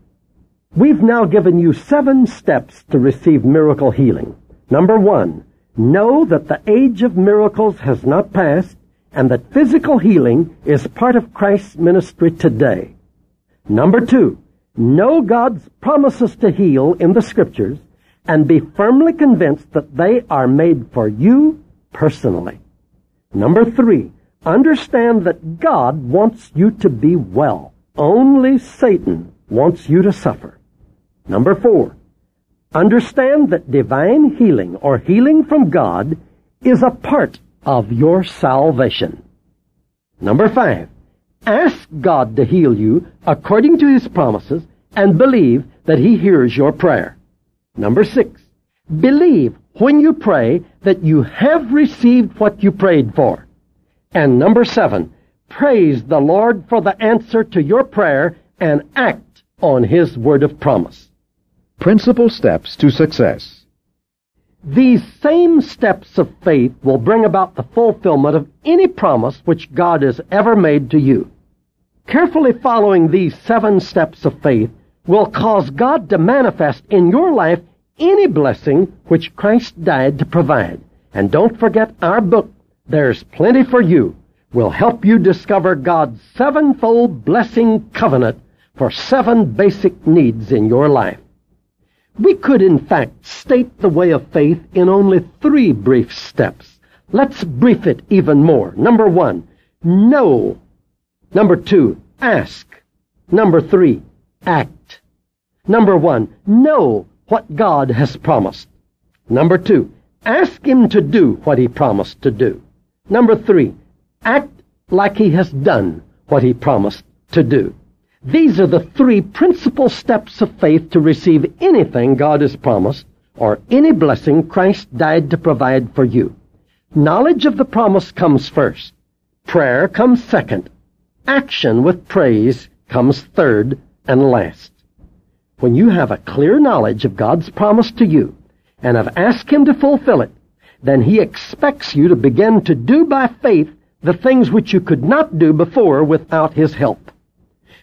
We've now given you seven steps to receive miracle healing. Number one, know that the age of miracles has not passed and that physical healing is part of Christ's ministry today. Number two, know God's promises to heal in the scriptures and be firmly convinced that they are made for you personally. Number three, understand that God wants you to be well. Only Satan wants you to suffer. Number four, understand that divine healing or healing from God is a part of your salvation. Number five, Ask God to heal you according to His promises and believe that He hears your prayer. Number six, believe when you pray that you have received what you prayed for. And number seven, praise the Lord for the answer to your prayer and act on His word of promise. Principal steps to success. These same steps of faith will bring about the fulfillment of any promise which God has ever made to you. Carefully following these seven steps of faith will cause God to manifest in your life any blessing which Christ died to provide. And don't forget our book, There's Plenty for You, will help you discover God's sevenfold blessing covenant for seven basic needs in your life. We could, in fact, state the way of faith in only three brief steps. Let's brief it even more. Number one, know Number two, ask. Number three, act. Number one, know what God has promised. Number two, ask Him to do what He promised to do. Number three, act like He has done what He promised to do. These are the three principal steps of faith to receive anything God has promised or any blessing Christ died to provide for you. Knowledge of the promise comes first. Prayer comes second. Action with praise comes third and last. When you have a clear knowledge of God's promise to you and have asked Him to fulfill it, then He expects you to begin to do by faith the things which you could not do before without His help.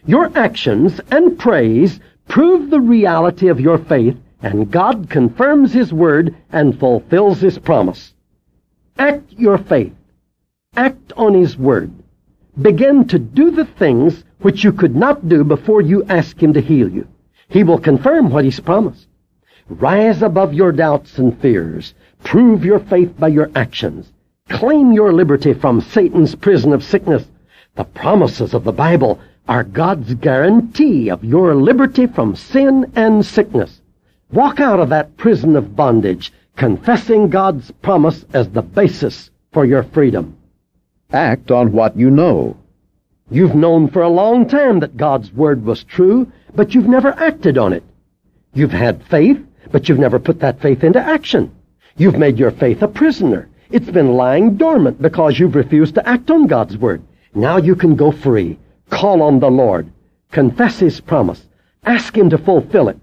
Your actions and praise prove the reality of your faith, and God confirms His word and fulfills His promise. Act your faith. Act on His word. Begin to do the things which you could not do before you ask Him to heal you. He will confirm what He's promised. Rise above your doubts and fears. Prove your faith by your actions. Claim your liberty from Satan's prison of sickness. The promises of the Bible are God's guarantee of your liberty from sin and sickness. Walk out of that prison of bondage, confessing God's promise as the basis for your freedom. Act on what you know. You've known for a long time that God's Word was true, but you've never acted on it. You've had faith, but you've never put that faith into action. You've made your faith a prisoner. It's been lying dormant because you've refused to act on God's Word. Now you can go free. Call on the Lord. Confess His promise. Ask Him to fulfill it.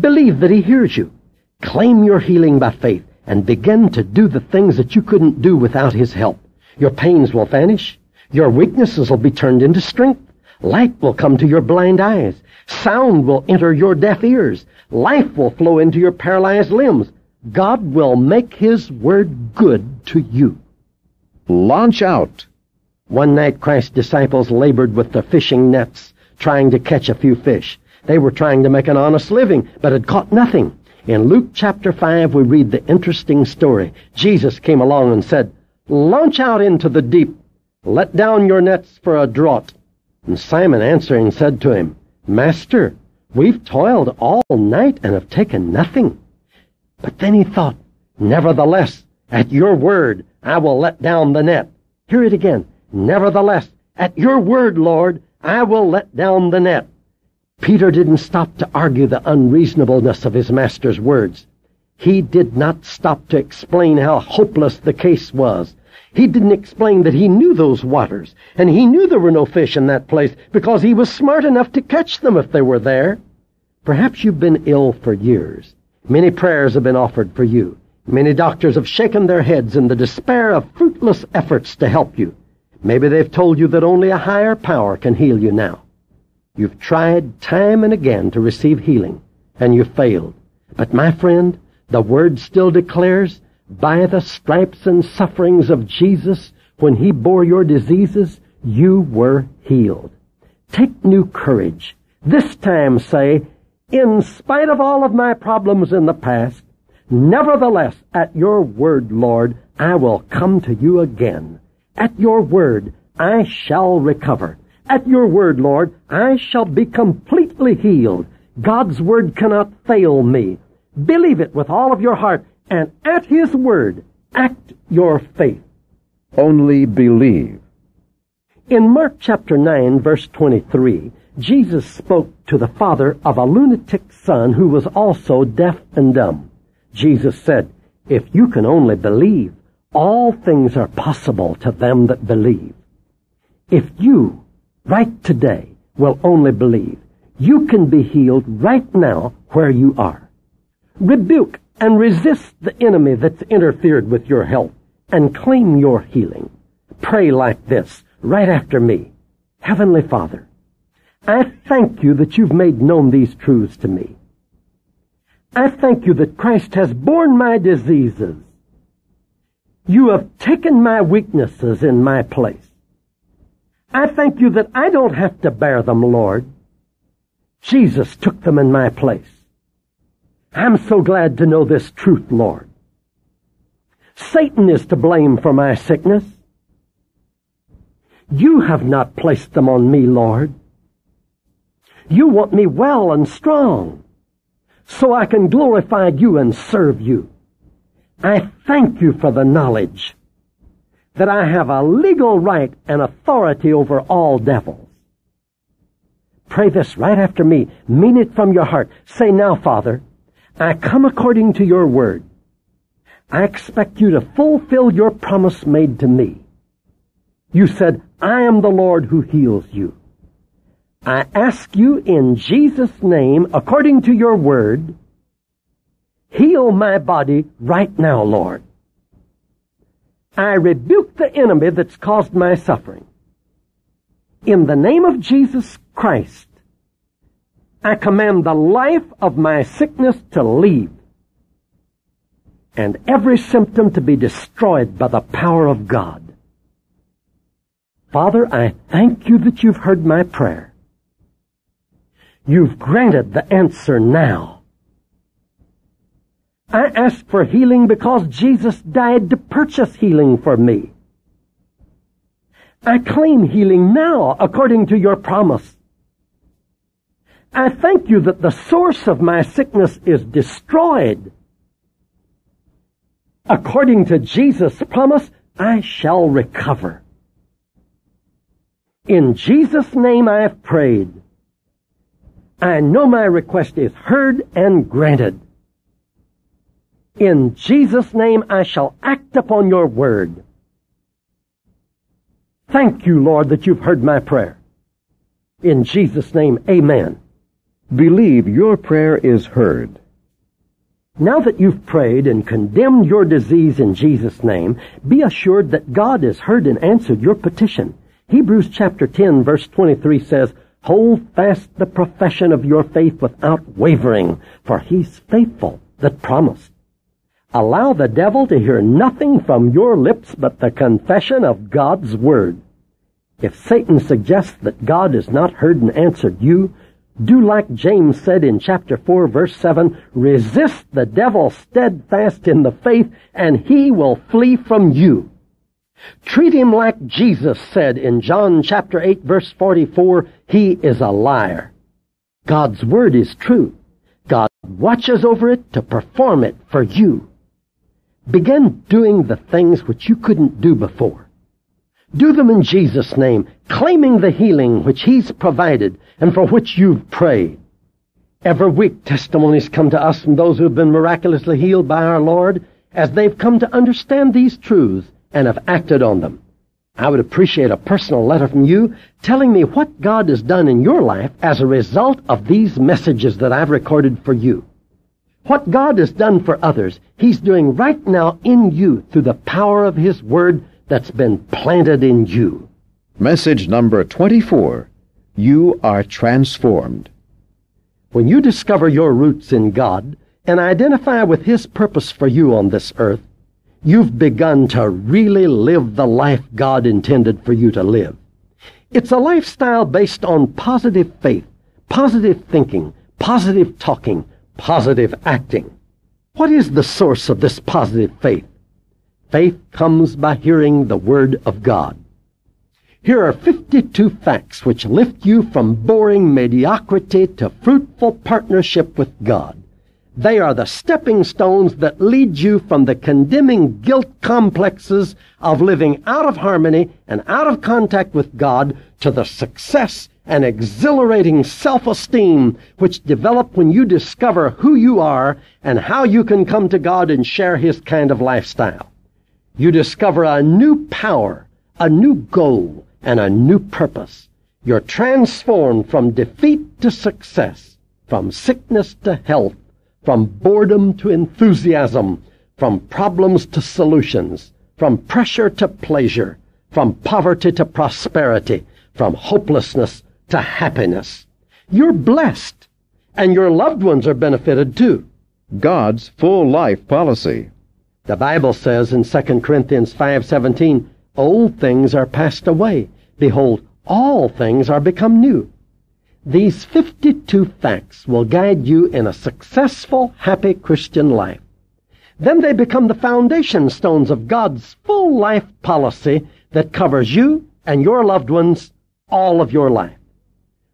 Believe that He hears you. Claim your healing by faith and begin to do the things that you couldn't do without His help. Your pains will vanish. Your weaknesses will be turned into strength. Light will come to your blind eyes. Sound will enter your deaf ears. Life will flow into your paralyzed limbs. God will make His word good to you. Launch out. One night Christ's disciples labored with their fishing nets, trying to catch a few fish. They were trying to make an honest living, but had caught nothing. In Luke chapter 5, we read the interesting story. Jesus came along and said, Launch out into the deep. Let down your nets for a draught. And Simon answering said to him, Master, we've toiled all night and have taken nothing. But then he thought, Nevertheless, at your word, I will let down the net. Hear it again. Nevertheless, at your word, Lord, I will let down the net. Peter didn't stop to argue the unreasonableness of his master's words. He did not stop to explain how hopeless the case was. He didn't explain that he knew those waters, and he knew there were no fish in that place because he was smart enough to catch them if they were there. Perhaps you've been ill for years. Many prayers have been offered for you. Many doctors have shaken their heads in the despair of fruitless efforts to help you. Maybe they've told you that only a higher power can heal you now. You've tried time and again to receive healing, and you've failed. But my friend, the Word still declares by the stripes and sufferings of Jesus, when he bore your diseases, you were healed. Take new courage. This time say, in spite of all of my problems in the past, nevertheless, at your word, Lord, I will come to you again. At your word, I shall recover. At your word, Lord, I shall be completely healed. God's word cannot fail me. Believe it with all of your heart and at his word act your faith. Only believe. In Mark chapter 9 verse 23, Jesus spoke to the father of a lunatic son who was also deaf and dumb. Jesus said, If you can only believe, all things are possible to them that believe. If you, right today, will only believe, you can be healed right now where you are. Rebuke and resist the enemy that's interfered with your health and claim your healing. Pray like this right after me. Heavenly Father, I thank you that you've made known these truths to me. I thank you that Christ has borne my diseases. You have taken my weaknesses in my place. I thank you that I don't have to bear them, Lord. Jesus took them in my place. I'm so glad to know this truth, Lord. Satan is to blame for my sickness. You have not placed them on me, Lord. You want me well and strong so I can glorify you and serve you. I thank you for the knowledge that I have a legal right and authority over all devils. Pray this right after me. Mean it from your heart. Say now, Father, I come according to your word. I expect you to fulfill your promise made to me. You said, I am the Lord who heals you. I ask you in Jesus' name, according to your word, heal my body right now, Lord. I rebuke the enemy that's caused my suffering. In the name of Jesus Christ, I command the life of my sickness to leave and every symptom to be destroyed by the power of God. Father, I thank you that you've heard my prayer. You've granted the answer now. I ask for healing because Jesus died to purchase healing for me. I claim healing now according to your promise. I thank you that the source of my sickness is destroyed. According to Jesus' promise, I shall recover. In Jesus' name I have prayed. I know my request is heard and granted. In Jesus' name I shall act upon your word. Thank you, Lord, that you've heard my prayer. In Jesus' name, amen. Believe your prayer is heard. Now that you've prayed and condemned your disease in Jesus' name, be assured that God has heard and answered your petition. Hebrews chapter 10 verse 23 says, Hold fast the profession of your faith without wavering, for he's faithful that promised. Allow the devil to hear nothing from your lips but the confession of God's word. If Satan suggests that God has not heard and answered you, do like James said in chapter 4 verse 7, resist the devil steadfast in the faith and he will flee from you. Treat him like Jesus said in John chapter 8 verse 44, he is a liar. God's word is true. God watches over it to perform it for you. Begin doing the things which you couldn't do before. Do them in Jesus' name, claiming the healing which He's provided and for which you've prayed. Every week testimonies come to us from those who have been miraculously healed by our Lord as they've come to understand these truths and have acted on them. I would appreciate a personal letter from you telling me what God has done in your life as a result of these messages that I've recorded for you. What God has done for others, He's doing right now in you through the power of His Word that's been planted in you. Message number 24 You are transformed. When you discover your roots in God and identify with His purpose for you on this earth, you've begun to really live the life God intended for you to live. It's a lifestyle based on positive faith, positive thinking, positive talking, positive acting. What is the source of this positive faith? Faith comes by hearing the Word of God. Here are 52 facts which lift you from boring mediocrity to fruitful partnership with God. They are the stepping stones that lead you from the condemning guilt complexes of living out of harmony and out of contact with God to the success and exhilarating self-esteem which develop when you discover who you are and how you can come to God and share His kind of lifestyle you discover a new power, a new goal, and a new purpose. You're transformed from defeat to success, from sickness to health, from boredom to enthusiasm, from problems to solutions, from pressure to pleasure, from poverty to prosperity, from hopelessness to happiness. You're blessed, and your loved ones are benefited too. God's full life policy. The Bible says in 2 Corinthians 5:17, "Old things are passed away; behold, all things are become new." These 52 facts will guide you in a successful, happy Christian life. Then they become the foundation stones of God's full life policy that covers you and your loved ones all of your life.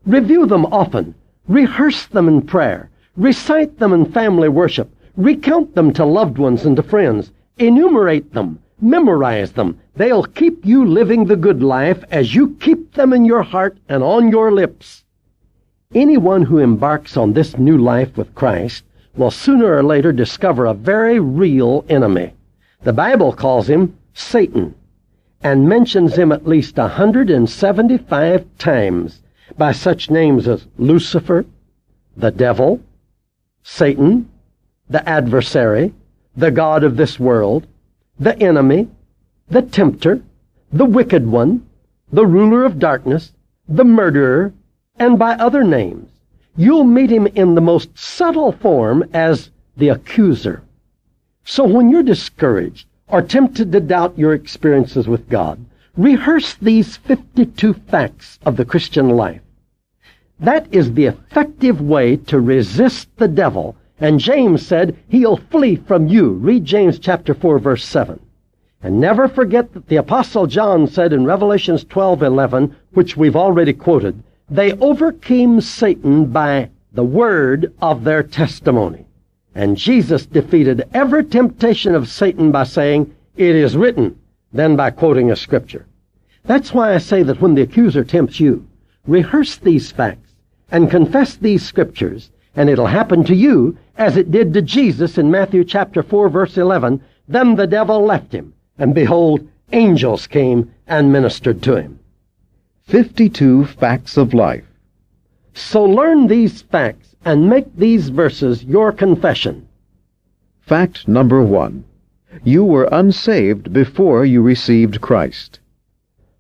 Review them often. Rehearse them in prayer. Recite them in family worship. Recount them to loved ones and to friends. Enumerate them. Memorize them. They'll keep you living the good life as you keep them in your heart and on your lips. Anyone who embarks on this new life with Christ will sooner or later discover a very real enemy. The Bible calls him Satan. and mentions him at least a 175 times by such names as Lucifer, the devil, Satan, the adversary, the God of this world, the enemy, the tempter, the wicked one, the ruler of darkness, the murderer, and by other names. You'll meet him in the most subtle form as the accuser. So when you're discouraged or tempted to doubt your experiences with God, rehearse these 52 facts of the Christian life. That is the effective way to resist the devil. And James said, he'll flee from you. Read James chapter 4 verse 7. And never forget that the apostle John said in Revelations 12:11, which we've already quoted, they overcame Satan by the word of their testimony. And Jesus defeated every temptation of Satan by saying, It is written, then by quoting a scripture. That's why I say that when the accuser tempts you, rehearse these facts and confess these scriptures, and it'll happen to you as it did to Jesus in Matthew chapter 4 verse 11. Then the devil left him, and behold, angels came and ministered to him. 52 Facts of Life. So learn these facts and make these verses your confession. Fact number one. You were unsaved before you received Christ.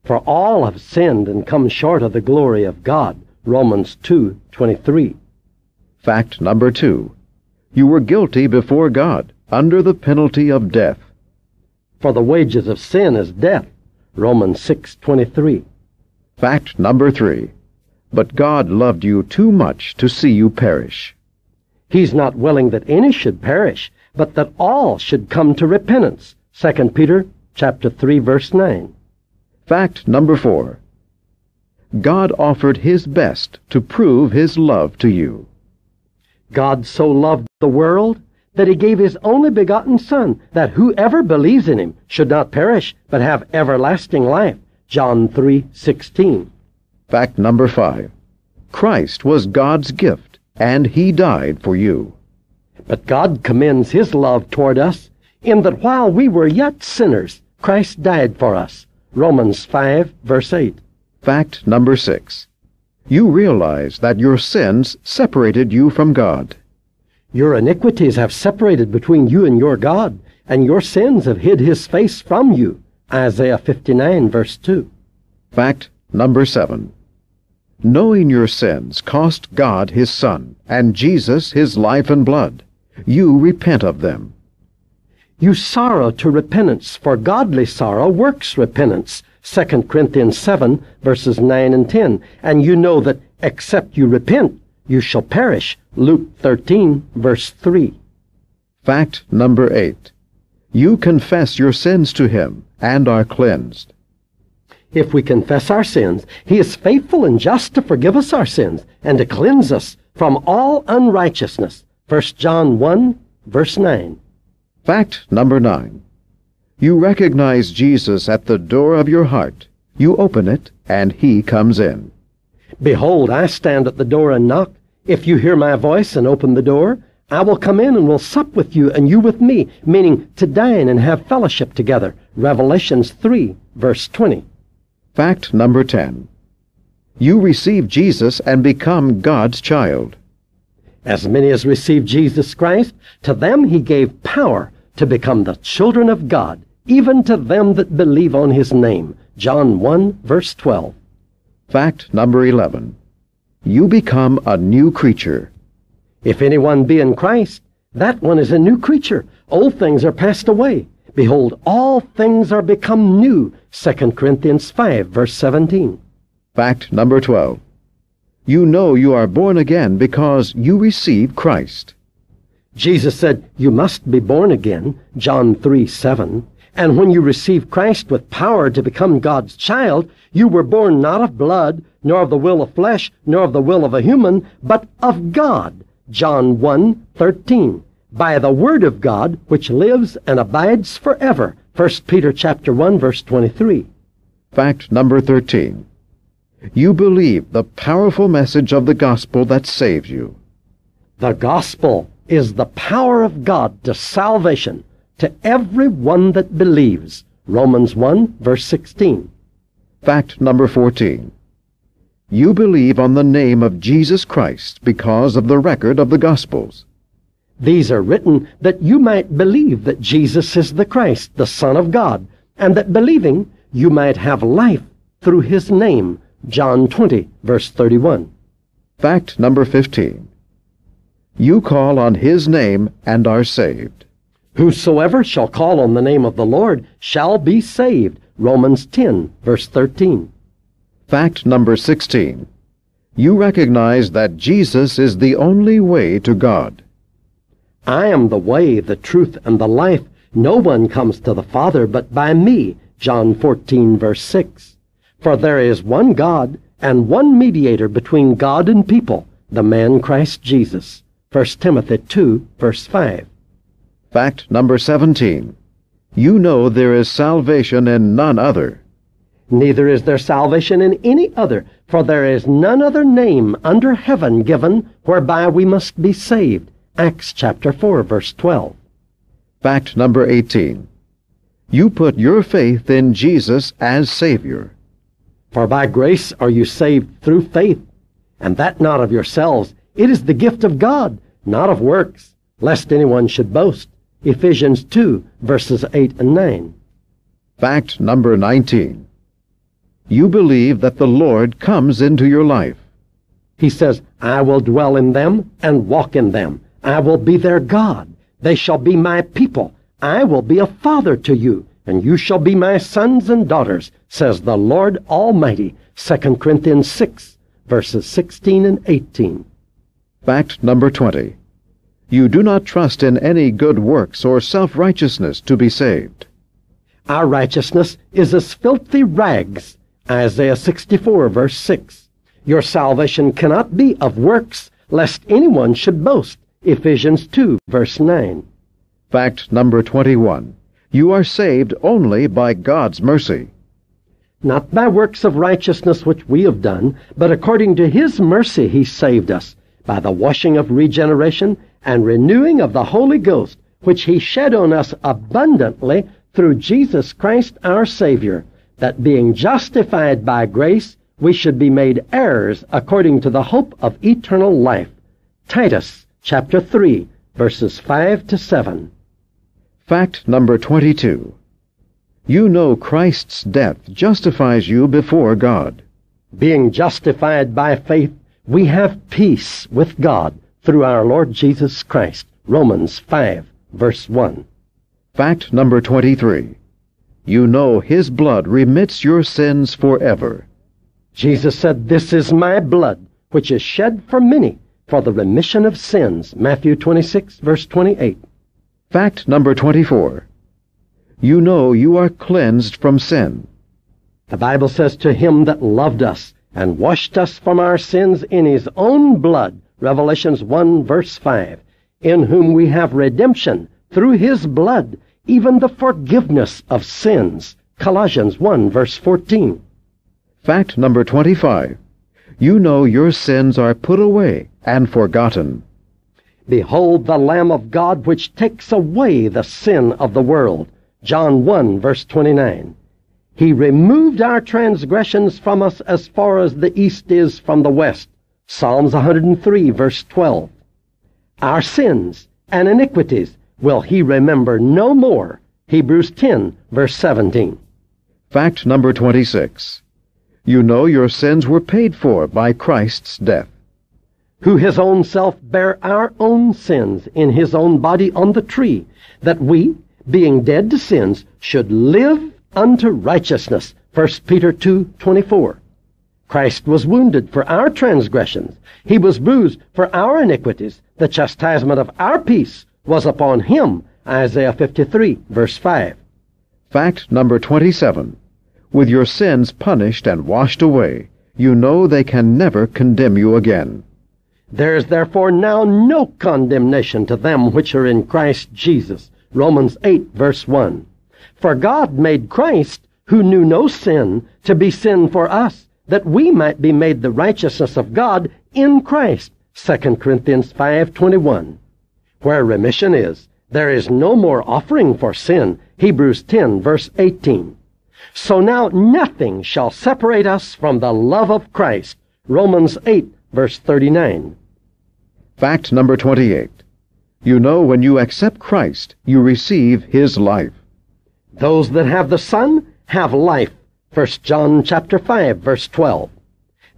For all have sinned and come short of the glory of God. Romans 2:23. Fact number two. You were guilty before God, under the penalty of death. For the wages of sin is death. Romans 6:23. Fact number three. But God loved you too much to see you perish. He's not willing that any should perish, but that all should come to repentance. 2 Peter chapter 3 verse 9. Fact number four. God offered his best to prove his love to you. God so loved the world that he gave his only begotten Son, that whoever believes in him should not perish, but have everlasting life. John 3:16. Fact number 5. Christ was God's gift, and he died for you. But God commends his love toward us in that while we were yet sinners, Christ died for us. Romans 5 verse 8. Fact number 6. You realize that your sins separated you from God. Your iniquities have separated between you and your God, and your sins have hid his face from you. Isaiah 59 verse 2. Fact number 7. Knowing your sins cost God his Son, and Jesus his life and blood. You repent of them. You sorrow to repentance, for godly sorrow works repentance. 2 Corinthians 7 verses 9 and 10. And you know that except you repent, you shall perish. Luke 13 verse 3. Fact number 8. You confess your sins to him and are cleansed. If we confess our sins, he is faithful and just to forgive us our sins and to cleanse us from all unrighteousness. 1 John 1 verse 9. Fact number 9. You recognize Jesus at the door of your heart. You open it, and he comes in. Behold, I stand at the door and knock. If you hear my voice and open the door, I will come in and will sup with you and you with me, meaning to dine and have fellowship together. Revelations 3, verse 20. Fact number 10. You receive Jesus and become God's child. As many as receive Jesus Christ, to them he gave power to become the children of God, even to them that believe on his name. John 1, verse 12. Fact number 11. You become a new creature. If anyone be in Christ, that one is a new creature. Old things are passed away. Behold, all things are become new. 2 Corinthians 5, verse 17. Fact number 12. You know you are born again because you receive Christ. Jesus said, You must be born again, John 3, 7. And when you receive Christ with power to become God's child, you were born not of blood, nor of the will of flesh, nor of the will of a human, but of God. John 1, 13. By the word of God, which lives and abides forever. 1 Peter chapter 1, verse 23. Fact number 13. You believe the powerful message of the gospel that saves you. The gospel is the power of God to salvation to every one that believes. Romans 1, verse 16. Fact number 14. You believe on the name of Jesus Christ because of the record of the Gospels. These are written that you might believe that Jesus is the Christ, the Son of God, and that believing you might have life through his name. John 20, verse 31. Fact number 15. You call on his name and are saved. Whosoever shall call on the name of the Lord shall be saved. Romans 10, verse 13. Fact number 16. You recognize that Jesus is the only way to God. I am the way, the truth, and the life. No one comes to the Father but by me. John 14, verse 6. For there is one God and one mediator between God and people, the man Christ Jesus. 1 Timothy 2, verse 5. Fact number 17. You know there is salvation in none other. Neither is there salvation in any other, for there is none other name under heaven given whereby we must be saved. Acts chapter 4, verse 12. Fact number 18. You put your faith in Jesus as Savior. For by grace are you saved through faith, and that not of yourselves. It is the gift of God, not of works, lest anyone should boast. Ephesians 2, verses 8 and 9. Fact number 19. You believe that the Lord comes into your life. He says, I will dwell in them and walk in them. I will be their God. They shall be my people. I will be a father to you, and you shall be my sons and daughters, says the Lord Almighty. 2 Corinthians 6, verses 16 and 18. Fact number 20. You do not trust in any good works or self-righteousness to be saved. Our righteousness is as filthy rags. Isaiah 64, verse 6. Your salvation cannot be of works, lest anyone should boast. Ephesians 2, verse 9. Fact number 21. You are saved only by God's mercy. Not by works of righteousness which we have done, but according to His mercy He saved us, by the washing of regeneration and renewing of the Holy Ghost, which he shed on us abundantly through Jesus Christ our Savior, that being justified by grace, we should be made heirs according to the hope of eternal life. Titus chapter 3, verses 5 to 7. Fact number 22. You know Christ's death justifies you before God. Being justified by faith, we have peace with God through our Lord Jesus Christ. Romans 5, verse 1. Fact number 23. You know his blood remits your sins forever. Jesus said, This is my blood, which is shed for many for the remission of sins. Matthew 26, verse 28. Fact number 24. You know you are cleansed from sin. The Bible says, To him that loved us and washed us from our sins in his own blood Revelations 1 verse 5, in whom we have redemption through his blood, even the forgiveness of sins. Colossians 1 verse 14. Fact number 25. You know your sins are put away and forgotten. Behold the Lamb of God which takes away the sin of the world. John 1 verse 29. He removed our transgressions from us as far as the east is from the west. Psalms 103, verse 12. Our sins and iniquities will he remember no more. Hebrews 10, verse 17. Fact number 26. You know your sins were paid for by Christ's death. Who his own self bare our own sins in his own body on the tree, that we, being dead to sins, should live unto righteousness. 1 Peter 2, 24. Christ was wounded for our transgressions. He was bruised for our iniquities. The chastisement of our peace was upon him. Isaiah 53, verse 5. Fact number 27. With your sins punished and washed away, you know they can never condemn you again. There is therefore now no condemnation to them which are in Christ Jesus. Romans 8, verse 1. For God made Christ, who knew no sin, to be sin for us that we might be made the righteousness of God in Christ. 2 Corinthians 5:21. Where remission is, There is no more offering for sin. Hebrews 10, verse 18. So now nothing shall separate us from the love of Christ. Romans 8, verse 39. Fact number 28. You know when you accept Christ, you receive His life. Those that have the Son have life. 1 John chapter 5, verse 12.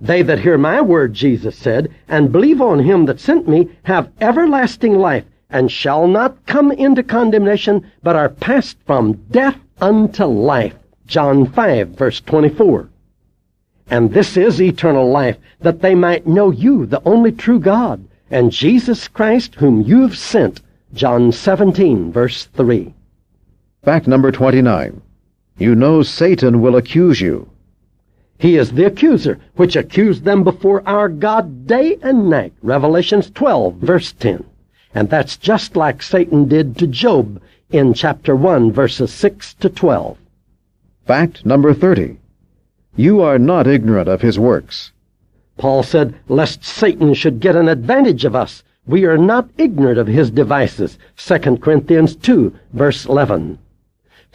They that hear my word, Jesus said, and believe on him that sent me, have everlasting life, and shall not come into condemnation, but are passed from death unto life. John 5, verse 24. And this is eternal life, that they might know you, the only true God, and Jesus Christ, whom you have sent. John 17, verse 3. Fact number 29. You know Satan will accuse you. He is the accuser, which accused them before our God day and night. Revelations 12, verse 10. And that's just like Satan did to Job in chapter 1, verses 6 to 12. Fact number 30. You are not ignorant of his works. Paul said, lest Satan should get an advantage of us. We are not ignorant of his devices. 2 Corinthians 2, verse 11.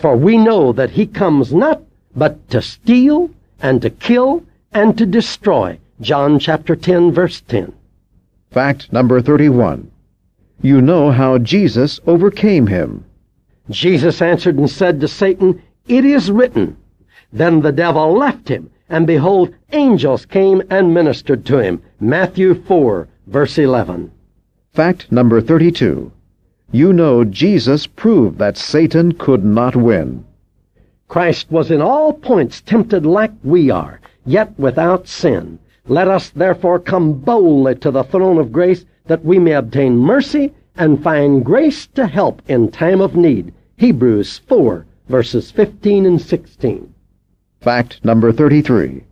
For we know that he comes not but to steal, and to kill, and to destroy. John chapter 10, verse 10. Fact number 31. You know how Jesus overcame him. Jesus answered and said to Satan, It is written. Then the devil left him, and behold, angels came and ministered to him. Matthew 4, verse 11. Fact number 32. You know Jesus proved that Satan could not win. Christ was in all points tempted like we are, yet without sin. Let us therefore come boldly to the throne of grace that we may obtain mercy and find grace to help in time of need. Hebrews 4, verses 15 and 16. Fact number 33.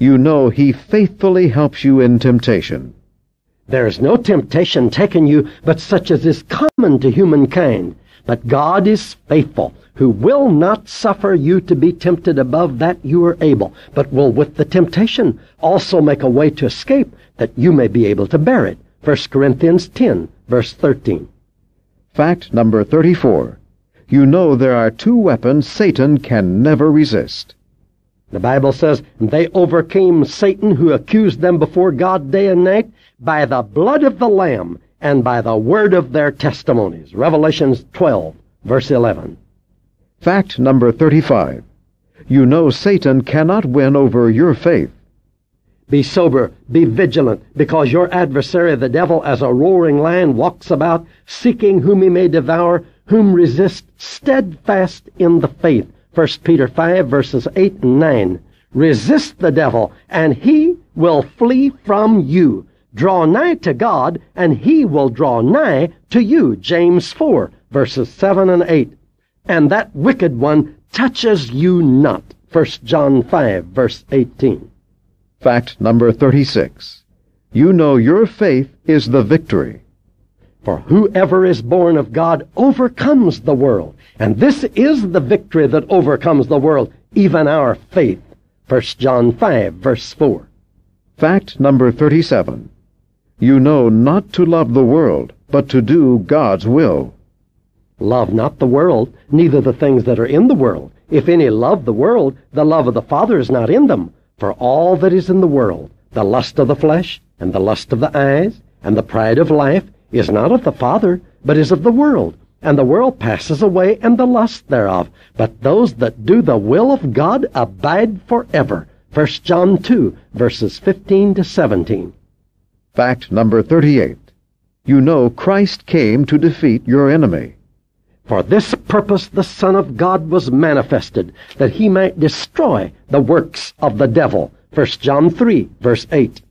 You know he faithfully helps you in temptation. There is no temptation taken you but such as is common to humankind. But God is faithful, who will not suffer you to be tempted above that you are able, but will with the temptation also make a way to escape, that you may be able to bear it. 1 Corinthians 10, verse 13. Fact number 34. You know there are two weapons Satan can never resist. The Bible says, They overcame Satan who accused them before God day and night by the blood of the Lamb and by the word of their testimonies. Revelations 12, verse 11. Fact number 35. You know Satan cannot win over your faith. Be sober, be vigilant, because your adversary the devil as a roaring lion walks about, seeking whom he may devour, whom resist steadfast in the faith. 1 Peter 5 verses 8 and 9. Resist the devil, and he will flee from you. Draw nigh to God, and he will draw nigh to you. James 4 verses 7 and 8. And that wicked one touches you not. 1 John 5 verse 18. Fact number 36. You know your faith is the victory. For whoever is born of God overcomes the world. And this is the victory that overcomes the world, even our faith. 1 John 5, verse 4. Fact number 37. You know not to love the world, but to do God's will. Love not the world, neither the things that are in the world. If any love the world, the love of the Father is not in them. For all that is in the world, the lust of the flesh, and the lust of the eyes, and the pride of life, is not of the Father, but is of the world. And the world passes away, and the lust thereof. But those that do the will of God abide forever. 1 John 2, verses 15 to 17. Fact number 38. You know Christ came to defeat your enemy. For this purpose the Son of God was manifested, that he might destroy the works of the devil. 1 John 3, verse 8.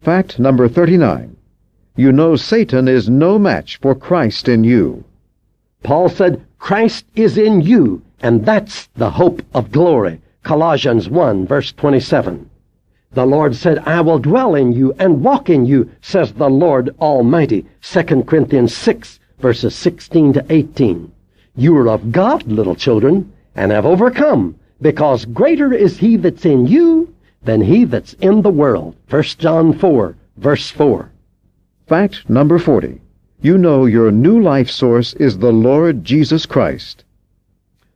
Fact number 39. You know Satan is no match for Christ in you. Paul said, Christ is in you, and that's the hope of glory. Colossians 1, verse 27. The Lord said, I will dwell in you and walk in you, says the Lord Almighty. 2 Corinthians 6, verses 16 to 18. You are of God, little children, and have overcome, because greater is he that's in you than he that's in the world. 1 John 4, verse 4. Fact number 40. You know your new life source is the Lord Jesus Christ.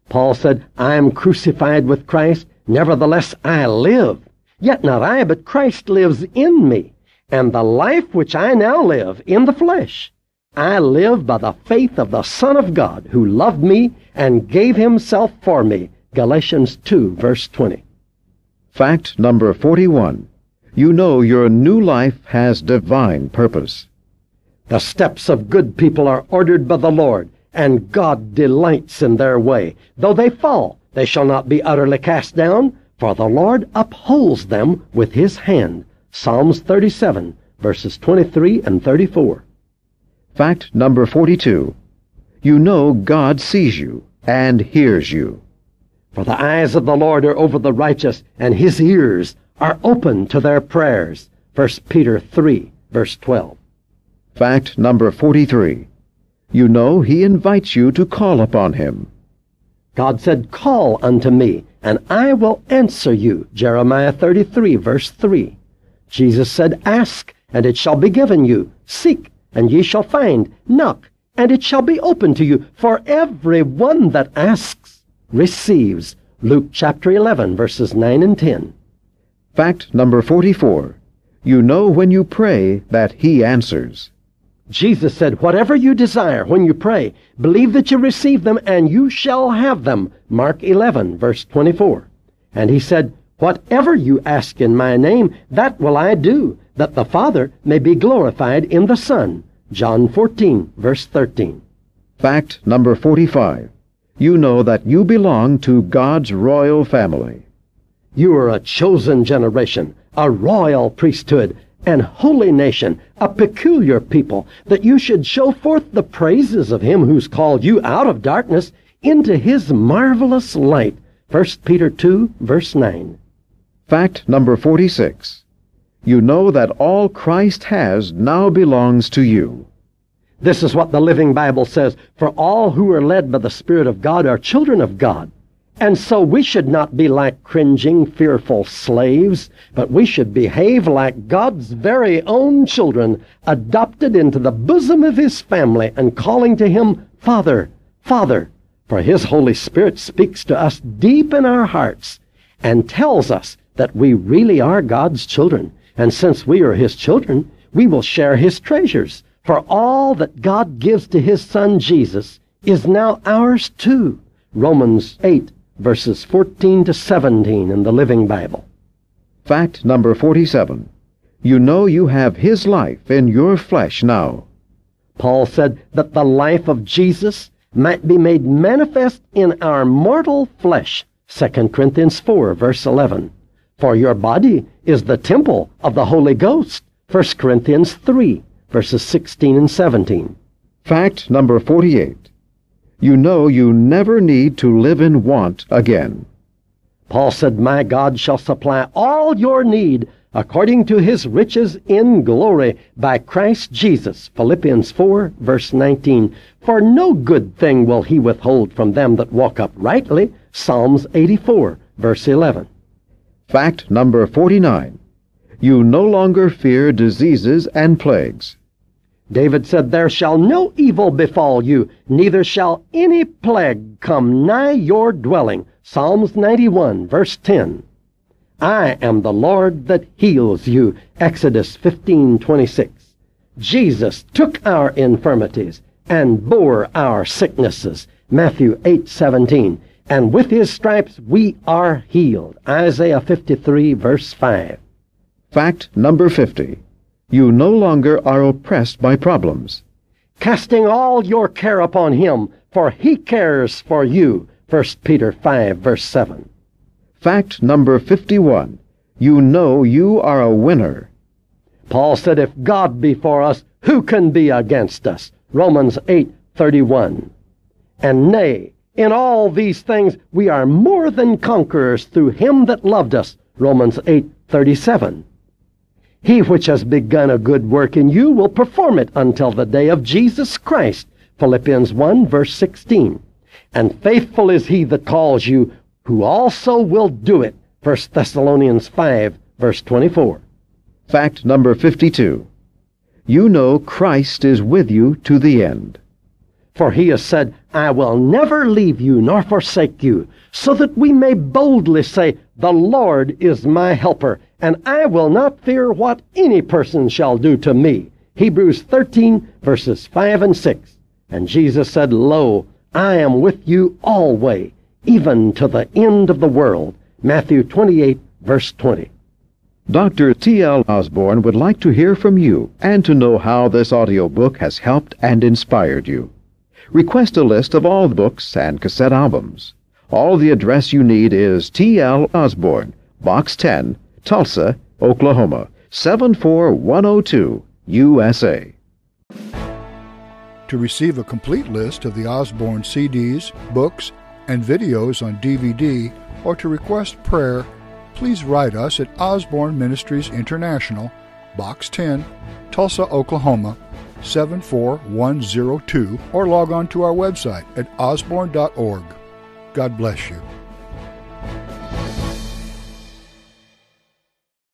Paul said, I am crucified with Christ, nevertheless I live. Yet not I, but Christ lives in me. And the life which I now live in the flesh, I live by the faith of the Son of God, who loved me and gave himself for me. Galatians 2, verse 20. Fact number 41. You know your new life has divine purpose. The steps of good people are ordered by the Lord, and God delights in their way. Though they fall, they shall not be utterly cast down, for the Lord upholds them with his hand. Psalms 37, verses 23 and 34. Fact number 42. You know God sees you and hears you. For the eyes of the Lord are over the righteous, and his ears are open to their prayers. 1 Peter 3, verse 12. Fact number 43. You know he invites you to call upon him. God said, Call unto me, and I will answer you. Jeremiah 33, verse 3. Jesus said, Ask, and it shall be given you. Seek, and ye shall find. Knock, and it shall be opened to you. For every one that asks receives. Luke chapter 11, verses 9 and 10. Fact number 44. You know when you pray that he answers. Jesus said, Whatever you desire when you pray, believe that you receive them, and you shall have them. Mark 11, verse 24. And he said, Whatever you ask in my name, that will I do, that the Father may be glorified in the Son. John 14, verse 13. Fact number 45. You know that you belong to God's royal family. You are a chosen generation, a royal priesthood, and holy nation, a peculiar people, that you should show forth the praises of him who's called you out of darkness into his marvelous light. 1 Peter 2, verse 9. Fact number 46. You know that all Christ has now belongs to you. This is what the Living Bible says For all who are led by the Spirit of God are children of God. And so we should not be like cringing, fearful slaves, but we should behave like God's very own children, adopted into the bosom of His family and calling to Him, Father, Father. For His Holy Spirit speaks to us deep in our hearts and tells us that we really are God's children. And since we are His children, we will share His treasures. For all that God gives to His Son Jesus is now ours too. Romans 8, verses 14 to 17 in the Living Bible. Fact number 47. You know you have His life in your flesh now. Paul said that the life of Jesus might be made manifest in our mortal flesh. 2 Corinthians 4, verse 11. For your body is the temple of the Holy Ghost. 1 Corinthians 3, verses 16 and 17. Fact number 48 you know you never need to live in want again. Paul said, My God shall supply all your need according to his riches in glory by Christ Jesus. Philippians 4, verse 19. For no good thing will he withhold from them that walk uprightly. Psalms 84, verse 11. Fact number 49. You no longer fear diseases and plagues. David said, There shall no evil befall you, neither shall any plague come nigh your dwelling. Psalms 91, verse 10. I am the Lord that heals you. Exodus 15:26. Jesus took our infirmities and bore our sicknesses. Matthew 8:17. And with his stripes we are healed. Isaiah 53 verse 5. Fact number 50. You no longer are oppressed by problems. Casting all your care upon him, for he cares for you. 1 Peter 5, verse 7. Fact number 51. You know you are a winner. Paul said, If God be for us, who can be against us? Romans 8, 31. And nay, in all these things we are more than conquerors through him that loved us. Romans 8, 37. He which has begun a good work in you will perform it until the day of Jesus Christ. Philippians 1 verse 16. And faithful is he that calls you, who also will do it. 1 Thessalonians 5 verse 24. Fact number 52. you know Christ is with you to the end. For he has said, I will never leave you nor forsake you, so that we may boldly say, The Lord is my helper, and I will not fear what any person shall do to me. Hebrews 13, verses 5 and 6. And Jesus said, Lo, I am with you always, even to the end of the world. Matthew 28, verse 20. Dr. T.L. Osborn would like to hear from you and to know how this audio book has helped and inspired you. Request a list of all the books and cassette albums. All the address you need is T.L. Osborn, Box 10, Tulsa, Oklahoma, 74102, USA. To receive a complete list of the Osborn CDs, books, and videos on DVD, or to request prayer, please write us at Osborn Ministries International, Box 10, Tulsa, Oklahoma 74102, or log on to our website at osborn.org. God bless you.